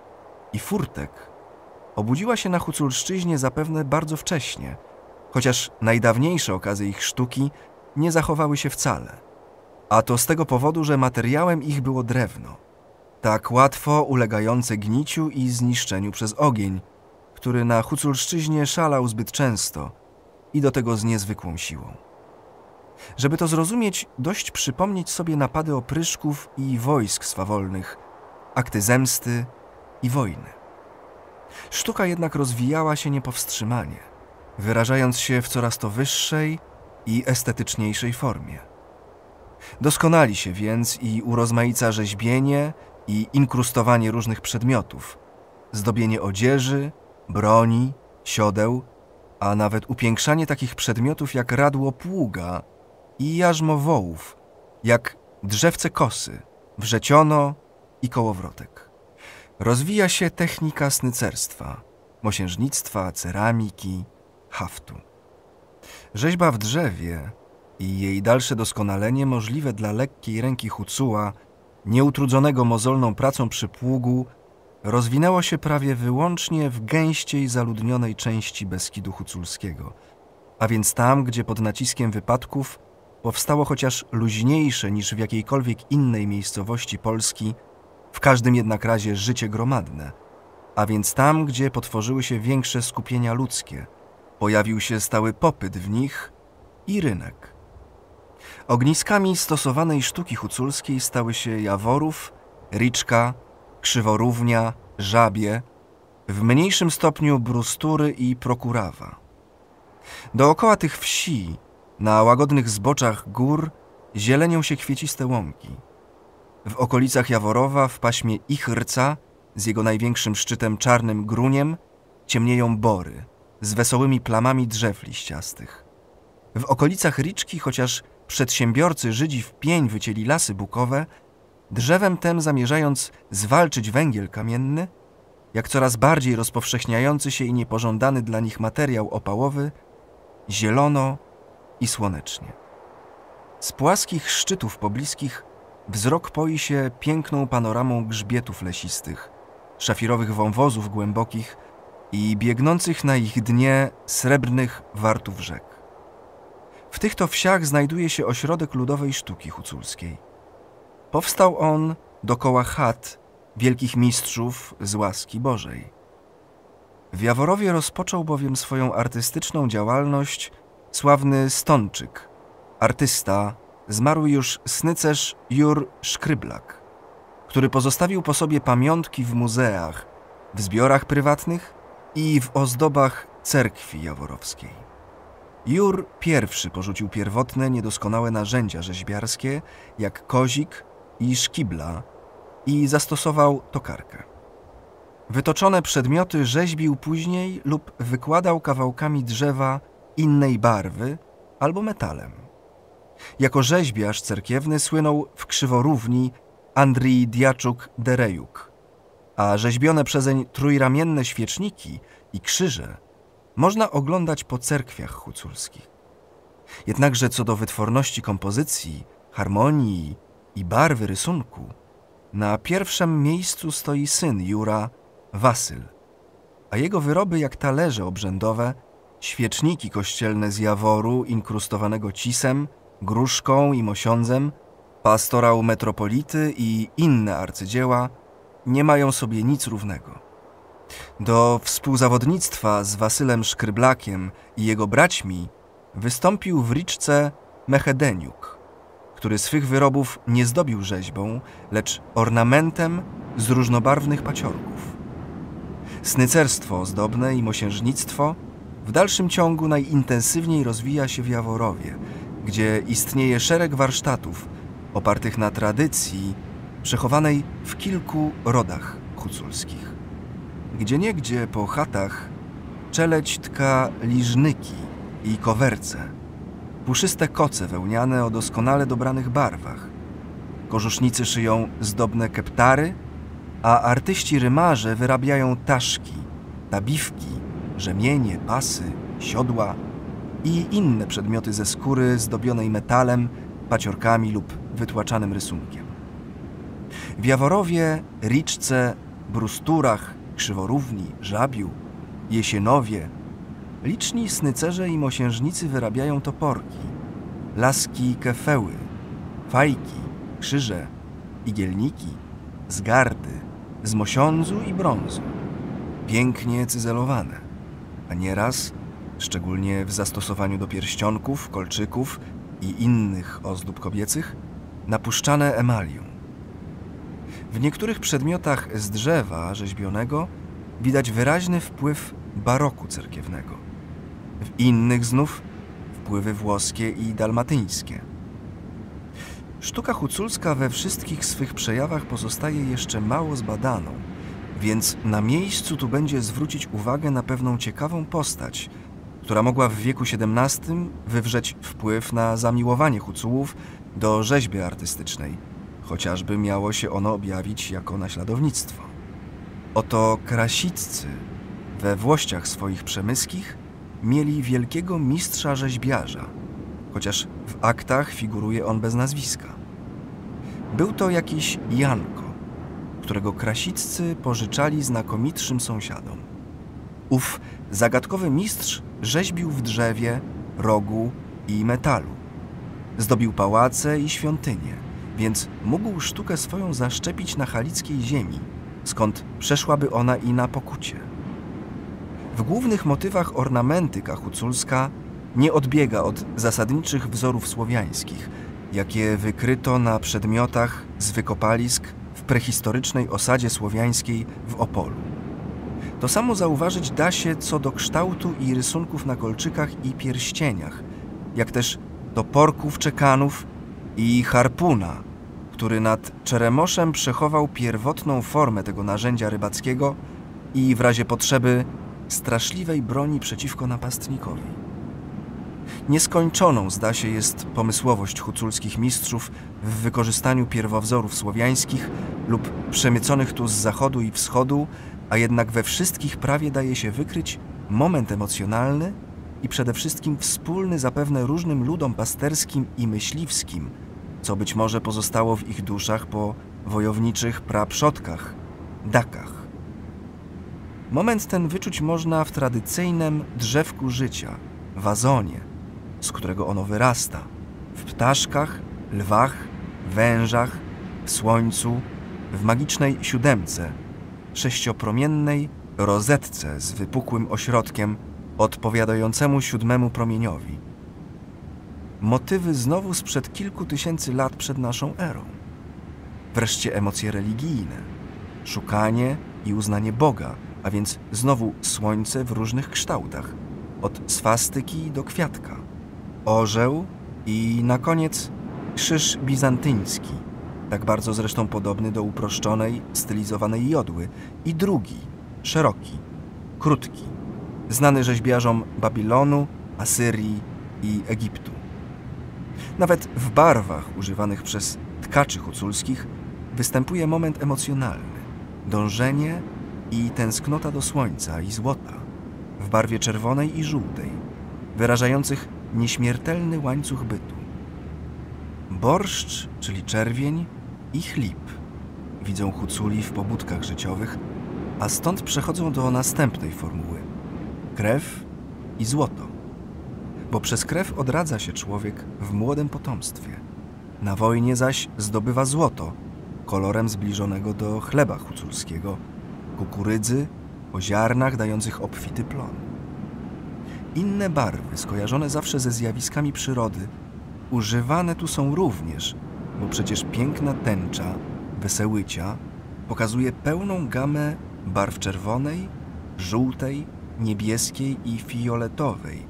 i furtek. Obudziła się na Huculszczyźnie zapewne bardzo wcześnie, chociaż najdawniejsze okazy ich sztuki nie zachowały się wcale. A to z tego powodu, że materiałem ich było drewno – tak łatwo ulegające gniciu i zniszczeniu przez ogień, który na Huculszczyźnie szalał zbyt często i do tego z niezwykłą siłą. Żeby to zrozumieć, dość przypomnieć sobie napady opryszków i wojsk swawolnych, akty zemsty i wojny. Sztuka jednak rozwijała się niepowstrzymanie, wyrażając się w coraz to wyższej i estetyczniejszej formie. Doskonali się więc i urozmaica rzeźbienie i inkrustowanie różnych przedmiotów, zdobienie odzieży, broni, siodeł, a nawet upiększanie takich przedmiotów jak radło pługa i jarzmo wołów, jak drzewce kosy, wrzeciono i kołowrotek. Rozwija się technika snycerstwa, mosiężnictwa, ceramiki, haftu. Rzeźba w drzewie i jej dalsze doskonalenie możliwe dla lekkiej ręki Hucuła nieutrudzonego mozolną pracą przy pługu, rozwinęło się prawie wyłącznie w gęściej zaludnionej części Beskidu Huculskiego, a więc tam, gdzie pod naciskiem wypadków powstało chociaż luźniejsze niż w jakiejkolwiek innej miejscowości Polski, w każdym jednak razie życie gromadne, a więc tam, gdzie potworzyły się większe skupienia ludzkie, pojawił się stały popyt w nich i rynek. Ogniskami stosowanej sztuki huculskiej stały się Jaworów, Riczka, Krzyworównia, Żabie, w mniejszym stopniu Brustury i Prokurawa. Dookoła tych wsi, na łagodnych zboczach gór, zielenią się kwieciste łąki. W okolicach Jaworowa, w paśmie Ichrca, z jego największym szczytem czarnym gruniem, ciemnieją bory z wesołymi plamami drzew liściastych. W okolicach Riczki, chociaż przedsiębiorcy Żydzi w pień wycięli lasy bukowe, drzewem tem zamierzając zwalczyć węgiel kamienny, jak coraz bardziej rozpowszechniający się i niepożądany dla nich materiał opałowy, zielono i słonecznie. Z płaskich szczytów pobliskich wzrok poi się piękną panoramą grzbietów lesistych, szafirowych wąwozów głębokich i biegnących na ich dnie srebrnych wartów rzek. W tych to wsiach znajduje się ośrodek ludowej sztuki huculskiej. Powstał on dokoła chat wielkich mistrzów z łaski Bożej. W Jaworowie rozpoczął bowiem swoją artystyczną działalność sławny Stonczyk, artysta, zmarły już snycerz Jur Szkryblak, który pozostawił po sobie pamiątki w muzeach, w zbiorach prywatnych i w ozdobach cerkwi jaworowskiej. Jur pierwszy porzucił pierwotne, niedoskonałe narzędzia rzeźbiarskie, jak kozik i szkibla, i zastosował tokarkę. Wytoczone przedmioty rzeźbił później lub wykładał kawałkami drzewa innej barwy albo metalem. Jako rzeźbiarz cerkiewny słynął w krzyworówni Andrii Diaczuk-Derejuk, a rzeźbione przezeń trójramienne świeczniki i krzyże można oglądać po cerkwiach huculskich. Jednakże co do wytworności kompozycji, harmonii i barwy rysunku, na pierwszym miejscu stoi syn Jura, Wasyl, a jego wyroby jak talerze obrzędowe, świeczniki kościelne z jaworu inkrustowanego cisem, gruszką i mosiądzem, pastorał metropolity i inne arcydzieła nie mają sobie nic równego. Do współzawodnictwa z Wasylem Szkryblakiem i jego braćmi wystąpił w Riczce Mechedeniuk, który swych wyrobów nie zdobił rzeźbą, lecz ornamentem z różnobarwnych paciorków. Snycerstwo ozdobne i mosiężnictwo w dalszym ciągu najintensywniej rozwija się w Jaworowie, gdzie istnieje szereg warsztatów opartych na tradycji przechowanej w kilku rodach huculskich. Gdzieniegdzie po chatach czeleć tka liżnyki i kowerce, puszyste koce wełniane o doskonale dobranych barwach. Korzusznicy szyją zdobne keptary, a artyści rymarze wyrabiają taszki, tabiwki, rzemienie, pasy, siodła i inne przedmioty ze skóry zdobionej metalem, paciorkami lub wytłaczanym rysunkiem. W Jaworowie, Riczce, Brusturach, Krzyworówni, Żabiu, Jesienowie liczni snycerze i mosiężnicy wyrabiają toporki, laski kefeły, fajki, krzyże, igielniki, zgardy z mosiądzu i brązu, pięknie cyzelowane, a nieraz, szczególnie w zastosowaniu do pierścionków, kolczyków i innych ozdób kobiecych, napuszczane emalią. W niektórych przedmiotach z drzewa rzeźbionego widać wyraźny wpływ baroku cerkiewnego. W innych znów wpływy włoskie i dalmatyńskie. Sztuka huculska we wszystkich swych przejawach pozostaje jeszcze mało zbadaną, więc na miejscu tu będzie zwrócić uwagę na pewną ciekawą postać, która mogła w wieku XVII wywrzeć wpływ na zamiłowanie Hucułów do rzeźby artystycznej, chociażby miało się ono objawić jako naśladownictwo. Oto krasiccy we włościach swoich przemyskich mieli wielkiego mistrza rzeźbiarza, chociaż w aktach figuruje on bez nazwiska. Był to jakiś Janko, którego krasiccy pożyczali znakomitszym sąsiadom. Ów zagadkowy mistrz rzeźbił w drzewie, rogu i metalu. Zdobił pałace i świątynie, więc mógł sztukę swoją zaszczepić na halickiej ziemi, skąd przeszłaby ona i na pokucie. W głównych motywach ornamentyka huculska nie odbiega od zasadniczych wzorów słowiańskich, jakie wykryto na przedmiotach z wykopalisk w prehistorycznej osadzie słowiańskiej w Opolu. To samo zauważyć da się co do kształtu i rysunków na kolczykach i pierścieniach, jak też do porków czekanów i harpuna, który nad Czeremoszem przechował pierwotną formę tego narzędzia rybackiego i w razie potrzeby straszliwej broni przeciwko napastnikowi. Nieskończoną, zda się, jest pomysłowość huculskich mistrzów w wykorzystaniu pierwowzorów słowiańskich lub przemyconych tu z zachodu i wschodu, a jednak we wszystkich prawie daje się wykryć moment emocjonalny i przede wszystkim wspólny zapewne różnym ludom pasterskim i myśliwskim, co być może pozostało w ich duszach po wojowniczych praprzodkach, dakach. Moment ten wyczuć można w tradycyjnym drzewku życia, wazonie, z którego ono wyrasta, w ptaszkach, lwach, wężach, w słońcu, w magicznej siódemce, sześciopromiennej rozetce z wypukłym ośrodkiem odpowiadającemu siódmemu promieniowi. Motywy znowu sprzed kilku tysięcy lat przed naszą erą. Wreszcie emocje religijne, szukanie i uznanie Boga, a więc znowu słońce w różnych kształtach, od swastyki do kwiatka, orzeł i na koniec krzyż bizantyński, tak bardzo zresztą podobny do uproszczonej, stylizowanej jodły, i drugi, szeroki, krótki, znany rzeźbiarzom Babilonu, Asyrii i Egiptu. Nawet w barwach używanych przez tkaczy huculskich występuje moment emocjonalny, dążenie i tęsknota do słońca i złota, w barwie czerwonej i żółtej, wyrażających nieśmiertelny łańcuch bytu. Borszcz, czyli czerwień, i chlip widzą huculi w pobudkach życiowych, a stąd przechodzą do następnej formuły krew i złoto. Bo przez krew odradza się człowiek w młodym potomstwie. Na wojnie zaś zdobywa złoto, kolorem zbliżonego do chleba huculskiego, kukurydzy o ziarnach dających obfity plon. Inne barwy, skojarzone zawsze ze zjawiskami przyrody, używane tu są również, bo przecież piękna tęcza, wesełycia, pokazuje pełną gamę barw czerwonej, żółtej, niebieskiej i fioletowej,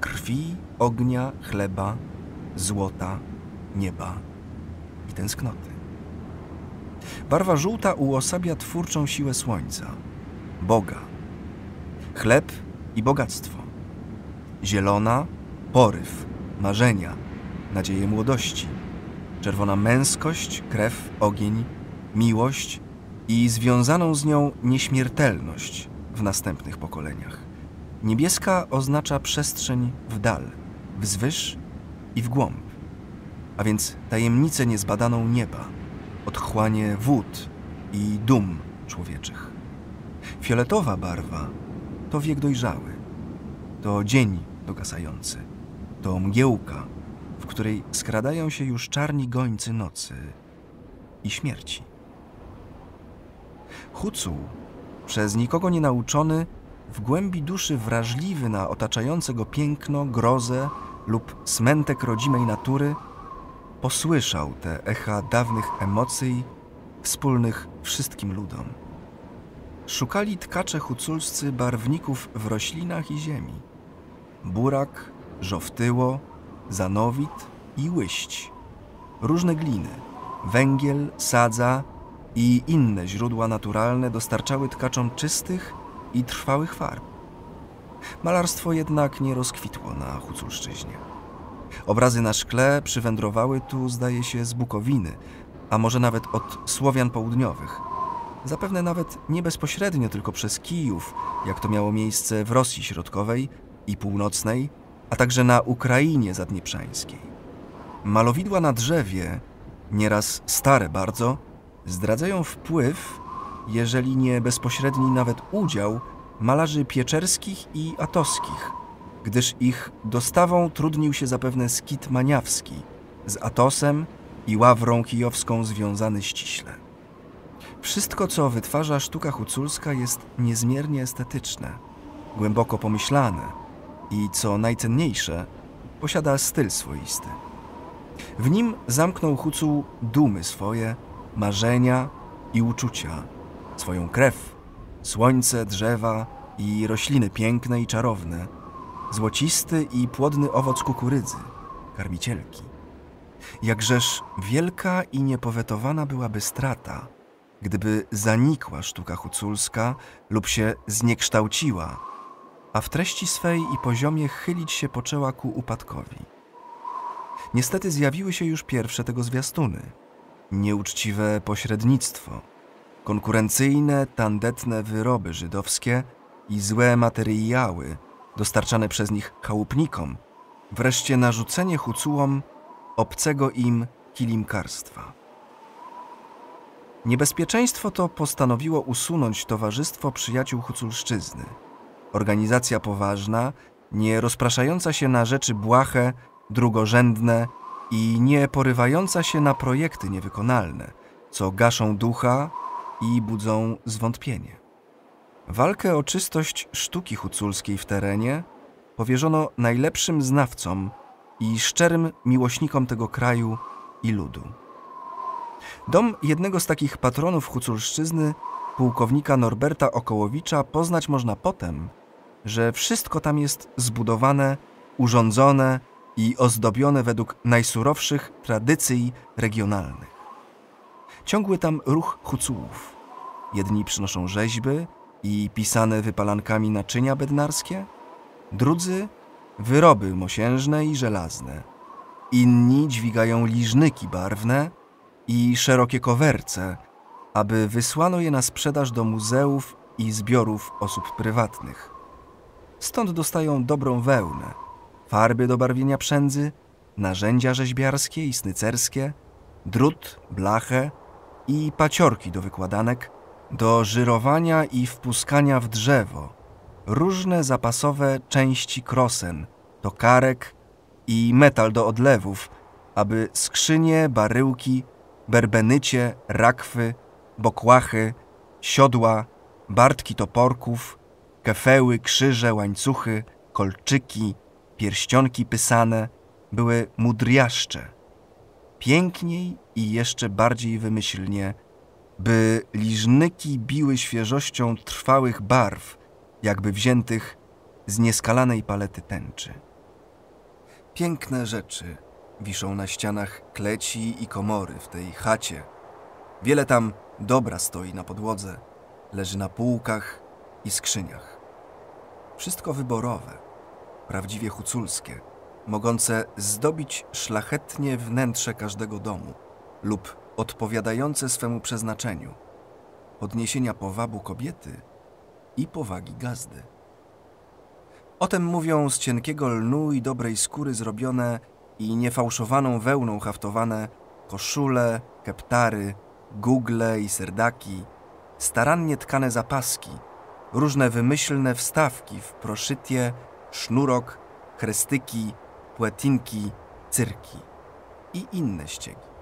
krwi, ognia, chleba, złota, nieba i tęsknoty. Barwa żółta uosabia twórczą siłę słońca, Boga, chleb i bogactwo. Zielona poryw, marzenia, nadzieję młodości. Czerwona męskość, krew, ogień, miłość i związaną z nią nieśmiertelność w następnych pokoleniach. Niebieska oznacza przestrzeń w dal, wzwyż i w głąb, a więc tajemnicę niezbadaną nieba, odchłanie wód i dum człowieczych. Fioletowa barwa to wiek dojrzały, to dzień dogasający, to mgiełka, w której skradają się już czarni gońcy nocy i śmierci. Hucu, przez nikogo nie nauczony, w głębi duszy wrażliwy na otaczające go piękno, grozę lub smętek rodzimej natury, posłyszał te echa dawnych emocji, wspólnych wszystkim ludom. Szukali tkacze huculscy barwników w roślinach i ziemi. Burak, żowtyło, zanowit i łyść. Różne gliny, węgiel, sadza i inne źródła naturalne dostarczały tkaczom czystych i trwałych farb. Malarstwo jednak nie rozkwitło na Huculszczyźnie. Obrazy na szkle przywędrowały tu, zdaje się, z Bukowiny, a może nawet od Słowian południowych. Zapewne nawet nie bezpośrednio, tylko przez Kijów, jak to miało miejsce w Rosji Środkowej i Północnej, a także na Ukrainie zadnieprzańskiej. Malowidła na drzewie, nieraz stare bardzo, zdradzają wpływ, jeżeli nie bezpośredni nawet udział, malarzy pieczerskich i atoskich, gdyż ich dostawą trudnił się zapewne skit maniawski, z Atosem i ławrą kijowską związany ściśle. Wszystko, co wytwarza sztuka huculska, jest niezmiernie estetyczne, głęboko pomyślane, i co najcenniejsze, posiada styl swoisty. W nim zamknął Hucuł dumy swoje, marzenia i uczucia, swoją krew, słońce, drzewa i rośliny piękne i czarowne, złocisty i płodny owoc kukurydzy, karmicielki. Jakżeż wielka i niepowetowana byłaby strata, gdyby zanikła sztuka huculska lub się zniekształciła, a w treści swej i poziomie chylić się poczęła ku upadkowi. Niestety zjawiły się już pierwsze tego zwiastuny. Nieuczciwe pośrednictwo, konkurencyjne, tandetne wyroby żydowskie i złe materiały dostarczane przez nich chałupnikom, wreszcie narzucenie hucułom obcego im kilimkarstwa. Niebezpieczeństwo to postanowiło usunąć Towarzystwo Przyjaciół Huculszczyzny. Organizacja poważna, nie rozpraszająca się na rzeczy błahe, drugorzędne i nie porywająca się na projekty niewykonalne, co gaszą ducha i budzą zwątpienie. Walkę o czystość sztuki huculskiej w terenie powierzono najlepszym znawcom i szczerym miłośnikom tego kraju i ludu. Dom jednego z takich patronów huculszczyzny, pułkownika Norberta Okołowicza, poznać można potem, że wszystko tam jest zbudowane, urządzone i ozdobione według najsurowszych tradycji regionalnych. Ciągły tam ruch hucułów. Jedni przynoszą rzeźby i pisane wypalankami naczynia bednarskie, drudzy wyroby mosiężne i żelazne. Inni dźwigają liżnyki barwne i szerokie kowerce, aby wysłano je na sprzedaż do muzeów i zbiorów osób prywatnych. Stąd dostają dobrą wełnę, farby do barwienia przędzy, narzędzia rzeźbiarskie i snycerskie, drut, blachę i paciorki do wykładanek, do żyrowania i wpuskania w drzewo, różne zapasowe części krosen, tokarek i metal do odlewów, aby skrzynie, baryłki, berbenycie, rakwy, bokłachy, siodła, bartki toporków, kefeły, krzyże, łańcuchy, kolczyki, pierścionki pysane były mudriaszcze. Piękniej i jeszcze bardziej wymyślnie, by liżnyki biły świeżością trwałych barw, jakby wziętych z nieskalanej palety tęczy. Piękne rzeczy wiszą na ścianach kleci i komory w tej chacie. Wiele tam dobra stoi na podłodze, leży na półkach i skrzyniach. Wszystko wyborowe, prawdziwie huculskie, mogące zdobić szlachetnie wnętrze każdego domu lub odpowiadające swemu przeznaczeniu podniesienia powabu kobiety i powagi gazdy. O tym mówią z cienkiego lnu i dobrej skóry zrobione i niefałszowaną wełną haftowane koszule, keptary, gugle i serdaki, starannie tkane zapaski, różne wymyślne wstawki w proszytie, sznurok, krestyki, płetinki, cyrki i inne ściegi.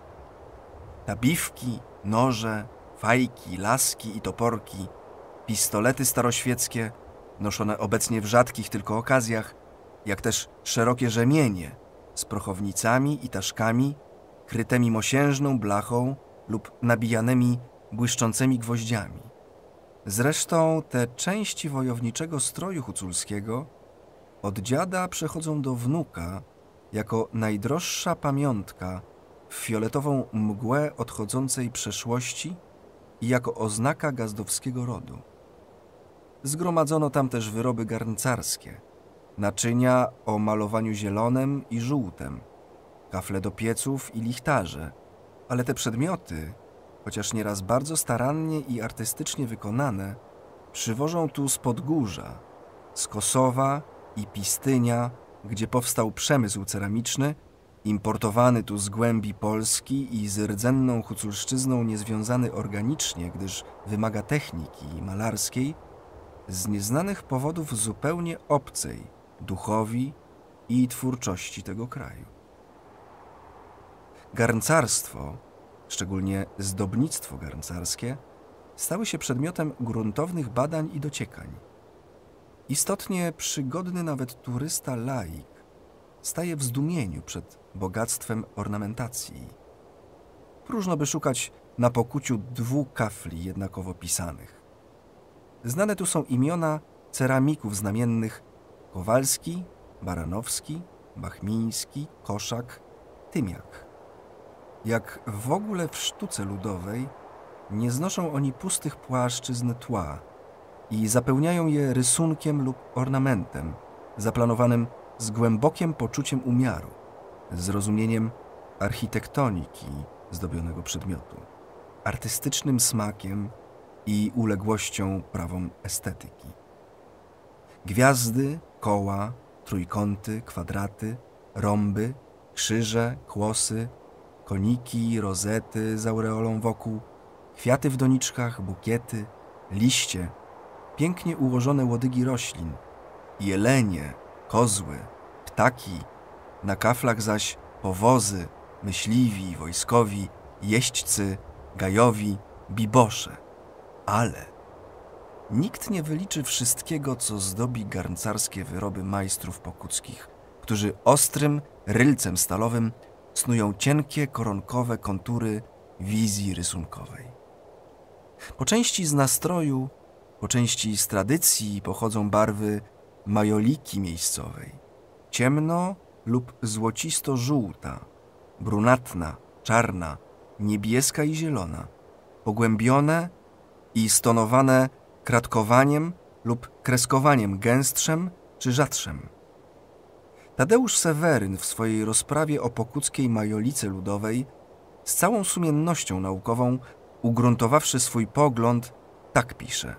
Tabiwki, noże, fajki, laski i toporki, pistolety staroświeckie, noszone obecnie w rzadkich tylko okazjach, jak też szerokie rzemienie z prochownicami i taszkami, krytymi mosiężną blachą lub nabijanymi błyszczącymi gwoździami. Zresztą te części wojowniczego stroju huculskiego od dziada przechodzą do wnuka jako najdroższa pamiątka w fioletową mgłę odchodzącej przeszłości i jako oznaka gazdowskiego rodu. Zgromadzono tam też wyroby garncarskie, naczynia o malowaniu zielonym i żółtem, kafle do pieców i lichtarze, ale te przedmioty, chociaż nieraz bardzo starannie i artystycznie wykonane, przywożą tu z Podgórza, z Kosowa i Pistynia, gdzie powstał przemysł ceramiczny, importowany tu z głębi Polski i z rdzenną huculszczyzną niezwiązany organicznie, gdyż wymaga techniki malarskiej, z nieznanych powodów zupełnie obcej duchowi i twórczości tego kraju. Garncarstwo, szczególnie zdobnictwo garncarskie, stały się przedmiotem gruntownych badań i dociekań. Istotnie przygodny nawet turysta laik staje w zdumieniu przed bogactwem ornamentacji. Próżno by szukać na pokuciu dwóch kafli jednakowo pisanych. Znane tu są imiona ceramików znamiennych Kowalski, Baranowski, Bachmiński, Koszak, Tymiak. Jak w ogóle w sztuce ludowej, nie znoszą oni pustych płaszczyzn tła i zapełniają je rysunkiem lub ornamentem, zaplanowanym z głębokim poczuciem umiaru, zrozumieniem architektoniki zdobionego przedmiotu, artystycznym smakiem i uległością prawom estetyki. Gwiazdy, koła, trójkąty, kwadraty, rąby, krzyże, kłosy, koniki, rozety z aureolą wokół, kwiaty w doniczkach, bukiety, liście, pięknie ułożone łodygi roślin, jelenie, kozły, ptaki, na kaflach zaś powozy, myśliwi, wojskowi, jeźdźcy, gajowi, bibosze. Ale nikt nie wyliczy wszystkiego, co zdobi garncarskie wyroby majstrów pokuckich, którzy ostrym rylcem stalowym snują cienkie, koronkowe kontury wizji rysunkowej. Po części z nastroju, po części z tradycji pochodzą barwy majoliki miejscowej, ciemno lub złocisto-żółta, brunatna, czarna, niebieska i zielona, pogłębione i stonowane kratkowaniem lub kreskowaniem gęstszem czy rzadszym. Tadeusz Seweryn w swojej rozprawie o pokuckiej majolice ludowej z całą sumiennością naukową, ugruntowawszy swój pogląd, tak pisze.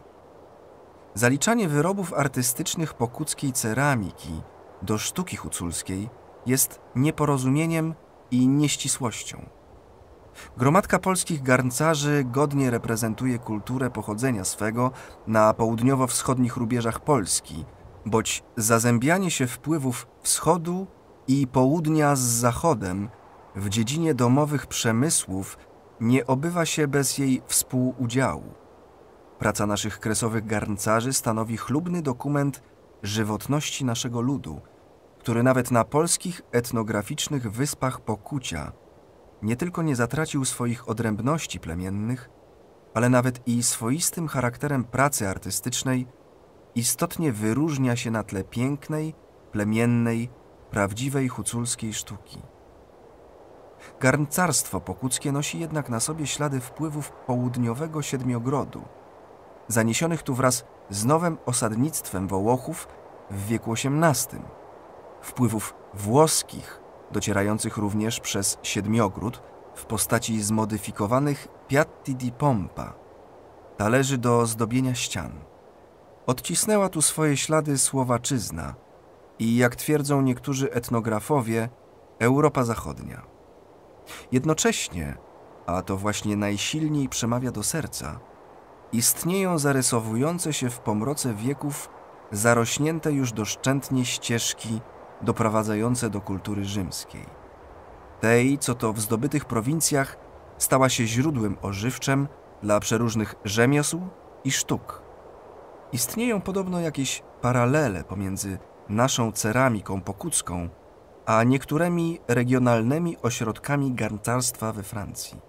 Zaliczanie wyrobów artystycznych pokuckiej ceramiki do sztuki huculskiej jest nieporozumieniem i nieścisłością. Gromadka polskich garncarzy godnie reprezentuje kulturę pochodzenia swego na południowo-wschodnich rubieżach Polski, boć zazębianie się wpływów wschodu i południa z zachodem w dziedzinie domowych przemysłów nie obywa się bez jej współudziału. Praca naszych kresowych garncarzy stanowi chlubny dokument żywotności naszego ludu, który nawet na polskich etnograficznych wyspach Pokucia nie tylko nie zatracił swoich odrębności plemiennych, ale nawet i swoistym charakterem pracy artystycznej istotnie wyróżnia się na tle pięknej, plemiennej, prawdziwej huculskiej sztuki. Garncarstwo pokuckie nosi jednak na sobie ślady wpływów południowego Siedmiogrodu, zaniesionych tu wraz z nowym osadnictwem Wołochów w wieku XVIII, wpływów włoskich, docierających również przez Siedmiogród w postaci zmodyfikowanych piatti di pompa, talerzy do zdobienia ścian. Odcisnęła tu swoje ślady Słowaczyzna i, jak twierdzą niektórzy etnografowie, Europa Zachodnia. Jednocześnie, a to właśnie najsilniej przemawia do serca, istnieją zarysowujące się w pomroce wieków zarośnięte już doszczętnie ścieżki doprowadzające do kultury rzymskiej. Tej, co to w zdobytych prowincjach stała się źródłem ożywczym dla przeróżnych rzemiosł i sztuk. Istnieją podobno jakieś paralele pomiędzy naszą ceramiką pokucką, a niektórymi regionalnymi ośrodkami garncarstwa we Francji.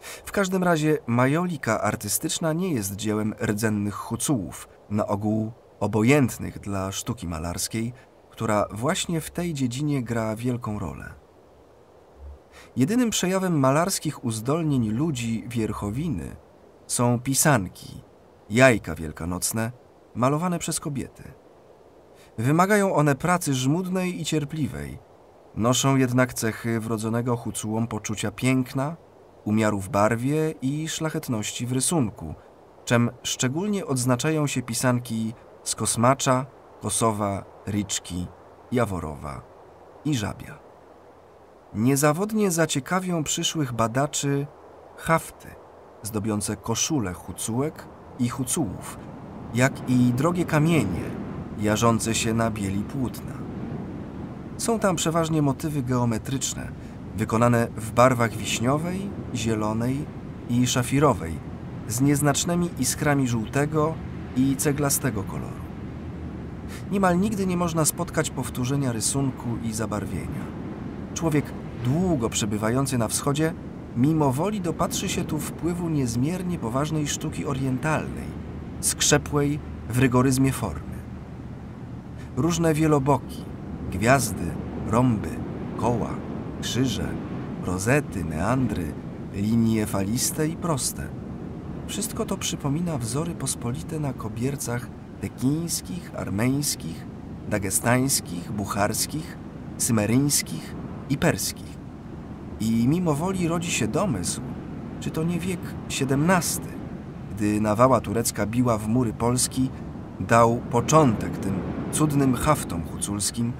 W każdym razie majolika artystyczna nie jest dziełem rdzennych hucułów, na ogół obojętnych dla sztuki malarskiej, która właśnie w tej dziedzinie gra wielką rolę. Jedynym przejawem malarskich uzdolnień ludzi Wierchowiny są pisanki, jajka wielkanocne, malowane przez kobiety. Wymagają one pracy żmudnej i cierpliwej, noszą jednak cechy wrodzonego hucułom poczucia piękna, umiaru w barwie i szlachetności w rysunku, czym szczególnie odznaczają się pisanki z Kosmacza, Kosowa, Ryczki, Jaworowa i Żabia. Niezawodnie zaciekawią przyszłych badaczy hafty zdobiące koszule hucułek i hucułów, jak i drogie kamienie jarzące się na bieli płótna. Są tam przeważnie motywy geometryczne, wykonane w barwach wiśniowej, zielonej i szafirowej, z nieznacznymi iskrami żółtego i ceglastego koloru. Niemal nigdy nie można spotkać powtórzenia rysunku i zabarwienia. Człowiek długo przebywający na wschodzie mimowoli dopatrzy się tu wpływu niezmiernie poważnej sztuki orientalnej, skrzepłej w rygoryzmie formy. Różne wieloboki, gwiazdy, rąby, koła, krzyże, rozety, meandry, linie faliste i proste. Wszystko to przypomina wzory pospolite na kobiercach pekińskich, armeńskich, dagestańskich, bucharskich, symeryńskich i perskich. I mimo woli rodzi się domysł, czy to nie wiek XVII, gdy nawała turecka biła w mury Polski, dał początek tym cudnym haftom huculskim,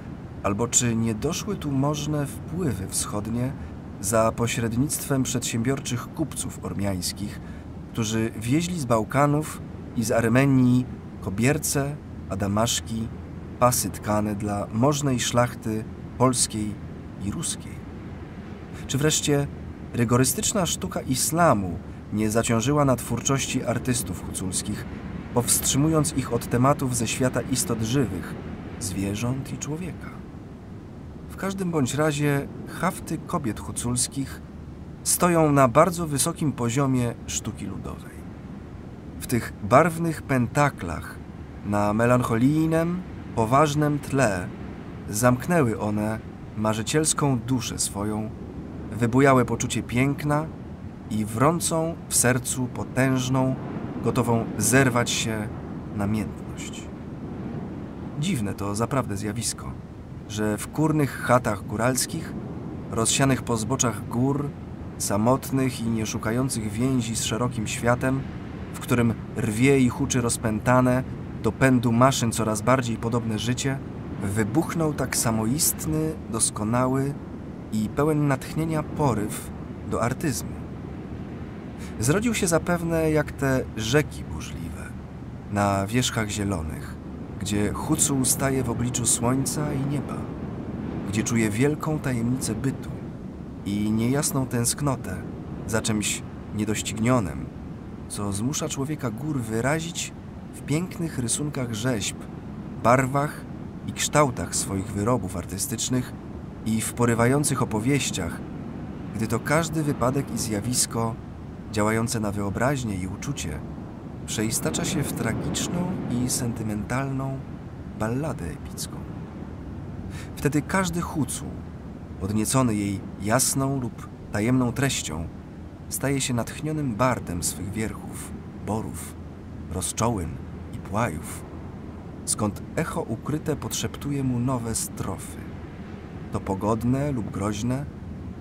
albo czy nie doszły tu możne wpływy wschodnie za pośrednictwem przedsiębiorczych kupców ormiańskich, którzy wieźli z Bałkanów i z Armenii kobierce, adamaszki, pasy tkane dla możnej szlachty polskiej i ruskiej. Czy wreszcie rygorystyczna sztuka islamu nie zaciążyła na twórczości artystów huculskich, powstrzymując ich od tematów ze świata istot żywych, zwierząt i człowieka. W każdym bądź razie hafty kobiet huculskich stoją na bardzo wysokim poziomie sztuki ludowej. W tych barwnych pentaklach na melancholijnym, poważnym tle zamknęły one marzycielską duszę swoją, wybujałe poczucie piękna i wrącą w sercu potężną, gotową zerwać się namiętność. Dziwne to zaprawdę zjawisko, że w kurnych chatach góralskich, rozsianych po zboczach gór, samotnych i nie szukających więzi z szerokim światem, w którym rwie i huczy rozpętane, do pędu maszyn coraz bardziej podobne życie, wybuchnął tak samoistny, doskonały i pełen natchnienia poryw do artyzmu. Zrodził się zapewne jak te rzeki burzliwe, na wierzchach zielonych, gdzie Hucu staje w obliczu słońca i nieba, gdzie czuje wielką tajemnicę bytu i niejasną tęsknotę za czymś niedoścignionym, co zmusza człowieka gór wyrazić w pięknych rysunkach rzeźb, barwach i kształtach swoich wyrobów artystycznych i w porywających opowieściach, gdy to każdy wypadek i zjawisko działające na wyobraźnię i uczucie przeistacza się w tragiczną i sentymentalną balladę epicką. Wtedy każdy hucu, podniecony jej jasną lub tajemną treścią, staje się natchnionym bardem swych wierchów, borów, rozczołyn i płajów, skąd echo ukryte podszeptuje mu nowe strofy. To pogodne lub groźne,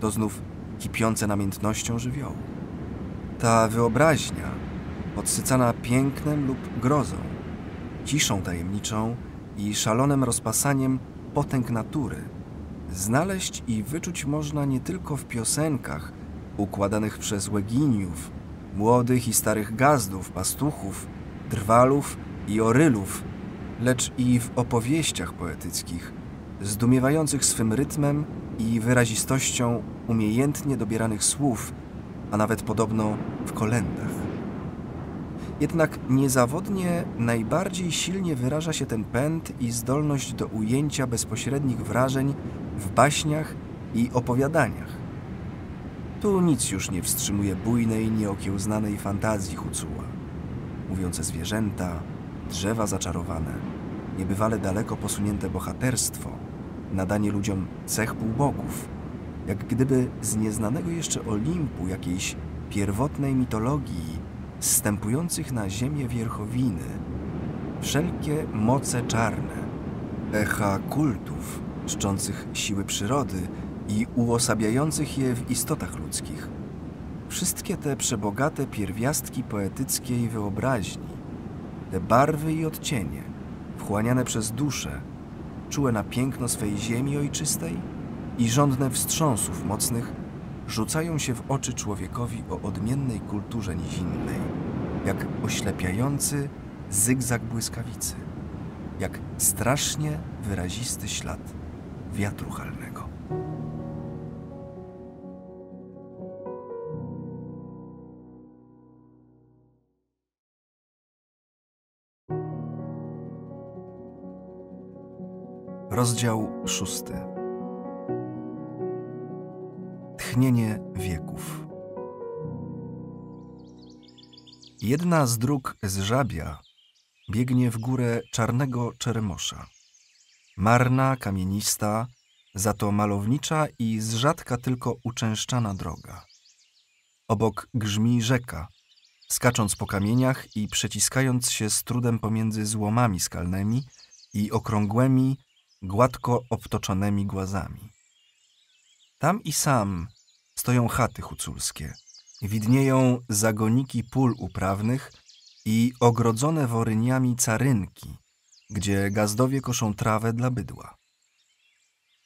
to znów kipiące namiętnością żywiołu. Ta wyobraźnia, podsycana pięknem lub grozą, ciszą tajemniczą i szalonym rozpasaniem potęg natury, znaleźć i wyczuć można nie tylko w piosenkach układanych przez łeginiów, młodych i starych gazdów, pastuchów, drwalów i orylów, lecz i w opowieściach poetyckich, zdumiewających swym rytmem i wyrazistością umiejętnie dobieranych słów, a nawet podobno w kolendach. Jednak niezawodnie najbardziej silnie wyraża się ten pęd i zdolność do ujęcia bezpośrednich wrażeń w baśniach i opowiadaniach. Tu nic już nie wstrzymuje bujnej, nieokiełznanej fantazji Hucuła. Mówiące zwierzęta, drzewa zaczarowane, niebywale daleko posunięte bohaterstwo, nadanie ludziom cech półbogów, jak gdyby z nieznanego jeszcze Olimpu jakiejś pierwotnej mitologii zstępujących na ziemię wierchowiny, wszelkie moce czarne, echa kultów czczących siły przyrody i uosabiających je w istotach ludzkich. Wszystkie te przebogate pierwiastki poetyckiej wyobraźni, te barwy i odcienie, wchłaniane przez duszę, czułe na piękno swej ziemi ojczystej i żądne wstrząsów mocnych, rzucają się w oczy człowiekowi o odmiennej kulturze nizinnej, jak oślepiający zygzak błyskawicy, jak strasznie wyrazisty ślad wiatru halnego. Rozdział szósty. Tchnienie wieków. Jedna z dróg z żabia biegnie w górę czarnego czeremosza. Marna, kamienista, za to malownicza i z rzadka tylko uczęszczana droga. Obok grzmi rzeka, skacząc po kamieniach i przeciskając się z trudem pomiędzy złomami skalnymi i okrągłymi, gładko obtoczonymi głazami. Tam i sam stoją chaty huculskie. Widnieją zagoniki pól uprawnych i ogrodzone woryniami carynki, gdzie gazdowie koszą trawę dla bydła.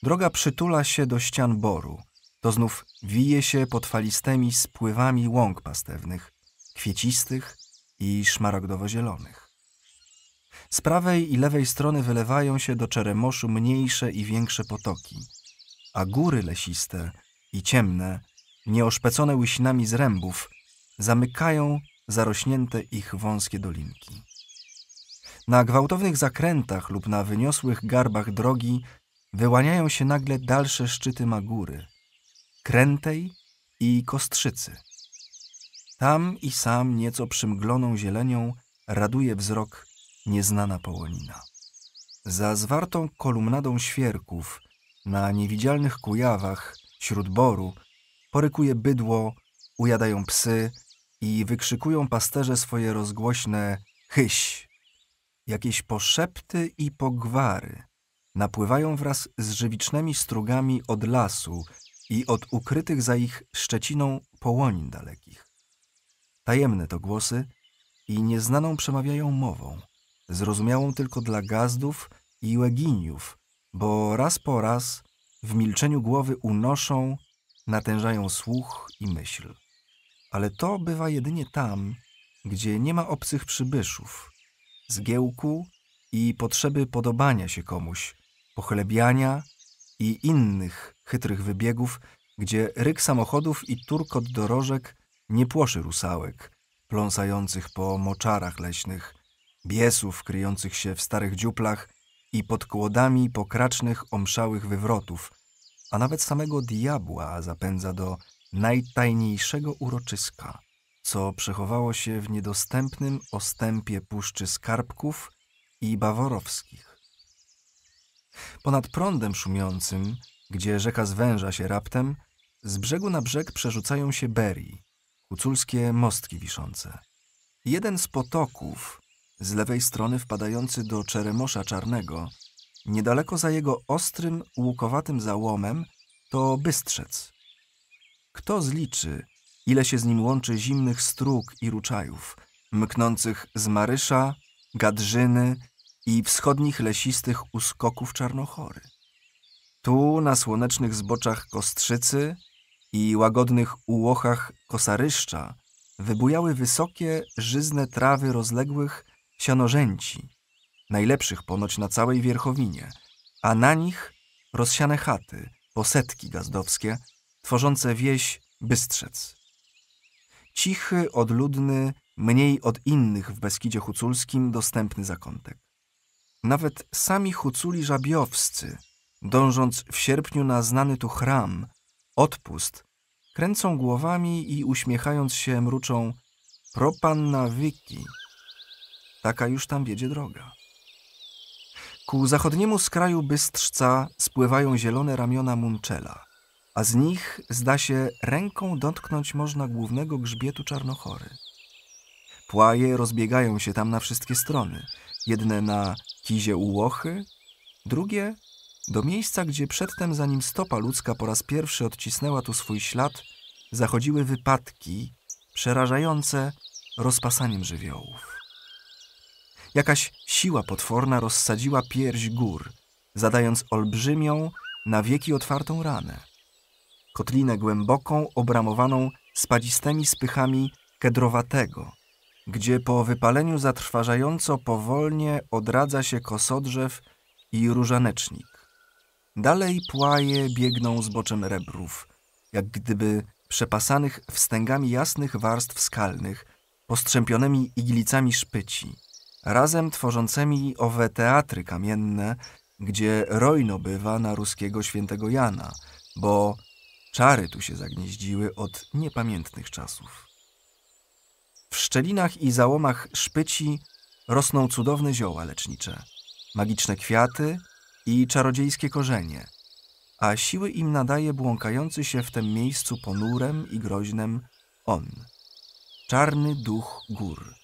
Droga przytula się do ścian boru, to znów wije się pod falistymi spływami łąk pastewnych, kwiecistych i szmaragdowo-zielonych. Z prawej i lewej strony wylewają się do Czeremoszu mniejsze i większe potoki, a góry lesiste i ciemne, nieoszpecone łysinami zrębów, zamykają zarośnięte ich wąskie dolinki. Na gwałtownych zakrętach lub na wyniosłych garbach drogi wyłaniają się nagle dalsze szczyty Magury, Krętej i Kostrzycy. Tam i sam nieco przymgloną zielenią raduje wzrok nieznana połonina. Za zwartą kolumnadą świerków, na niewidzialnych kujawach, śród boru, porykuje bydło, ujadają psy i wykrzykują pasterze swoje rozgłośne chyś. Jakieś poszepty i pogwary napływają wraz z żywicznymi strugami od lasu i od ukrytych za ich szczeciną połonin dalekich. Tajemne to głosy i nieznaną przemawiają mową, zrozumiałą tylko dla gazdów i łeginiów, bo raz po raz w milczeniu głowy unoszą, natężają słuch i myśl. Ale to bywa jedynie tam, gdzie nie ma obcych przybyszów, zgiełku i potrzeby podobania się komuś, pochlebiania i innych chytrych wybiegów, gdzie ryk samochodów i turkot dorożek nie płoszy rusałek, pląsających po moczarach leśnych, biesów kryjących się w starych dziuplach i pod kłodami pokracznych omszałych wywrotów, a nawet samego diabła zapędza do najtajniejszego uroczyska, co przechowało się w niedostępnym ostępie puszczy skarbków i baworowskich. Ponad prądem szumiącym, gdzie rzeka zwęża się raptem, z brzegu na brzeg przerzucają się berii, huculskie mostki wiszące. Jeden z potoków, z lewej strony wpadający do Czeremosza Czarnego, niedaleko za jego ostrym, łukowatym załomem, to Bystrzec. Kto zliczy, ile się z nim łączy zimnych stróg i ruczajów, mknących z Marysza, Gadrzyny i wschodnich lesistych uskoków Czarnochory. Tu na słonecznych zboczach Kostrzycy i łagodnych ułochach Kosaryszcza wybujały wysokie, żyzne trawy rozległych sianorzęci, najlepszych ponoć na całej Wierchowinie, a na nich rozsiane chaty, posetki gazdowskie, tworzące wieś Bystrzec. Cichy, odludny, mniej od innych w Beskidzie Huculskim dostępny zakątek. Nawet sami Huculi żabiowscy, dążąc w sierpniu na znany tu chram, odpust, kręcą głowami i uśmiechając się mruczą propanna wiki. Taka już tam wiedzie droga. Ku zachodniemu skraju Bystrzca spływają zielone ramiona Munczela, a z nich, zda się, ręką dotknąć można głównego grzbietu Czarnochory. Płaje rozbiegają się tam na wszystkie strony, jedne na kizie Ułochy, drugie do miejsca, gdzie przedtem, zanim stopa ludzka po raz pierwszy odcisnęła tu swój ślad, zachodziły wypadki przerażające rozpasaniem żywiołów. Jakaś siła potworna rozsadziła pierś gór, zadając olbrzymią, na wieki otwartą ranę. Kotlinę głęboką, obramowaną spadzistymi spychami kedrowatego, gdzie po wypaleniu zatrważająco powolnie odradza się kosodrzew i różanecznik. Dalej płaje biegną zboczem rebrów, jak gdyby przepasanych wstęgami jasnych warstw skalnych, postrzępionymi iglicami szpyci, razem tworzącymi owe teatry kamienne, gdzie rojno bywa na ruskiego świętego Jana, bo czary tu się zagnieździły od niepamiętnych czasów. W szczelinach i załomach szpyci rosną cudowne zioła lecznicze, magiczne kwiaty i czarodziejskie korzenie, a siły im nadaje błąkający się w tym miejscu ponurem i groźnym on, czarny duch gór,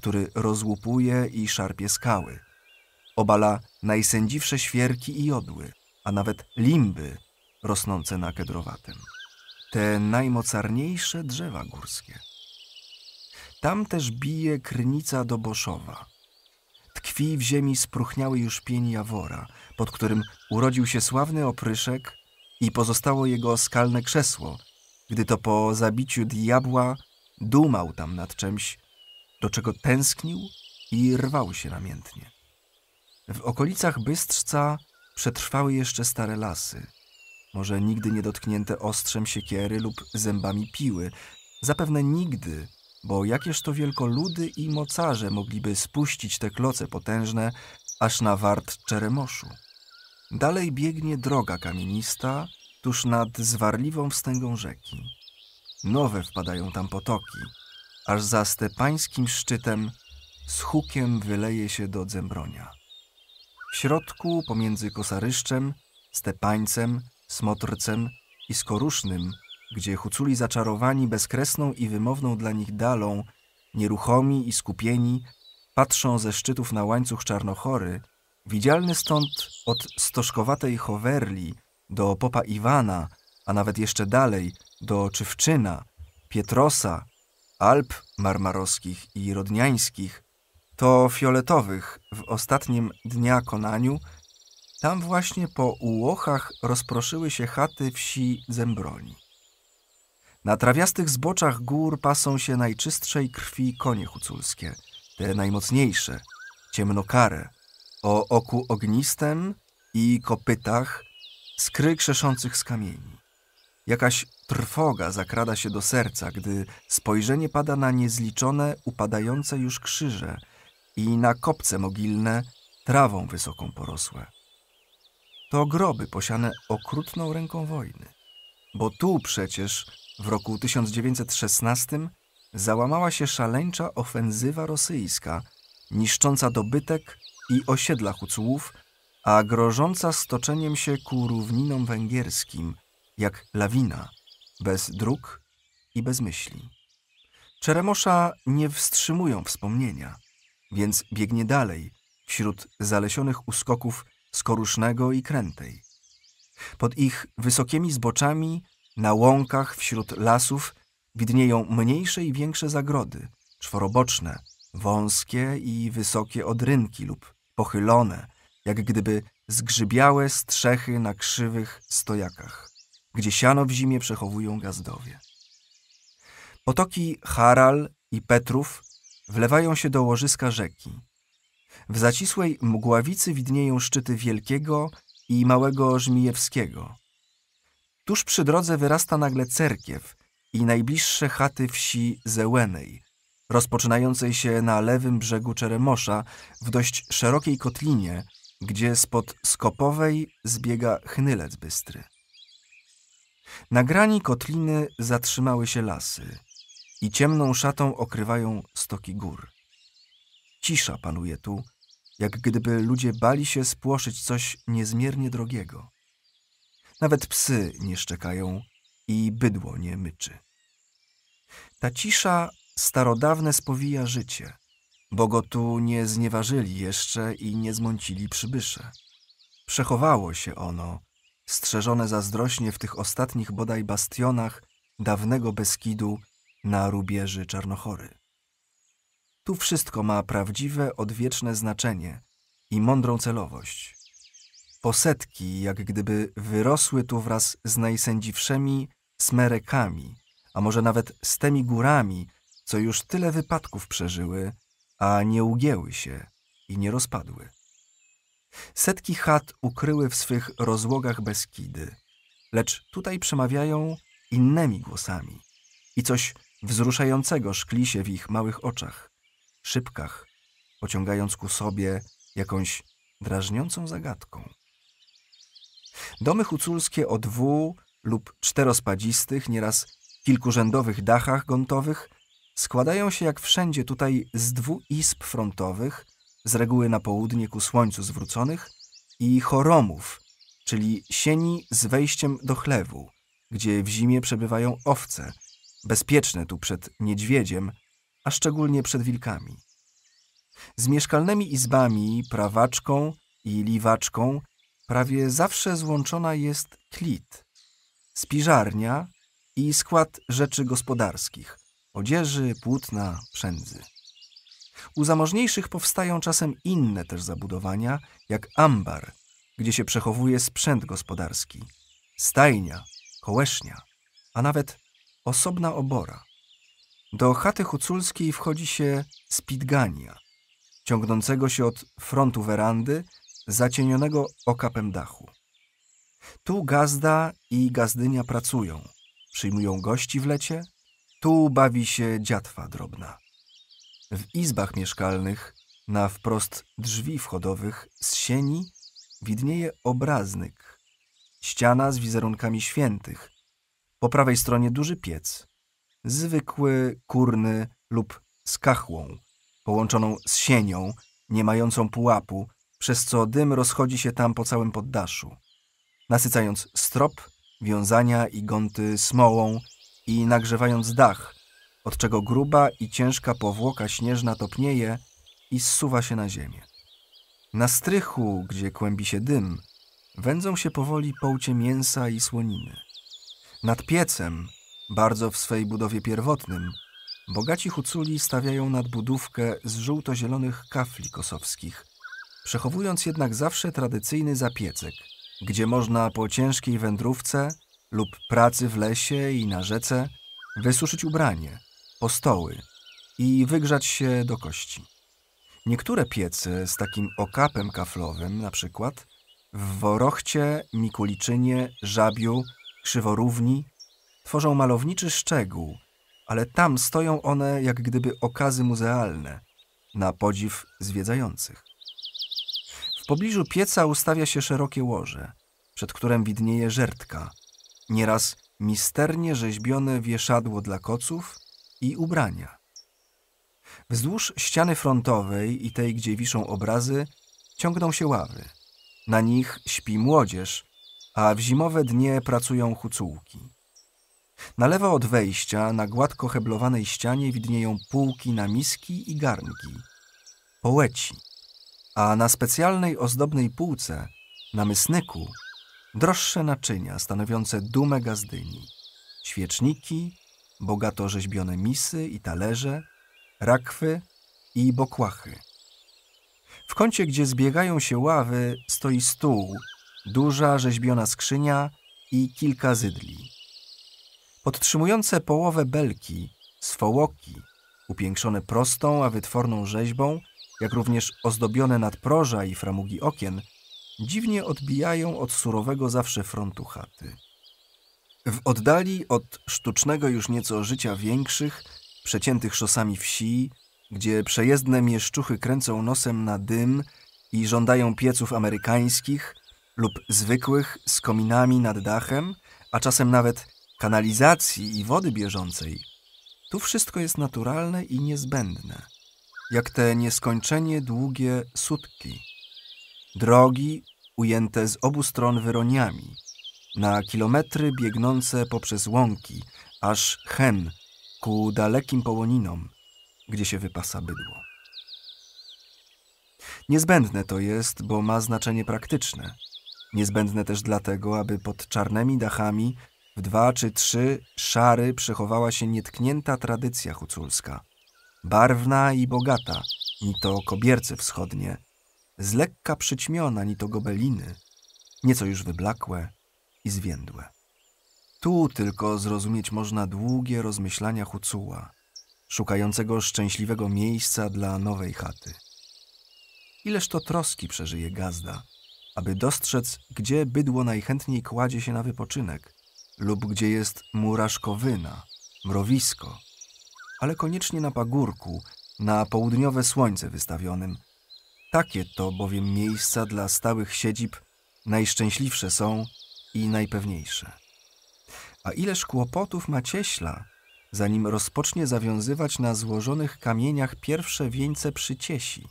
który rozłupuje i szarpie skały, obala najsędziwsze świerki i jodły, a nawet limby rosnące na kedrowatym. Te najmocarniejsze drzewa górskie. Tam też bije krynica Doboszowa. Tkwi w ziemi spruchniały już pień Jawora, pod którym urodził się sławny opryszek i pozostało jego skalne krzesło, gdy to po zabiciu diabła dumał tam nad czymś, do czego tęsknił i rwał się namiętnie. W okolicach Bystrzca przetrwały jeszcze stare lasy, może nigdy nie dotknięte ostrzem siekiery lub zębami piły, zapewne nigdy, bo jakież to wielkoludy i mocarze mogliby spuścić te kloce potężne aż na wart Czeremoszu. Dalej biegnie droga kamienista tuż nad zwarliwą wstęgą rzeki. Nowe wpadają tam potoki, aż za stepańskim szczytem z hukiem wyleje się do Dzembronia. W środku, pomiędzy Kosaryszczem, Stepańcem, Smotrcem i Skorusznym, gdzie huculi zaczarowani bezkresną i wymowną dla nich dalą, nieruchomi i skupieni, patrzą ze szczytów na łańcuch czarnochory, widzialny stąd od stożkowatej Chowerli do Popa Iwana, a nawet jeszcze dalej do Czywczyna, Pietrosa, Alp marmarowskich i rodniańskich, to fioletowych w ostatnim dnia konaniu, tam właśnie po ułochach rozproszyły się chaty wsi Zembroni. Na trawiastych zboczach gór pasą się najczystszej krwi konie huculskie, te najmocniejsze, ciemnokare, o oku ognistem i kopytach skry krzeszących z kamieni. Jakaś trwoga zakrada się do serca, gdy spojrzenie pada na niezliczone, upadające już krzyże i na kopce mogilne, trawą wysoką porosłe. To groby posiane okrutną ręką wojny, bo tu przecież w roku 1916 załamała się szaleńcza ofensywa rosyjska, niszcząca dobytek i osiedla Hucułów, a grożąca stoczeniem się ku równinom węgierskim, jak lawina, bez dróg i bez myśli. Czeremosza nie wstrzymują wspomnienia, więc biegnie dalej, wśród zalesionych uskoków Skorusznego i Krętej. Pod ich wysokimi zboczami, na łąkach wśród lasów widnieją mniejsze i większe zagrody, czworoboczne, wąskie i wysokie odrynki lub pochylone, jak gdyby zgrzybiałe strzechy na krzywych stojakach, gdzie siano w zimie przechowują gazdowie. Potoki Haral i Petrów wlewają się do łożyska rzeki. W zacisłej mgławicy widnieją szczyty Wielkiego i Małego Żmijewskiego. Tuż przy drodze wyrasta nagle cerkiew i najbliższe chaty wsi Zełenej, rozpoczynającej się na lewym brzegu Czeremosza w dość szerokiej kotlinie, gdzie spod Skopowej zbiega Chnylec Bystry. Na grani kotliny zatrzymały się lasy i ciemną szatą okrywają stoki gór. Cisza panuje tu, jak gdyby ludzie bali się spłoszyć coś niezmiernie drogiego. Nawet psy nie szczekają i bydło nie myczy. Ta cisza starodawne spowija życie, bo go tu nie znieważyli jeszcze i nie zmącili przybysze. Przechowało się ono, strzeżone zazdrośnie w tych ostatnich bodaj bastionach dawnego Beskidu na rubieży Czarnochory. Tu wszystko ma prawdziwe, odwieczne znaczenie i mądrą celowość. Posetki, jak gdyby wyrosły tu wraz z najsędziwszymi smerekami, a może nawet z tymi górami, co już tyle wypadków przeżyły, a nie ugięły się i nie rozpadły. Setki chat ukryły w swych rozłogach Beskidy, lecz tutaj przemawiają innymi głosami i coś wzruszającego szkli się w ich małych oczach, szybkach, pociągając ku sobie jakąś drażniącą zagadką. Domy huculskie o dwu lub czterospadzistych, nieraz kilkurzędowych dachach gontowych składają się jak wszędzie tutaj z dwóch izb frontowych, z reguły na południe ku słońcu zwróconych, i choromów, czyli sieni z wejściem do chlewu, gdzie w zimie przebywają owce, bezpieczne tu przed niedźwiedziem, a szczególnie przed wilkami. Z mieszkalnymi izbami, prawaczką i liwaczką prawie zawsze złączona jest klit, spiżarnia i skład rzeczy gospodarskich, odzieży, płótna, przędzy. U zamożniejszych powstają czasem inne też zabudowania, jak ambar, gdzie się przechowuje sprzęt gospodarski, stajnia, kołesznia, a nawet osobna obora. Do chaty huculskiej wchodzi się spidgania, ciągnącego się od frontu werandy, zacienionego okapem dachu. Tu gazda i gazdynia pracują, przyjmują gości w lecie, tu bawi się dziatwa drobna. W izbach mieszkalnych, na wprost drzwi wchodowych z sieni, widnieje obraznyk, ściana z wizerunkami świętych, po prawej stronie duży piec, zwykły, kurny lub z kachłą, połączoną z sienią, nie mającą pułapu, przez co dym rozchodzi się tam po całym poddaszu, nasycając strop, wiązania i gąty smołą i nagrzewając dach, od czego gruba i ciężka powłoka śnieżna topnieje i zsuwa się na ziemię. Na strychu, gdzie kłębi się dym, wędzą się powoli połcie mięsa i słoniny. Nad piecem, bardzo w swej budowie pierwotnym, bogaci huculi stawiają nadbudówkę z żółto-zielonych kafli kosowskich, przechowując jednak zawsze tradycyjny zapiecek, gdzie można po ciężkiej wędrówce lub pracy w lesie i na rzece wysuszyć ubranie, postoły i wygrzać się do kości. Niektóre piece z takim okapem kaflowym, na przykład w Worochcie, Mikuliczynie, Żabiu, Krzyworówni, tworzą malowniczy szczegół, ale tam stoją one jak gdyby okazy muzealne, na podziw zwiedzających. W pobliżu pieca ustawia się szerokie łoże, przed którym widnieje żertka, nieraz misternie rzeźbione wieszadło dla koców i ubrania. Wzdłuż ściany frontowej i tej, gdzie wiszą obrazy, ciągną się ławy. Na nich śpi młodzież, a w zimowe dnie pracują hucułki. Na lewo od wejścia, na gładko heblowanej ścianie widnieją półki na miski i garnki. Połeci. A na specjalnej ozdobnej półce, na mysnyku, droższe naczynia stanowiące dumę gazdyni. Świeczniki, bogato rzeźbione misy i talerze, rakwy i bokłachy. W kącie, gdzie zbiegają się ławy, stoi stół, duża rzeźbiona skrzynia i kilka zydli. Podtrzymujące połowę belki, swołoki, upiększone prostą, a wytworną rzeźbą, jak również ozdobione nadproża i framugi okien, dziwnie odbijają od surowego zawsze frontu chaty. W oddali od sztucznego już nieco życia większych, przeciętych szosami wsi, gdzie przejezdne mieszczuchy kręcą nosem na dym i żądają pieców amerykańskich lub zwykłych z kominami nad dachem, a czasem nawet kanalizacji i wody bieżącej, tu wszystko jest naturalne i niezbędne, jak te nieskończenie długie sutki. Drogi ujęte z obu stron wyroniami, na kilometry biegnące poprzez łąki, aż hen ku dalekim połoninom, gdzie się wypasa bydło. Niezbędne to jest, bo ma znaczenie praktyczne. Niezbędne też dlatego, aby pod czarnymi dachami w dwa czy trzy szary przechowała się nietknięta tradycja huculska. Barwna i bogata, ni to kobierce wschodnie, z lekka przyćmiona, ni to gobeliny, nieco już wyblakłe i zwiędłe. Tu tylko zrozumieć można długie rozmyślania Hucuła, szukającego szczęśliwego miejsca dla nowej chaty. Ileż to troski przeżyje gazda, aby dostrzec, gdzie bydło najchętniej kładzie się na wypoczynek lub gdzie jest muraszkowyna, mrowisko, ale koniecznie na pagórku, na południowe słońce wystawionym. Takie to bowiem miejsca dla stałych siedzib najszczęśliwsze są i najpewniejsze. A ileż kłopotów ma cieśla, zanim rozpocznie zawiązywać na złożonych kamieniach pierwsze wieńce przyciesi.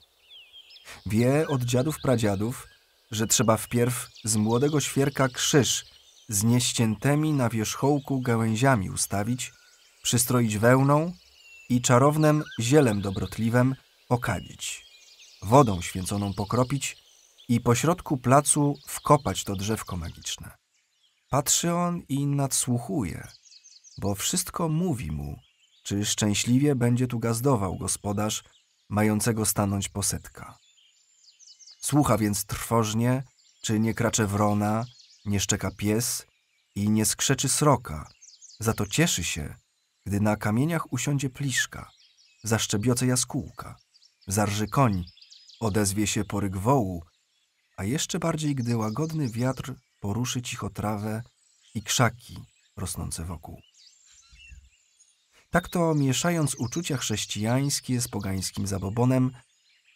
Wie od dziadów pradziadów, że trzeba wpierw z młodego świerka krzyż z nieściętymi na wierzchołku gałęziami ustawić przystroić wełną i czarownem zielem dobrotliwem okadzić, wodą święconą pokropić i pośrodku placu wkopać to drzewko magiczne. Patrzy on i nadsłuchuje, bo wszystko mówi mu, czy szczęśliwie będzie tu gazdował gospodarz mającego stanąć posetka. Słucha więc trwożnie, czy nie kracze wrona, nie szczeka pies i nie skrzeczy sroka, za to cieszy się, gdy na kamieniach usiądzie pliszka, zaszczebioce jaskółka, zarży koń, odezwie się poryk wołu, a jeszcze bardziej, gdy łagodny wiatr poruszy cicho trawę i krzaki rosnące wokół. Tak to, mieszając uczucia chrześcijańskie z pogańskim zabobonem,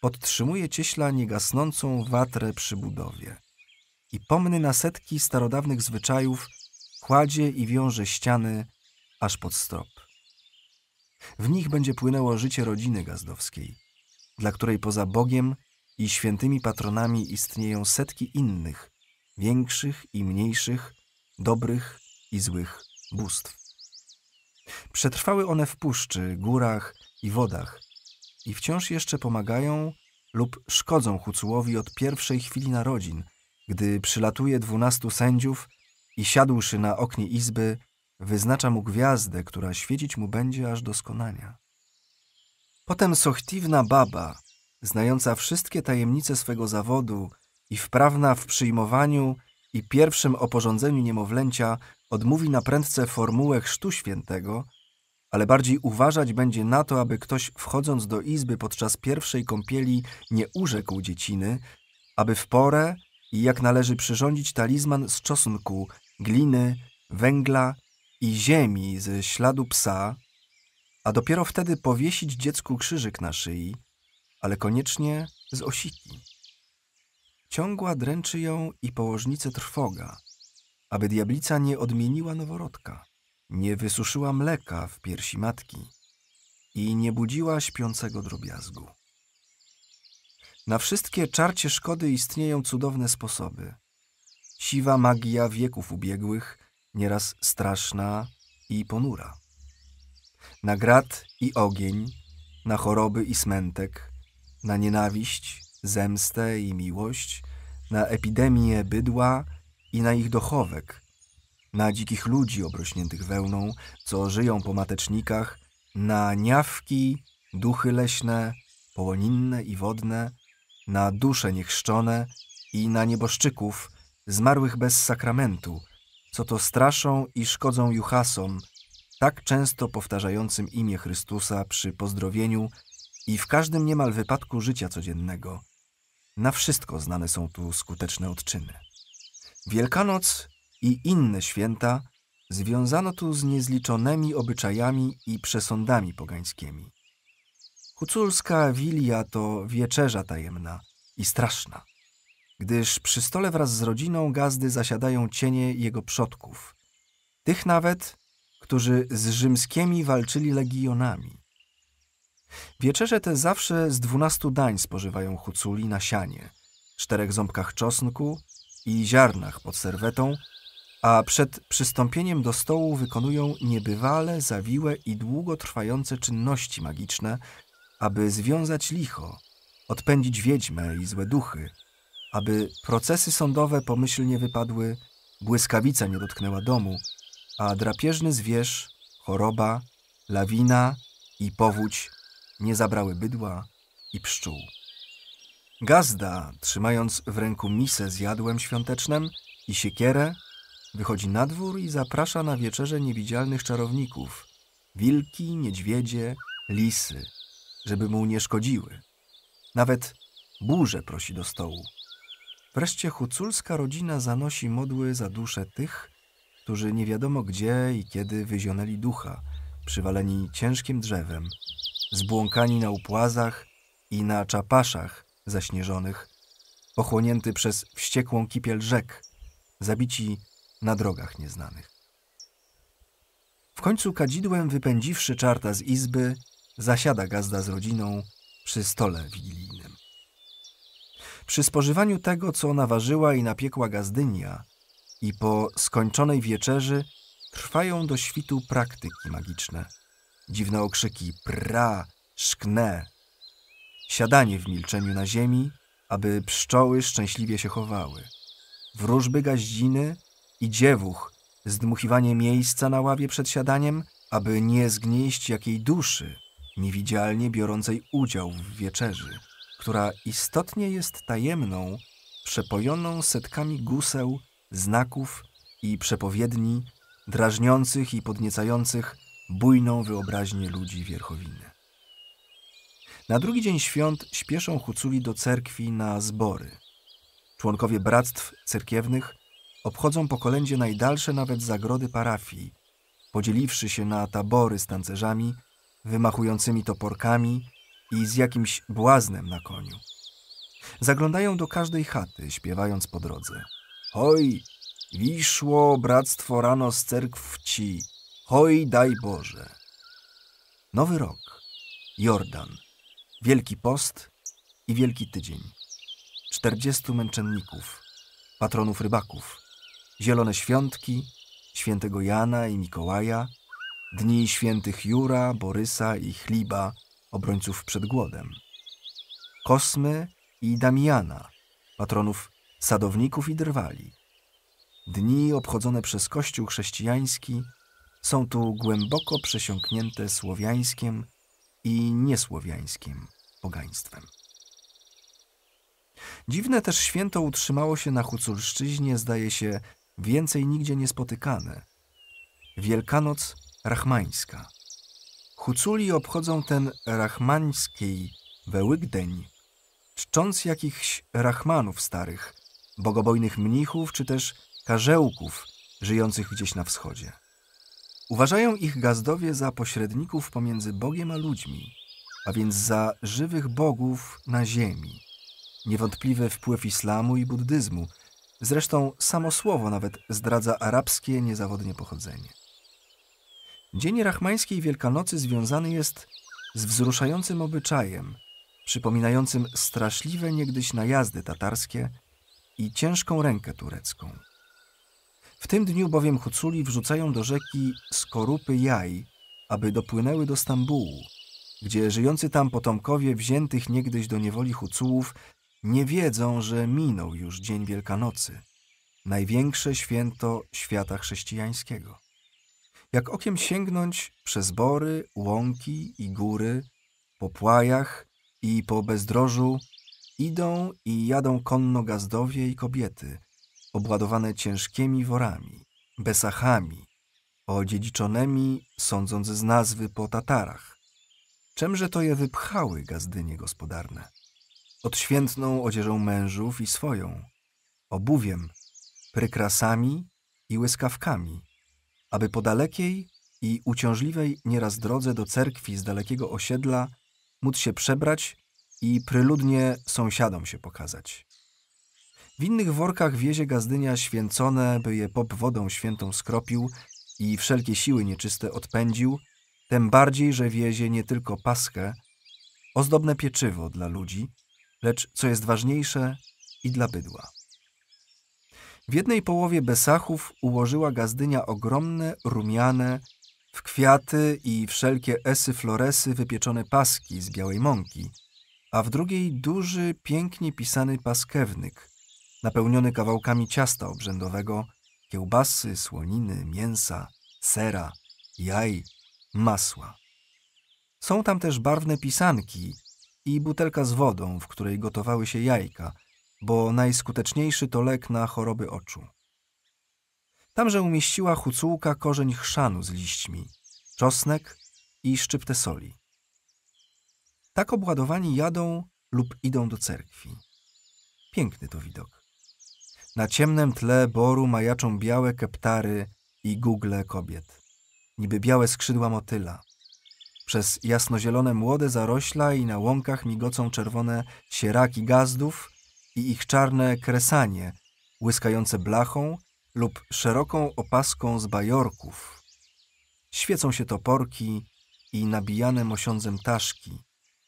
podtrzymuje cieśla niegasnącą watrę przy budowie i pomny na setki starodawnych zwyczajów kładzie i wiąże ściany aż pod strop. W nich będzie płynęło życie rodziny gazdowskiej, dla której poza Bogiem i świętymi patronami istnieją setki innych, większych i mniejszych, dobrych i złych bóstw. Przetrwały one w puszczy, górach i wodach i wciąż jeszcze pomagają lub szkodzą Hucułowi od pierwszej chwili narodzin, gdy przylatuje dwunastu sędziów i siadłszy na oknie izby, wyznacza mu gwiazdę, która świecić mu będzie aż do skonania. Potem sochtiwna baba, znająca wszystkie tajemnice swego zawodu i wprawna w przyjmowaniu i pierwszym oporządzeniu niemowlęcia, odmówi na prędce formułę chrztu świętego, ale bardziej uważać będzie na to, aby ktoś wchodząc do izby podczas pierwszej kąpieli nie urzekł dzieciny, aby w porę i jak należy przyrządzić talizman z czosnku, gliny, węgla i ziemi ze śladu psa, a dopiero wtedy powiesić dziecku krzyżyk na szyi, ale koniecznie z osiki. Ciągła dręczy ją i położnicę trwoga, aby diablica nie odmieniła noworodka, nie wysuszyła mleka w piersi matki i nie budziła śpiącego drobiazgu. Na wszystkie czarcie szkody istnieją cudowne sposoby. Siwa magia wieków ubiegłych, nieraz straszna i ponura. Na grat i ogień, na choroby i smętek, na nienawiść, zemstę i miłość, na epidemię bydła i na ich dochowek, na dzikich ludzi obrośniętych wełną, co żyją po matecznikach, na niawki, duchy leśne, połoninne i wodne, na dusze niechrzczone i na nieboszczyków, zmarłych bez sakramentu, co to straszą i szkodzą juchasom, tak często powtarzającym imię Chrystusa przy pozdrowieniu i w każdym niemal wypadku życia codziennego. Na wszystko znane są tu skuteczne odczyny. Wielkanoc i inne święta związano tu z niezliczonymi obyczajami i przesądami pogańskimi. Huculska wilia to wieczerza tajemna i straszna, gdyż przy stole wraz z rodziną gazdy zasiadają cienie jego przodków, tych nawet, którzy z rzymskimi walczyli legionami. Wieczerze te zawsze z dwunastu dań spożywają huculi na sianie, czterech ząbkach czosnku i ziarnach pod serwetą, a przed przystąpieniem do stołu wykonują niebywale zawiłe i długotrwające czynności magiczne, aby związać licho, odpędzić wiedźmę i złe duchy, aby procesy sądowe pomyślnie wypadły, błyskawica nie dotknęła domu, a drapieżny zwierz, choroba, lawina i powódź nie zabrały bydła i pszczół. Gazda, trzymając w ręku misę z jadłem świątecznym i siekierę, wychodzi na dwór i zaprasza na wieczerze niewidzialnych czarowników, wilki, niedźwiedzie, lisy, żeby mu nie szkodziły. Nawet burzę prosi do stołu. Wreszcie huculska rodzina zanosi modły za dusze tych, którzy nie wiadomo gdzie i kiedy wyzionęli ducha, przywaleni ciężkim drzewem, zbłąkani na upłazach i na czapaszach zaśnieżonych, pochłonięty przez wściekłą kipiel rzek, zabici na drogach nieznanych. W końcu kadzidłem wypędziwszy czarta z izby, zasiada gazda z rodziną przy stole wigilijnym. Przy spożywaniu tego, co naważyła i napiekła gazdynia i po skończonej wieczerzy trwają do świtu praktyki magiczne. Dziwne okrzyki pra, szknę. Siadanie w milczeniu na ziemi, aby pszczoły szczęśliwie się chowały. Wróżby gaździny i dziewuch, zdmuchiwanie miejsca na ławie przed siadaniem, aby nie zgnieść jakiej duszy, niewidzialnie biorącej udział w wieczerzy, która istotnie jest tajemną, przepojoną setkami guseł, znaków i przepowiedni, drażniących i podniecających bujną wyobraźnię ludzi wierchowiny. Na drugi dzień świąt śpieszą Huculi do cerkwi na zbory. Członkowie bractw cerkiewnych obchodzą po kolędzie najdalsze nawet zagrody parafii, podzieliwszy się na tabory z tancerzami, wymachującymi toporkami i z jakimś błaznem na koniu. Zaglądają do każdej chaty, śpiewając po drodze. Hoj, wiszło bractwo rano z cerkw ci, hoj daj Boże. Nowy rok, Jordan, Wielki Post i Wielki Tydzień. Czterdziestu męczenników, patronów rybaków, zielone świątki, świętego Jana i Mikołaja, dni świętych Jura, Borysa i Chliba, obrońców przed głodem. Kosmy i Damiana, patronów sadowników i drwali. Dni obchodzone przez Kościół chrześcijański są tu głęboko przesiąknięte słowiańskiem i niesłowiańskim pogaństwem. Dziwne też święto utrzymało się na Huculszczyźnie, zdaje się, więcej nigdzie niespotykane. Wielkanoc Rachmańska. Huculi obchodzą ten rachmański wełykdeń, czcząc jakichś rachmanów starych, bogobojnych mnichów czy też karzełków żyjących gdzieś na wschodzie. Uważają ich gazdowie za pośredników pomiędzy Bogiem a ludźmi, a więc za żywych bogów na ziemi. Niewątpliwy wpływ islamu i buddyzmu, zresztą samo słowo nawet zdradza arabskie niezawodnie pochodzenie. Dzień Rachmańskiej Wielkanocy związany jest z wzruszającym obyczajem, przypominającym straszliwe niegdyś najazdy tatarskie i ciężką rękę turecką. W tym dniu bowiem Huculi wrzucają do rzeki skorupy jaj, aby dopłynęły do Stambułu, gdzie żyjący tam potomkowie wziętych niegdyś do niewoli Hucułów nie wiedzą, że minął już dzień Wielkanocy, największe święto świata chrześcijańskiego. Jak okiem sięgnąć przez bory, łąki i góry, po płajach i po bezdrożu idą i jadą konno gazdowie i kobiety, obładowane ciężkimi worami, besachami, odziedziczonymi, sądząc z nazwy po Tatarach. Czemże to je wypchały gazdynie gospodarne? Odświętną odzieżą mężów i swoją, obuwiem, prykrasami i łyskawkami, aby po dalekiej i uciążliwej nieraz drodze do cerkwi z dalekiego osiedla móc się przebrać i pryludnie sąsiadom się pokazać. W innych workach wiezie gazdynia święcone, by je pop wodą świętą skropił i wszelkie siły nieczyste odpędził, tem bardziej, że wiezie nie tylko paskę, ozdobne pieczywo dla ludzi, lecz, co jest ważniejsze, i dla bydła. W jednej połowie besachów ułożyła gazdynia ogromne, rumiane, w kwiaty i wszelkie esy floresy wypieczone paski z białej mąki, a w drugiej duży, pięknie pisany paskewnyk, napełniony kawałkami ciasta obrzędowego, kiełbasy, słoniny, mięsa, sera, jaj, masła. Są tam też barwne pisanki i butelka z wodą, w której gotowały się jajka, bo najskuteczniejszy to lek na choroby oczu. Tamże umieściła hucułka korzeń chrzanu z liśćmi, czosnek i szczyptę soli. Tak obładowani jadą lub idą do cerkwi. Piękny to widok. Na ciemnym tle boru majaczą białe keptary i gugle kobiet, niby białe skrzydła motyla. Przez jasnozielone młode zarośla i na łąkach migocą czerwone sieraki gazdów i ich czarne kresanie, łyskające blachą lub szeroką opaską z bajorków. Świecą się toporki i nabijane mosiądzem taszki,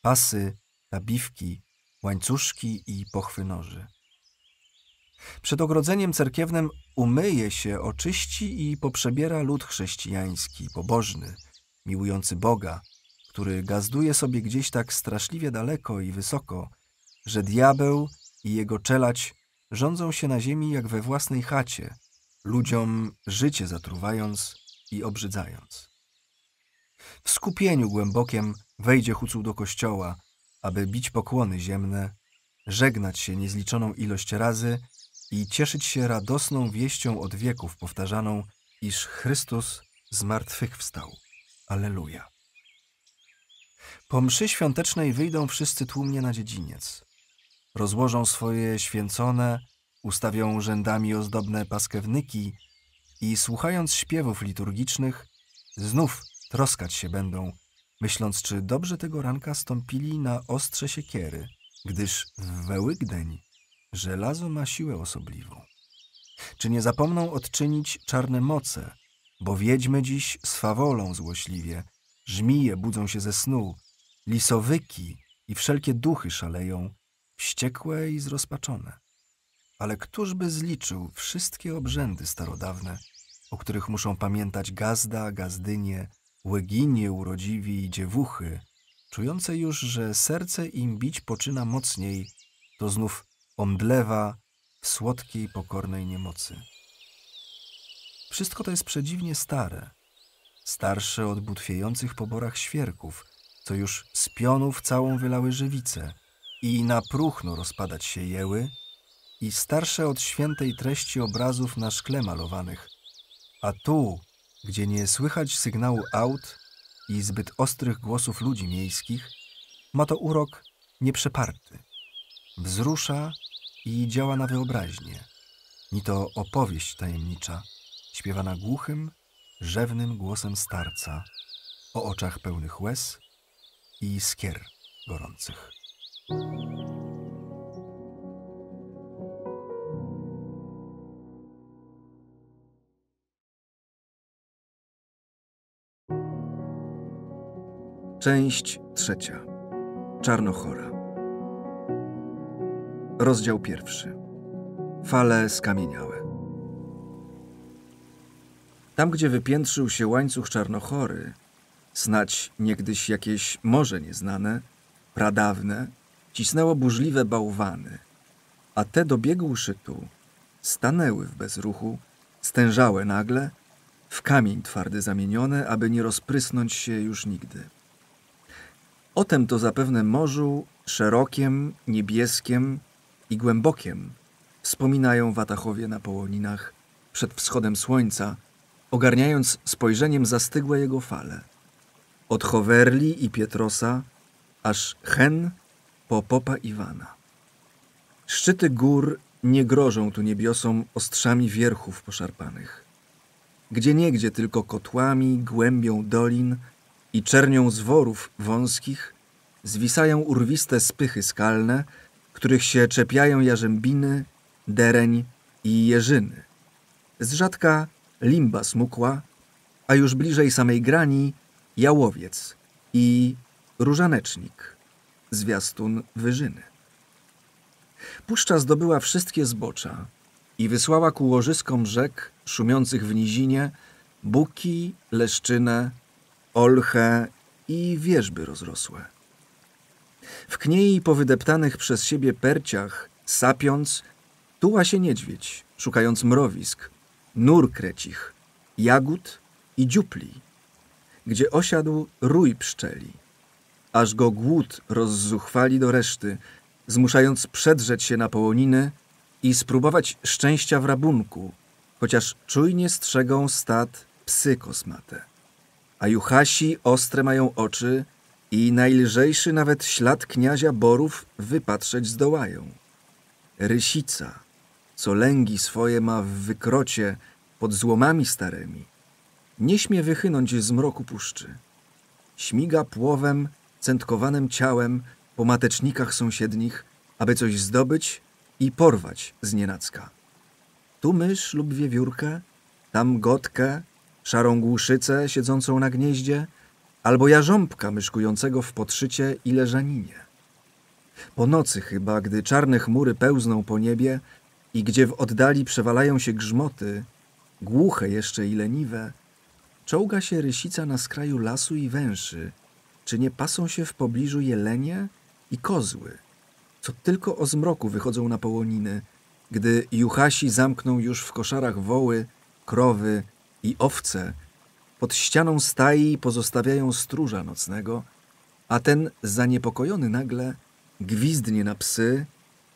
pasy, tabiwki, łańcuszki i pochwy noży. Przed ogrodzeniem cerkiewnym umyje się, oczyści i poprzebiera lud chrześcijański, pobożny, miłujący Boga, który gazduje sobie gdzieś tak straszliwie daleko i wysoko, że diabeł i jego czelać rządzą się na ziemi jak we własnej chacie, ludziom życie zatruwając i obrzydzając. W skupieniu głębokiem wejdzie Hucuł do kościoła, aby bić pokłony ziemne, żegnać się niezliczoną ilość razy i cieszyć się radosną wieścią od wieków powtarzaną, iż Chrystus zmartwychwstał. Aleluja. Po mszy świątecznej wyjdą wszyscy tłumnie na dziedziniec. Rozłożą swoje święcone, ustawią rzędami ozdobne paskewnyki i słuchając śpiewów liturgicznych, znów troskać się będą, myśląc, czy dobrze tego ranka stąpili na ostrze siekiery, gdyż w Wełygdeń żelazo ma siłę osobliwą. Czy nie zapomną odczynić czarne moce, bo wiedźmy dziś swawolą złośliwie, żmije budzą się ze snu, lisowyki i wszelkie duchy szaleją, wściekłe i zrozpaczone. Ale któż by zliczył wszystkie obrzędy starodawne, o których muszą pamiętać gazda, gazdynie, łeginie urodziwi i dziewuchy, czujące już, że serce im bić poczyna mocniej, to znów omdlewa w słodkiej, pokornej niemocy. Wszystko to jest przedziwnie stare, starsze od butwiejących po borach świerków, co już z pionów całą wylały żywice i na próchno rozpadać się jeły, i starsze od świętej treści obrazów na szkle malowanych, a tu, gdzie nie słychać sygnału aut i zbyt ostrych głosów ludzi miejskich, ma to urok nieprzeparty. Wzrusza i działa na wyobraźnię. Ni to opowieść tajemnicza, śpiewana głuchym, rzewnym głosem starca, o oczach pełnych łez i skier gorących. Część trzecia. Czarnochora. Rozdział pierwszy. Fale skamieniałe. Tam, gdzie wypiętrzył się łańcuch czarnochory, snać niegdyś jakieś morze nieznane, pradawne, cisnęło burzliwe bałwany, a te dobiegł szytu, stanęły w bezruchu, stężałe nagle, w kamień twardy zamienione, aby nie rozprysnąć się już nigdy. O tem to zapewne morzu, szerokiem, niebieskiem i głębokiem, wspominają Watachowie na Połoninach przed wschodem słońca, ogarniając spojrzeniem zastygłe jego fale. Od Howerli i Pietrosa, aż Hen po Popa Iwana. Szczyty gór nie grożą tu niebiosom ostrzami wierchów poszarpanych. Gdzie niegdzie tylko kotłami, głębią dolin – i czernią zworów wąskich zwisają urwiste spychy skalne, których się czepiają jarzębiny, dereń i jeżyny. Z rzadka limba smukła, a już bliżej samej grani jałowiec i różanecznik, zwiastun wyżyny. Puszcza zdobyła wszystkie zbocza i wysłała ku łożyskom rzek szumiących w nizinie buki, leszczynę, olchę i wierzby rozrosłe. W kniei po wydeptanych przez siebie perciach, sapiąc, tuła się niedźwiedź, szukając mrowisk, nur krecich, jagód i dziupli, gdzie osiadł rój pszczeli, aż go głód rozzuchwali do reszty, zmuszając przedrzeć się na połoniny i spróbować szczęścia w rabunku, chociaż czujnie strzegą stad psy kosmate. A Juchasi ostre mają oczy i najlżejszy nawet ślad kniazia Borów wypatrzeć zdołają. Rysica, co lęgi swoje ma w wykrocie pod złomami starymi, nie śmie wychynąć z mroku puszczy. Śmiga płowem, centkowanym ciałem po matecznikach sąsiednich, aby coś zdobyć i porwać z nienacka. Tu mysz lub wiewiórkę, tam gotkę, szarą głuszycę siedzącą na gnieździe, albo jarząbka myszkującego w podszycie i leżaninie. Po nocy chyba, gdy czarne chmury pełzną po niebie i gdzie w oddali przewalają się grzmoty, głuche jeszcze i leniwe, czołga się rysica na skraju lasu i węszy, czy nie pasą się w pobliżu jelenie i kozły, co tylko o zmroku wychodzą na połoniny, gdy juchasi zamkną już w koszarach woły, krowy i owce, pod ścianą stai pozostawiają stróża nocnego, a ten zaniepokojony nagle gwizdnie na psy,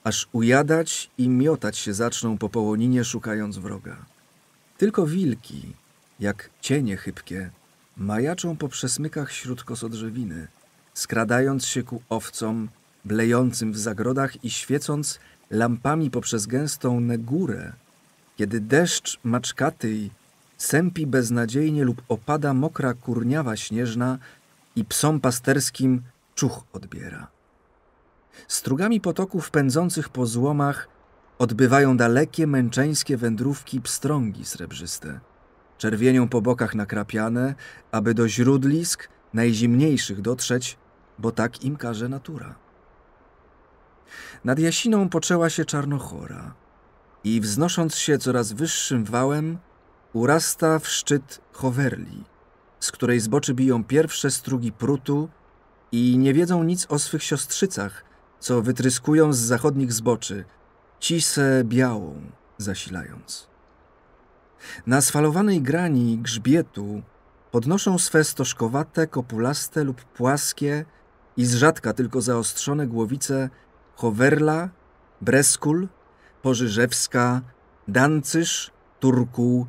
aż ujadać i miotać się zaczną po połoninie, szukając wroga. Tylko wilki, jak cienie chybkie, majaczą po przesmykach śród kosodrzewiny, skradając się ku owcom, blejącym w zagrodach i świecąc lampami poprzez gęstą negurę, kiedy deszcz maczkaty sępi beznadziejnie lub opada mokra kurniawa śnieżna i psom pasterskim czuch odbiera. Strugami potoków pędzących po złomach odbywają dalekie, męczeńskie wędrówki pstrągi srebrzyste. Czerwienią po bokach nakrapiane, aby do źródlisk najzimniejszych dotrzeć, bo tak im każe natura. Nad Jasiną poczęła się czarnochora i wznosząc się coraz wyższym wałem, urasta w szczyt Hoverli, z której zboczy biją pierwsze strugi prutu i nie wiedzą nic o swych siostrzycach, co wytryskują z zachodnich zboczy, cisę białą zasilając. Na sfalowanej grani grzbietu podnoszą swe stożkowate, kopulaste lub płaskie i z rzadka tylko zaostrzone głowice Howerla, Breskul, Pożyżewska, Dancysz, Turkuł,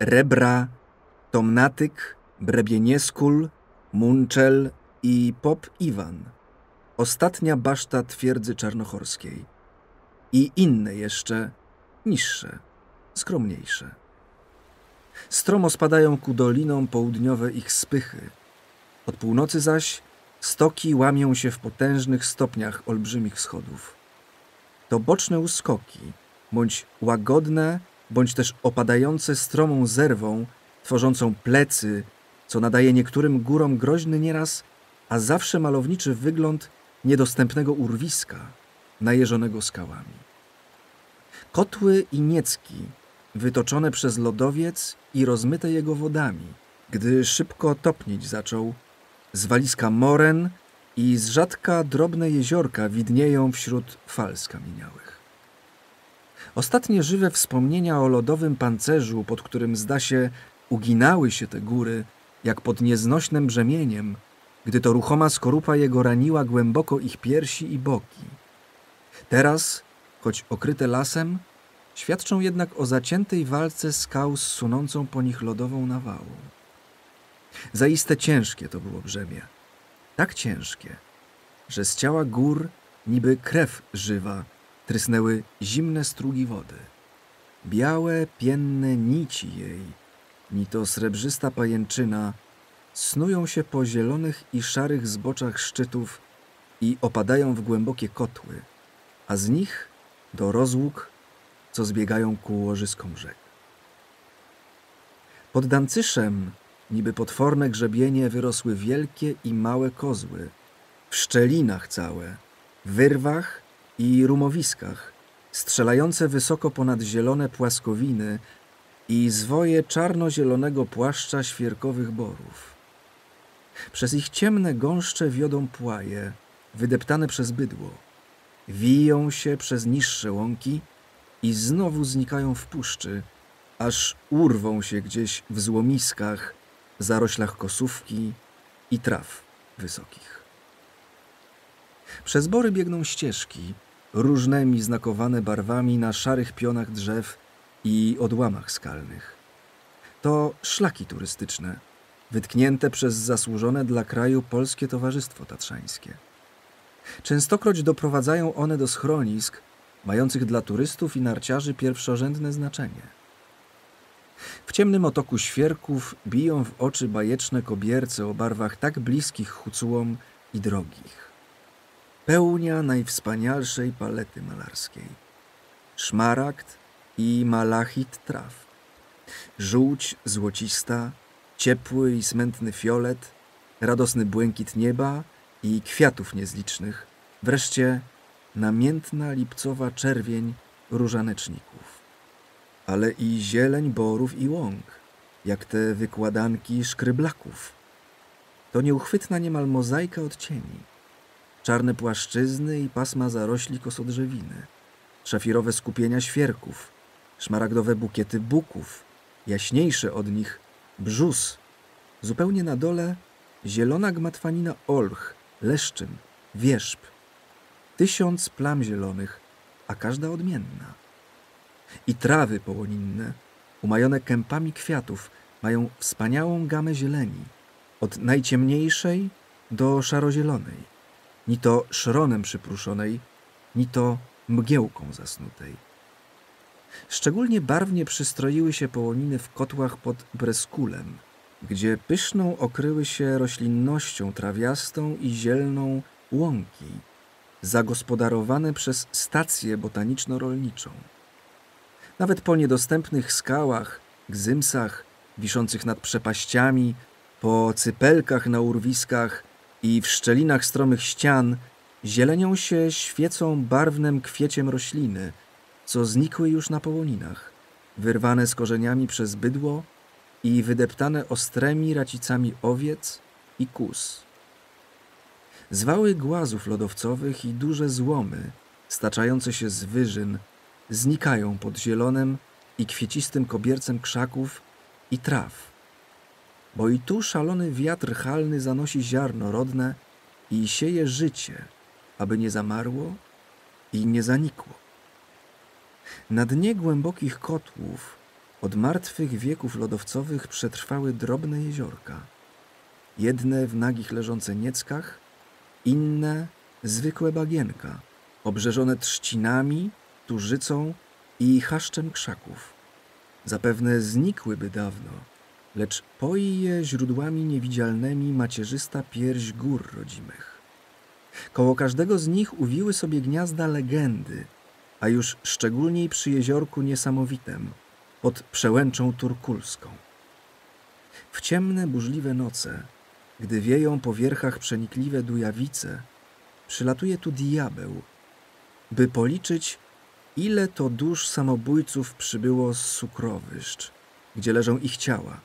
Rebra, Tomnatyk, Brebienieskul, Munczel i Pop Iwan – ostatnia baszta twierdzy czarnochorskiej i inne jeszcze, niższe, skromniejsze. Stromo spadają ku dolinom południowe ich spychy. Od północy zaś stoki łamią się w potężnych stopniach olbrzymich schodów. To boczne uskoki, bądź łagodne, bądź też opadające stromą zerwą, tworzącą plecy, co nadaje niektórym górom groźny nieraz, a zawsze malowniczy wygląd niedostępnego urwiska, najeżonego skałami. Kotły i niecki, wytoczone przez lodowiec i rozmyte jego wodami, gdy szybko topnieć zaczął, z walizka moren i z rzadka drobne jeziorka widnieją wśród fal skamieniałych. Ostatnie żywe wspomnienia o lodowym pancerzu, pod którym zda się uginały się te góry, jak pod nieznośnym brzemieniem, gdy to ruchoma skorupa jego raniła głęboko ich piersi i boki. Teraz, choć okryte lasem, świadczą jednak o zaciętej walce skał z sunącą po nich lodową nawałą. Zaiste ciężkie to było brzemię. Tak ciężkie, że z ciała gór niby krew żywa trysnęły zimne strugi wody. Białe, pienne nici jej, ni to srebrzysta pajęczyna snują się po zielonych i szarych zboczach szczytów i opadają w głębokie kotły, a z nich do rozłóg, co zbiegają ku łożyskom rzek. Pod Dancyszem, niby potworne grzebienie, wyrosły wielkie i małe kozły, w szczelinach całe, wyrwach i rumowiskach, strzelające wysoko ponad zielone płaskowiny i zwoje czarno-zielonego płaszcza świerkowych borów. Przez ich ciemne gąszcze wiodą płaje, wydeptane przez bydło. Wiją się przez niższe łąki i znowu znikają w puszczy, aż urwą się gdzieś w złomiskach, zaroślach kosówki i traw wysokich. Przez bory biegną ścieżki, różnymi znakowane barwami na szarych pionach drzew i odłamach skalnych. To szlaki turystyczne, wytknięte przez zasłużone dla kraju Polskie Towarzystwo Tatrzańskie. Częstokroć doprowadzają one do schronisk, mających dla turystów i narciarzy pierwszorzędne znaczenie. W ciemnym otoku świerków biją w oczy bajeczne kobierce o barwach tak bliskich hucułom i drogich. Pełnia najwspanialszej palety malarskiej. Szmaragd i malachit traw. Żółć złocista, ciepły i smętny fiolet, radosny błękit nieba i kwiatów niezlicznych, wreszcie namiętna lipcowa czerwień różaneczników, ale i zieleń borów i łąk, jak te wykładanki szkryblaków. To nieuchwytna niemal mozaika odcieni. Czarne płaszczyzny i pasma zarośli kosodrzewiny, szafirowe skupienia świerków, szmaragdowe bukiety buków, jaśniejsze od nich brzus. Zupełnie na dole zielona gmatwanina olch, leszczyn, wierzb. Tysiąc plam zielonych, a każda odmienna. I trawy połoninne, umajone kępami kwiatów, mają wspaniałą gamę zieleni, od najciemniejszej do szarozielonej, ni to szronem przypruszonej, ni to mgiełką zasnutej. Szczególnie barwnie przystroiły się połoniny w kotłach pod Breskulem, gdzie pyszną okryły się roślinnością trawiastą i zielną łąki, zagospodarowane przez stację botaniczno-rolniczą. Nawet po niedostępnych skałach, gzymsach, wiszących nad przepaściami, po cypelkach na urwiskach i w szczelinach stromych ścian zielenią się świecą barwnym kwieciem rośliny, co znikły już na połoninach, wyrwane z korzeniami przez bydło i wydeptane ostrymi racicami owiec i kus. Zwały głazów lodowcowych i duże złomy, staczające się z wyżyn, znikają pod zielonym i kwiecistym kobiercem krzaków i traw. Bo i tu szalony wiatr halny zanosi ziarno rodne i sieje życie, aby nie zamarło i nie zanikło. Na dnie głębokich kotłów od martwych wieków lodowcowych przetrwały drobne jeziorka. Jedne w nagich leżące nieckach, inne zwykłe bagienka, obrzeżone trzcinami, turzycą i chaszczem krzaków. Zapewne znikłyby dawno, lecz poi je źródłami niewidzialnymi macierzysta pierś gór rodzimych. Koło każdego z nich uwiły sobie gniazda legendy, a już szczególniej przy jeziorku niesamowitem, pod przełęczą turkulską. W ciemne, burzliwe noce, gdy wieją po wierchach przenikliwe dujawice, przylatuje tu diabeł, by policzyć, ile to dusz samobójców przybyło z sukrowyszcz, gdzie leżą ich ciała,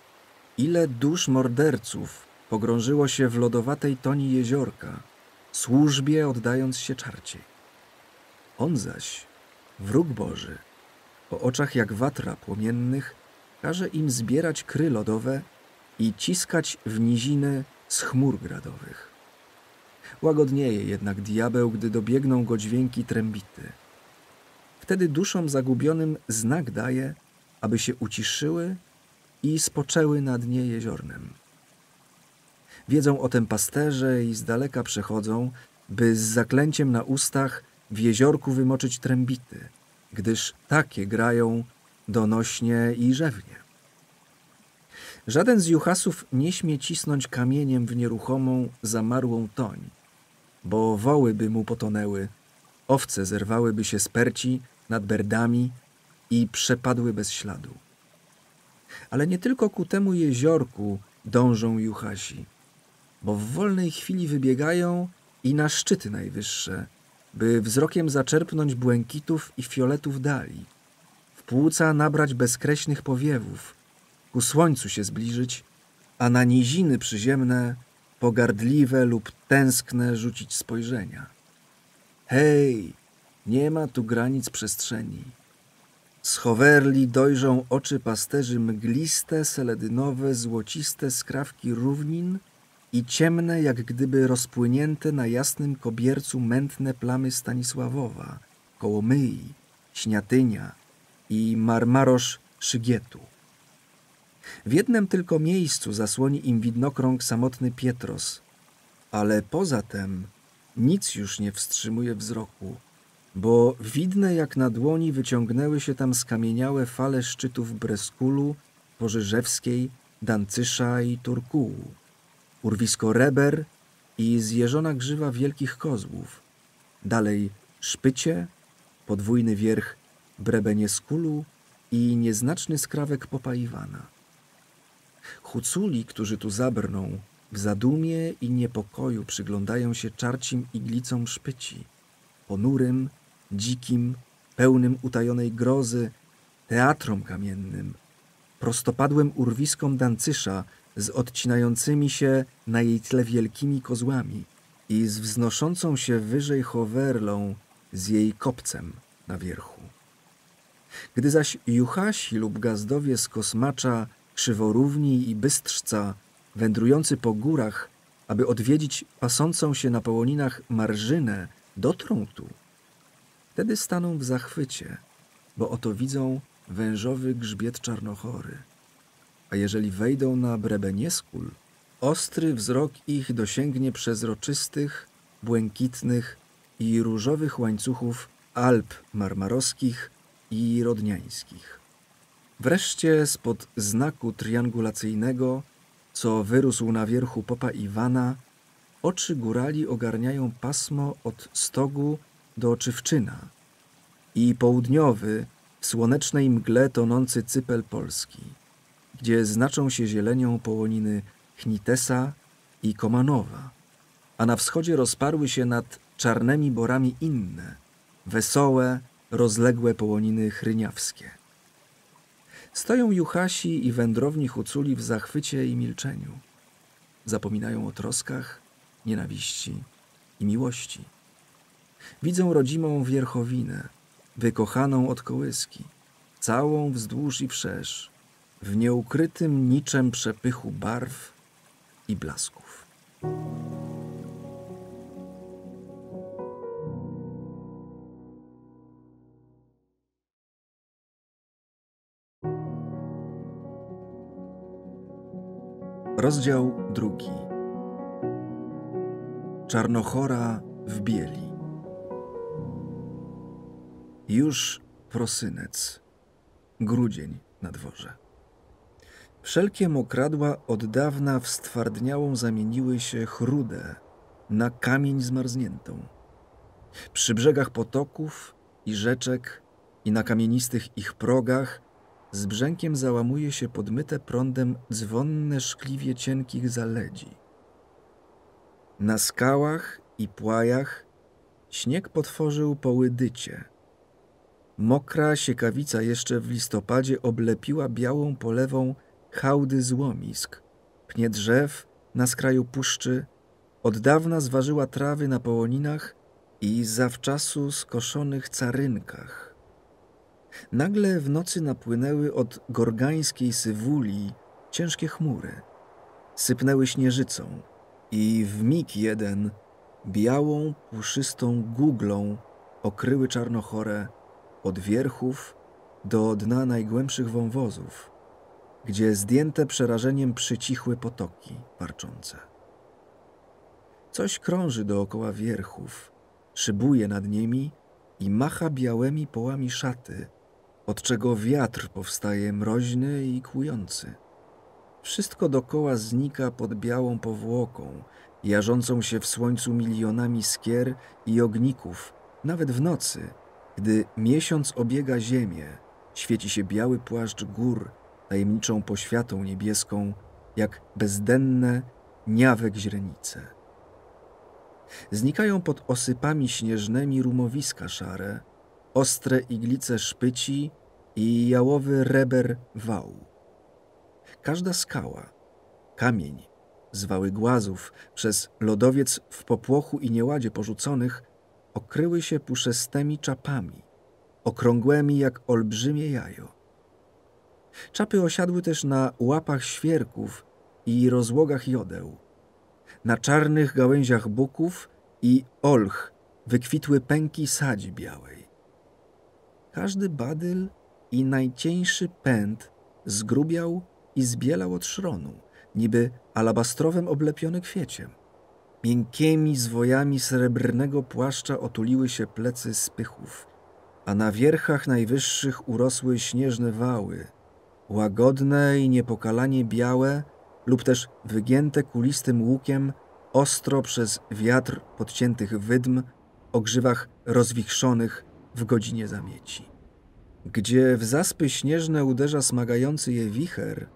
ile dusz morderców pogrążyło się w lodowatej toni jeziorka, służbie oddając się czarciej. On zaś, wróg Boży, po oczach jak watra płomiennych, każe im zbierać kry lodowe i ciskać w niziny z chmur gradowych. Łagodnieje jednak diabeł, gdy dobiegną go dźwięki trębity. Wtedy duszom zagubionym znak daje, aby się uciszyły i spoczęły na dnie jeziornym. Wiedzą o tym pasterze i z daleka przechodzą, by z zaklęciem na ustach w jeziorku wymoczyć trębity, gdyż takie grają donośnie i rzewnie. Żaden z juchasów nie śmie cisnąć kamieniem w nieruchomą, zamarłą toń, bo woły by mu potonęły, owce zerwałyby się z perci nad berdami i przepadły bez śladu. Ale nie tylko ku temu jeziorku dążą juchasi, bo w wolnej chwili wybiegają i na szczyty najwyższe, by wzrokiem zaczerpnąć błękitów i fioletów dali, w płuca nabrać bezkreśnych powiewów, ku słońcu się zbliżyć, a na niziny przyziemne pogardliwe lub tęskne rzucić spojrzenia. Hej, nie ma tu granic przestrzeni. Z Hoverli dojrzą oczy pasterzy mgliste, seledynowe, złociste skrawki równin i ciemne, jak gdyby rozpłynięte na jasnym kobiercu mętne plamy Stanisławowa, Kołomyi, Śniatynia i Marmarosz Szygietu. W jednym tylko miejscu zasłoni im widnokrąg samotny Pietros, ale poza tym nic już nie wstrzymuje wzroku, bo widne jak na dłoni wyciągnęły się tam skamieniałe fale szczytów Breskulu, Pożyżewskiej, Dancysza i Turkułu, urwisko Reber i zjeżona grzywa wielkich kozłów, dalej Szpycie, podwójny wierch Brebenieskulu i nieznaczny skrawek Popaiwana. Huculi, którzy tu zabrną, w zadumie i niepokoju przyglądają się czarcim iglicom szpyci, ponurym, dzikim, pełnym utajonej grozy, teatrom kamiennym, prostopadłym urwiskom dancysza z odcinającymi się na jej tle wielkimi kozłami i z wznoszącą się wyżej chowerlą z jej kopcem na wierchu. Gdy zaś juchasi lub gazdowie z kosmacza, krzyworówni i bystrzca, wędrujący po górach, aby odwiedzić pasącą się na połoninach marżynę, dotrą tu, wtedy staną w zachwycie, bo oto widzą wężowy grzbiet czarnochory. A jeżeli wejdą na Brebenieskul, ostry wzrok ich dosięgnie przezroczystych, błękitnych i różowych łańcuchów Alp marmarowskich i rodniańskich. Wreszcie spod znaku triangulacyjnego, co wyrósł na wierchu popa Iwana, oczy górali ogarniają pasmo od stogu do Czywczyna i południowy, w słonecznej mgle tonący cypel Polski, gdzie znaczą się zielenią połoniny Chnitesa i Komanowa, a na wschodzie rozparły się nad czarnymi borami inne, wesołe, rozległe połoniny chryniawskie. Stoją juchasi i wędrowni huculi w zachwycie i milczeniu. Zapominają o troskach, nienawiści i miłości. Widzą rodzimą wierchowinę, wykochaną od kołyski, całą wzdłuż i wszerz, w nieukrytym niczem przepychu barw i blasków. Rozdział drugi. Czarnochora w bieli. Już prosynec, grudzień na dworze. Wszelkie mokradła od dawna w stwardniałą zamieniły się chrudę na kamień zmarzniętą. Przy brzegach potoków i rzeczek i na kamienistych ich progach z brzękiem załamuje się podmyte prądem dzwonne szkliwie cienkich zaledzi. Na skałach i płajach śnieg potworzył połydycie. Mokra siekawica jeszcze w listopadzie oblepiła białą polewą hałdy złomisk, pnie drzew na skraju puszczy, od dawna zważyła trawy na połoninach i zawczasu skoszonych carynkach. Nagle w nocy napłynęły od gorgańskiej sywuli ciężkie chmury. Sypnęły śnieżycą i w mig jeden białą, puszystą guglą okryły czarnochorę od wierchów do dna najgłębszych wąwozów, gdzie zdjęte przerażeniem przycichły potoki warczące. Coś krąży dookoła wierchów, szybuje nad nimi i macha białymi połami szaty, od czego wiatr powstaje mroźny i kłujący. Wszystko dokoła znika pod białą powłoką, jarzącą się w słońcu milionami skier i ogników, nawet w nocy, gdy miesiąc obiega ziemię, świeci się biały płaszcz gór tajemniczą poświatą niebieską, jak bezdenne, niawek źrenice. Znikają pod osypami śnieżnymi rumowiska szare, ostre iglice szpyci i jałowy reber wału. Każda skała, kamień, zwały głazów, przez lodowiec w popłochu i nieładzie porzuconych, okryły się puszestymi czapami, okrągłymi jak olbrzymie jajo. Czapy osiadły też na łapach świerków i rozłogach jodeł. Na czarnych gałęziach buków i olch wykwitły pęki sadzi białej. Każdy badyl i najcieńszy pęd zgrubiał i zbielał od szronu, niby alabastrowym oblepiony kwieciem. Miękkimi zwojami srebrnego płaszcza otuliły się plecy spychów, a na wierchach najwyższych urosły śnieżne wały, łagodne i niepokalanie białe lub też wygięte kulistym łukiem ostro przez wiatr podciętych wydm o grzywach rozwichrzonych w godzinie zamieci. Gdzie w zaspy śnieżne uderza smagający je wicher,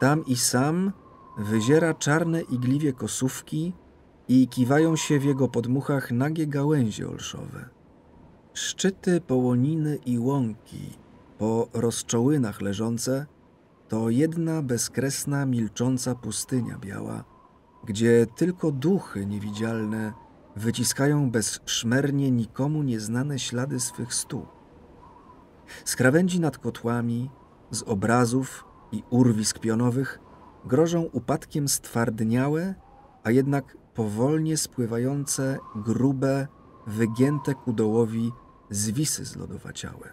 tam i sam wyziera czarne igliwie kosówki i kiwają się w jego podmuchach nagie gałęzie olszowe. Szczyty połoniny i łąki, po rozczołynach leżące, to jedna bezkresna, milcząca pustynia biała, gdzie tylko duchy niewidzialne wyciskają bezszmernie nikomu nieznane ślady swych stóp. Z krawędzi nad kotłami, z obrazów i urwisk pionowych grożą upadkiem stwardniałe, a jednak powolnie spływające, grube, wygięte ku dołowi zwisy zlodowaciałe.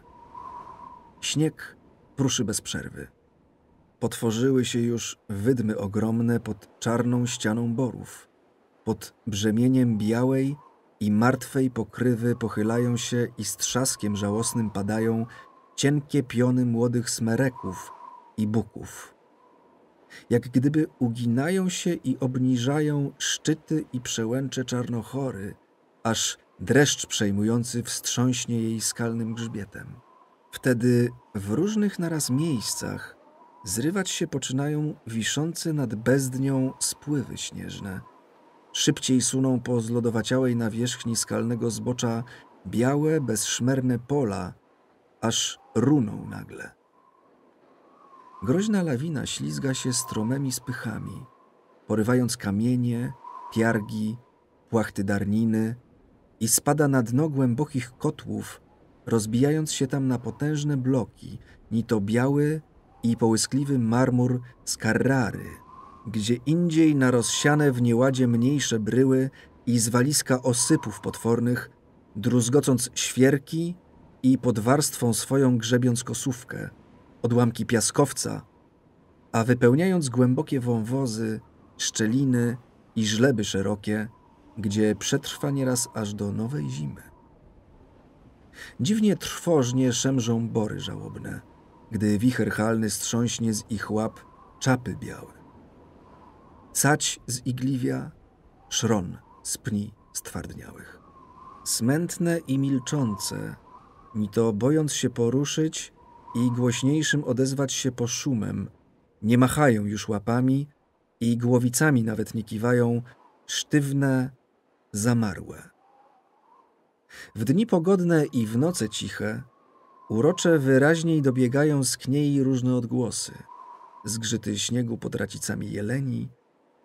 Śnieg pruszy bez przerwy. Potworzyły się już wydmy ogromne pod czarną ścianą borów. Pod brzemieniem białej i martwej pokrywy pochylają się i z trzaskiem żałosnym padają cienkie piony młodych smereków i buków. Jak gdyby uginają się i obniżają szczyty i przełęcze czarnochory, aż dreszcz przejmujący wstrząśnie jej skalnym grzbietem. Wtedy w różnych naraz miejscach zrywać się poczynają wiszące nad bezdnią spływy śnieżne. Szybciej suną po zlodowaciałej nawierzchni skalnego zbocza białe, bezszmerne pola, aż runą nagle. Groźna lawina ślizga się stromymi spychami, porywając kamienie, piargi, płachty darniny i spada na dno głębokich kotłów, rozbijając się tam na potężne bloki, ni to biały i połyskliwy marmur z Carrary, gdzie indziej na rozsiane w nieładzie mniejsze bryły i zwaliska osypów potwornych, druzgocąc świerki i pod warstwą swoją grzebiąc kosówkę, odłamki piaskowca, a wypełniając głębokie wąwozy, szczeliny i żleby szerokie, gdzie przetrwa nieraz aż do nowej zimy. Dziwnie trwożnie szemrzą bory żałobne, gdy wicher halny strząśnie z ich łap czapy białe. Cać z igliwia, szron z pni stwardniałych. Smętne i milczące, ni to bojąc się poruszyć i głośniejszym odezwać się po szumem, nie machają już łapami i głowicami nawet nie kiwają, sztywne, zamarłe. W dni pogodne i w noce ciche, urocze wyraźniej dobiegają z kniei różne odgłosy. Zgrzyty śniegu pod racicami jeleni,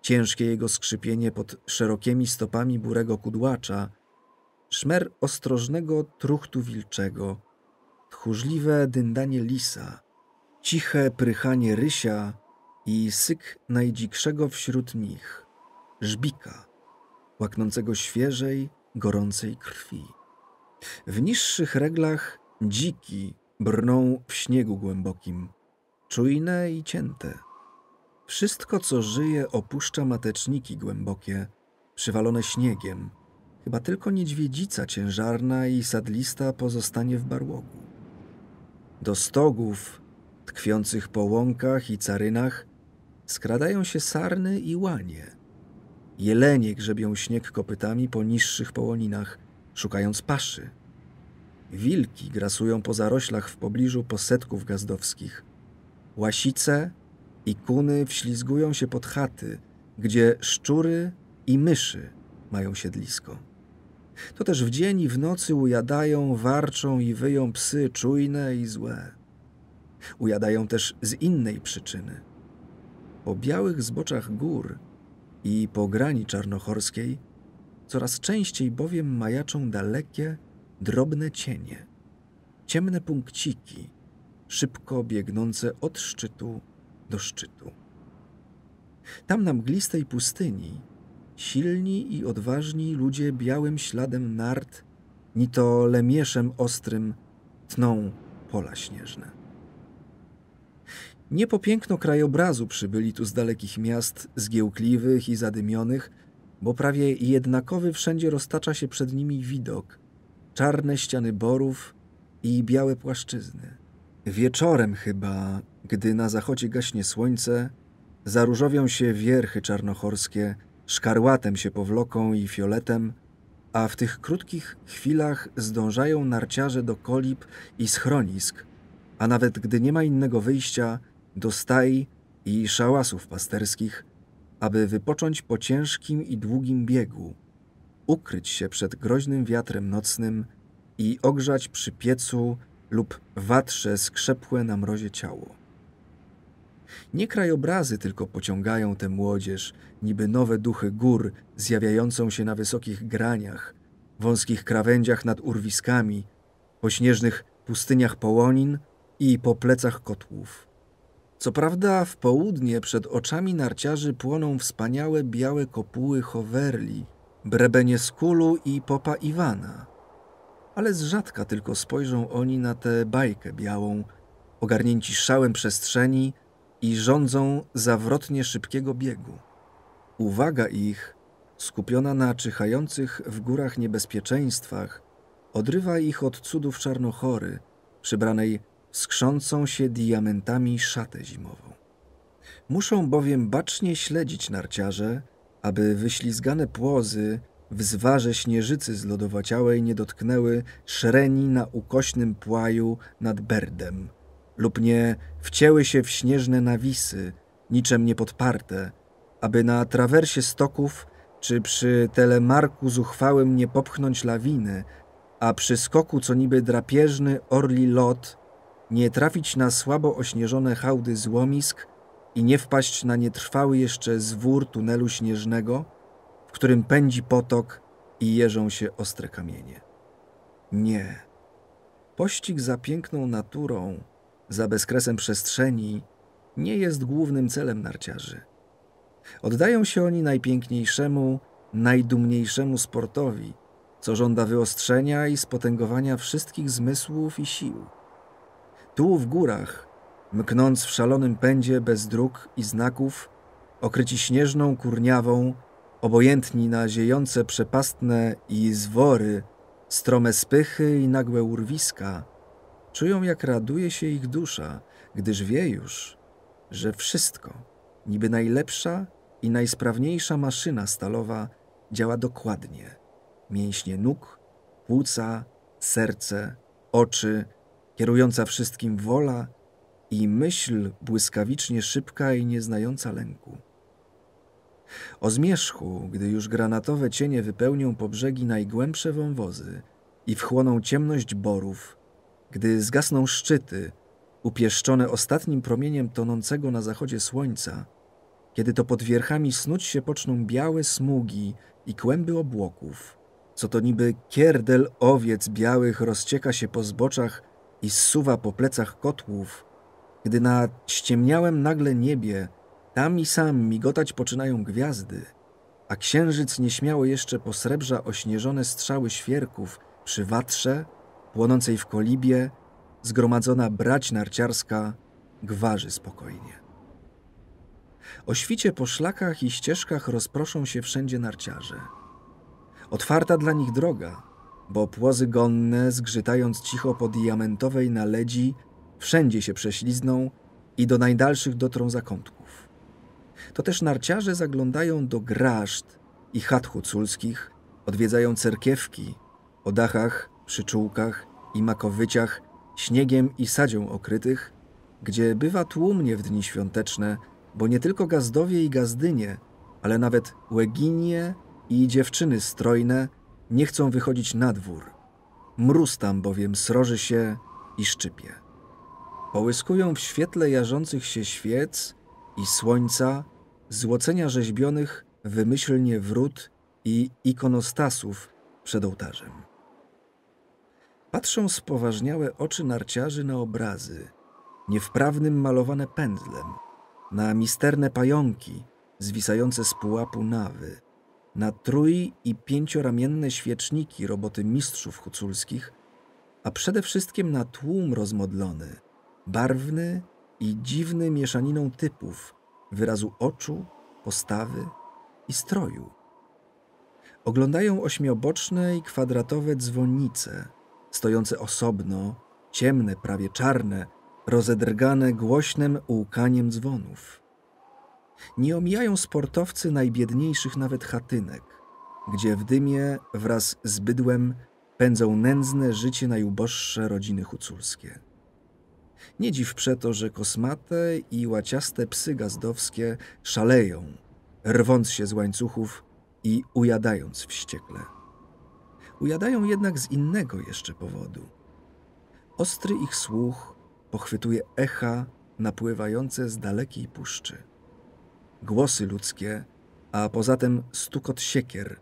ciężkie jego skrzypienie pod szerokimi stopami burego kudłacza, szmer ostrożnego truchtu wilczego, tchórzliwe dyndanie lisa, ciche prychanie rysia i syk najdzikszego wśród nich, żbika, łaknącego świeżej, gorącej krwi. W niższych reglach dziki brną w śniegu głębokim, czujne i cięte. Wszystko, co żyje, opuszcza mateczniki głębokie, przywalone śniegiem. Chyba tylko niedźwiedzica ciężarna i sadlista pozostanie w barłogu. Do stogów, tkwiących po łąkach i carynach, skradają się sarny i łanie – Jelenie grzebią śnieg kopytami po niższych połoninach, szukając paszy. Wilki grasują po zaroślach w pobliżu posetków gazdowskich. Łasice i kuny wślizgują się pod chaty, gdzie szczury i myszy mają siedlisko. To też w dzień i w nocy ujadają, warczą i wyją psy czujne i złe. Ujadają też z innej przyczyny. Po białych zboczach gór i po grani czarnochorskiej coraz częściej bowiem majaczą dalekie, drobne cienie, ciemne punkciki, szybko biegnące od szczytu do szczytu. Tam na mglistej pustyni silni i odważni ludzie białym śladem nart, ni to lemieszem ostrym tną pola śnieżne. Nie po piękno krajobrazu przybyli tu z dalekich miast, zgiełkliwych i zadymionych, bo prawie jednakowy wszędzie roztacza się przed nimi widok. Czarne ściany borów i białe płaszczyzny. Wieczorem chyba, gdy na zachodzie gaśnie słońce, zaróżowią się wierchy czarnochorskie, szkarłatem się powloką i fioletem, a w tych krótkich chwilach zdążają narciarze do kolib i schronisk, a nawet gdy nie ma innego wyjścia, do staj i szałasów pasterskich, aby wypocząć po ciężkim i długim biegu, ukryć się przed groźnym wiatrem nocnym i ogrzać przy piecu lub watrze skrzepłe na mrozie ciało. Nie krajobrazy tylko pociągają tę młodzież, niby nowe duchy gór zjawiającą się na wysokich graniach, wąskich krawędziach nad urwiskami, po śnieżnych pustyniach połonin i po plecach kotłów. Co prawda w południe przed oczami narciarzy płoną wspaniałe białe kopuły Hoverli, brebenie skulu i popa Iwana. Ale z rzadka tylko spojrzą oni na tę bajkę białą, ogarnięci szałem przestrzeni i rządzą zawrotnie szybkiego biegu. Uwaga ich, skupiona na czyhających w górach niebezpieczeństwach, odrywa ich od cudów czarnochory, przybranej skrzącą się diamentami szatę zimową. Muszą bowiem bacznie śledzić narciarze, aby wyślizgane płozy w zwarze śnieżycy zlodowaciałej nie dotknęły szreni na ukośnym płaju nad Berdem lub nie wcięły się w śnieżne nawisy, niczem niepodparte, aby na trawersie stoków czy przy telemarku zuchwałym nie popchnąć lawiny, a przy skoku co niby drapieżny orli lot nie trafić na słabo ośnieżone hałdy złomisk i nie wpaść na nietrwały jeszcze zwór tunelu śnieżnego, w którym pędzi potok i jeżą się ostre kamienie. Nie. Pościg za piękną naturą, za bezkresem przestrzeni nie jest głównym celem narciarzy. Oddają się oni najpiękniejszemu, najdumniejszemu sportowi, co żąda wyostrzenia i spotęgowania wszystkich zmysłów i sił. Tu w górach, mknąc w szalonym pędzie bez dróg i znaków, okryci śnieżną kurniawą, obojętni na ziejące przepastne i zwory, strome spychy i nagłe urwiska, czują jak raduje się ich dusza, gdyż wie już, że wszystko, niby najlepsza i najsprawniejsza maszyna stalowa, działa dokładnie. Mięśnie nóg, płuca, serce, oczy, kierująca wszystkim wola i myśl błyskawicznie szybka i nieznająca lęku. O zmierzchu, gdy już granatowe cienie wypełnią po brzegi najgłębsze wąwozy i wchłoną ciemność borów, gdy zgasną szczyty, upieszczone ostatnim promieniem tonącego na zachodzie słońca, kiedy to pod wierchami snuć się poczną białe smugi i kłęby obłoków, co to niby kierdel owiec białych rozcieka się po zboczach i zsuwa po plecach kotłów, gdy na ściemniałym nagle niebie tam i sam migotać poczynają gwiazdy, a księżyc nieśmiało jeszcze posrebrza ośnieżone strzały świerków przy watrze, płonącej w kolibie, zgromadzona brać narciarska gwarzy spokojnie. O świcie po szlakach i ścieżkach rozproszą się wszędzie narciarze. Otwarta dla nich droga, bo płozy gonne, zgrzytając cicho po diamentowej naledzi, wszędzie się prześlizną i do najdalszych dotrą zakątków. To też narciarze zaglądają do graszt i chat huculskich, odwiedzają cerkiewki o dachach, przyczółkach i makowyciach, śniegiem i sadzią okrytych, gdzie bywa tłumnie w dni świąteczne, bo nie tylko gazdowie i gazdynie, ale nawet łeginie i dziewczyny strojne nie chcą wychodzić na dwór. Mróz tam bowiem sroży się i szczypie. Połyskują w świetle jarzących się świec i słońca złocenia rzeźbionych wymyślnie wrót i ikonostasów przed ołtarzem. Patrzą spoważniałe oczy narciarzy na obrazy, niewprawnym malowane pędzlem, na misterne pająki zwisające z pułapu nawy, na trój- i pięcioramienne świeczniki roboty mistrzów huculskich, a przede wszystkim na tłum rozmodlony, barwny i dziwny mieszaniną typów, wyrazu oczu, postawy i stroju. Oglądają ośmioboczne i kwadratowe dzwonnice, stojące osobno, ciemne, prawie czarne, rozedrgane głośnym łkaniem dzwonów. Nie omijają sportowcy najbiedniejszych nawet chatynek, gdzie w dymie wraz z bydłem pędzą nędzne życie najuboższe rodziny huculskie. Nie dziw przeto, że kosmate i łaciaste psy gazdowskie szaleją, rwąc się z łańcuchów i ujadając wściekle. Ujadają jednak z innego jeszcze powodu. Ostry ich słuch pochwytuje echa napływające z dalekiej puszczy. Głosy ludzkie, a poza tym stukot siekier,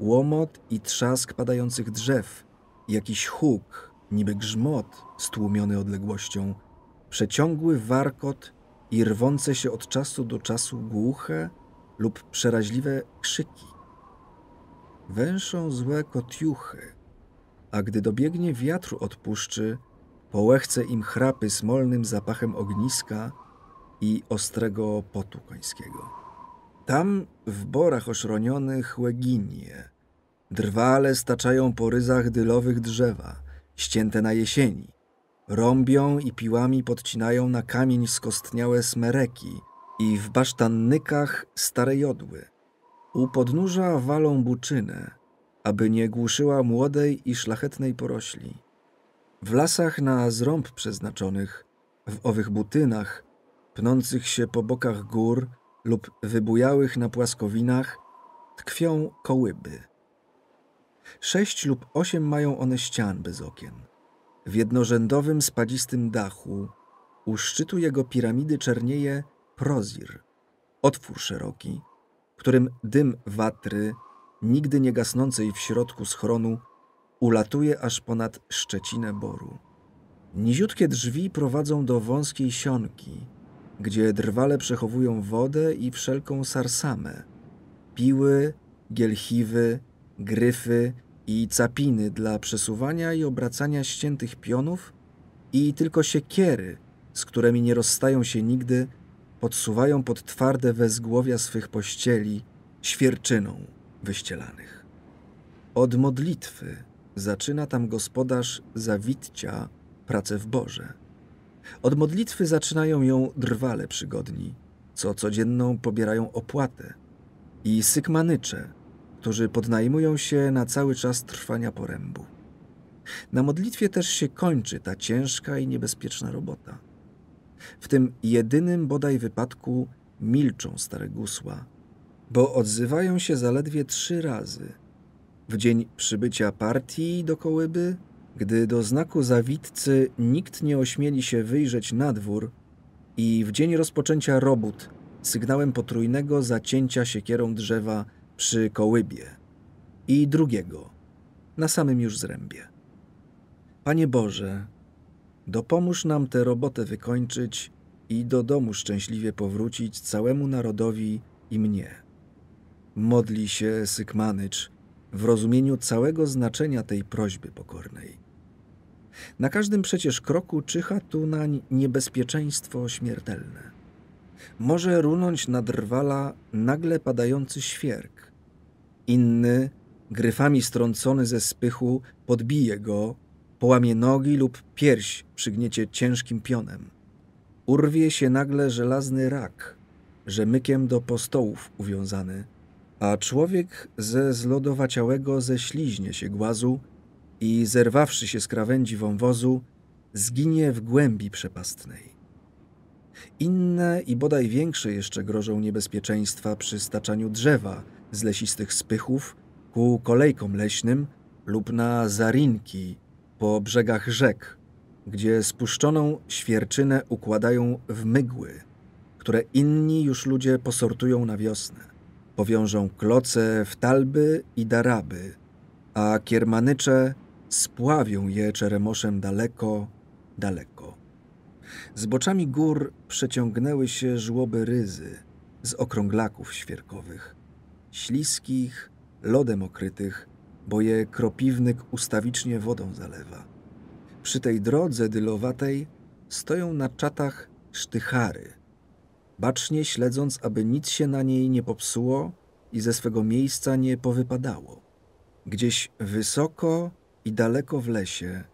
łomot i trzask padających drzew, jakiś huk, niby grzmot stłumiony odległością, przeciągły warkot i rwące się od czasu do czasu głuche lub przeraźliwe krzyki. Węszą złe kotiuchy, a gdy dobiegnie wiatru od puszczy, połechce im chrapy smolnym zapachem ogniska i ostrego potu końskiego. Tam w borach oszronionych łeginie, drwale staczają po ryzach dylowych drzewa, ścięte na jesieni, rąbią i piłami podcinają na kamień skostniałe smereki i w basztannykach stare jodły. U podnóża walą buczynę, aby nie głuszyła młodej i szlachetnej porośli. W lasach na zrąb przeznaczonych, w owych butynach, pnących się po bokach gór lub wybujałych na płaskowinach, tkwią kołyby. Sześć lub osiem mają one ścian bez okien. W jednorzędowym, spadzistym dachu, u szczytu jego piramidy czernieje prozir, otwór szeroki, którym dym watry, nigdy nie gasnącej w środku schronu, ulatuje aż ponad szczecinę boru. Niziutkie drzwi prowadzą do wąskiej sionki, gdzie drwale przechowują wodę i wszelką sarsamę, piły, gielchiwy, gryfy i capiny dla przesuwania i obracania ściętych pionów i tylko siekiery, z którymi nie rozstają się nigdy, podsuwają pod twarde wezgłowia swych pościeli świerczyną wyścielanych. Od modlitwy zaczyna tam gospodarz zawitcia pracę w Boże. Od modlitwy zaczynają ją drwale przygodni, co codzienną pobierają opłatę i sykmanycze, którzy podnajmują się na cały czas trwania porębu. Na modlitwie też się kończy ta ciężka i niebezpieczna robota. W tym jedynym bodaj wypadku milczą stare gusła, bo odzywają się zaledwie trzy razy. W dzień przybycia partii do kołyby, gdy do znaku zawitcy nikt nie ośmieli się wyjrzeć na dwór i w dzień rozpoczęcia robót sygnałem potrójnego zacięcia siekierą drzewa przy kołybie i drugiego na samym już zrębie. Panie Boże, dopomóż nam tę robotę wykończyć i do domu szczęśliwie powrócić całemu narodowi i mnie. Modli się Sykmanycz w rozumieniu całego znaczenia tej prośby pokornej. Na każdym przecież kroku czyha tu nań niebezpieczeństwo śmiertelne. Może runąć na drwala nagle padający świerk. Inny, gryfami strącony ze spychu, podbije go, połamie nogi lub pierś przygniecie ciężkim pionem. Urwie się nagle żelazny rak, rzemykiem do postołów uwiązany, a człowiek ze zlodowaciałego ześliźnie się głazu i zerwawszy się z krawędzi wąwozu, zginie w głębi przepastnej. Inne i bodaj większe jeszcze grożą niebezpieczeństwa przy staczaniu drzewa z lesistych spychów ku kolejkom leśnym lub na zarinki po brzegach rzek, gdzie spuszczoną świerczynę układają w mygły, które inni już ludzie posortują na wiosnę. Powiążą kloce w talby i daraby, a kiermanycze spławią je czeremoszem daleko, daleko. Z boczami gór przeciągnęły się żłoby ryzy z okrąglaków świerkowych, śliskich, lodem okrytych, bo je kropiwnyk ustawicznie wodą zalewa. Przy tej drodze dylowatej stoją na czatach sztychary, bacznie śledząc, aby nic się na niej nie popsuło i ze swego miejsca nie powypadało. Gdzieś wysoko i daleko w lesie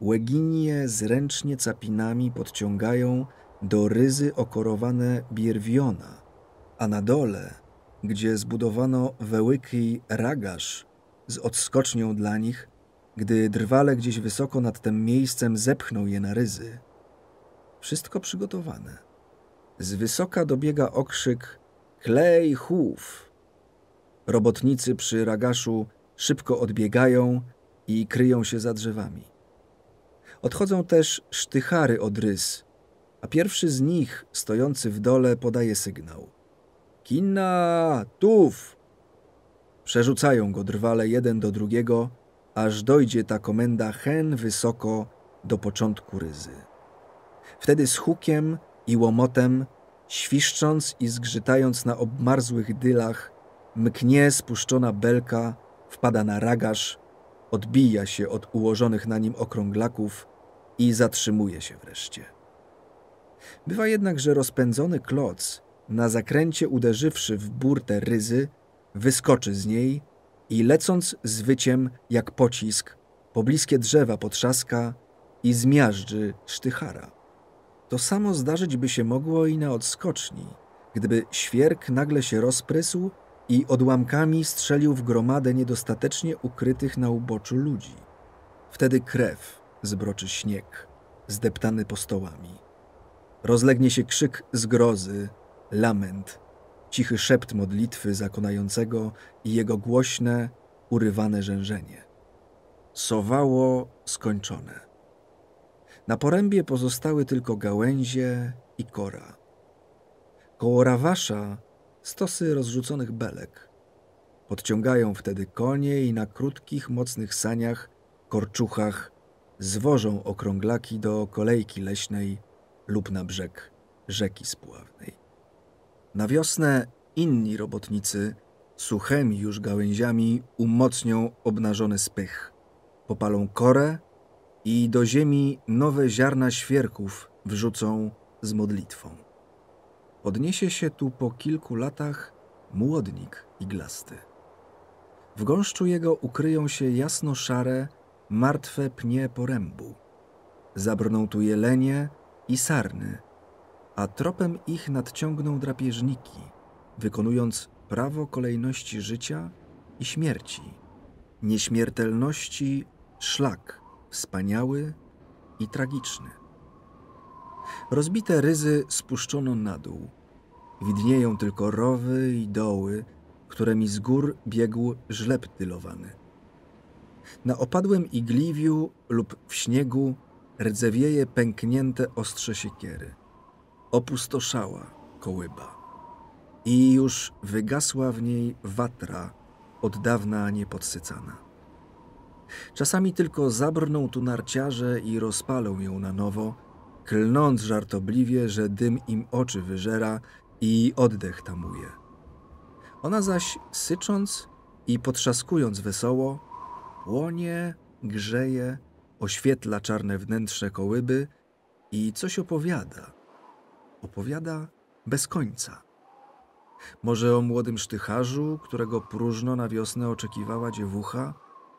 łeginie zręcznie capinami podciągają do ryzy okorowane bierwiona, a na dole, gdzie zbudowano wełyki ragasz z odskocznią dla nich, gdy drwale gdzieś wysoko nad tym miejscem zepchną je na ryzy. Wszystko przygotowane. Z wysoka dobiega okrzyk klej chów. Robotnicy przy ragaszu szybko odbiegają i kryją się za drzewami. Odchodzą też sztychary od rys, a pierwszy z nich, stojący w dole, podaje sygnał. Kinna, tuf! Przerzucają go drwale jeden do drugiego, aż dojdzie ta komenda hen wysoko do początku ryzy. Wtedy z hukiem i łomotem, świszcząc i zgrzytając na obmarzłych dylach, mknie spuszczona belka, wpada na ragasz, odbija się od ułożonych na nim okrąglaków i zatrzymuje się wreszcie. Bywa jednak, że rozpędzony kloc, na zakręcie uderzywszy w burtę ryzy, wyskoczy z niej i lecąc z wyciem jak pocisk, pobliskie drzewa potrzaska i zmiażdży sztychara. To samo zdarzyć by się mogło i na odskoczni, gdyby świerk nagle się rozprysł i odłamkami strzelił w gromadę niedostatecznie ukrytych na uboczu ludzi. Wtedy krew zbroczy śnieg, zdeptany postołami. Rozlegnie się krzyk zgrozy, lament, cichy szept modlitwy zakonającego i jego głośne, urywane rzężenie. Sowało skończone. Na porębie pozostały tylko gałęzie i kora. Koło rawasza stosy rozrzuconych belek. Podciągają wtedy konie i na krótkich, mocnych saniach, korczuchach zwożą okrąglaki do kolejki leśnej lub na brzeg rzeki spławnej. Na wiosnę inni robotnicy suchymi już gałęziami umocnią obnażony spych, popalą korę i do ziemi nowe ziarna świerków wrzucą z modlitwą. Podniesie się tu po kilku latach młodnik iglasty. W gąszczu jego ukryją się jasno-szare, martwe pnie porębu. Zabrną tu jelenie i sarny, a tropem ich nadciągną drapieżniki, wykonując prawo kolejności życia i śmierci, nieśmiertelności szlak wspaniały i tragiczny. Rozbite ryzy spuszczono na dół. Widnieją tylko rowy i doły, którymi z gór biegł żleb tylowany. Na opadłym igliwiu lub w śniegu rdzewieje pęknięte ostrze siekiery. Opustoszała kołyba. I już wygasła w niej watra, od dawna niepodsycana. Czasami tylko zabrną tu narciarze i rozpalą ją na nowo, klnąc żartobliwie, że dym im oczy wyżera i oddech tamuje. Ona zaś, sycząc i potrzaskując wesoło, płonie, grzeje, oświetla czarne wnętrze kołyby i coś opowiada. Opowiada bez końca. Może o młodym sztycharzu, którego próżno na wiosnę oczekiwała dziewucha,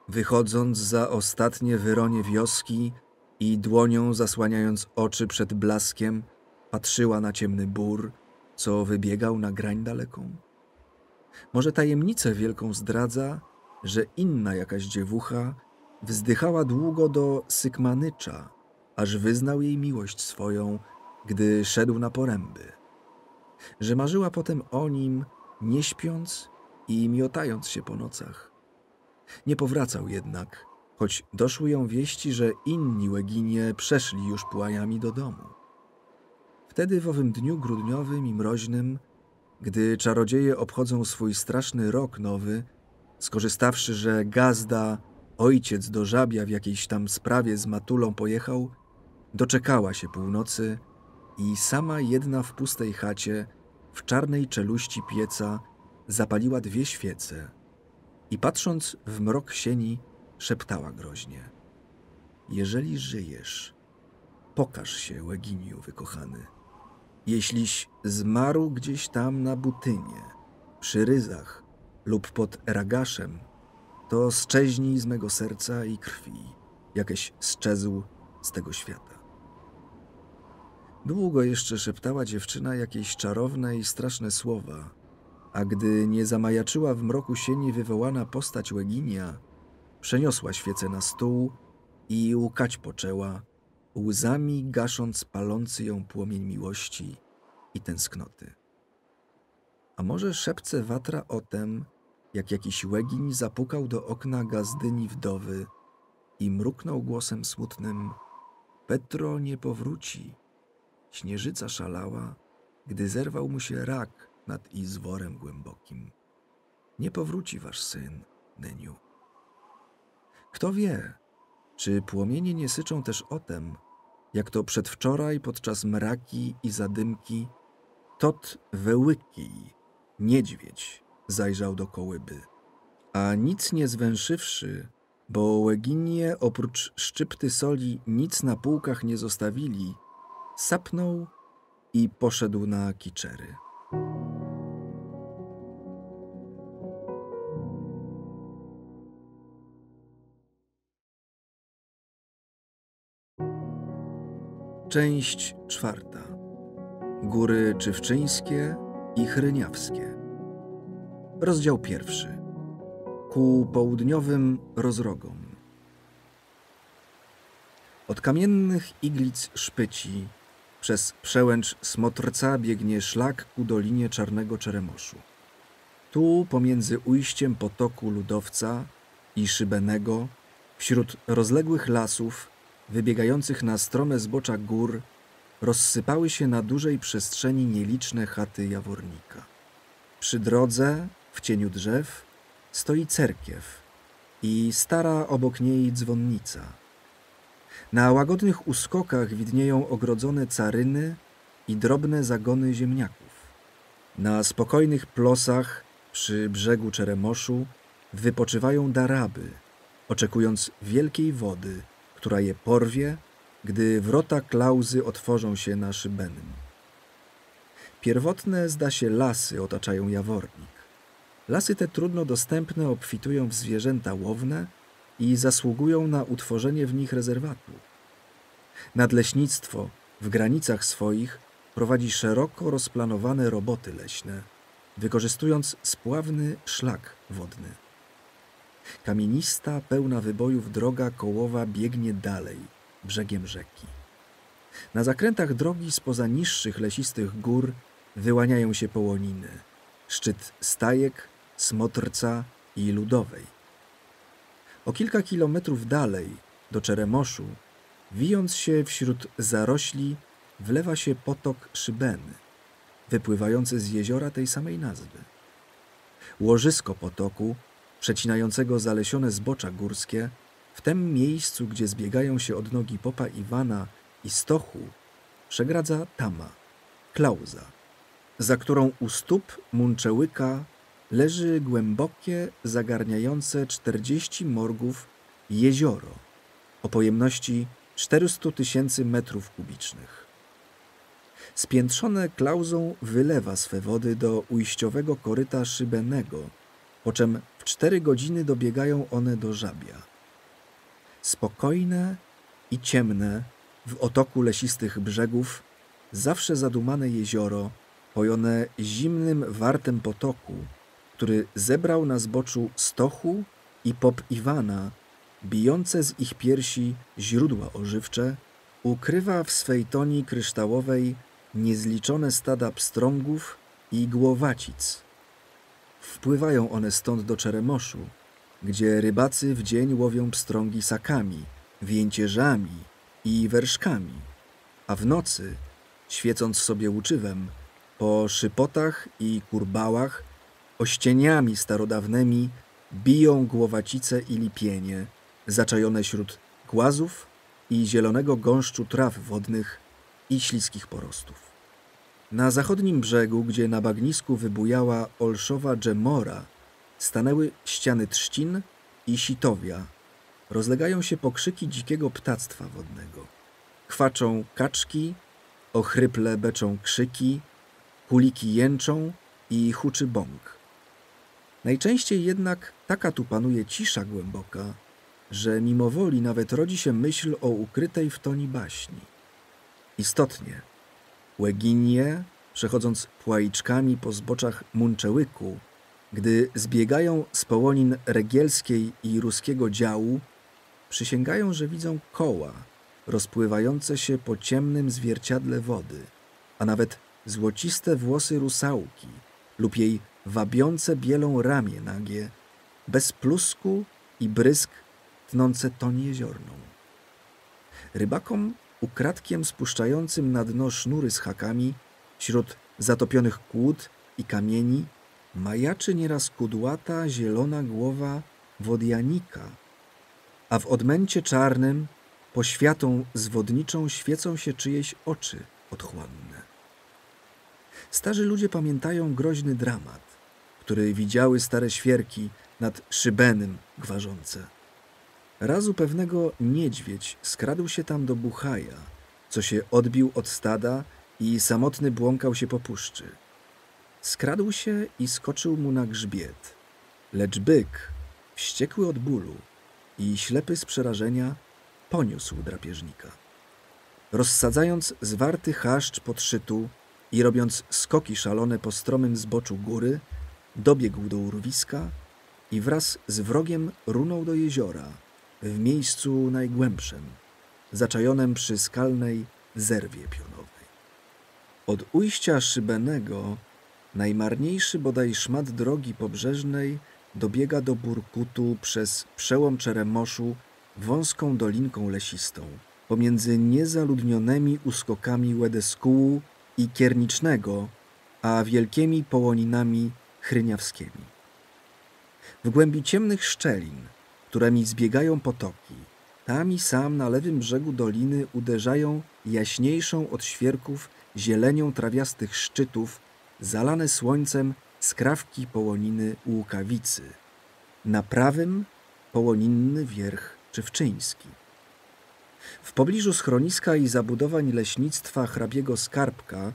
wychodząc za ostatnie wyronie wioski i dłonią zasłaniając oczy przed blaskiem, patrzyła na ciemny bór, co wybiegał na grań daleką. Może tajemnicę wielką zdradza, że inna jakaś dziewucha wzdychała długo do Sykmanycza, aż wyznał jej miłość swoją, gdy szedł na poręby. Że marzyła potem o nim, nie śpiąc i miotając się po nocach. Nie powracał jednak, choć doszły ją wieści, że inni Łeginie przeszli już płajami do domu. Wtedy w owym dniu grudniowym i mroźnym, gdy czarodzieje obchodzą swój straszny rok nowy, skorzystawszy, że gazda, ojciec do żabia w jakiejś tam sprawie z matulą pojechał, doczekała się północy i sama jedna w pustej chacie, w czarnej czeluści pieca, zapaliła dwie świece i patrząc w mrok sieni, szeptała groźnie. Jeżeli żyjesz, pokaż się, Łeginiu wykochany. Jeśliś zmarł gdzieś tam na butynie, przy ryzach lub pod ragaszem, to szczeźnij z mego serca i krwi, jakeś szczezł z tego świata. Długo jeszcze szeptała dziewczyna jakieś czarowne i straszne słowa, a gdy nie zamajaczyła w mroku sieni wywołana postać Łeginia, przeniosła świecę na stół i łukać poczęła, łzami gasząc palący ją płomień miłości i tęsknoty. A może szepce watra o tem, jak jakiś łegiń zapukał do okna gazdyni wdowy i mruknął głosem smutnym Petro nie powróci. Śnieżyca szalała, gdy zerwał mu się rak nad izworem głębokim. Nie powróci wasz syn, Neniu. Kto wie, czy płomienie nie syczą też o tem, jak to przedwczoraj podczas mraki i zadymki tot wełyki, niedźwiedź, zajrzał do kołyby. A nic nie zwęszywszy, bo łeginie oprócz szczypty soli nic na półkach nie zostawili, sapnął i poszedł na kiczery. Część czwarta. Góry Czywczyńskie i Chryniawskie. Rozdział pierwszy. Ku południowym rozrogom. Od kamiennych iglic szpyci przez przełęcz Smotrca biegnie szlak ku dolinie Czarnego Czeremoszu. Tu pomiędzy ujściem potoku Ludowca i Szybenego, wśród rozległych lasów, wybiegających na strome zbocza gór, rozsypały się na dużej przestrzeni nieliczne chaty jawornika. Przy drodze, w cieniu drzew, stoi cerkiew i stara obok niej dzwonnica. Na łagodnych uskokach widnieją ogrodzone caryny i drobne zagony ziemniaków. Na spokojnych plosach przy brzegu Czeremoszu wypoczywają daraby, oczekując wielkiej wody – która je porwie, gdy wrota klauzy otworzą się na szybenym. Pierwotne, zda się, lasy otaczają jawornik. Lasy te trudno dostępne obfitują w zwierzęta łowne i zasługują na utworzenie w nich rezerwatu. Nadleśnictwo w granicach swoich prowadzi szeroko rozplanowane roboty leśne, wykorzystując spławny szlak wodny. Kamienista, pełna wybojów droga kołowa biegnie dalej, brzegiem rzeki. Na zakrętach drogi spoza niższych lesistych gór wyłaniają się połoniny, szczyt Stajek, Smotrca i Ludowej. O kilka kilometrów dalej, do Czeremoszu, wijąc się wśród zarośli, wlewa się potok Szybeny, wypływający z jeziora tej samej nazwy. Łożysko potoku przecinającego zalesione zbocza górskie, w tym miejscu, gdzie zbiegają się od nogi popa Iwana i stochu, przegradza tama, klauza, za którą u stóp Munczełyka leży głębokie, zagarniające 40 morgów jezioro o pojemności 400 tysięcy metrów kubicznych. Spiętrzone klauzą wylewa swe wody do ujściowego koryta szybenego, po czym w cztery godziny dobiegają one do żabia. Spokojne i ciemne w otoku lesistych brzegów, zawsze zadumane jezioro, pojone zimnym wartem potoku, który zebrał na zboczu stochu i pop Iwana, bijące z ich piersi źródła ożywcze, ukrywa w swej toni kryształowej niezliczone stada pstrągów i głowacic, Wpływają one stąd do Czeremoszu, gdzie rybacy w dzień łowią pstrągi sakami, więcierzami i werszkami, a w nocy, świecąc sobie łuczywem, po szypotach i kurbałach, ościeniami starodawnymi biją głowacice i lipienie, zaczajone wśród głazów i zielonego gąszczu traw wodnych i śliskich porostów. Na zachodnim brzegu, gdzie na bagnisku wybujała olszowa dżemora, stanęły ściany trzcin i sitowia. Rozlegają się pokrzyki dzikiego ptactwa wodnego. Kwaczą kaczki, ochryple beczą krzyki, kuliki jęczą i huczy bąk. Najczęściej jednak taka tu panuje cisza głęboka, że mimowoli nawet rodzi się myśl o ukrytej w toni baśni. Istotnie – Łeginie, przechodząc płaiczkami po zboczach Munczełyku, gdy zbiegają z połonin regielskiej i ruskiego działu, przysięgają, że widzą koła rozpływające się po ciemnym zwierciadle wody, a nawet złociste włosy rusałki lub jej wabiące bielą ramię nagie, bez plusku i brysk tnące toń jeziorną. Rybakom ukradkiem spuszczającym na dno sznury z hakami, wśród zatopionych kłód i kamieni, majaczy nieraz kudłata, zielona głowa wodjanika, a w odmęcie czarnym poświatą zwodniczą świecą się czyjeś oczy otchłanne. Starzy ludzie pamiętają groźny dramat, który widziały stare świerki nad szybenym gwarzące. Razu pewnego niedźwiedź skradł się tam do Buchaja, co się odbił od stada i samotny błąkał się po puszczy. Skradł się i skoczył mu na grzbiet, lecz byk, wściekły od bólu i ślepy z przerażenia, poniósł drapieżnika. Rozsadzając zwarty chaszcz podszytu i robiąc skoki szalone po stromym zboczu góry, dobiegł do urwiska i wraz z wrogiem runął do jeziora, w miejscu najgłębszym, zaczajonym przy skalnej zerwie pionowej. Od ujścia szybenego najmarniejszy bodaj szmat drogi pobrzeżnej dobiega do Burkutu przez przełom Czeremoszu wąską dolinką lesistą, pomiędzy niezaludnionymi uskokami Łedeskułu i Kiernicznego, a wielkimi połoninami chryniawskimi. W głębi ciemnych szczelin, którymi zbiegają potoki, tam i sam na lewym brzegu doliny uderzają jaśniejszą od świerków zielenią trawiastych szczytów, zalane słońcem skrawki połoniny Łukawicy. Na prawym połoninny wierch Czywczyński. W pobliżu schroniska i zabudowań leśnictwa hrabiego Skarbka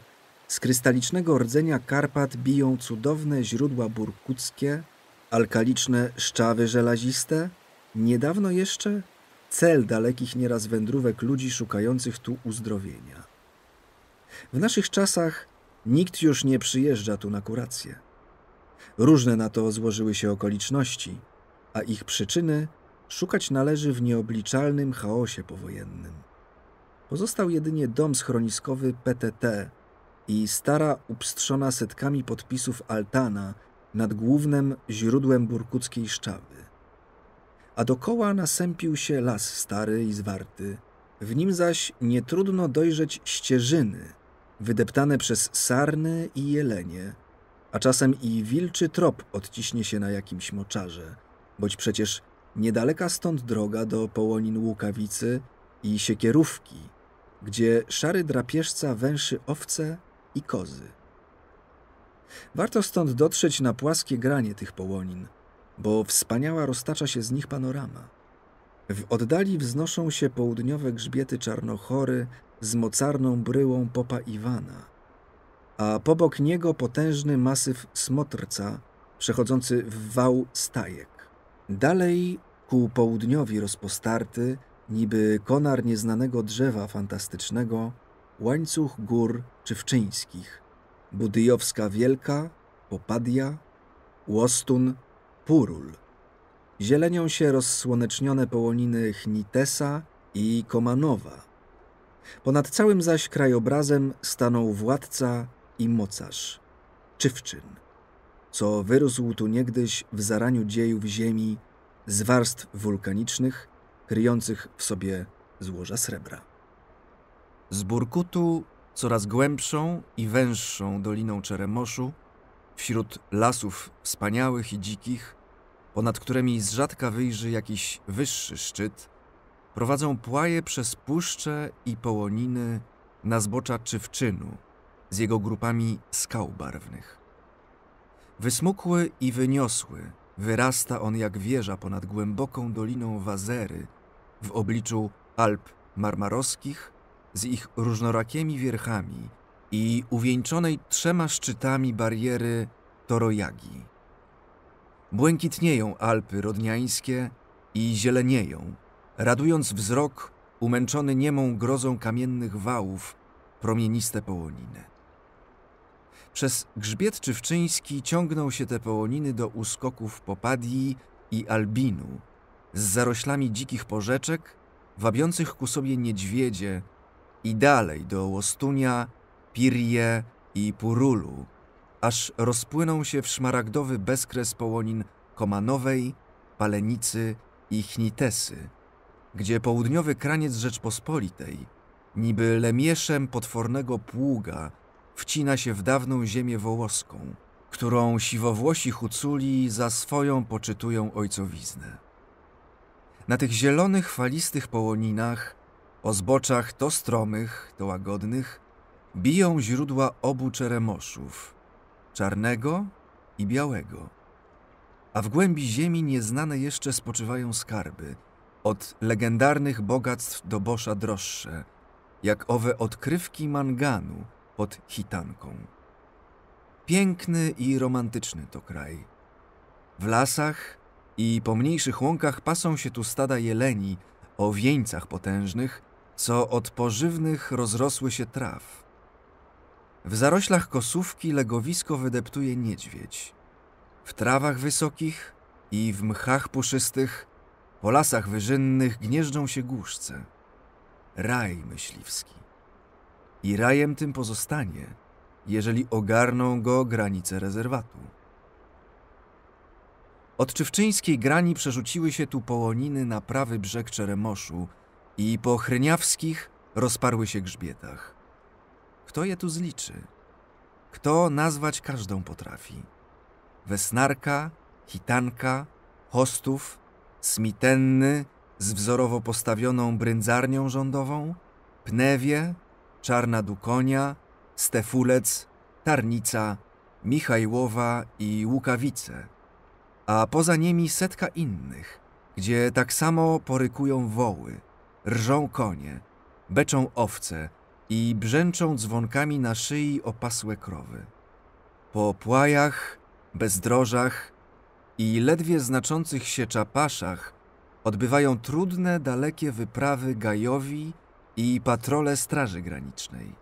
z krystalicznego rdzenia Karpat biją cudowne źródła burkuckie, alkaliczne szczawy żelaziste, niedawno jeszcze cel dalekich nieraz wędrówek ludzi szukających tu uzdrowienia. W naszych czasach nikt już nie przyjeżdża tu na kurację. Różne na to złożyły się okoliczności, a ich przyczyny szukać należy w nieobliczalnym chaosie powojennym. Pozostał jedynie dom schroniskowy PTT i stara, upstrzona setkami podpisów altana nad głównym źródłem burkuckiej szczawy. A dokoła nasępił się las stary i zwarty, w nim zaś nie trudno dojrzeć ścieżyny, wydeptane przez sarny i jelenie, a czasem i wilczy trop odciśnie się na jakimś moczarze, boć przecież niedaleka stąd droga do Połonin Łukawicy i Siekierówki, gdzie szary drapieżca węszy owce i kozy. Warto stąd dotrzeć na płaskie granie tych połonin, bo wspaniała roztacza się z nich panorama. W oddali wznoszą się południowe grzbiety Czarnochory z mocarną bryłą popa Iwana, a pobok niego potężny masyw Smotrca przechodzący w wał stajek. Dalej ku południowi rozpostarty, niby konar nieznanego drzewa fantastycznego, łańcuch gór czywczyńskich, Budyjowska Wielka, Popadia, Łostun, Purul. Zielenią się rozsłonecznione połoniny Chnitesa i Komanowa. Ponad całym zaś krajobrazem stanął władca i mocarz, Czywczyn, co wyrósł tu niegdyś w zaraniu dziejów ziemi z warstw wulkanicznych, kryjących w sobie złoża srebra. Z Burkutu coraz głębszą i węższą doliną Czeremoszu, wśród lasów wspaniałych i dzikich, ponad którymi z rzadka wyjrzy jakiś wyższy szczyt, prowadzą płaje przez puszcze i połoniny na zbocza Czywczynu z jego grupami skał barwnych. Wysmukły i wyniosły, wyrasta on jak wieża ponad głęboką doliną Wazery w obliczu Alp Marmarowskich z ich różnorakimi wierchami i uwieńczonej trzema szczytami bariery Torojagi. Błękitnieją Alpy rodniańskie i zielenieją, radując wzrok umęczony niemą grozą kamiennych wałów promieniste połoniny. Przez grzbiet czywczyński ciągną się te połoniny do uskoków Popadii i Albinu, z zaroślami dzikich porzeczek, wabiących ku sobie niedźwiedzie i dalej do Łostunia, Pirje i Purulu, aż rozpłyną się w szmaragdowy bezkres połonin Komanowej, Palenicy i Chnitesy, gdzie południowy kraniec Rzeczpospolitej, niby lemieszem potwornego pługa, wcina się w dawną ziemię wołoską, którą siwowłosi huculi za swoją poczytują ojcowiznę. Na tych zielonych, falistych połoninach, o zboczach to stromych, to łagodnych, biją źródła obu czeremoszów, czarnego i białego. A w głębi ziemi nieznane jeszcze spoczywają skarby, od legendarnych bogactw do bosza droższe, jak owe odkrywki manganu pod hitanką. Piękny i romantyczny to kraj. W lasach i po mniejszych łąkach pasą się tu stada jeleni o wieńcach potężnych, co od pożywnych rozrosły się traw. W zaroślach kosówki legowisko wydeptuje niedźwiedź. W trawach wysokich i w mchach puszystych, po lasach wyżynnych gnieżdżą się głuszce. Raj myśliwski. I rajem tym pozostanie, jeżeli ogarną go granice rezerwatu. Od czywczyńskiej grani przerzuciły się tu połoniny na prawy brzeg Czeremoszu i po chryniawskich rozparły się grzbietach. Kto je tu zliczy? Kto nazwać każdą potrafi? Wesnarka, hitanka, hostów, smitenny z wzorowo postawioną brędzarnią rządową, pnewie, czarna dukonia, stefulec, tarnica, Michajłowa i Łukawice, a poza nimi setka innych, gdzie tak samo porykują woły, rżą konie, beczą owce, i brzęczą dzwonkami na szyi opasłe krowy. Po płajach, bezdrożach i ledwie znaczących się czapaszach odbywają trudne, dalekie wyprawy gajowi i patrole Straży Granicznej.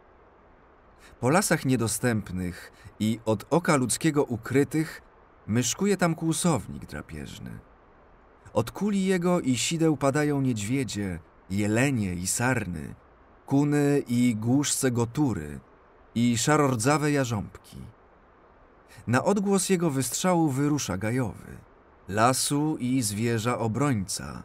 Po lasach niedostępnych i od oka ludzkiego ukrytych myszkuje tam kłusownik drapieżny. Od kuli jego i sideł padają niedźwiedzie, jelenie i sarny – kuny i głuszce gotury i szarordzawe jarząbki. Na odgłos jego wystrzału wyrusza gajowy, lasu i zwierza obrońca,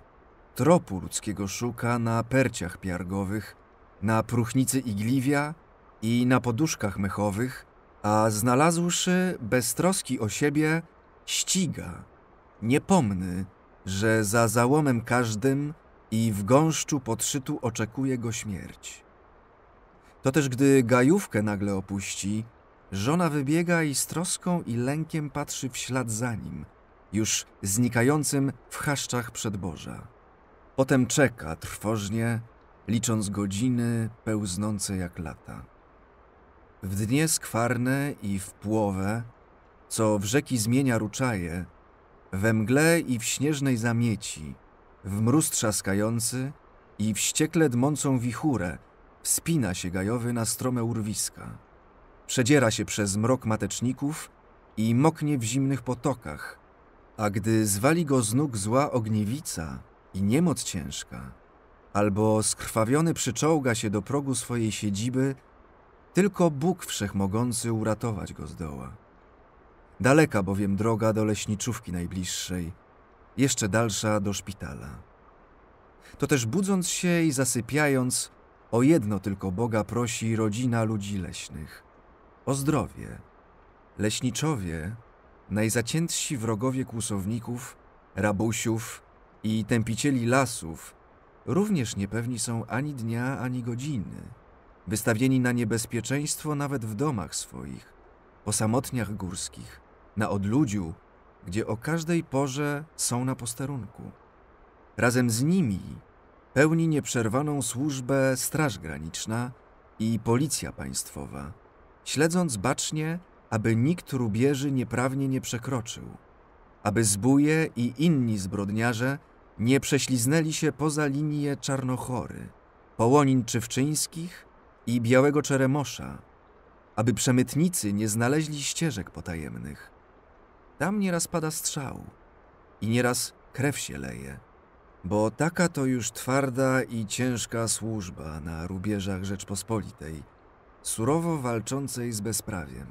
tropu ludzkiego szuka na perciach piargowych, na próchnicy igliwia i na poduszkach mechowych, a znalazłszy bez troski o siebie, ściga, niepomny, że za załomem każdym i w gąszczu podszytu oczekuje go śmierć. To też gdy gajówkę nagle opuści, żona wybiega i z troską i lękiem patrzy w ślad za nim, już znikającym w chaszczach przedboża. Potem czeka trwożnie, licząc godziny pełznące jak lata. W dnie skwarne i w płowe, co w rzeki zmienia ruczaje, we mgle i w śnieżnej zamieci, w mróz trzaskający i wściekle dmącą wichurę wspina się gajowy na strome urwiska. Przedziera się przez mrok mateczników i moknie w zimnych potokach, a gdy zwali go z nóg zła ogniewica i niemoc ciężka, albo skrwawiony przyczołga się do progu swojej siedziby, tylko Bóg Wszechmogący uratować go zdoła. Daleka bowiem droga do leśniczówki najbliższej – jeszcze dalsza do szpitala. To też budząc się i zasypiając, o jedno tylko Boga prosi rodzina ludzi leśnych o zdrowie. Leśniczowie, najzaciętsi wrogowie kłusowników, rabusiów i tępicieli lasów, również niepewni są ani dnia, ani godziny, wystawieni na niebezpieczeństwo nawet w domach swoich, po samotniach górskich, na odludziu gdzie o każdej porze są na posterunku. Razem z nimi pełni nieprzerwaną służbę Straż Graniczna i Policja Państwowa, śledząc bacznie, aby nikt rubieży nieprawnie nie przekroczył, aby zbóje i inni zbrodniarze nie prześliznęli się poza linię Czarnochory, Połonin Czywczyńskich i Białego Czeremosza, aby przemytnicy nie znaleźli ścieżek potajemnych, tam nieraz pada strzał i nieraz krew się leje, bo taka to już twarda i ciężka służba na rubieżach Rzeczpospolitej, surowo walczącej z bezprawiem.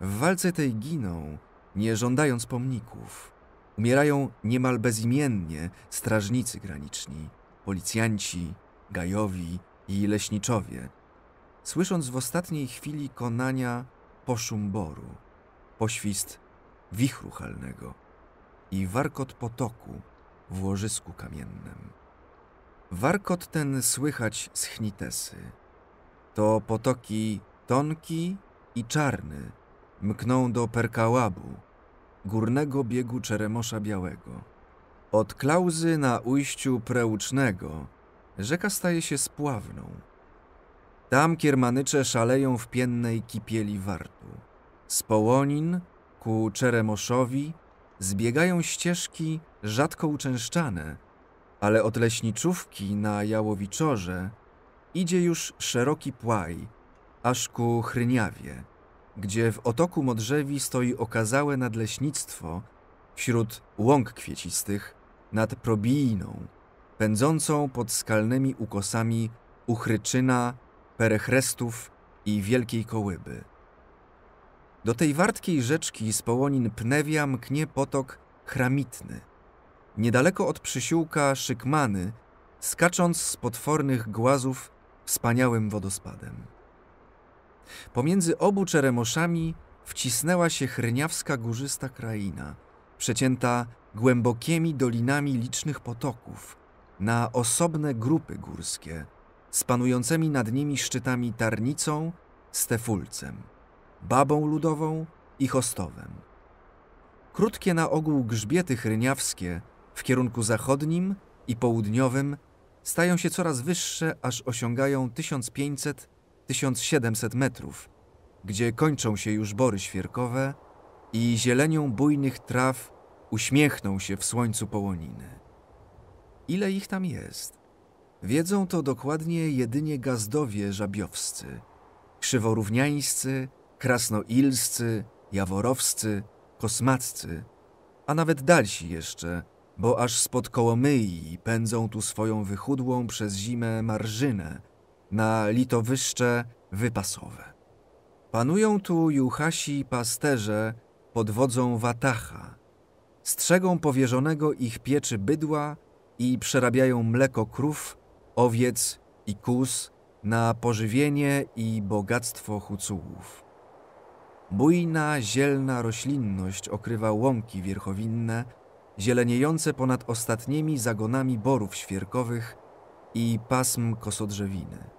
W walce tej giną, nie żądając pomników. Umierają niemal bezimiennie strażnicy graniczni, policjanci, gajowi i leśniczowie, słysząc w ostatniej chwili konania poszum boru, poświst wichru halnego i warkot potoku w łożysku kamiennym. Warkot ten słychać z Chnitesy. To potoki Tonki i Czarny mkną do Perkałabu, górnego biegu Czeremosza Białego. Od Klauzy na ujściu Preucznego rzeka staje się spławną. Tam kiermanycze szaleją w piennej kipieli wartu. Z Połonin ku Czeremoszowi zbiegają ścieżki rzadko uczęszczane, ale od leśniczówki na Jałowiczorze idzie już szeroki płaj, aż ku Chryniawie, gdzie w otoku modrzewi stoi okazałe nadleśnictwo wśród łąk kwiecistych nad Probijną, pędzącą pod skalnymi ukosami Uchryczyna, Perechrestów i Wielkiej Kołyby. Do tej wartkiej rzeczki z połonin Pnewia mknie potok Chramitny. Niedaleko od przysiłka Szykmany, skacząc z potwornych głazów wspaniałym wodospadem. Pomiędzy obu czeremoszami wcisnęła się chryniawska górzysta kraina, przecięta głębokimi dolinami licznych potoków, na osobne grupy górskie, z panującymi nad nimi szczytami Tarnicą, Stefulcem, Babą Ludową i Chostowem. Krótkie na ogół grzbiety chryniawskie w kierunku zachodnim i południowym stają się coraz wyższe, aż osiągają 1500-1700 metrów, gdzie kończą się już bory świerkowe i zielenią bujnych traw uśmiechną się w słońcu połoniny. Ile ich tam jest? Wiedzą to dokładnie jedynie gazdowie żabiowscy, krzyworówniańscy, krasnoilscy, jaworowscy, kosmaccy, a nawet dalsi jeszcze, bo aż spod Kołomyi pędzą tu swoją wychudłą przez zimę marżynę na litowyszcze wypasowe. Panują tu juchasi pasterze pod wodzą Watacha, strzegą powierzonego ich pieczy bydła i przerabiają mleko krów, owiec i kus na pożywienie i bogactwo hucułów. Bujna, zielna roślinność okrywa łąki wierchowinne, zieleniejące ponad ostatnimi zagonami borów świerkowych i pasm kosodrzewiny.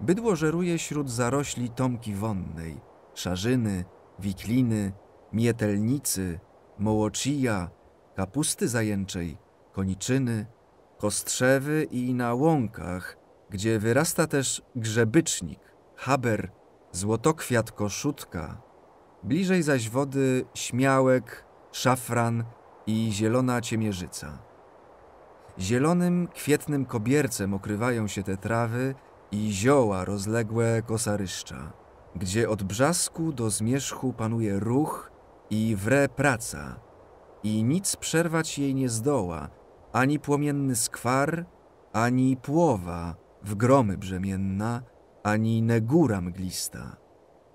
Bydło żeruje wśród zarośli tomki wonnej, szarzyny, wikliny, mietelnicy, mołoczija, kapusty zajęczej, koniczyny, kostrzewy i na łąkach, gdzie wyrasta też grzebycznik, haber, złotokwiat koszutka, bliżej zaś wody śmiałek, szafran i zielona ciemierzyca. Zielonym, kwietnym kobiercem okrywają się te trawy i zioła rozległe kosaryszcza, gdzie od brzasku do zmierzchu panuje ruch i wre praca i nic przerwać jej nie zdoła, ani płomienny skwar, ani płowa w gromy brzemienna, ani negura mglista,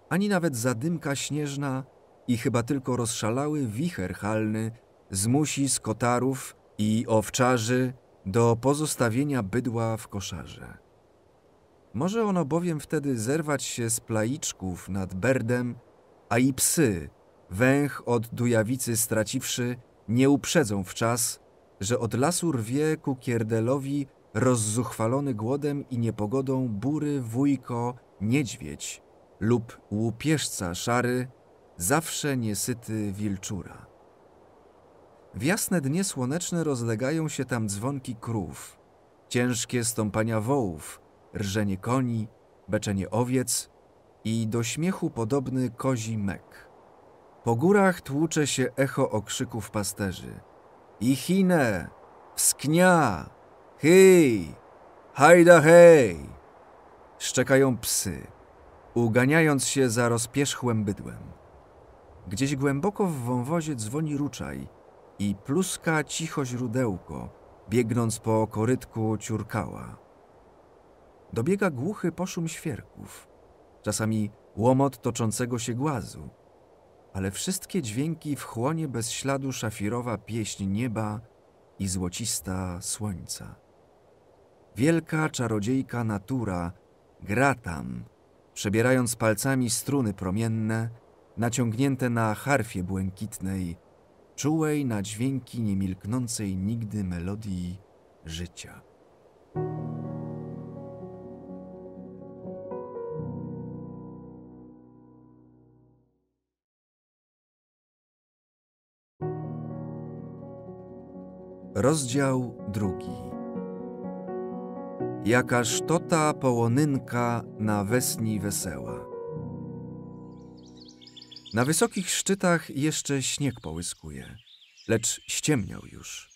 ani nawet zadymka śnieżna i chyba tylko rozszalały wicher halny zmusi skotarów i owczarzy do pozostawienia bydła w koszarze. Może ono bowiem wtedy zerwać się z plaiczków nad Berdem, a i psy, węch od dujawicy straciwszy, nie uprzedzą w czas, że od lasu rwie ku Kierdelowi rozzuchwalony głodem i niepogodą bury wujko niedźwiedź lub łupieżca szary, zawsze niesyty wilczura. W jasne dnie słoneczne rozlegają się tam dzwonki krów, ciężkie stąpania wołów, rżenie koni, beczenie owiec i do śmiechu podobny kozi mek. Po górach tłucze się echo okrzyków pasterzy. Ichine! Wsknia! Hej! Hajda hej! Szczekają psy, uganiając się za rozpierzchłym bydłem. Gdzieś głęboko w wąwozie dzwoni ruczaj i pluska cicho źródełko, biegnąc po korytku ciurkała. Dobiega głuchy poszum świerków. Czasami łomot toczącego się głazu, ale wszystkie dźwięki wchłonie bez śladu szafirowa pieśń nieba i złocista słońca. Wielka czarodziejka natura gra tam, przebierając palcami struny promienne, naciągnięte na harfie błękitnej, czułej na dźwięki niemilknącej nigdy melodii życia. Rozdział drugi. Jakaż to ta połonynka na wesni weseła. Na wysokich szczytach jeszcze śnieg połyskuje, lecz ściemniał już.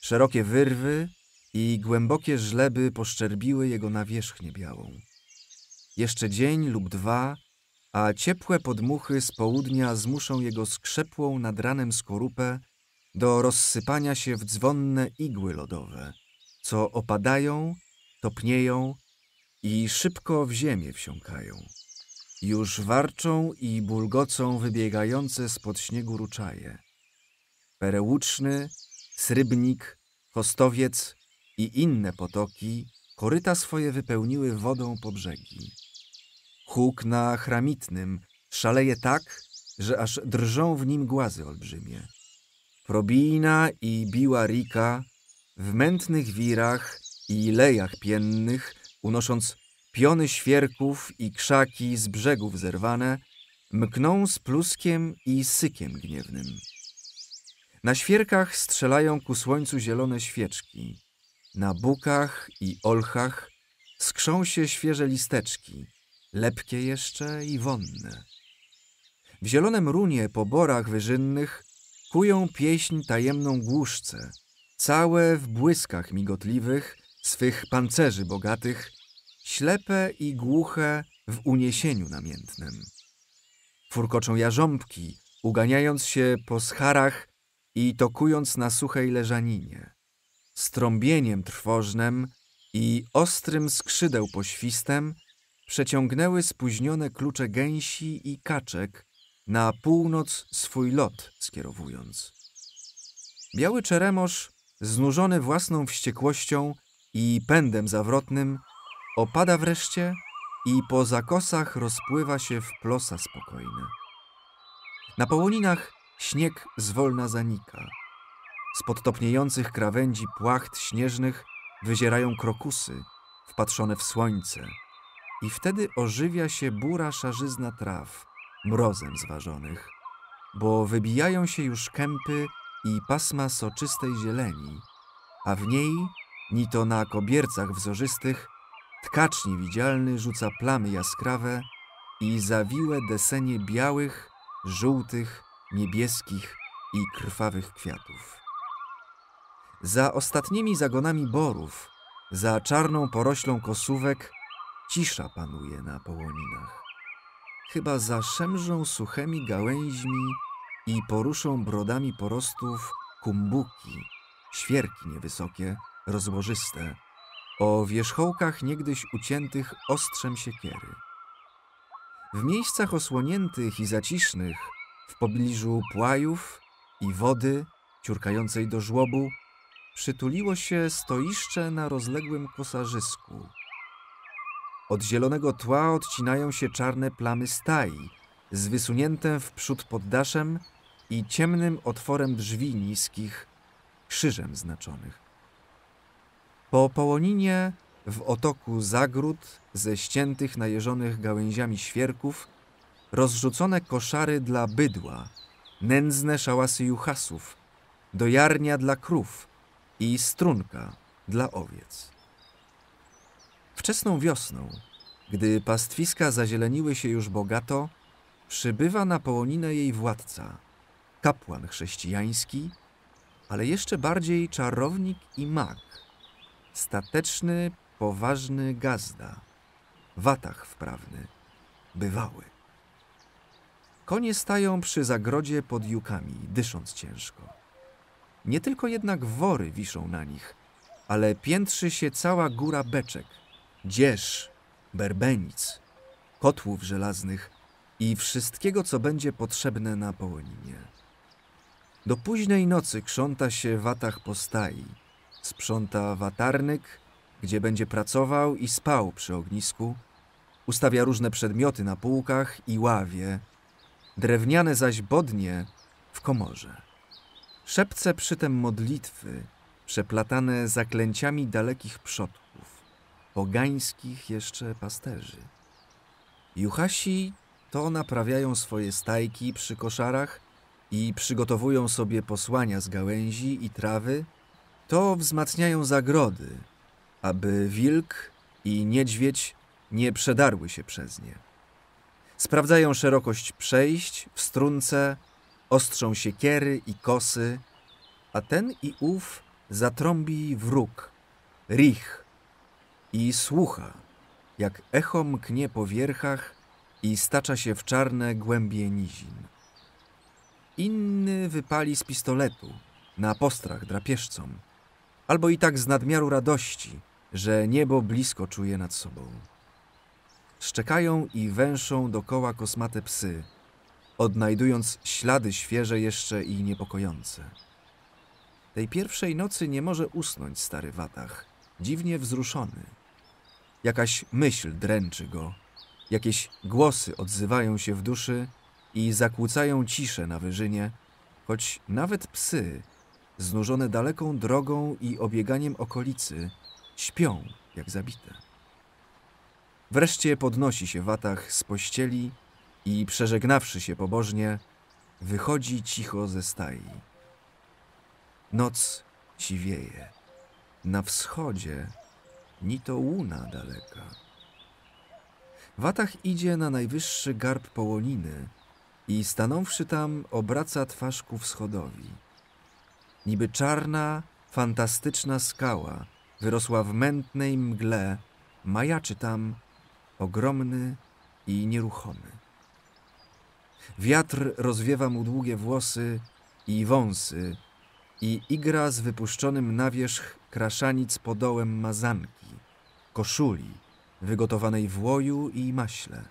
Szerokie wyrwy i głębokie żleby poszczerbiły jego nawierzchnię białą. Jeszcze dzień lub dwa, a ciepłe podmuchy z południa zmuszą jego skrzepłą nad ranem skorupę do rozsypania się w dzwonne igły lodowe, co opadają, topnieją i szybko w ziemię wsiąkają. Już warczą i bulgocą wybiegające spod śniegu ruczaje. Perełuczny, Srybnik, Chostowiec i inne potoki koryta swoje wypełniły wodą po brzegi. Huk na chramitnym szaleje tak, że aż drżą w nim głazy olbrzymie. Probijna i biła Rika w mętnych wirach i lejach piennych, unosząc piony świerków i krzaki z brzegów zerwane, mkną z pluskiem i sykiem gniewnym. Na świerkach strzelają ku słońcu zielone świeczki. Na bukach i olchach skrzą się świeże listeczki, lepkie jeszcze i wonne. W zielonym runie po borach wyżynnych kują pieśń tajemną głuszce, całe w błyskach migotliwych, swych pancerzy bogatych, ślepe i głuche w uniesieniu namiętnym. Furkoczą jarząbki, uganiając się po scharach i tokując na suchej leżaninie. Strąbieniem trwożnem i ostrym skrzydeł poświstem przeciągnęły spóźnione klucze gęsi i kaczek na północ swój lot skierowując. Biały czeremosz, znużony własną wściekłością i pędem zawrotnym, opada wreszcie i po zakosach rozpływa się w plosa spokojne. Na połoninach śnieg zwolna zanika. Z podtopniejących krawędzi płacht śnieżnych wyzierają krokusy, wpatrzone w słońce. I wtedy ożywia się bura szarzyzna traw, mrozem zważonych, bo wybijają się już kępy i pasma soczystej zieleni, a w niej, ni to na kobiercach wzorzystych, tkacz niewidzialny rzuca plamy jaskrawe i zawiłe desenie białych, żółtych, niebieskich i krwawych kwiatów. Za ostatnimi zagonami borów, za czarną poroślą kosówek, cisza panuje na połoninach chyba zaszemrzą suchemi gałęźmi i poruszą brodami porostów kumbuki, świerki niewysokie, rozłożyste, o wierzchołkach niegdyś uciętych ostrzem siekiery. W miejscach osłoniętych i zacisznych, w pobliżu płajów i wody ciurkającej do żłobu, przytuliło się stoiszcze na rozległym kosarzysku, od zielonego tła odcinają się czarne plamy stai, z wysuniętym w przód poddaszem i ciemnym otworem drzwi niskich, krzyżem znaczonych. Po połoninie, w otoku zagród ze ściętych najeżonych gałęziami świerków, rozrzucone koszary dla bydła, nędzne szałasy juchasów, dojarnia dla krów i strunka dla owiec. Wczesną wiosną, gdy pastwiska zazieleniły się już bogato, przybywa na połoninę jej władca, kapłan chrześcijański, ale jeszcze bardziej czarownik i mag, stateczny, poważny gazda, watach wprawny, bywały. Konie stają przy zagrodzie pod jukami, dysząc ciężko. Nie tylko jednak wory wiszą na nich, ale piętrzy się cała góra beczek – dzież, berbenic, kotłów żelaznych i wszystkiego, co będzie potrzebne na Połoninie. Do późnej nocy krząta się watach postai. Sprząta watarnyk, gdzie będzie pracował i spał przy ognisku. Ustawia różne przedmioty na półkach i ławie. Drewniane zaś bodnie w komorze. Szepce przytem modlitwy, przeplatane zaklęciami dalekich przodków, pogańskich jeszcze pasterzy. Juchasi to naprawiają swoje stajki przy koszarach i przygotowują sobie posłania z gałęzi i trawy, to wzmacniają zagrody, aby wilk i niedźwiedź nie przedarły się przez nie. Sprawdzają szerokość przejść w strunce, ostrzą siekiery i kosy, a ten i ów zatrąbi wróg, rich, i słucha, jak echo mknie po wierchach i stacza się w czarne głębie nizin. Inny wypali z pistoletu na postrach drapieżcom, albo i tak z nadmiaru radości, że niebo blisko czuje nad sobą. Szczekają i węszą dokoła kosmate psy, odnajdując ślady świeże jeszcze i niepokojące. Tej pierwszej nocy nie może usnąć stary watach, dziwnie wzruszony. Jakaś myśl dręczy go, jakieś głosy odzywają się w duszy i zakłócają ciszę na wyżynie, choć nawet psy, znużone daleką drogą i obieganiem okolicy, śpią jak zabite. Wreszcie podnosi się watach z pościeli i przeżegnawszy się pobożnie, wychodzi cicho ze stai. Noc siwieje. Na wschodzie ni to łuna daleka. Watach idzie na najwyższy garb połoniny i stanąwszy tam obraca twarz ku wschodowi. Niby czarna, fantastyczna skała wyrosła w mętnej mgle, majaczy tam ogromny i nieruchomy. Wiatr rozwiewa mu długie włosy i wąsy i igra z wypuszczonym na wierzch kraszanic podołem mazanki, koszuli wygotowanej w łoju i maśle.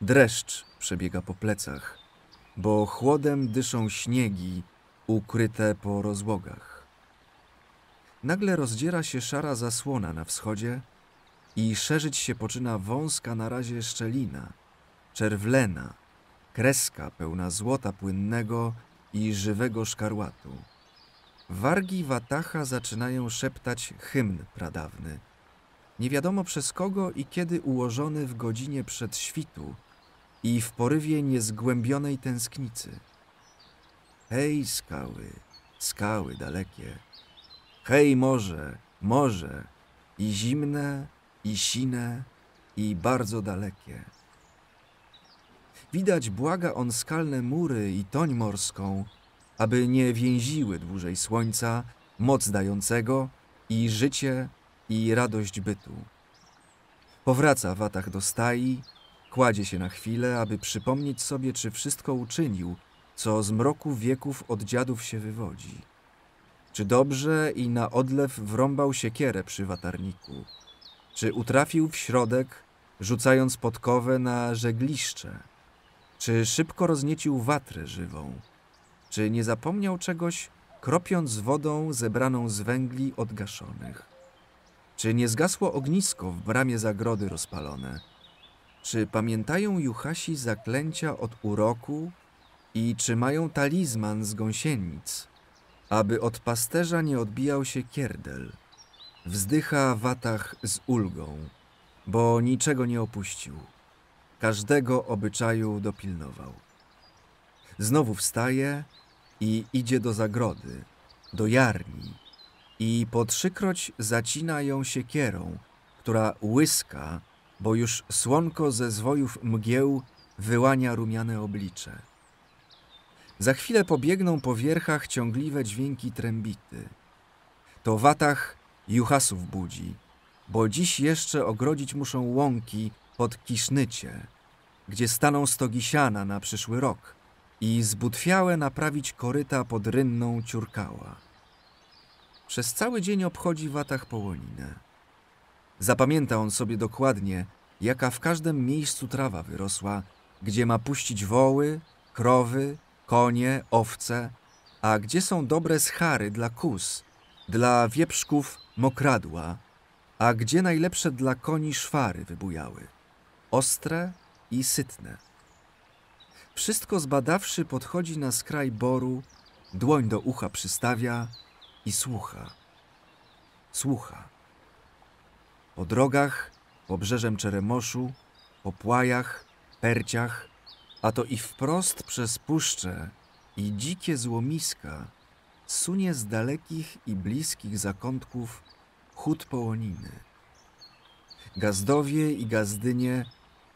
Dreszcz przebiega po plecach, bo chłodem dyszą śniegi ukryte po rozłogach. Nagle rozdziera się szara zasłona na wschodzie i szerzyć się poczyna wąska na razie szczelina, czerwlena, kreska pełna złota płynnego i żywego szkarłatu. Wargi Watacha zaczynają szeptać hymn pradawny. Nie wiadomo przez kogo i kiedy ułożony w godzinie przed świtu i w porywie niezgłębionej tęsknicy. Hej skały, skały dalekie, hej morze, morze, i zimne, i sine, i bardzo dalekie. Widać błaga on skalne mury i toń morską, aby nie więziły dłużej słońca, moc dającego i życie i radość bytu. Powraca Watach do stai, kładzie się na chwilę, aby przypomnieć sobie, czy wszystko uczynił, co z mroku wieków od dziadów się wywodzi. Czy dobrze i na odlew wrąbał siekierę przy watarniku? Czy utrafił w środek, rzucając podkowę na żegliszcze? Czy szybko rozniecił watrę żywą? Czy nie zapomniał czegoś, kropiąc wodą zebraną z węgli odgaszonych? Czy nie zgasło ognisko w bramie zagrody rozpalone? Czy pamiętają juchasi zaklęcia od uroku i czy mają talizman z gąsienic, aby od pasterza nie odbijał się kierdel? Wzdycha watach z ulgą, bo niczego nie opuścił. Każdego obyczaju dopilnował. Znowu wstaje i idzie do zagrody, do jarni i po trzykroć zacina ją siekierą, która łyska, bo już słonko ze zwojów mgieł wyłania rumiane oblicze. Za chwilę pobiegną po wierchach ciągliwe dźwięki trębity. To watach juchasów budzi, bo dziś jeszcze ogrodzić muszą łąki pod Kisznycie, gdzie staną stogi siana na przyszły rok – i zbutwiałe naprawić koryta pod rynną ciurkała. Przez cały dzień obchodzi watach połoninę. Zapamięta on sobie dokładnie, jaka w każdym miejscu trawa wyrosła, gdzie ma puścić woły, krowy, konie, owce, a gdzie są dobre schary dla kus, dla wieprzków mokradła, a gdzie najlepsze dla koni szwary wybujały, ostre i sytne. Wszystko zbadawszy, podchodzi na skraj boru, dłoń do ucha przystawia i słucha. Słucha. Po drogach, pobrzeżem Czeremoszu, po płajach, perciach, a to i wprost przez puszcze i dzikie złomiska sunie z dalekich i bliskich zakątków chód połoniny. Gazdowie i gazdynie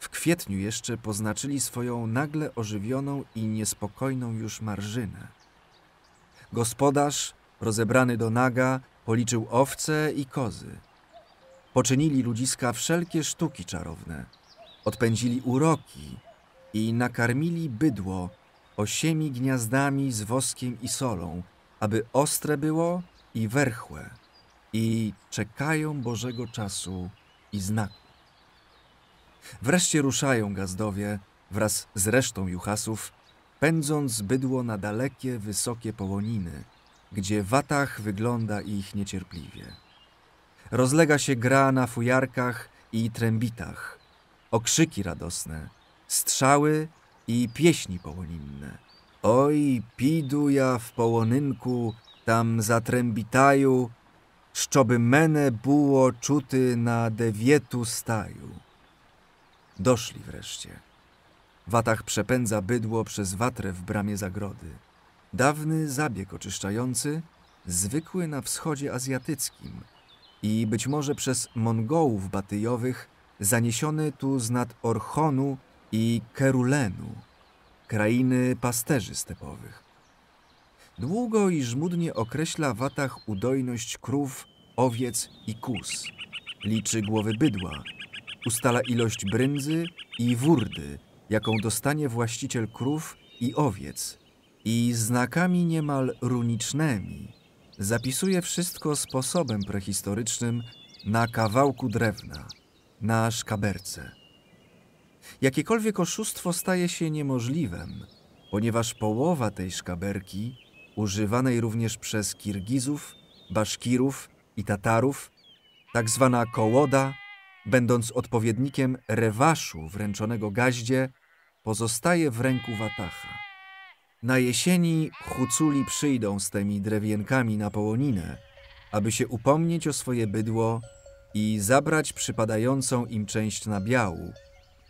w kwietniu jeszcze poznaczyli swoją nagle ożywioną i niespokojną już marżynę. Gospodarz, rozebrany do naga, policzył owce i kozy. Poczynili ludziska wszelkie sztuki czarowne, odpędzili uroki i nakarmili bydło osiemi gniazdami z woskiem i solą, aby ostre było i werchłe, i czekają Bożego czasu i znaku. Wreszcie ruszają gazdowie wraz z resztą juchasów, pędząc bydło na dalekie, wysokie połoniny, gdzie watach wygląda ich niecierpliwie. Rozlega się gra na fujarkach i trębitach, okrzyki radosne, strzały i pieśni połoninne. Oj, pidu ja w połonynku, tam zatrębitaju, szczoby mene było czuty na devietu staju. Doszli wreszcie. Watach przepędza bydło przez watrę w bramie zagrody. Dawny zabieg oczyszczający, zwykły na wschodzie azjatyckim i być może przez Mongołów batyjowych zaniesiony tu z nad Orchonu i Kerulenu, krainy pasterzy stepowych. Długo i żmudnie określa Watach udojność krów, owiec i kus. Liczy głowy bydła, ustala ilość brędzy i wurdy, jaką dostanie właściciel krów i owiec i znakami niemal runicznymi zapisuje wszystko sposobem prehistorycznym na kawałku drewna, na szkaberce. Jakiekolwiek oszustwo staje się niemożliwym, ponieważ połowa tej szkaberki, używanej również przez Kirgizów, Baszkirów i Tatarów, tak zwana kołoda, będąc odpowiednikiem rewaszu wręczonego gaździe, pozostaje w ręku Watacha. Na jesieni Huculi przyjdą z tymi drewienkami na połoninę, aby się upomnieć o swoje bydło i zabrać przypadającą im część nabiału,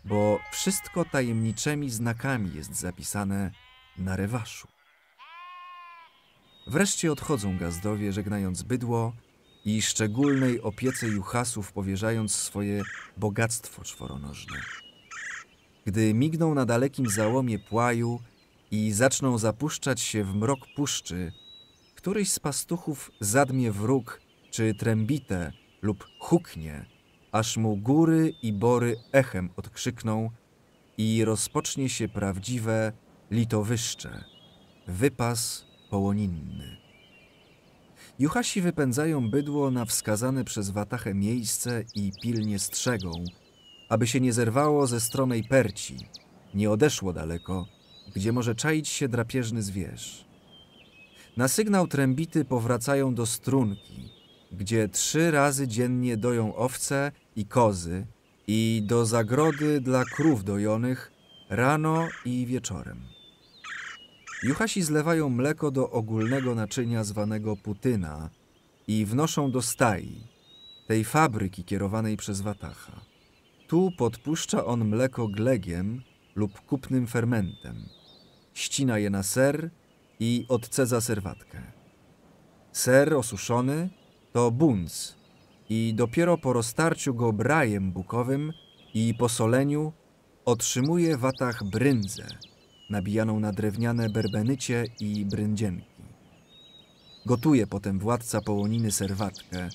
bo wszystko tajemniczymi znakami jest zapisane na rewaszu. Wreszcie odchodzą gazdowie, żegnając bydło i szczególnej opiece juchasów powierzając swoje bogactwo czworonożne. Gdy migną na dalekim załomie płaju i zaczną zapuszczać się w mrok puszczy, któryś z pastuchów zadmie wróg czy trębite lub huknie, aż mu góry i bory echem odkrzykną i rozpocznie się prawdziwe litowyszcze, wypas połoninny. Juchasi wypędzają bydło na wskazane przez Watachę miejsce i pilnie strzegą, aby się nie zerwało ze stromej perci, nie odeszło daleko, gdzie może czaić się drapieżny zwierz. Na sygnał trębity powracają do strunki, gdzie trzy razy dziennie doją owce i kozy i do zagrody dla krów dojonych rano i wieczorem. Juchasi zlewają mleko do ogólnego naczynia zwanego putyna i wnoszą do stai, tej fabryki kierowanej przez Watacha. Tu podpuszcza on mleko glegiem lub kupnym fermentem. Ścina je na ser i odcedza serwatkę. Ser osuszony to bunc i dopiero po roztarciu go brajem bukowym i posoleniu otrzymuje watach bryndzę, nabijaną na drewniane berbenycie i bryndzienki. Gotuje potem władca połoniny serwatkę,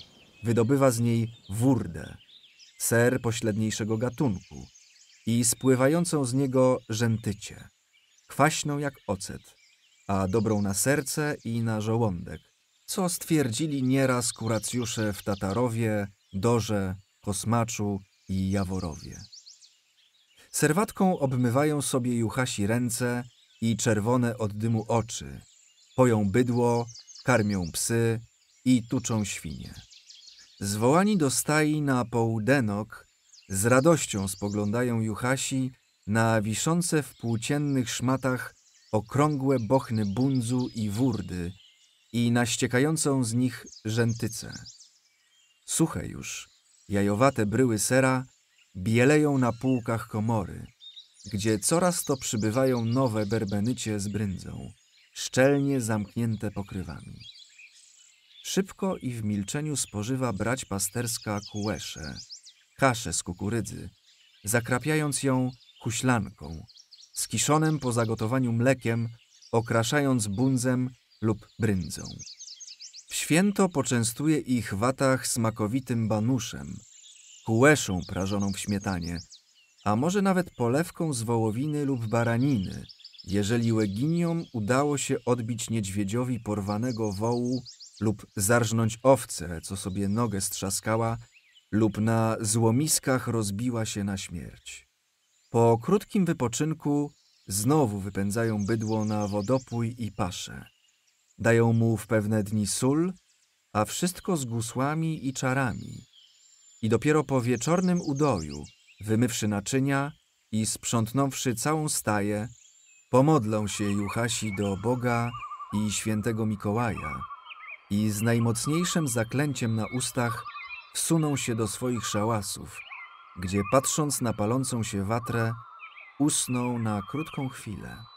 wydobywa z niej wurdę, ser pośredniejszego gatunku i spływającą z niego rzętycie, kwaśną jak ocet, a dobrą na serce i na żołądek, co stwierdzili nieraz kuracjusze w Tatarowie, Dorze, Kosmaczu i Jaworowie. Serwatką obmywają sobie juchasi ręce i czerwone od dymu oczy. Poją bydło, karmią psy i tuczą świnie. Zwołani do stai na połdenok, z radością spoglądają juchasi na wiszące w płóciennych szmatach okrągłe bochny bundzu i wurdy i na ściekającą z nich rzętycę. Suche już, jajowate bryły sera bieleją na półkach komory, gdzie coraz to przybywają nowe berbenycie z bryndzą, szczelnie zamknięte pokrywami. Szybko i w milczeniu spożywa brać pasterska kułesze, kaszę z kukurydzy, zakrapiając ją huślanką, z kiszonem po zagotowaniu mlekiem, okraszając bundzem lub bryndzą. W święto poczęstuje ich watach smakowitym banuszem, kułeszą prażoną w śmietanie, a może nawet polewką z wołowiny lub baraniny, jeżeli łeginiom udało się odbić niedźwiedziowi porwanego wołu lub zarżnąć owcę, co sobie nogę strzaskała, lub na złomiskach rozbiła się na śmierć. Po krótkim wypoczynku znowu wypędzają bydło na wodopój i paszę. Dają mu w pewne dni sól, a wszystko z gusłami i czarami. I dopiero po wieczornym udoju, wymywszy naczynia i sprzątnąwszy całą staję, pomodlą się Juchasi do Boga i świętego Mikołaja i z najmocniejszym zaklęciem na ustach wsuną się do swoich szałasów, gdzie patrząc na palącą się watrę, usną na krótką chwilę.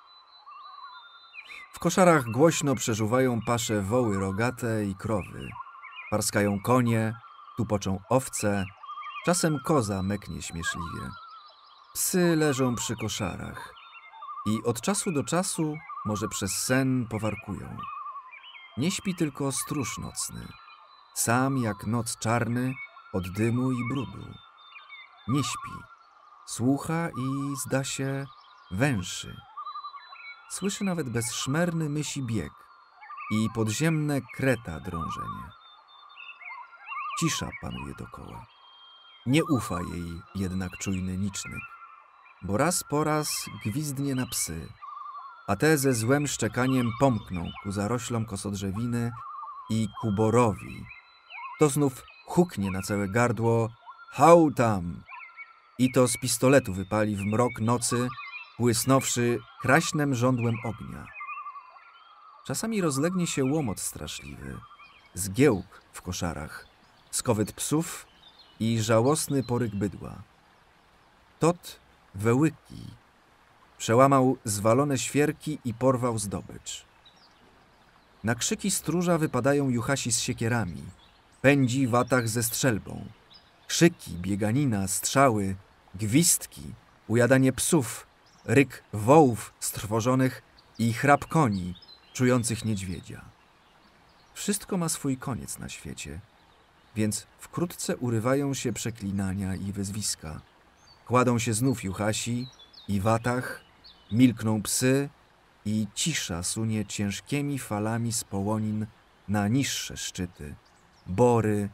W koszarach głośno przeżuwają pasze woły rogate i krowy. Parskają konie, tupoczą owce, czasem koza meknie śmieszliwie. Psy leżą przy koszarach i od czasu do czasu, może przez sen, powarkują. Nie śpi tylko stróż nocny, sam jak noc czarny od dymu i brudu. Nie śpi, słucha i, zda się, węszy. Słyszy nawet bezszmerny mysi bieg i podziemne kreta drążenie. Cisza panuje dokoła. Nie ufa jej jednak czujny niczny, bo raz po raz gwizdnie na psy, a te ze złem szczekaniem pomkną ku zaroślom kosodrzewiny i ku borowi. To znów huknie na całe gardło Hał tam! I to z pistoletu wypali w mrok nocy, błysnąwszy kraśnem żądłem ognia. Czasami rozlegnie się łomot straszliwy, zgiełk w koszarach, skowyt psów i żałosny poryk bydła. Tot wełyki przełamał zwalone świerki i porwał zdobycz. Na krzyki stróża wypadają juchasi z siekierami, pędzi w atach ze strzelbą. Krzyki, bieganina, strzały, gwizdki, ujadanie psów, ryk wołów strwożonych i chrap koni czujących niedźwiedzia. Wszystko ma swój koniec na świecie, więc wkrótce urywają się przeklinania i wyzwiska. Kładą się znów juchasi i w atach, milkną psy i cisza sunie ciężkimi falami z połonin na niższe szczyty, bory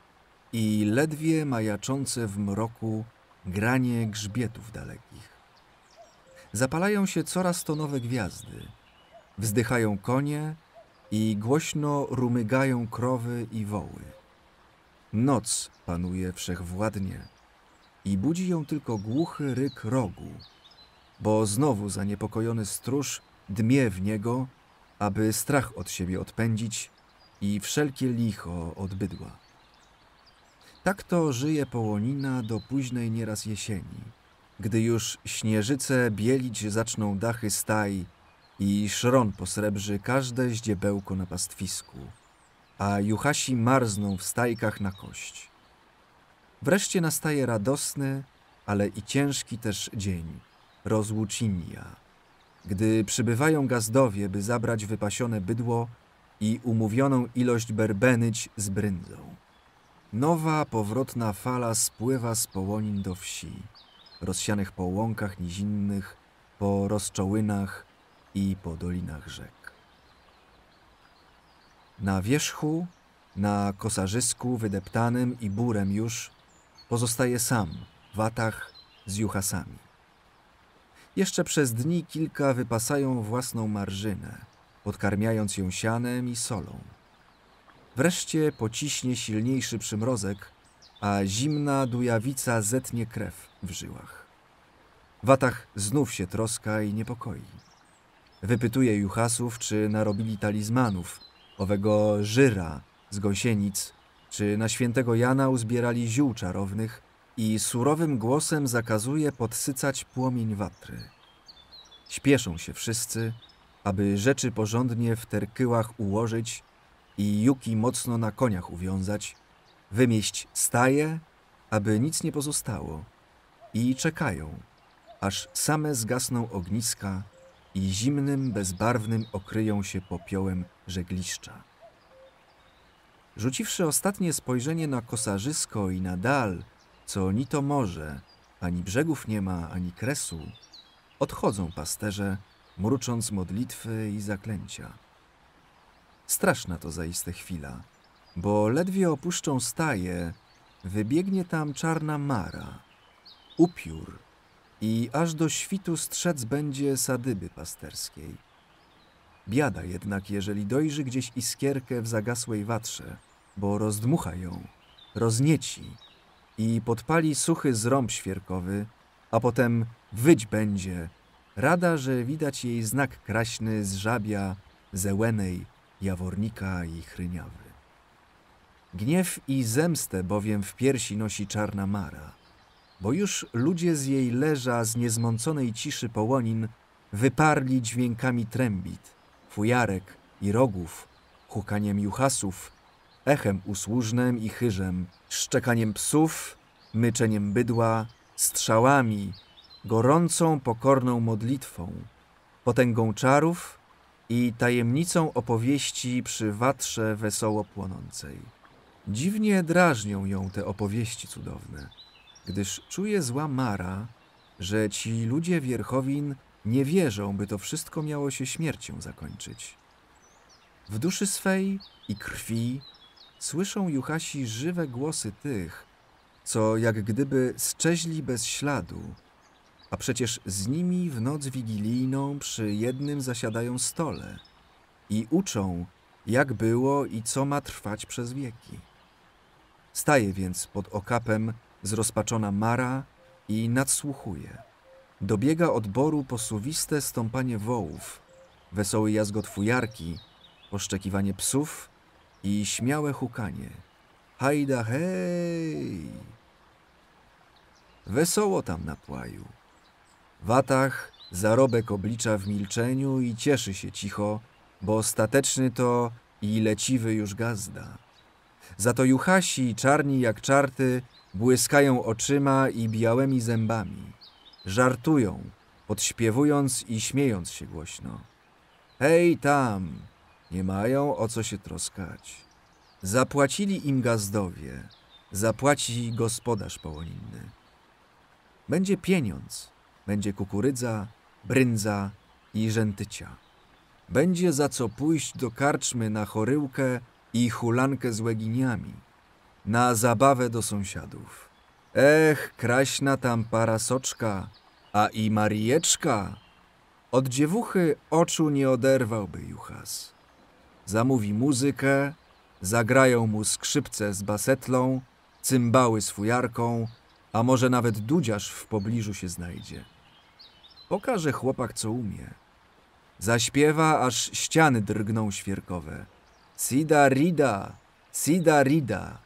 i ledwie majaczące w mroku granie grzbietów dalekich. Zapalają się coraz to nowe gwiazdy, wzdychają konie i głośno rumygają krowy i woły. Noc panuje wszechwładnie i budzi ją tylko głuchy ryk rogu, bo znowu zaniepokojony stróż dmie w niego, aby strach od siebie odpędzić i wszelkie licho od bydła. Tak to żyje połonina do późnej nieraz jesieni, gdy już śnieżyce bielić zaczną dachy staj i szron posrebrzy każde zdziebełko na pastwisku, a juchasi marzną w stajkach na kość. Wreszcie nastaje radosny, ale i ciężki też dzień, rozłucinia, gdy przybywają gazdowie, by zabrać wypasione bydło i umówioną ilość berbenyć z bryndzą. Nowa, powrotna fala spływa z połonin do wsi, rozsianych po łąkach nizinnych, po rozczołynach i po dolinach rzek. Na wierzchu, na kosarzysku wydeptanym i burem już, pozostaje sam w watach z juchasami. Jeszcze przez dni kilka wypasają własną marżynę, podkarmiając ją sianem i solą. Wreszcie pociśnie silniejszy przymrozek, a zimna dujawica zetnie krew w żyłach. Watach znów się troska i niepokoi. Wypytuje juchasów, czy narobili talizmanów, owego żyra z gąsienic, czy na świętego Jana uzbierali ziół czarownych i surowym głosem zakazuje podsycać płomień watry. Śpieszą się wszyscy, aby rzeczy porządnie w terkyłach ułożyć i juki mocno na koniach uwiązać, wymieść staje, aby nic nie pozostało i czekają, aż same zgasną ogniska i zimnym, bezbarwnym okryją się popiołem żegliszcza. Rzuciwszy ostatnie spojrzenie na kosarzysko i na dal, co ni to morze, ani brzegów nie ma, ani kresu, odchodzą pasterze, mrucząc modlitwy i zaklęcia. Straszna to zaiste chwila, bo ledwie opuszczą staję, wybiegnie tam czarna mara, upiór i aż do świtu strzec będzie sadyby pasterskiej. Biada jednak, jeżeli dojrzy gdzieś iskierkę w zagasłej watrze, bo rozdmucha ją, roznieci i podpali suchy zrąb świerkowy, a potem wyć będzie, rada, że widać jej znak kraśny z żabia, zełenej, jawornika i chryniawy. Gniew i zemstę bowiem w piersi nosi czarna mara, bo już ludzie z jej leża z niezmąconej ciszy połonin wyparli dźwiękami trębit, fujarek i rogów, hukaniem juchasów, echem usłużnem i chyżem, szczekaniem psów, myczeniem bydła, strzałami, gorącą, pokorną modlitwą, potęgą czarów i tajemnicą opowieści przy watrze wesoło płonącej. Dziwnie drażnią ją te opowieści cudowne, gdyż czuje zła Mara, że ci ludzie wierchowin nie wierzą, by to wszystko miało się śmiercią zakończyć. W duszy swej i krwi słyszą Juchasi żywe głosy tych, co jak gdyby szczeźli bez śladu, a przecież z nimi w noc wigilijną przy jednym zasiadają stole i uczą, jak było i co ma trwać przez wieki. Staje więc pod okapem zrozpaczona Mara i nadsłuchuje. Dobiega odboru posuwiste stąpanie wołów, wesoły jazgot fujarki, poszczekiwanie psów i śmiałe hukanie. Hajda hej! Wesoło tam na płaju. Watach zarobek oblicza w milczeniu i cieszy się cicho, bo ostateczny to i leciwy już gazda. Za to juchasi, czarni jak czarty, błyskają oczyma i białymi zębami. Żartują, podśpiewując i śmiejąc się głośno. Hej tam, nie mają o co się troskać. Zapłacili im gazdowie, zapłaci gospodarz połoninny. Będzie pieniądz, będzie kukurydza, brędza i rzętycia. Będzie za co pójść do karczmy na choryłkę i hulankę z łeginiami, na zabawę do sąsiadów. Ech, kraśna tam parasoczka, a i Marijeczka. Od dziewuchy oczu nie oderwałby Juchas. Zamówi muzykę, zagrają mu skrzypce z basetlą, cymbały z fujarką, a może nawet dudziarz w pobliżu się znajdzie. Pokaże chłopak, co umie. Zaśpiewa, aż ściany drgną świerkowe. Sida rida, sida rida,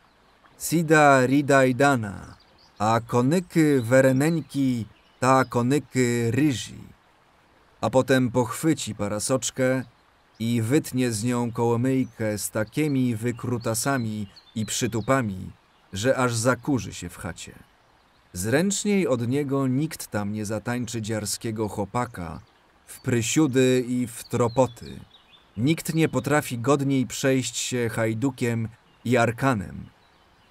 sida rida idana, a konyky wereneńki, ta konyky ryży. A potem pochwyci parasoczkę i wytnie z nią kołomyjkę z takimi wykrutasami i przytupami, że aż zakurzy się w chacie. Zręczniej od niego nikt tam nie zatańczy dziarskiego chłopaka, w prysiudy i w tropoty. Nikt nie potrafi godniej przejść się hajdukiem i arkanem,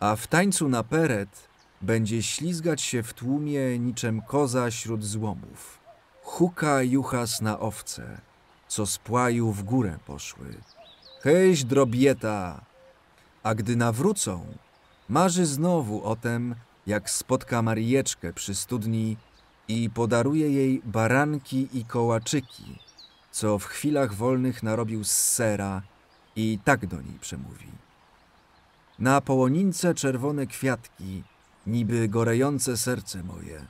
a w tańcu na peret będzie ślizgać się w tłumie niczem koza śród złomów. Huka juchas na owce, co z płaju w górę poszły. Hejś drobieta! A gdy nawrócą, marzy znowu o tem, jak spotka Marijeczkę przy studni i podaruje jej baranki i kołaczyki, co w chwilach wolnych narobił z sera i tak do niej przemówi. Na połonince czerwone kwiatki, niby gorejące serce moje.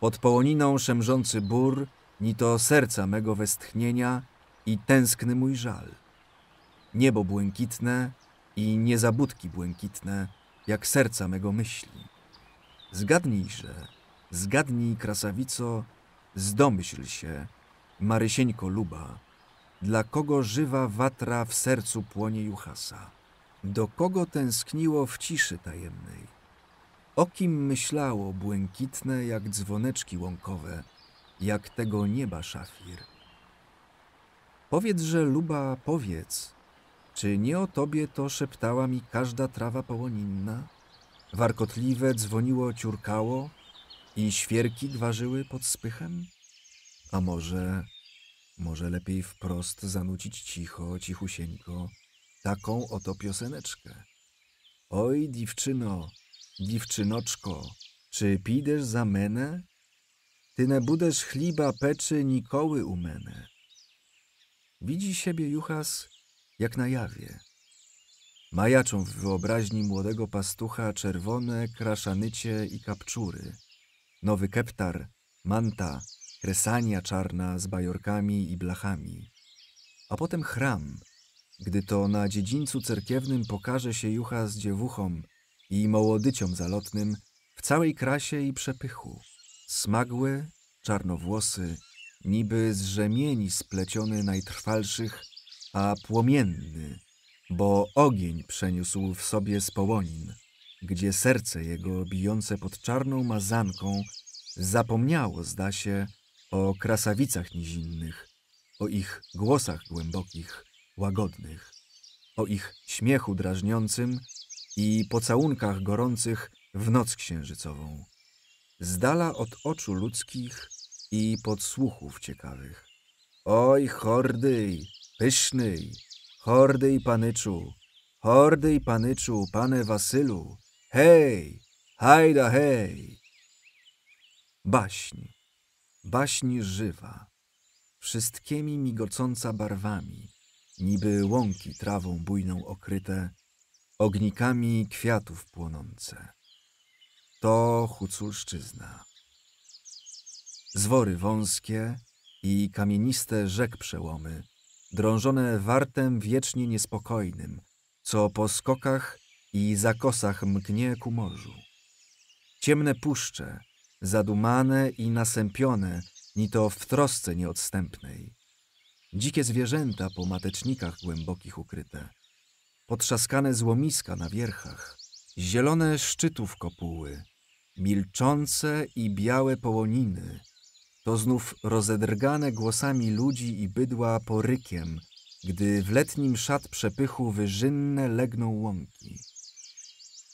Pod połoniną szemrzący bór, ni to serca mego westchnienia i tęskny mój żal. Niebo błękitne i niezabudki błękitne, jak serca mego myśli. Zgadnijże, zgadnij, krasawico, zdomyśl się, Marysieńko luba, dla kogo żywa watra w sercu płonie Juchasa? Do kogo tęskniło w ciszy tajemnej? O kim myślało błękitne jak dzwoneczki łąkowe, jak tego nieba szafir? Powiedz, że luba, powiedz, czy nie o tobie to szeptała mi każda trawa połoninna? Warkotliwe dzwoniło ciurkało i świerki dważyły pod spychem? A może, może lepiej wprost zanucić cicho, cichusieńko, taką oto pioseneczkę. Oj, dziewczyno, dziewczynoczko, czy pidesz za menę? Ty nie budesz chliba peczy nikoły u menę. Widzi siebie Juchas jak na jawie. Majaczą w wyobraźni młodego pastucha czerwone kraszanycie i kapczury, nowy keptar, manta, kresania czarna z bajorkami i blachami. A potem chram, gdy to na dziedzińcu cerkiewnym pokaże się jucha z dziewuchą i mołodyciom zalotnym w całej krasie i przepychu. Smagły, czarnowłosy, niby z rzemieni spleciony najtrwalszych, a płomienny, bo ogień przeniósł w sobie z połonin, gdzie serce jego bijące pod czarną mazanką zapomniało, zda się, o krasawicach nizinnych, o ich głosach głębokich, łagodnych, o ich śmiechu drażniącym i pocałunkach gorących w noc księżycową, z dala od oczu ludzkich i podsłuchów ciekawych. Oj, hordyj, pysznyj, hordyj panyczu, hordyj panyczu, pane Wasylu, hej, hajda hej. Baśń, baśń żywa, wszystkimi migocąca barwami, niby łąki trawą bujną okryte, ognikami kwiatów płonące. To Huculszczyzna. Zwory wąskie i kamieniste rzek przełomy, drążone wartem wiecznie niespokojnym, co po skokach i zakosach mknie ku morzu. Ciemne puszcze, zadumane i nasępione, ni to w trosce nieodstępnej. Dzikie zwierzęta po matecznikach głębokich ukryte, potrzaskane złomiska na wierchach, zielone szczytów kopuły, milczące i białe połoniny, to znów rozedrgane głosami ludzi i bydła porykiem, gdy w letnim szat przepychu wyżynne legną łąki.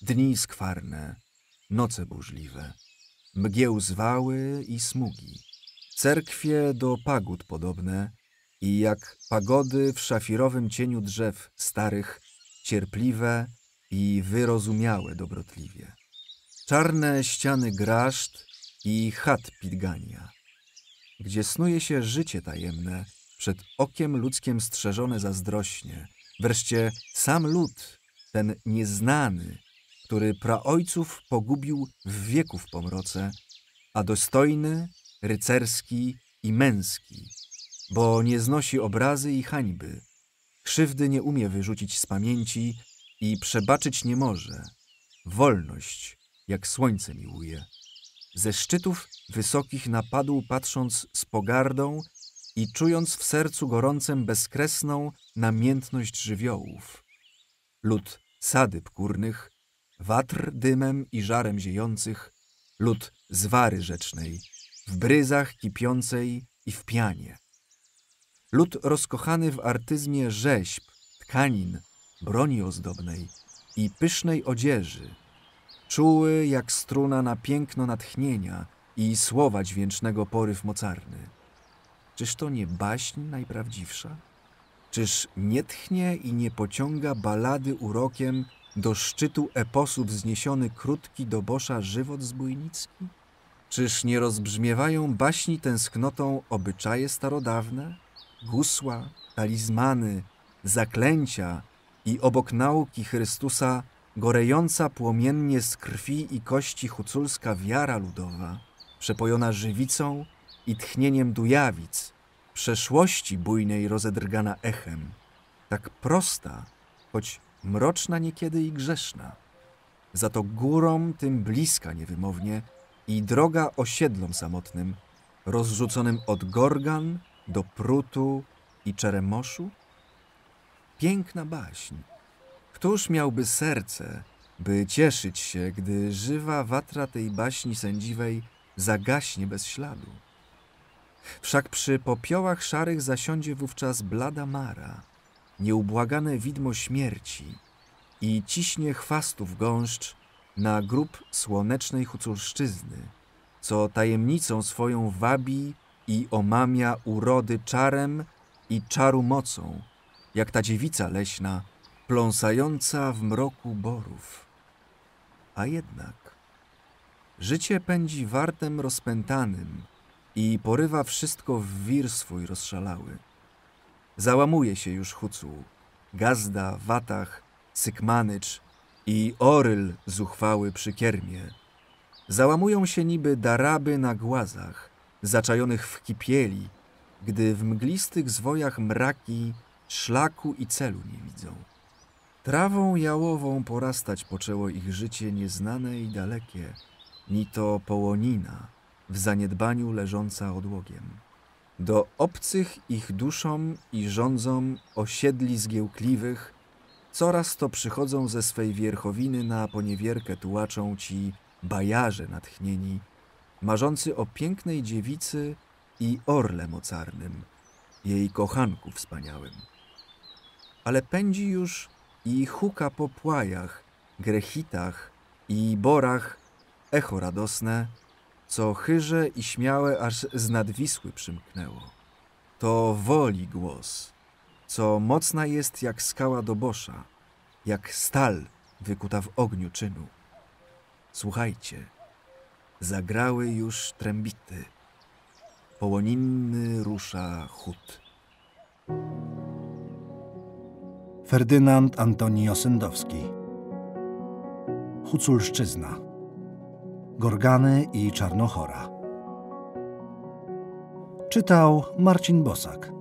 Dni skwarne, noce burzliwe, mgieł zwały i smugi, cerkwie do pagód podobne i jak pagody w szafirowym cieniu drzew starych, cierpliwe i wyrozumiałe dobrotliwie. Czarne ściany graszt i chat pidgania, gdzie snuje się życie tajemne, przed okiem ludzkiem strzeżone zazdrośnie, wreszcie sam lud, ten nieznany, który praojców pogubił w wieków pomroce, a dostojny, rycerski i męski, bo nie znosi obrazy i hańby, krzywdy nie umie wyrzucić z pamięci i przebaczyć nie może. Wolność, jak słońce miłuje. Ze szczytów wysokich napadł patrząc z pogardą i czując w sercu gorącem bezkresną namiętność żywiołów. Lud sadyb górnych, watr dymem i żarem ziejących, lud zwary rzecznej, w bryzach kipiącej i w pianie. Lud rozkochany w artyzmie rzeźb, tkanin, broni ozdobnej i pysznej odzieży, czuły jak struna na piękno natchnienia i słowa dźwięcznego poryw mocarny. Czyż to nie baśń najprawdziwsza? Czyż nie tchnie i nie pociąga balady urokiem do szczytu eposu wzniesiony krótki do bosza żywot zbójnicki? Czyż nie rozbrzmiewają baśni tęsknotą obyczaje starodawne, gusła, talizmany, zaklęcia i obok nauki Chrystusa gorejąca płomiennie z krwi i kości huculska wiara ludowa, przepojona żywicą i tchnieniem dujawic, przeszłości bujnej rozedrgana echem, tak prosta, choć mroczna niekiedy i grzeszna, za to górą tym bliska niewymownie i droga osiedlom samotnym, rozrzuconym od Gorgan do Prutu i Czeremoszu? Piękna baśń. Któż miałby serce, by cieszyć się, gdy żywa watra tej baśni sędziwej zagaśnie bez śladu? Wszak przy popiołach szarych zasiądzie wówczas blada mara, nieubłagane widmo śmierci i ciśnie chwastów gąszcz na grób słonecznej huculszczyzny, co tajemnicą swoją wabi i omamia urody czarem i czaru mocą, jak ta dziewica leśna, pląsająca w mroku borów. A jednak życie pędzi wartem rozpętanym i porywa wszystko w wir swój rozszalały. Załamuje się już Hucuł, Gazda, Watach, Sykmanycz i Oryl zuchwały przy kiermie. Załamują się niby daraby na głazach, zaczajonych w kipieli, gdy w mglistych zwojach mraki szlaku i celu nie widzą. Trawą jałową porastać poczęło ich życie nieznane i dalekie, ni to połonina, w zaniedbaniu leżąca odłogiem. Do obcych ich duszom i rządzom osiedli zgiełkliwych coraz to przychodzą ze swej wierchowiny na poniewierkę tułaczą ci bajarze natchnieni, marzący o pięknej dziewicy i orle mocarnym, jej kochanku wspaniałym. Ale pędzi już i huka po płajach, grechitach i borach echo radosne, co chyże i śmiałe aż z nadwisły przymknęło. To woli głos, co mocna jest jak skała dobosza, jak stal wykuta w ogniu czynu. Słuchajcie, zagrały już trębity, połoninny rusza chód. Ferdynand Antoni Osendowski Huculszczyzna Gorgany i Czarnochora Czytał Marcin Bosak